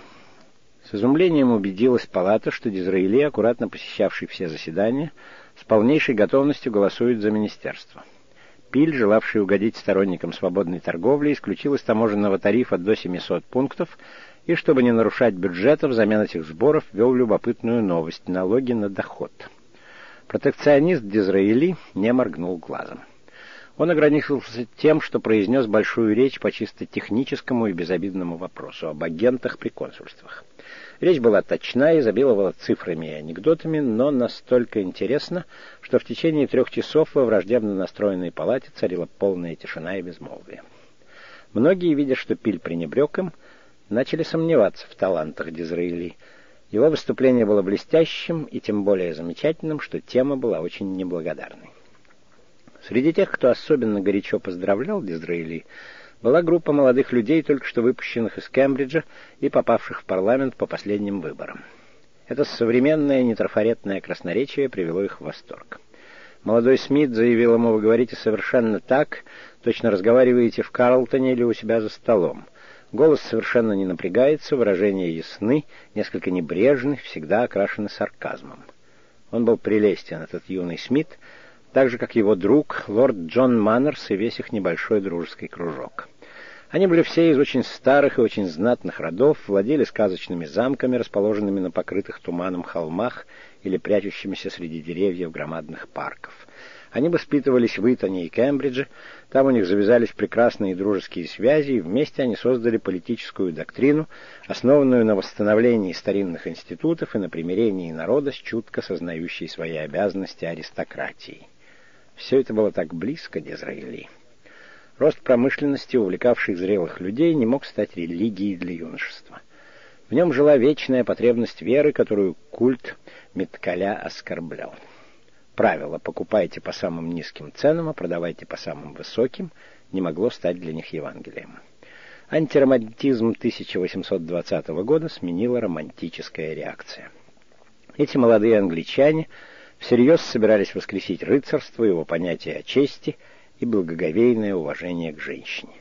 С изумлением убедилась палата, что Дизраили, аккуратно посещавший все заседания, с полнейшей готовностью голосует за министерство. Пиль, желавший угодить сторонникам свободной торговли, исключил из таможенного тарифа до 700 пунктов и, чтобы не нарушать бюджета, взамен этих сборов ввел любопытную новость — налоги на доход. Протекционист Дизраили не моргнул глазом. Он ограничился тем, что произнес большую речь по чисто техническому и безобидному вопросу об агентах при консульствах. Речь была точна, изобиловала цифрами и анекдотами, но настолько интересна, что в течение трех часов во враждебно настроенной палате царила полная тишина и безмолвие. Многие, видя, что Пиль пренебрег им, начали сомневаться в талантах Дизраэли. Его выступление было блестящим и тем более замечательным, что тема была очень неблагодарной. Среди тех, кто особенно горячо поздравлял Дизраэли, была группа молодых людей, только что выпущенных из Кембриджа и попавших в парламент по последним выборам. Это современное нетрафаретное красноречие привело их в восторг. Молодой Смит заявил ему, вы говорите совершенно так, точно разговариваете в Карлтоне или у себя за столом. Голос совершенно не напрягается, выражения ясны, несколько небрежны, всегда окрашены сарказмом. Он был прелестен, этот юный Смит, так же, как его друг, лорд Джон Маннерс и весь их небольшой дружеский кружок. Они были все из очень старых и очень знатных родов, владели сказочными замками, расположенными на покрытых туманом холмах или прячущимися среди деревьев громадных парков. Они воспитывались в Итоне и Кембридже, там у них завязались прекрасные дружеские связи, и вместе они создали политическую доктрину, основанную на восстановлении старинных институтов и на примирении народа с чутко сознающей свои обязанности аристократией. Все это было так близко Дизраэли. Рост промышленности, увлекавший зрелых людей, не мог стать религией для юношества. В нем жила вечная потребность веры, которую культ Меткаля оскорблял. Правило «покупайте по самым низким ценам, а продавайте по самым высоким» не могло стать для них Евангелием. Антиромантизм 1820 года сменила романтическая реакция. Эти молодые англичане всерьез собирались воскресить рыцарство, его понятие о чести и благоговейное уважение к женщине.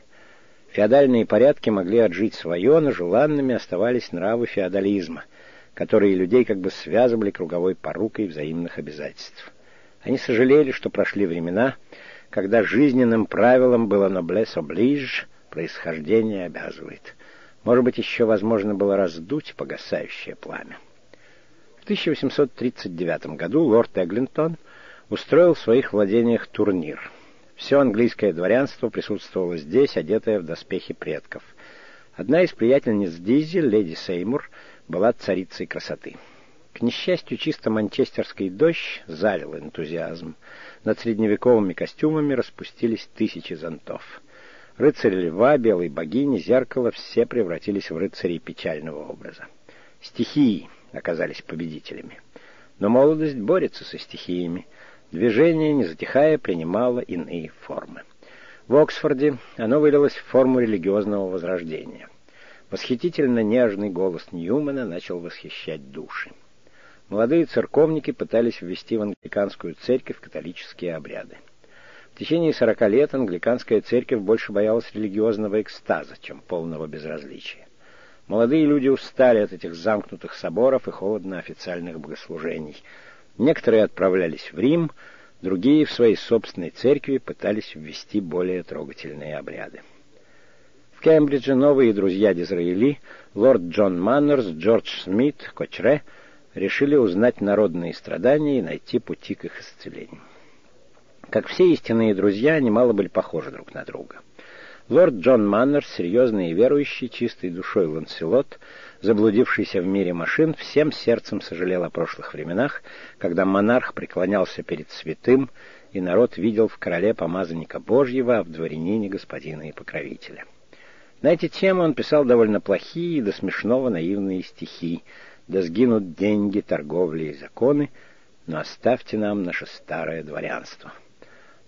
Феодальные порядки могли отжить свое, но желанными оставались нравы феодализма, которые людей как бы связывали круговой порукой взаимных обязательств. Они сожалели, что прошли времена, когда жизненным правилом было «noblesse oblige» — происхождение обязывает. Может быть, еще возможно было раздуть погасающее пламя. В 1839 году лорд Эглинтон устроил в своих владениях турнир — все английское дворянство присутствовало здесь, одетое в доспехи предков. Одна из приятельниц Дизи, леди Сеймур, была царицей красоты. К несчастью, чисто манчестерский дождь залил энтузиазм. Над средневековыми костюмами распустились тысячи зонтов. Рыцарь льва, белой богини, зеркало — все превратились в рыцарей печального образа. Стихии оказались победителями. Но молодость борется со стихиями — Движение, не затихая, принимало иные формы. В Оксфорде оно вылилось в форму религиозного возрождения. Восхитительно нежный голос Ньюмана начал восхищать души. Молодые церковники пытались ввести в англиканскую церковь католические обряды. В течение сорока лет англиканская церковь больше боялась религиозного экстаза, чем полного безразличия. Молодые люди устали от этих замкнутых соборов и холодно-официальных богослужений — Некоторые отправлялись в Рим, другие в своей собственной церкви пытались ввести более трогательные обряды. В Кембридже новые друзья Дизраэли, лорд Джон Маннерс, Джордж Смит, Кочре, решили узнать народные страдания и найти пути к их исцелению. Как все истинные друзья, они мало были похожи друг на друга. Лорд Джон Маннерс, серьезный и верующий, чистой душой Ланселот, заблудившийся в мире машин, всем сердцем сожалел о прошлых временах, когда монарх преклонялся перед святым, и народ видел в короле помазанника Божьего, а в дворянине господина и покровителя. На эти темы он писал довольно плохие и до смешного наивные стихи, да сгинут деньги, торговли и законы, но оставьте нам наше старое дворянство.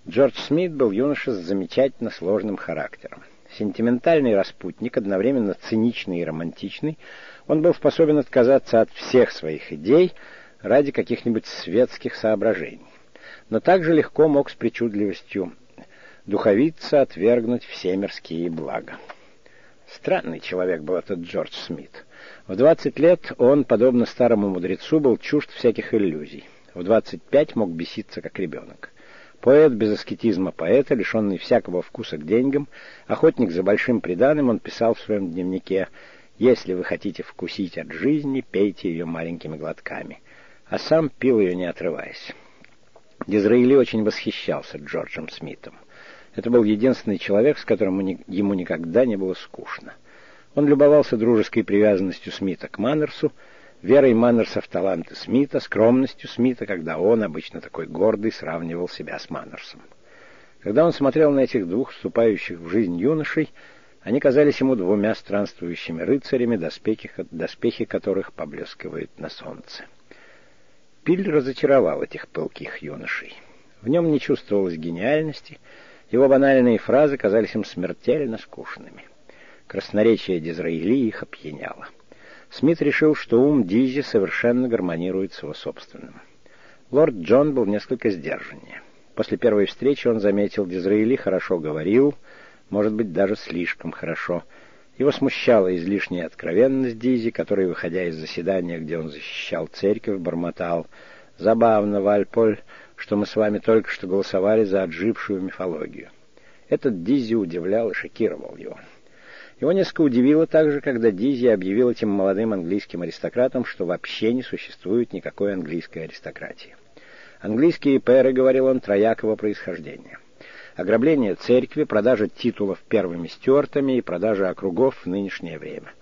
Джордж Смит был юноша с замечательно сложным характером. Сентиментальный распутник, одновременно циничный и романтичный, он был способен отказаться от всех своих идей ради каких-нибудь светских соображений, но также легко мог с причудливостью духовиться отвергнуть все мирские блага. Странный человек был этот Джордж Смит. В 20 лет он, подобно старому мудрецу, был чужд всяких иллюзий. В 25 мог беситься, как ребенок. Поэт без аскетизма поэта, лишенный всякого вкуса к деньгам, охотник за большим преданным, он писал в своем дневнике «Если вы хотите вкусить от жизни, пейте ее маленькими глотками», а сам пил ее не отрываясь. Дизраэли очень восхищался Джорджем Смитом. Это был единственный человек, с которым ему никогда не было скучно. Он любовался дружеской привязанностью Смита к Маннерсу, верой Маннерса в таланты Смита, скромностью Смита, когда он, обычно такой гордый, сравнивал себя с Маннерсом. Когда он смотрел на этих двух вступающих в жизнь юношей, они казались ему двумя странствующими рыцарями, доспехи, доспехи которых поблескивают на солнце. Пиль разочаровал этих пылких юношей. В нем не чувствовалось гениальности, его банальные фразы казались им смертельно скучными. Красноречие Дизраили их опьяняло. Смит решил, что ум Дизи совершенно гармонирует с его собственным. Лорд Джон был несколько сдержаннее. После первой встречи он заметил, Дизраэли хорошо говорил, может быть, даже слишком хорошо. Его смущала излишняя откровенность Дизи, который, выходя из заседания, где он защищал церковь, бормотал «Забавно, Вальполь, что мы с вами только что голосовали за отжившую мифологию». Этот Дизи удивлял и шокировал его. Его несколько удивило также, когда Дизи объявил этим молодым английским аристократам, что вообще не существует никакой английской аристократии. Английские пэры, говорил он, троякого происхождения. Ограбление церкви, продажа титулов первыми стюартами и продажа округов в нынешнее время.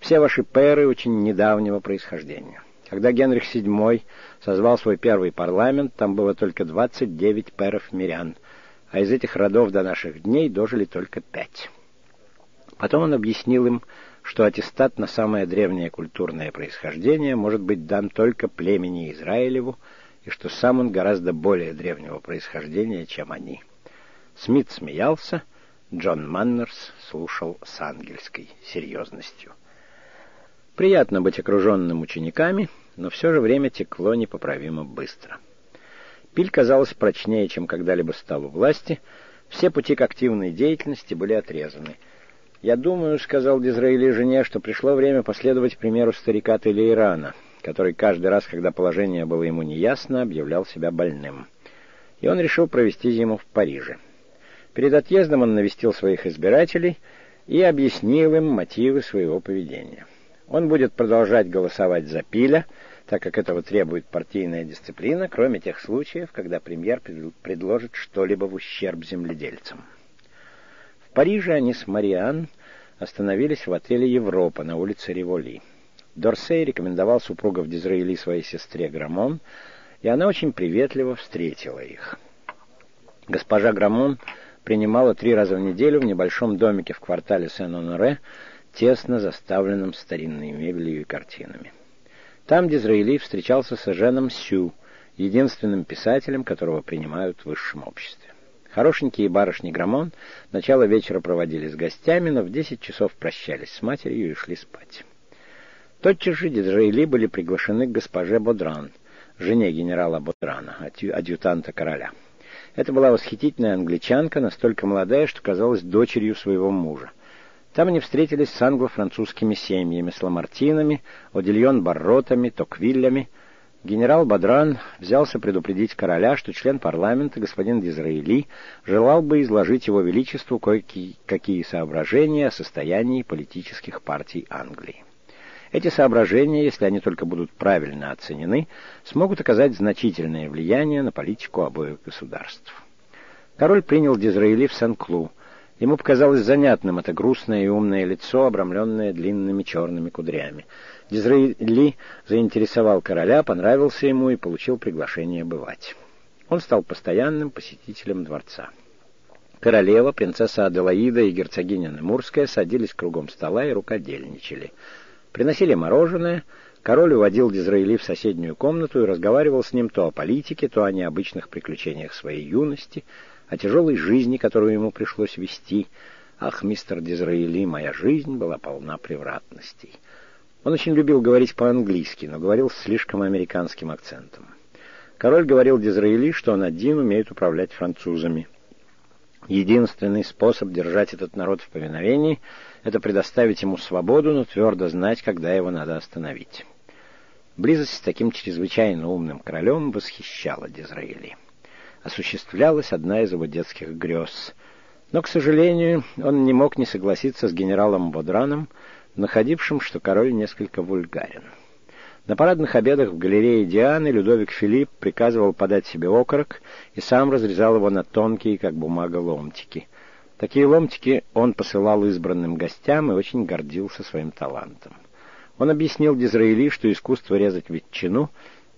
Все ваши пэры очень недавнего происхождения. Когда Генрих VII созвал свой первый парламент, там было только 29 пэров-мирян, а из этих родов до наших дней дожили только пять. Потом он объяснил им, что аттестат на самое древнее культурное происхождение может быть дан только племени Израилеву, и что сам он гораздо более древнего происхождения, чем они. Смит смеялся, Джон Маннерс слушал с ангельской серьезностью. Приятно быть окруженным учениками, но все же время текло непоправимо быстро. Пиль казалось прочнее, чем когда-либо стал у власти, все пути к активной деятельности были отрезаны. «Я думаю, — сказал Дизраили жене, — что пришло время последовать примеру старика Телеирана, который каждый раз, когда положение было ему неясно, объявлял себя больным. И он решил провести зиму в Париже. Перед отъездом он навестил своих избирателей и объяснил им мотивы своего поведения. Он будет продолжать голосовать за Пиля, так как этого требует партийная дисциплина, кроме тех случаев, когда премьер предложит что-либо в ущерб земледельцам. Париже они с Мариан остановились в отеле «Европа» на улице Револи. Дорсей рекомендовал супругов Дизраэли своей сестре Грамон, и она очень приветливо встретила их. Госпожа Грамон принимала три раза в неделю в небольшом домике в квартале Сен-Оноре, тесно заставленном старинной мебелью и картинами. Там Дизраэли встречался с Эженом Сю, единственным писателем, которого принимают в высшем обществе. Хорошенькие барышни Грамон начало вечера проводили с гостями, но в десять часов прощались с матерью и шли спать. Тотчас же Дизраэли были приглашены к госпоже Бодран, жене генерала Бодрана, адъютанта короля. Это была восхитительная англичанка, настолько молодая, что казалась дочерью своего мужа. Там они встретились с англо-французскими семьями, с ламартинами, Одильон-Барротами, Токвиллями. Генерал Бадран взялся предупредить короля, что член парламента, господин Дизраэли, желал бы изложить его величеству кое-какие соображения о состоянии политических партий Англии. Эти соображения, если они только будут правильно оценены, смогут оказать значительное влияние на политику обоих государств. Король принял Дизраэли в Сен-Клу, Ему показалось занятным это грустное и умное лицо, обрамленное длинными черными кудрями. Дизраили заинтересовал короля, понравился ему и получил приглашение бывать. Он стал постоянным посетителем дворца. Королева, принцесса Аделаида и герцогиня Немурская садились кругом стола и рукодельничали. Приносили мороженое, король уводил Дизраили в соседнюю комнату и разговаривал с ним то о политике, то о необычных приключениях своей юности — о тяжелой жизни, которую ему пришлось вести. Ах, мистер Дизраэли, моя жизнь была полна превратностей. Он очень любил говорить по-английски, но говорил с слишком американским акцентом. Король говорил Дизраэли, что он один умеет управлять французами. Единственный способ держать этот народ в повиновении — это предоставить ему свободу, но твердо знать, когда его надо остановить. Близость с таким чрезвычайно умным королем восхищала Дизраэли осуществлялась одна из его детских грез. Но, к сожалению, он не мог не согласиться с генералом Бодраном, находившим, что король несколько вульгарен. На парадных обедах в галерее Дианы Людовик Филипп приказывал подать себе окорок и сам разрезал его на тонкие, как бумага, ломтики. Такие ломтики он посылал избранным гостям и очень гордился своим талантом. Он объяснил Дизраэли, что искусство резать ветчину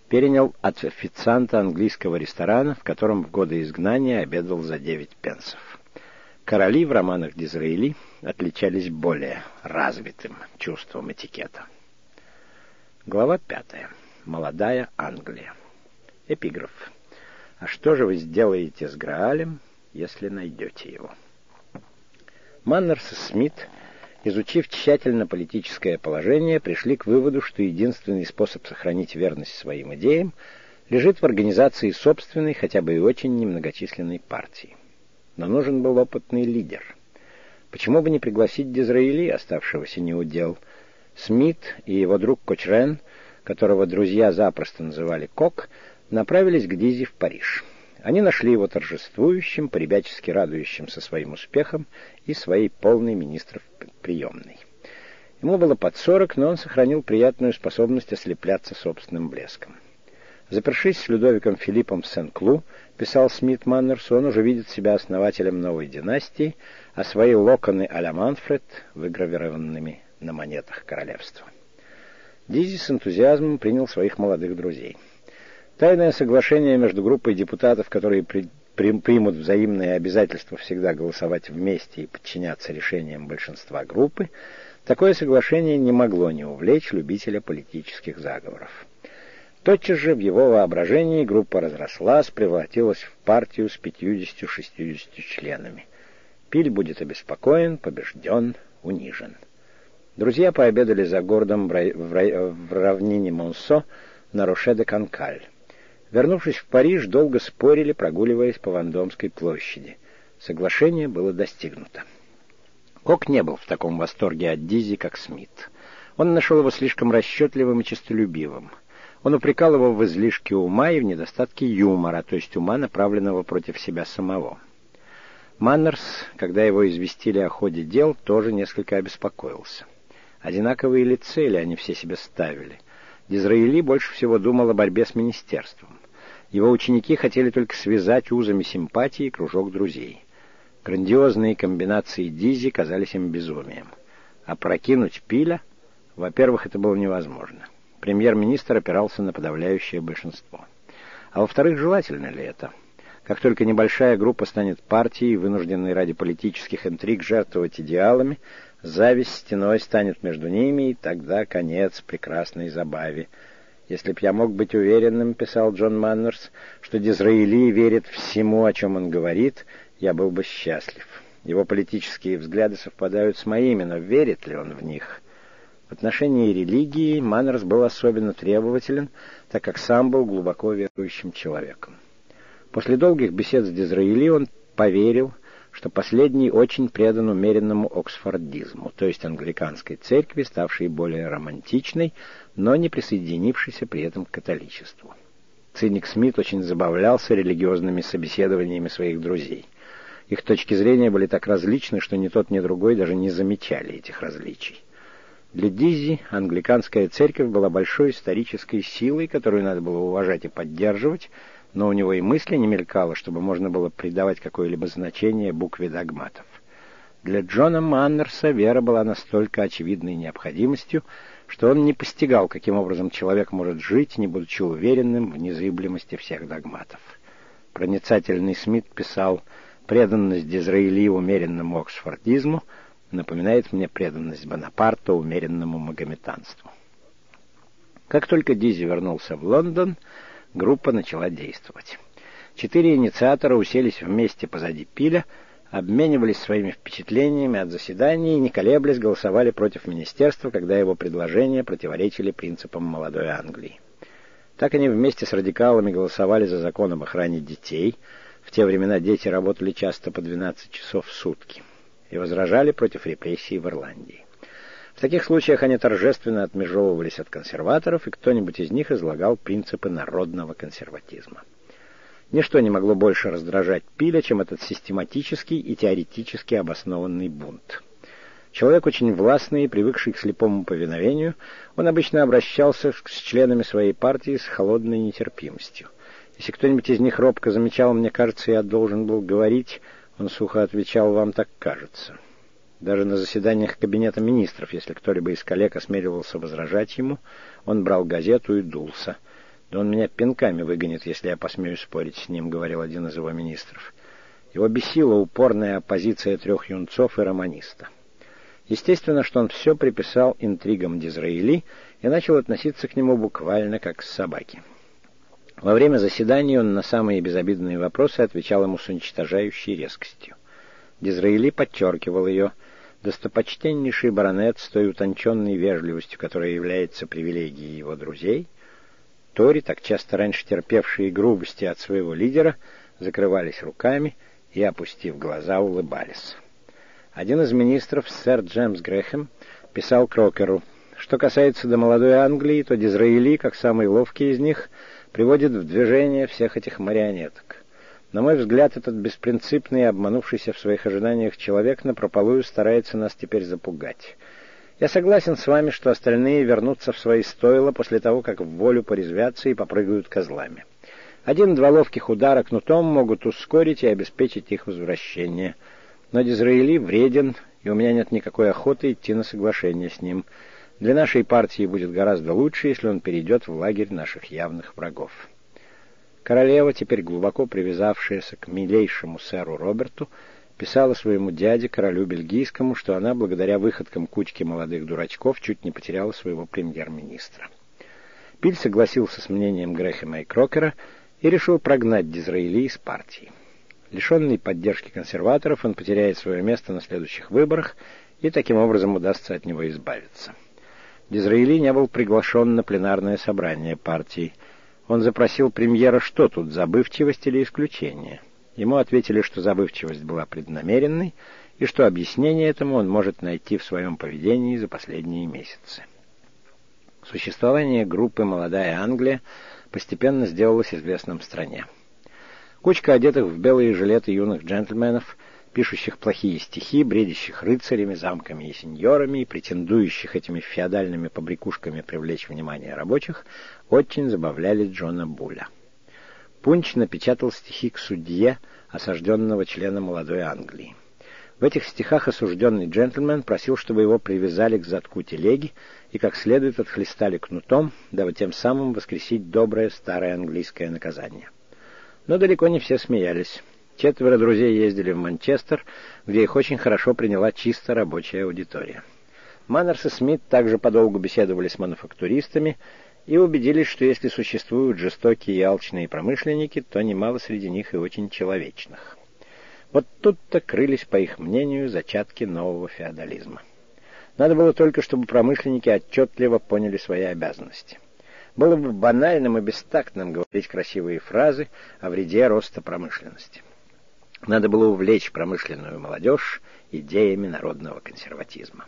перенял от официанта английского ресторана, в котором в годы изгнания обедал за 9 пенсов. Короли в романах Дизраэли отличались более развитым чувством этикета. Глава пятая. Молодая Англия. Эпиграф. А что же вы сделаете с Граалем, если найдете его? Маннерс и Смит изучив тщательно политическое положение, пришли к выводу, что единственный способ сохранить верность своим идеям лежит в организации собственной, хотя бы и очень немногочисленной партии. Но нужен был опытный лидер. Почему бы не пригласить Дизраэли, оставшегося неудел? Смит и его друг Кочрен, которого друзья запросто называли Кок, направились к Дизи в Париж. Они нашли его торжествующим, поребячески радующимся своим успехом и своей полной министров приемной. Ему было под сорок, но он сохранил приятную способность ослепляться собственным блеском. Запершись с Людовиком Филиппом в Сен-Клу, писал Смит Маннерсу, он уже видит себя основателем новой династии, а свои локоны а-ля Манфред выгравированными на монетах королевства. Дизи с энтузиазмом принял своих молодых друзей. Тайное соглашение между группой депутатов, которые при, при, примут взаимные обязательства всегда голосовать вместе и подчиняться решениям большинства группы, такое соглашение не могло не увлечь любителя политических заговоров. Тотчас же в его воображении группа разрослась, превратилась в партию с 50-60 членами. Пиль будет обеспокоен, побежден, унижен. Друзья пообедали за городом в равнине Монсо на Роше-де-Канкаль. Вернувшись в Париж, долго спорили, прогуливаясь по Вандомской площади. Соглашение было достигнуто. Кок не был в таком восторге от Дизи, как Смит. Он нашел его слишком расчетливым и честолюбивым — он упрекал его в излишке ума и в недостатке юмора, то есть ума, направленного против себя самого. Маннерс, когда его известили о ходе дел, тоже несколько обеспокоился. Одинаковые ли цели они все себе ставили? Дизраили больше всего думал о борьбе с министерством. Его ученики хотели только связать узами симпатии кружок друзей. Грандиозные комбинации Дизи казались им безумием. А прокинуть пиля, во-первых, это было невозможно. Премьер-министр опирался на подавляющее большинство. А во-вторых, желательно ли это? Как только небольшая группа станет партией, вынужденной ради политических интриг жертвовать идеалами, зависть стеной станет между ними, и тогда конец прекрасной забаве. «Если б я мог быть уверенным, — писал Джон Маннерс, — что Дизраили верит всему, о чем он говорит, я был бы счастлив. Его политические взгляды совпадают с моими, но верит ли он в них?» В отношении религии Маннерс был особенно требователен, так как сам был глубоко верующим человеком. После долгих бесед с Дизраили он поверил, что последний очень предан умеренному оксфордизму, то есть англиканской церкви, ставшей более романтичной, но не присоединившейся при этом к католичеству. Циник Смит очень забавлялся религиозными собеседованиями своих друзей. Их точки зрения были так различны, что ни тот, ни другой даже не замечали этих различий. Для Дизи англиканская церковь была большой исторической силой, которую надо было уважать и поддерживать, но у него и мысли не мелькало, чтобы можно было придавать какое-либо значение букве догматов. Для Джона Маннерса вера была настолько очевидной необходимостью, что он не постигал, каким образом человек может жить, не будучи уверенным в незыблемости всех догматов. Проницательный Смит писал «Преданность Дизраили умеренному оксфордизму — напоминает мне преданность Бонапарта умеренному магометанству. Как только Дизи вернулся в Лондон, группа начала действовать. Четыре инициатора уселись вместе позади Пиля, обменивались своими впечатлениями от заседания и, не колеблясь, голосовали против министерства, когда его предложения противоречили принципам молодой Англии. Так они вместе с радикалами голосовали за закон об охране детей. В те времена дети работали часто по 12 часов в сутки и возражали против репрессий в Ирландии. В таких случаях они торжественно отмежевывались от консерваторов, и кто-нибудь из них излагал принципы народного консерватизма. Ничто не могло больше раздражать Пиля, чем этот систематический и теоретически обоснованный бунт. Человек очень властный и привыкший к слепому повиновению, он обычно обращался с членами своей партии с холодной нетерпимостью. Если кто-нибудь из них робко замечал, мне кажется, я должен был говорить, он сухо отвечал, вам так кажется. Даже на заседаниях Кабинета министров, если кто-либо из коллег осмеливался возражать ему, он брал газету и дулся. «Да он меня пинками выгонит, если я посмею спорить с ним», — говорил один из его министров. Его бесила упорная оппозиция трех юнцов и романиста. Естественно, что он все приписал интригам Дизраили и начал относиться к нему буквально как к собаке. Во время заседания он на самые безобидные вопросы отвечал ему с уничтожающей резкостью. Дизраили подчеркивал ее. Достопочтеннейший баронет с той утонченной вежливостью, которая является привилегией его друзей, Тори, так часто раньше терпевшие грубости от своего лидера, закрывались руками и, опустив глаза, улыбались. Один из министров, сэр Джеймс Грэхэм, писал Крокеру, «Что касается до молодой Англии, то Дизраили, как самый ловкий из них, — приводит в движение всех этих марионеток. На мой взгляд, этот беспринципный, обманувшийся в своих ожиданиях человек напропалую старается нас теперь запугать. Я согласен с вами, что остальные вернутся в свои стойла после того, как в волю порезвятся и попрыгают козлами. Один-два ловких удара кнутом могут ускорить и обеспечить их возвращение. Но Дизраэли вреден, и у меня нет никакой охоты идти на соглашение с ним. Для нашей партии будет гораздо лучше, если он перейдет в лагерь наших явных врагов. Королева, теперь глубоко привязавшаяся к милейшему сэру Роберту, писала своему дяде, королю бельгийскому, что она, благодаря выходкам кучки молодых дурачков, чуть не потеряла своего премьер-министра. Пиль согласился с мнением Грэхэма и Крокера и решил прогнать Дизраэли из партии. Лишенный поддержки консерваторов, он потеряет свое место на следующих выборах, и таким образом удастся от него избавиться. Дизраэли не был приглашен на пленарное собрание партии. Он запросил премьера, что тут, забывчивость или исключение. Ему ответили, что забывчивость была преднамеренной, и что объяснение этому он может найти в своем поведении за последние месяцы. Существование группы «Молодая Англия» постепенно сделалось известным в стране. Кучка одетых в белые жилеты юных джентльменов – пишущих плохие стихи, бредящих рыцарями, замками и сеньорами и претендующих этими феодальными побрякушками привлечь внимание рабочих, очень забавляли Джона Буля. Пунч напечатал стихи к судье, осажденного члена молодой Англии. В этих стихах осужденный джентльмен просил, чтобы его привязали к задку телеги и как следует отхлестали кнутом, дабы тем самым воскресить доброе старое английское наказание. Но далеко не все смеялись. Четверо друзей ездили в Манчестер, где их очень хорошо приняла чисто рабочая аудитория. Маннерс и Смит также подолгу беседовали с мануфактуристами и убедились, что если существуют жестокие и алчные промышленники, то немало среди них и очень человечных. Вот тут-то крылись, по их мнению, зачатки нового феодализма. Надо было только, чтобы промышленники отчетливо поняли свои обязанности. Было бы банальным и бестактным говорить красивые фразы о вреде роста промышленности. Надо было увлечь промышленную молодежь идеями народного консерватизма.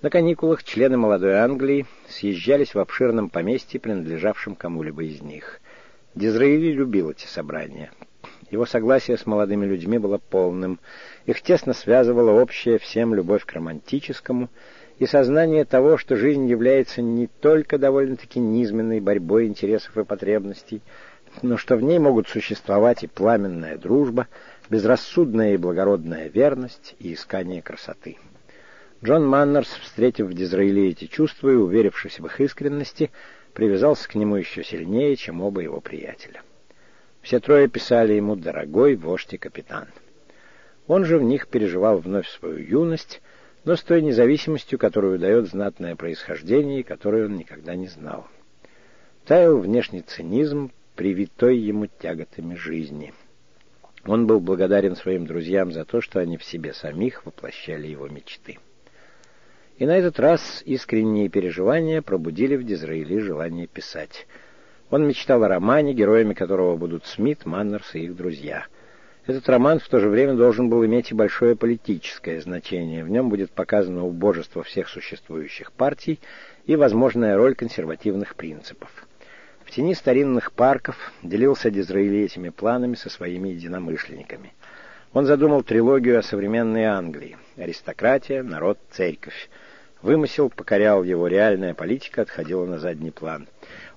На каникулах члены молодой Англии съезжались в обширном поместье, принадлежавшем кому-либо из них. Дизраэли любил эти собрания. Его согласие с молодыми людьми было полным. Их тесно связывала общая всем любовь к романтическому и сознание того, что жизнь является не только довольно-таки низменной борьбой интересов и потребностей, но что в ней могут существовать и пламенная дружба, безрассудная и благородная верность и искание красоты. Джон Маннерс, встретив в Дизраиле эти чувства и уверившись в их искренности, привязался к нему еще сильнее, чем оба его приятеля. Все трое писали ему «дорогой вождь и капитан». Он же в них переживал вновь свою юность, но с той независимостью, которую дает знатное происхождение и которую он никогда не знал. Таял внешний цинизм, привитой ему тяготами жизни — он был благодарен своим друзьям за то, что они в себе самих воплощали его мечты. И на этот раз искренние переживания пробудили в Дизраиле желание писать. Он мечтал о романе, героями которого будут Смит, Маннерс и их друзья. Этот роман в то же время должен был иметь и большое политическое значение. В нем будет показано убожество всех существующих партий и возможная роль консервативных принципов. В тени старинных парков делился Дизраэли этими планами со своими единомышленниками. Он задумал трилогию о современной Англии «Аристократия, народ, церковь». Вымысел покорял его, реальная политика отходила на задний план.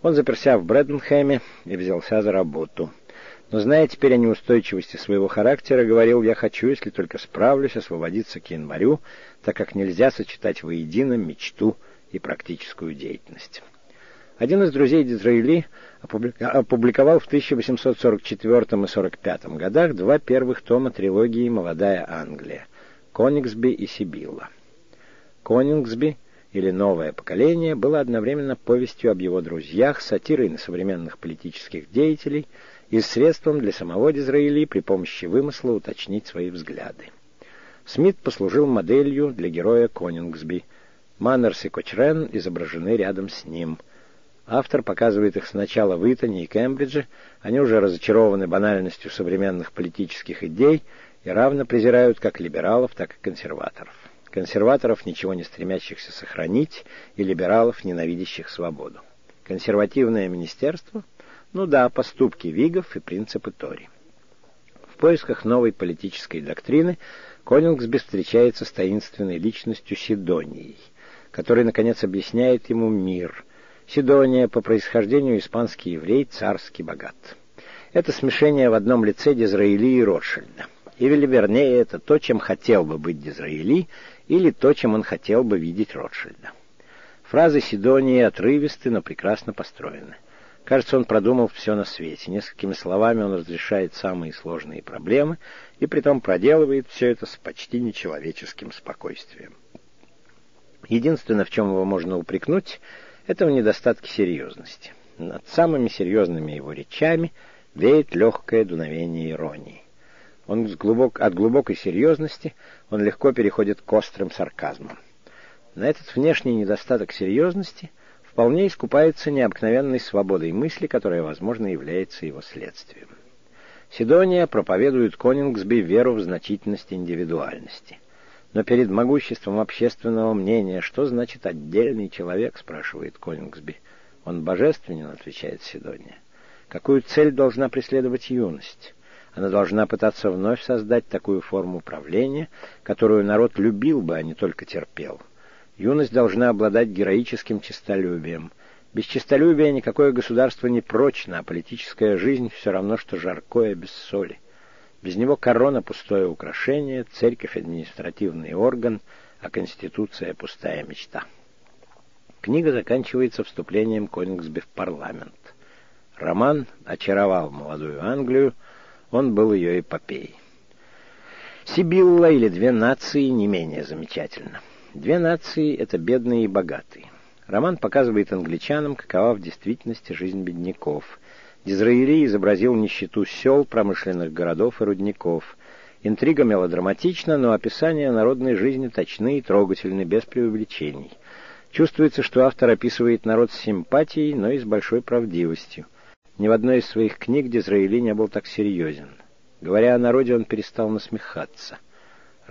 Он заперся в Брэденхэме и взялся за работу. Но зная теперь о неустойчивости своего характера, говорил, я хочу, если только справлюсь, освободиться к январю, так как нельзя сочетать воедино мечту и практическую деятельность. Один из друзей Дизраэли опубликовал в 1844 и 1845 годах два первых тома трилогии «Молодая Англия» «Конингсби» и «Сибилла». «Конингсби» или «Новое поколение» было одновременно повестью об его друзьях, сатирой на современных политических деятелей и средством для самого Дизраэли при помощи вымысла уточнить свои взгляды. Смит послужил моделью для героя Конингсби. Маннерс и Кочрен изображены рядом с ним – Автор показывает их сначала в Итоне и Кембридже, они уже разочарованы банальностью современных политических идей и равно презирают как либералов, так и консерваторов. Консерваторов, ничего не стремящихся сохранить, и либералов, ненавидящих свободу. Консервативное министерство? Ну да, поступки Вигов и принципы Тори. В поисках новой политической доктрины Конингсби встречается с таинственной личностью Сидонией – который, наконец, объясняет ему мир. Сидония, по происхождению испанский еврей, царский богат. Это смешение в одном лице Дизраили и Ротшильда. Или, вернее, это то, чем хотел бы быть Дизраили, или то, чем он хотел бы видеть Ротшильда. Фразы Сидонии отрывисты, но прекрасно построены. Кажется, он продумал все на свете. Несколькими словами он разрешает самые сложные проблемы и притом проделывает все это с почти нечеловеческим спокойствием. Единственное, в чем его можно упрекнуть, это в недостатке серьезности. Над самыми серьезными его речами веет легкое дуновение иронии. Он глубок, от глубокой серьезности он легко переходит к острым сарказмам. На этот внешний недостаток серьезности – вполне искупается необыкновенной свободой мысли, которая, возможно, является его следствием. Сидония проповедует Конингсби веру в значительность индивидуальности. Но перед могуществом общественного мнения, что значит отдельный человек, спрашивает Конингсби. Он божественен, отвечает Сидония. Какую цель должна преследовать юность? Она должна пытаться вновь создать такую форму правления, которую народ любил бы, а не только терпел. Юность должна обладать героическим честолюбием. Без честолюбия никакое государство не прочно, а политическая жизнь все равно, что жаркое без соли. Без него корона — пустое украшение, церковь — административный орган, а конституция — пустая мечта. Книга заканчивается вступлением Конингсби в парламент. Роман очаровал молодую Англию, он был ее эпопеей. Сибилла или две нации не менее замечательно. Две нации — это бедные и богатые. Роман показывает англичанам, какова в действительности жизнь бедняков. Дизраили изобразил нищету сел, промышленных городов и рудников. Интрига мелодраматична, но описания народной жизни точны и трогательны, без преувеличений. Чувствуется, что автор описывает народ с симпатией, но и с большой правдивостью. Ни в одной из своих книг Дизраили не был так серьезен. Говоря о народе, он перестал насмехаться —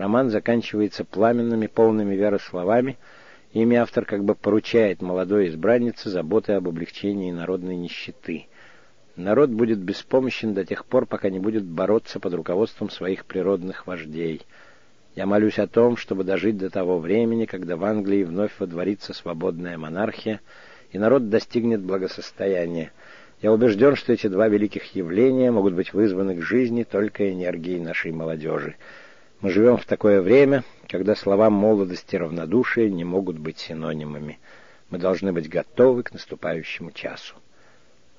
Роман заканчивается пламенными, полными веры словами. Ими автор как бы поручает молодой избраннице заботы об облегчении народной нищеты. Народ будет беспомощен до тех пор, пока не будет бороться под руководством своих природных вождей. Я молюсь о том, чтобы дожить до того времени, когда в Англии вновь водворится свободная монархия, и народ достигнет благосостояния. Я убежден, что эти два великих явления могут быть вызваны к жизни только энергией нашей молодежи. Мы живем в такое время, когда слова молодости и равнодушия не могут быть синонимами. Мы должны быть готовы к наступающему часу.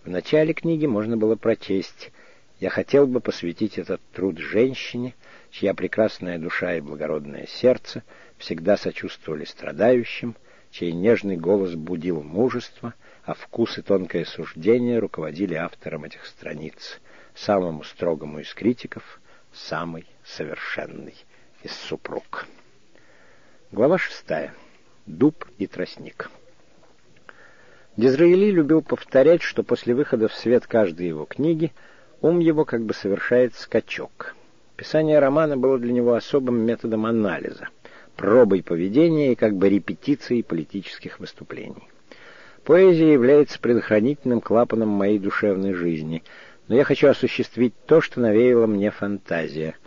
В начале книги можно было прочесть «Я хотел бы посвятить этот труд женщине, чья прекрасная душа и благородное сердце всегда сочувствовали страдающим, чей нежный голос будил мужество, а вкус и тонкое суждение руководили автором этих страниц, самому строгому из критиков, самый совершенный из супруг. Глава шестая. Дуб и тростник. Дизраили любил повторять, что после выхода в свет каждой его книги ум его как бы совершает скачок. Писание романа было для него особым методом анализа, пробой поведения и как бы репетицией политических выступлений. Поэзия является предохранительным клапаном моей душевной жизни, но я хочу осуществить то, что навеяла мне фантазия —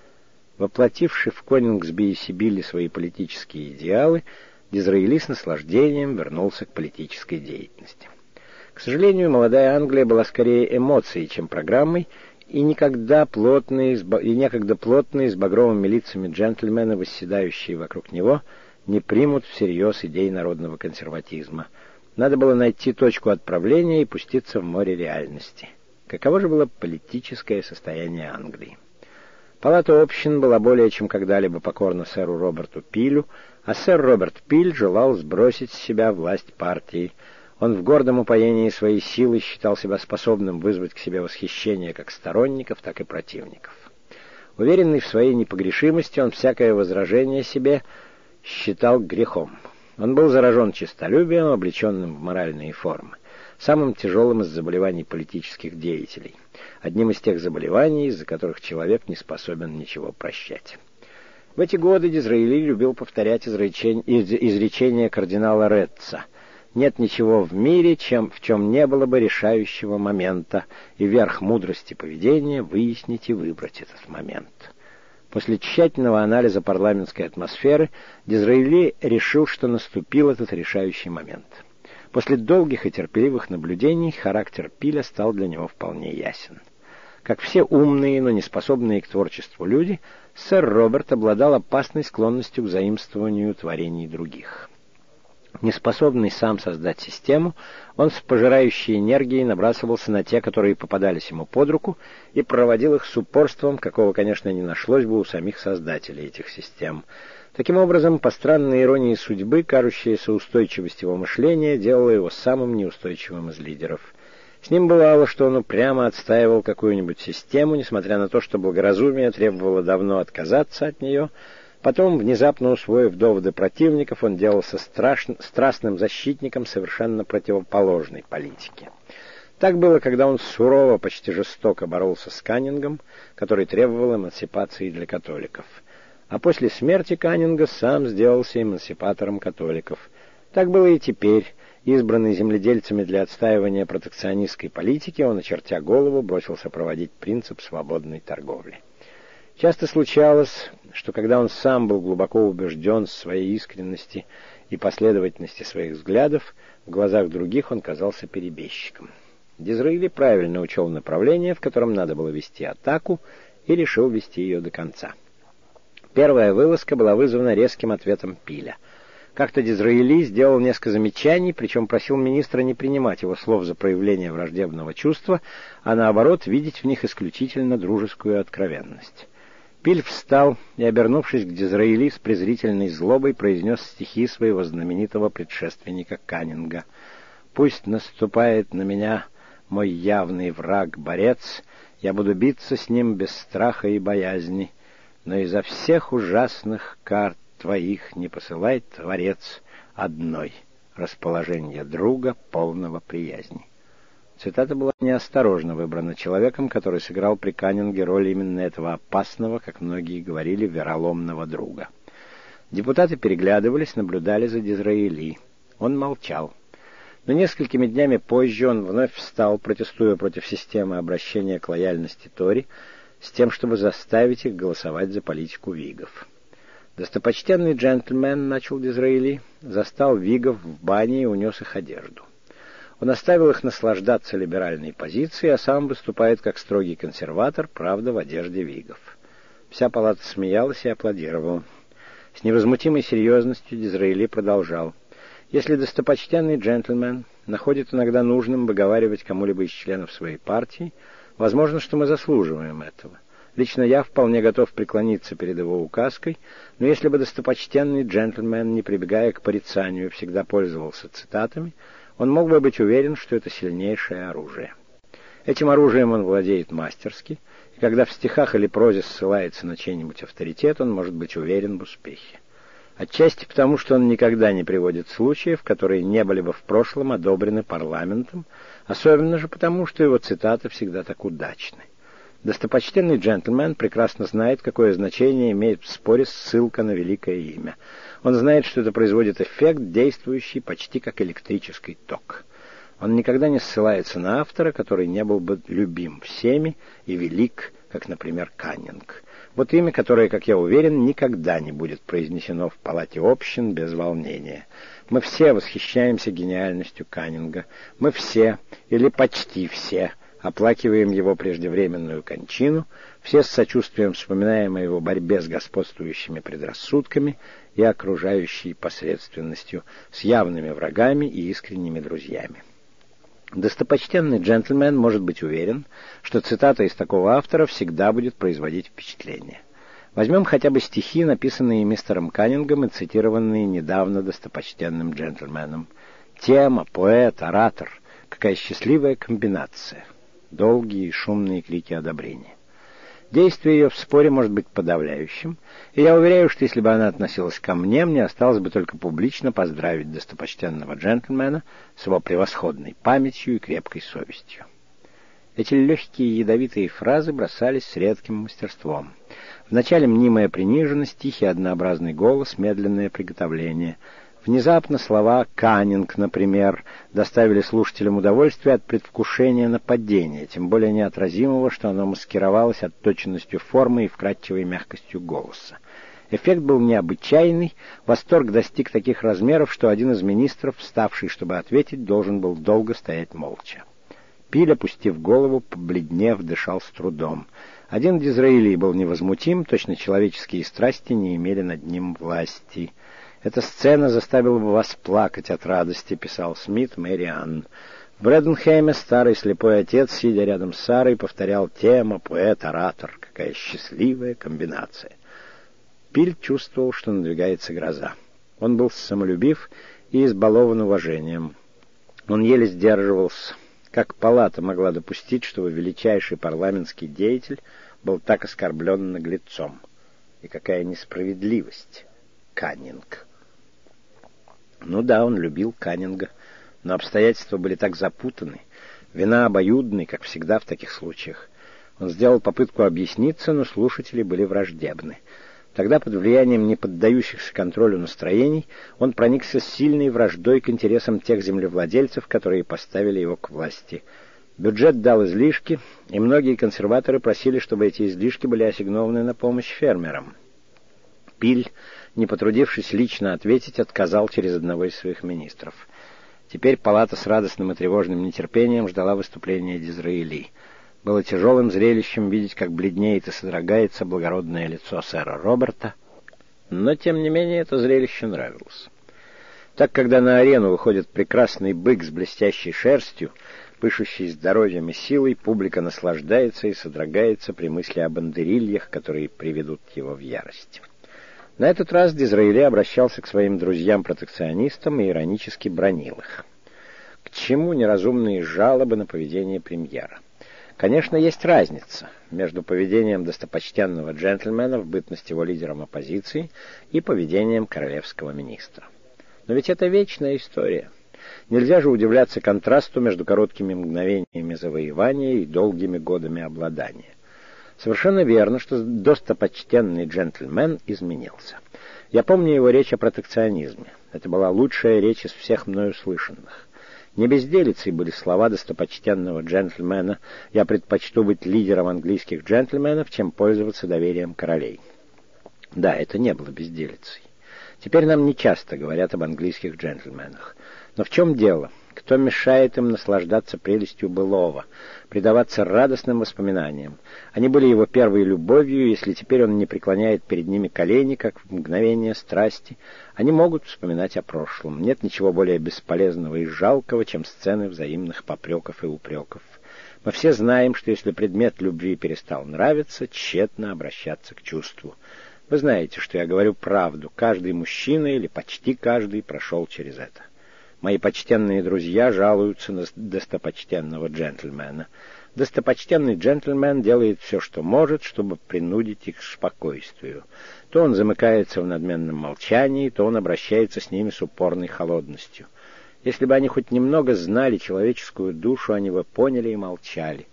Воплотивший в Конингсби и Сибиле свои политические идеалы, Дизраили с наслаждением вернулся к политической деятельности. К сожалению, молодая Англия была скорее эмоцией, чем программой, и никогда плотные, и некогда плотные с багровыми лицами джентльмены, восседающие вокруг него, не примут всерьез идей народного консерватизма. Надо было найти точку отправления и пуститься в море реальности. Каково же было политическое состояние Англии? Палата общин была более чем когда-либо покорна сэру Роберту Пилю, а сэр Роберт Пиль желал сбросить с себя власть партии. Он в гордом упоении своей силы считал себя способным вызвать к себе восхищение как сторонников, так и противников. Уверенный в своей непогрешимости, он всякое возражение себе считал грехом. Он был заражен честолюбием, облеченным в моральные формы, самым тяжелым из заболеваний политических деятелей одним из тех заболеваний, из-за которых человек не способен ничего прощать. В эти годы Дизраили любил повторять изречение кардинала Ретца. «Нет ничего в мире, чем, в чем не было бы решающего момента, и верх мудрости поведения — выяснить и выбрать этот момент». После тщательного анализа парламентской атмосферы Дизраэли решил, что наступил этот решающий момент. После долгих и терпеливых наблюдений характер Пиля стал для него вполне ясен. Как все умные, но не способные к творчеству люди, сэр Роберт обладал опасной склонностью к заимствованию творений других. Неспособный сам создать систему, он с пожирающей энергией набрасывался на те, которые попадались ему под руку, и проводил их с упорством, какого, конечно, не нашлось бы у самих создателей этих систем. Таким образом, по странной иронии судьбы, кажущаяся устойчивость его мышления делала его самым неустойчивым из лидеров. С ним бывало, что он упрямо отстаивал какую-нибудь систему, несмотря на то, что благоразумие требовало давно отказаться от нее — Потом, внезапно усвоив доводы противников, он делался страшн... страстным защитником совершенно противоположной политики. Так было, когда он сурово, почти жестоко боролся с Каннингом, который требовал эмансипации для католиков. А после смерти Каннинга сам сделался эмансипатором католиков. Так было и теперь. Избранный земледельцами для отстаивания протекционистской политики, он, очертя голову, бросился проводить принцип свободной торговли. Часто случалось, что когда он сам был глубоко убежден в своей искренности и последовательности своих взглядов, в глазах других он казался перебежчиком. Дизраили правильно учел направление, в котором надо было вести атаку, и решил вести ее до конца. Первая вылазка была вызвана резким ответом Пиля. Как-то Дизраили сделал несколько замечаний, причем просил министра не принимать его слов за проявление враждебного чувства, а наоборот видеть в них исключительно дружескую откровенность. Пиль встал и, обернувшись к Дизраили, с презрительной злобой произнес стихи своего знаменитого предшественника Каннинга. «Пусть наступает на меня мой явный враг-борец, я буду биться с ним без страха и боязни, но изо всех ужасных карт твоих не посылай, Творец, одной расположение друга, полного приязни». Цитата была неосторожно выбрана человеком, который сыграл при Каннинге роль именно этого опасного, как многие говорили, вероломного друга. Депутаты переглядывались, наблюдали за Дизраили. Он молчал. Но несколькими днями позже он вновь встал, протестуя против системы обращения к лояльности Тори, с тем, чтобы заставить их голосовать за политику Вигов. Достопочтенный джентльмен, начал Дизраили, застал Вигов в бане и унес их одежду. Он оставил их наслаждаться либеральной позицией, а сам выступает как строгий консерватор, правда, в одежде вигов. Вся палата смеялась и аплодировала. С невозмутимой серьезностью Дизраэли продолжал. Если достопочтенный джентльмен находит иногда нужным выговаривать кому-либо из членов своей партии, возможно, что мы заслуживаем этого. Лично я вполне готов преклониться перед его указкой, но если бы достопочтенный джентльмен, не прибегая к порицанию, всегда пользовался цитатами, он мог бы быть уверен, что это сильнейшее оружие. Этим оружием он владеет мастерски, и когда в стихах или прозе ссылается на чей-нибудь авторитет, он может быть уверен в успехе. Отчасти потому, что он никогда не приводит случаев, которые не были бы в прошлом одобрены парламентом, особенно же потому, что его цитаты всегда так удачны. Достопочтенный джентльмен прекрасно знает, какое значение имеет в споре ссылка на великое имя — он знает, что это производит эффект, действующий почти как электрический ток. Он никогда не ссылается на автора, который не был бы любим всеми и велик, как, например, Каннинг. Вот имя, которое, как я уверен, никогда не будет произнесено в палате общин без волнения. Мы все восхищаемся гениальностью Каннинга. Мы все, или почти все, оплакиваем его преждевременную кончину, все с сочувствием вспоминаем о его борьбе с господствующими предрассудками и окружающей посредственностью, с явными врагами и искренними друзьями. Достопочтенный джентльмен может быть уверен, что цитата из такого автора всегда будет производить впечатление. Возьмем хотя бы стихи, написанные мистером Каннингом и цитированные недавно достопочтенным джентльменом. Тема, поэт, оратор. Какая счастливая комбинация. Долгие и шумные крики одобрения. Действие ее в споре может быть подавляющим, и я уверяю, что если бы она относилась ко мне, мне осталось бы только публично поздравить достопочтенного джентльмена с его превосходной памятью и крепкой совестью. Эти легкие ядовитые фразы бросались с редким мастерством. Вначале мнимая приниженность, тихий однообразный голос, медленное приготовление. Внезапно слова «Каннинг», например, доставили слушателям удовольствие от предвкушения нападения, тем более неотразимого, что оно маскировалось отточенностью формы и вкрадчивой мягкостью голоса. Эффект был необычайный, восторг достиг таких размеров, что один из министров, вставший, чтобы ответить, должен был долго стоять молча. Пиль, опустив голову, побледнев, дышал с трудом. Один Дизраилий был невозмутим, точно человеческие страсти не имели над ним власти — «Эта сцена заставила бы вас плакать от радости», — писал Смит Мэри Анн. В Брэденхейме старый слепой отец, сидя рядом с Сарой, повторял «Тема, поэт, оратор. Какая счастливая комбинация». Пиль чувствовал, что надвигается гроза. Он был самолюбив и избалован уважением. Он еле сдерживался. Как палата могла допустить, чтобы величайший парламентский деятель был так оскорблен наглецом? И какая несправедливость! Каннинг. Ну да, он любил Каннинга, но обстоятельства были так запутаны, вина обоюдной, как всегда в таких случаях. Он сделал попытку объясниться, но слушатели были враждебны. Тогда, под влиянием неподдающихся контролю настроений, он проникся сильной враждой к интересам тех землевладельцев, которые поставили его к власти. Бюджет дал излишки, и многие консерваторы просили, чтобы эти излишки были ассигнованы на помощь фермерам. Пиль не потрудившись лично ответить, отказал через одного из своих министров. Теперь палата с радостным и тревожным нетерпением ждала выступления Дизраэли. Было тяжелым зрелищем видеть, как бледнеет и содрогается благородное лицо сэра Роберта, но, тем не менее, это зрелище нравилось. Так, когда на арену выходит прекрасный бык с блестящей шерстью, пышущий здоровьем и силой, публика наслаждается и содрогается при мысли о бандерильях, которые приведут его в ярость. На этот раз Дизраэли обращался к своим друзьям-протекционистам и иронически бронил их. К чему неразумные жалобы на поведение премьера? Конечно, есть разница между поведением достопочтенного джентльмена в бытности его лидером оппозиции и поведением королевского министра. Но ведь это вечная история. Нельзя же удивляться контрасту между короткими мгновениями завоевания и долгими годами обладания. Совершенно верно, что достопочтенный джентльмен изменился. Я помню его речь о протекционизме. Это была лучшая речь из всех мною слышанных. Не безделицей были слова достопочтенного джентльмена «Я предпочту быть лидером английских джентльменов, чем пользоваться доверием королей». Да, это не было безделицей. Теперь нам не часто говорят об английских джентльменах. Но в чем дело? Кто мешает им наслаждаться прелестью былого, предаваться радостным воспоминаниям? Они были его первой любовью, если теперь он не преклоняет перед ними колени, как в мгновение страсти, они могут вспоминать о прошлом. Нет ничего более бесполезного и жалкого, чем сцены взаимных попреков и упреков. Мы все знаем, что если предмет любви перестал нравиться, тщетно обращаться к чувству. Вы знаете, что я говорю правду. Каждый мужчина или почти каждый прошел через это. Мои почтенные друзья жалуются на достопочтенного джентльмена. Достопочтенный джентльмен делает все, что может, чтобы принудить их к спокойствию. То он замыкается в надменном молчании, то он обращается с ними с упорной холодностью. Если бы они хоть немного знали человеческую душу, они бы поняли и молчали.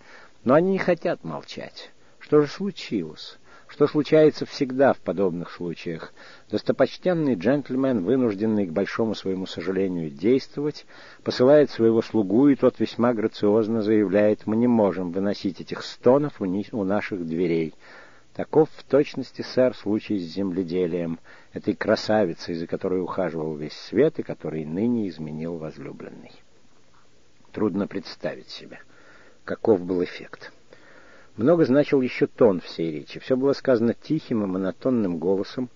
Но они не хотят молчать. Что же случилось? Что случается всегда в подобных случаях. Достопочтенный джентльмен, вынужденный, к большому своему сожалению, действовать, посылает своего слугу, и тот весьма грациозно заявляет, «Мы не можем выносить этих стонов у наших дверей». Таков в точности, сэр, случай с земледелием, этой красавицей, за которой ухаживал весь свет и который ныне изменил возлюбленный. Трудно представить себе, каков был эффект. Много значил еще тон всей речи. Все было сказано тихим и монотонным голосом,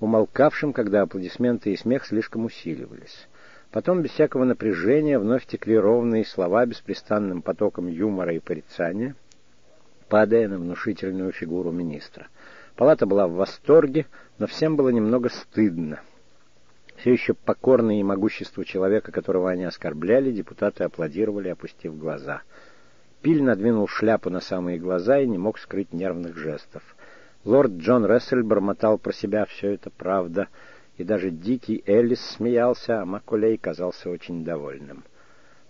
умолкавшим, когда аплодисменты и смех слишком усиливались. Потом, без всякого напряжения, вновь текли ровные слова беспрестанным потоком юмора и порицания, падая на внушительную фигуру министра. Палата была в восторге, но всем было немного стыдно. Все еще покорные могуществу человека, которого они оскорбляли, депутаты аплодировали, опустив глаза — Пиль надвинул шляпу на самые глаза и не мог скрыть нервных жестов. Лорд Джон Рессель бормотал про себя «все это правда», и даже Дикий Эллис смеялся, а Макулей казался очень довольным.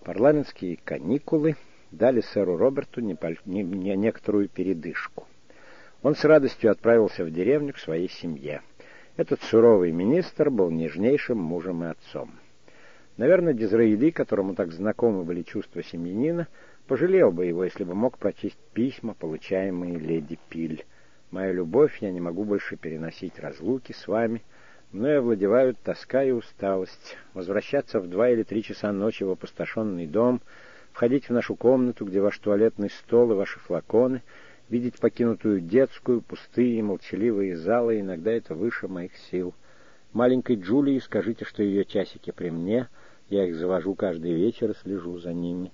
Парламентские каникулы дали сэру Роберту не, не, не некоторую передышку. Он с радостью отправился в деревню к своей семье. Этот суровый министр был нежнейшим мужем и отцом. Наверное, Дизраиды, которому так знакомы были чувства семьянина, пожалел бы его, если бы мог прочесть письма, получаемые леди Пиль. «Моя любовь, я не могу больше переносить разлуки с вами. Мною овладевают тоска и усталость. Возвращаться в два или три часа ночи в опустошенный дом, входить в нашу комнату, где ваш туалетный стол и ваши флаконы — Видеть покинутую детскую, пустые, молчаливые залы, иногда это выше моих сил. Маленькой Джулии скажите, что ее часики при мне, я их завожу каждый вечер и слежу за ними.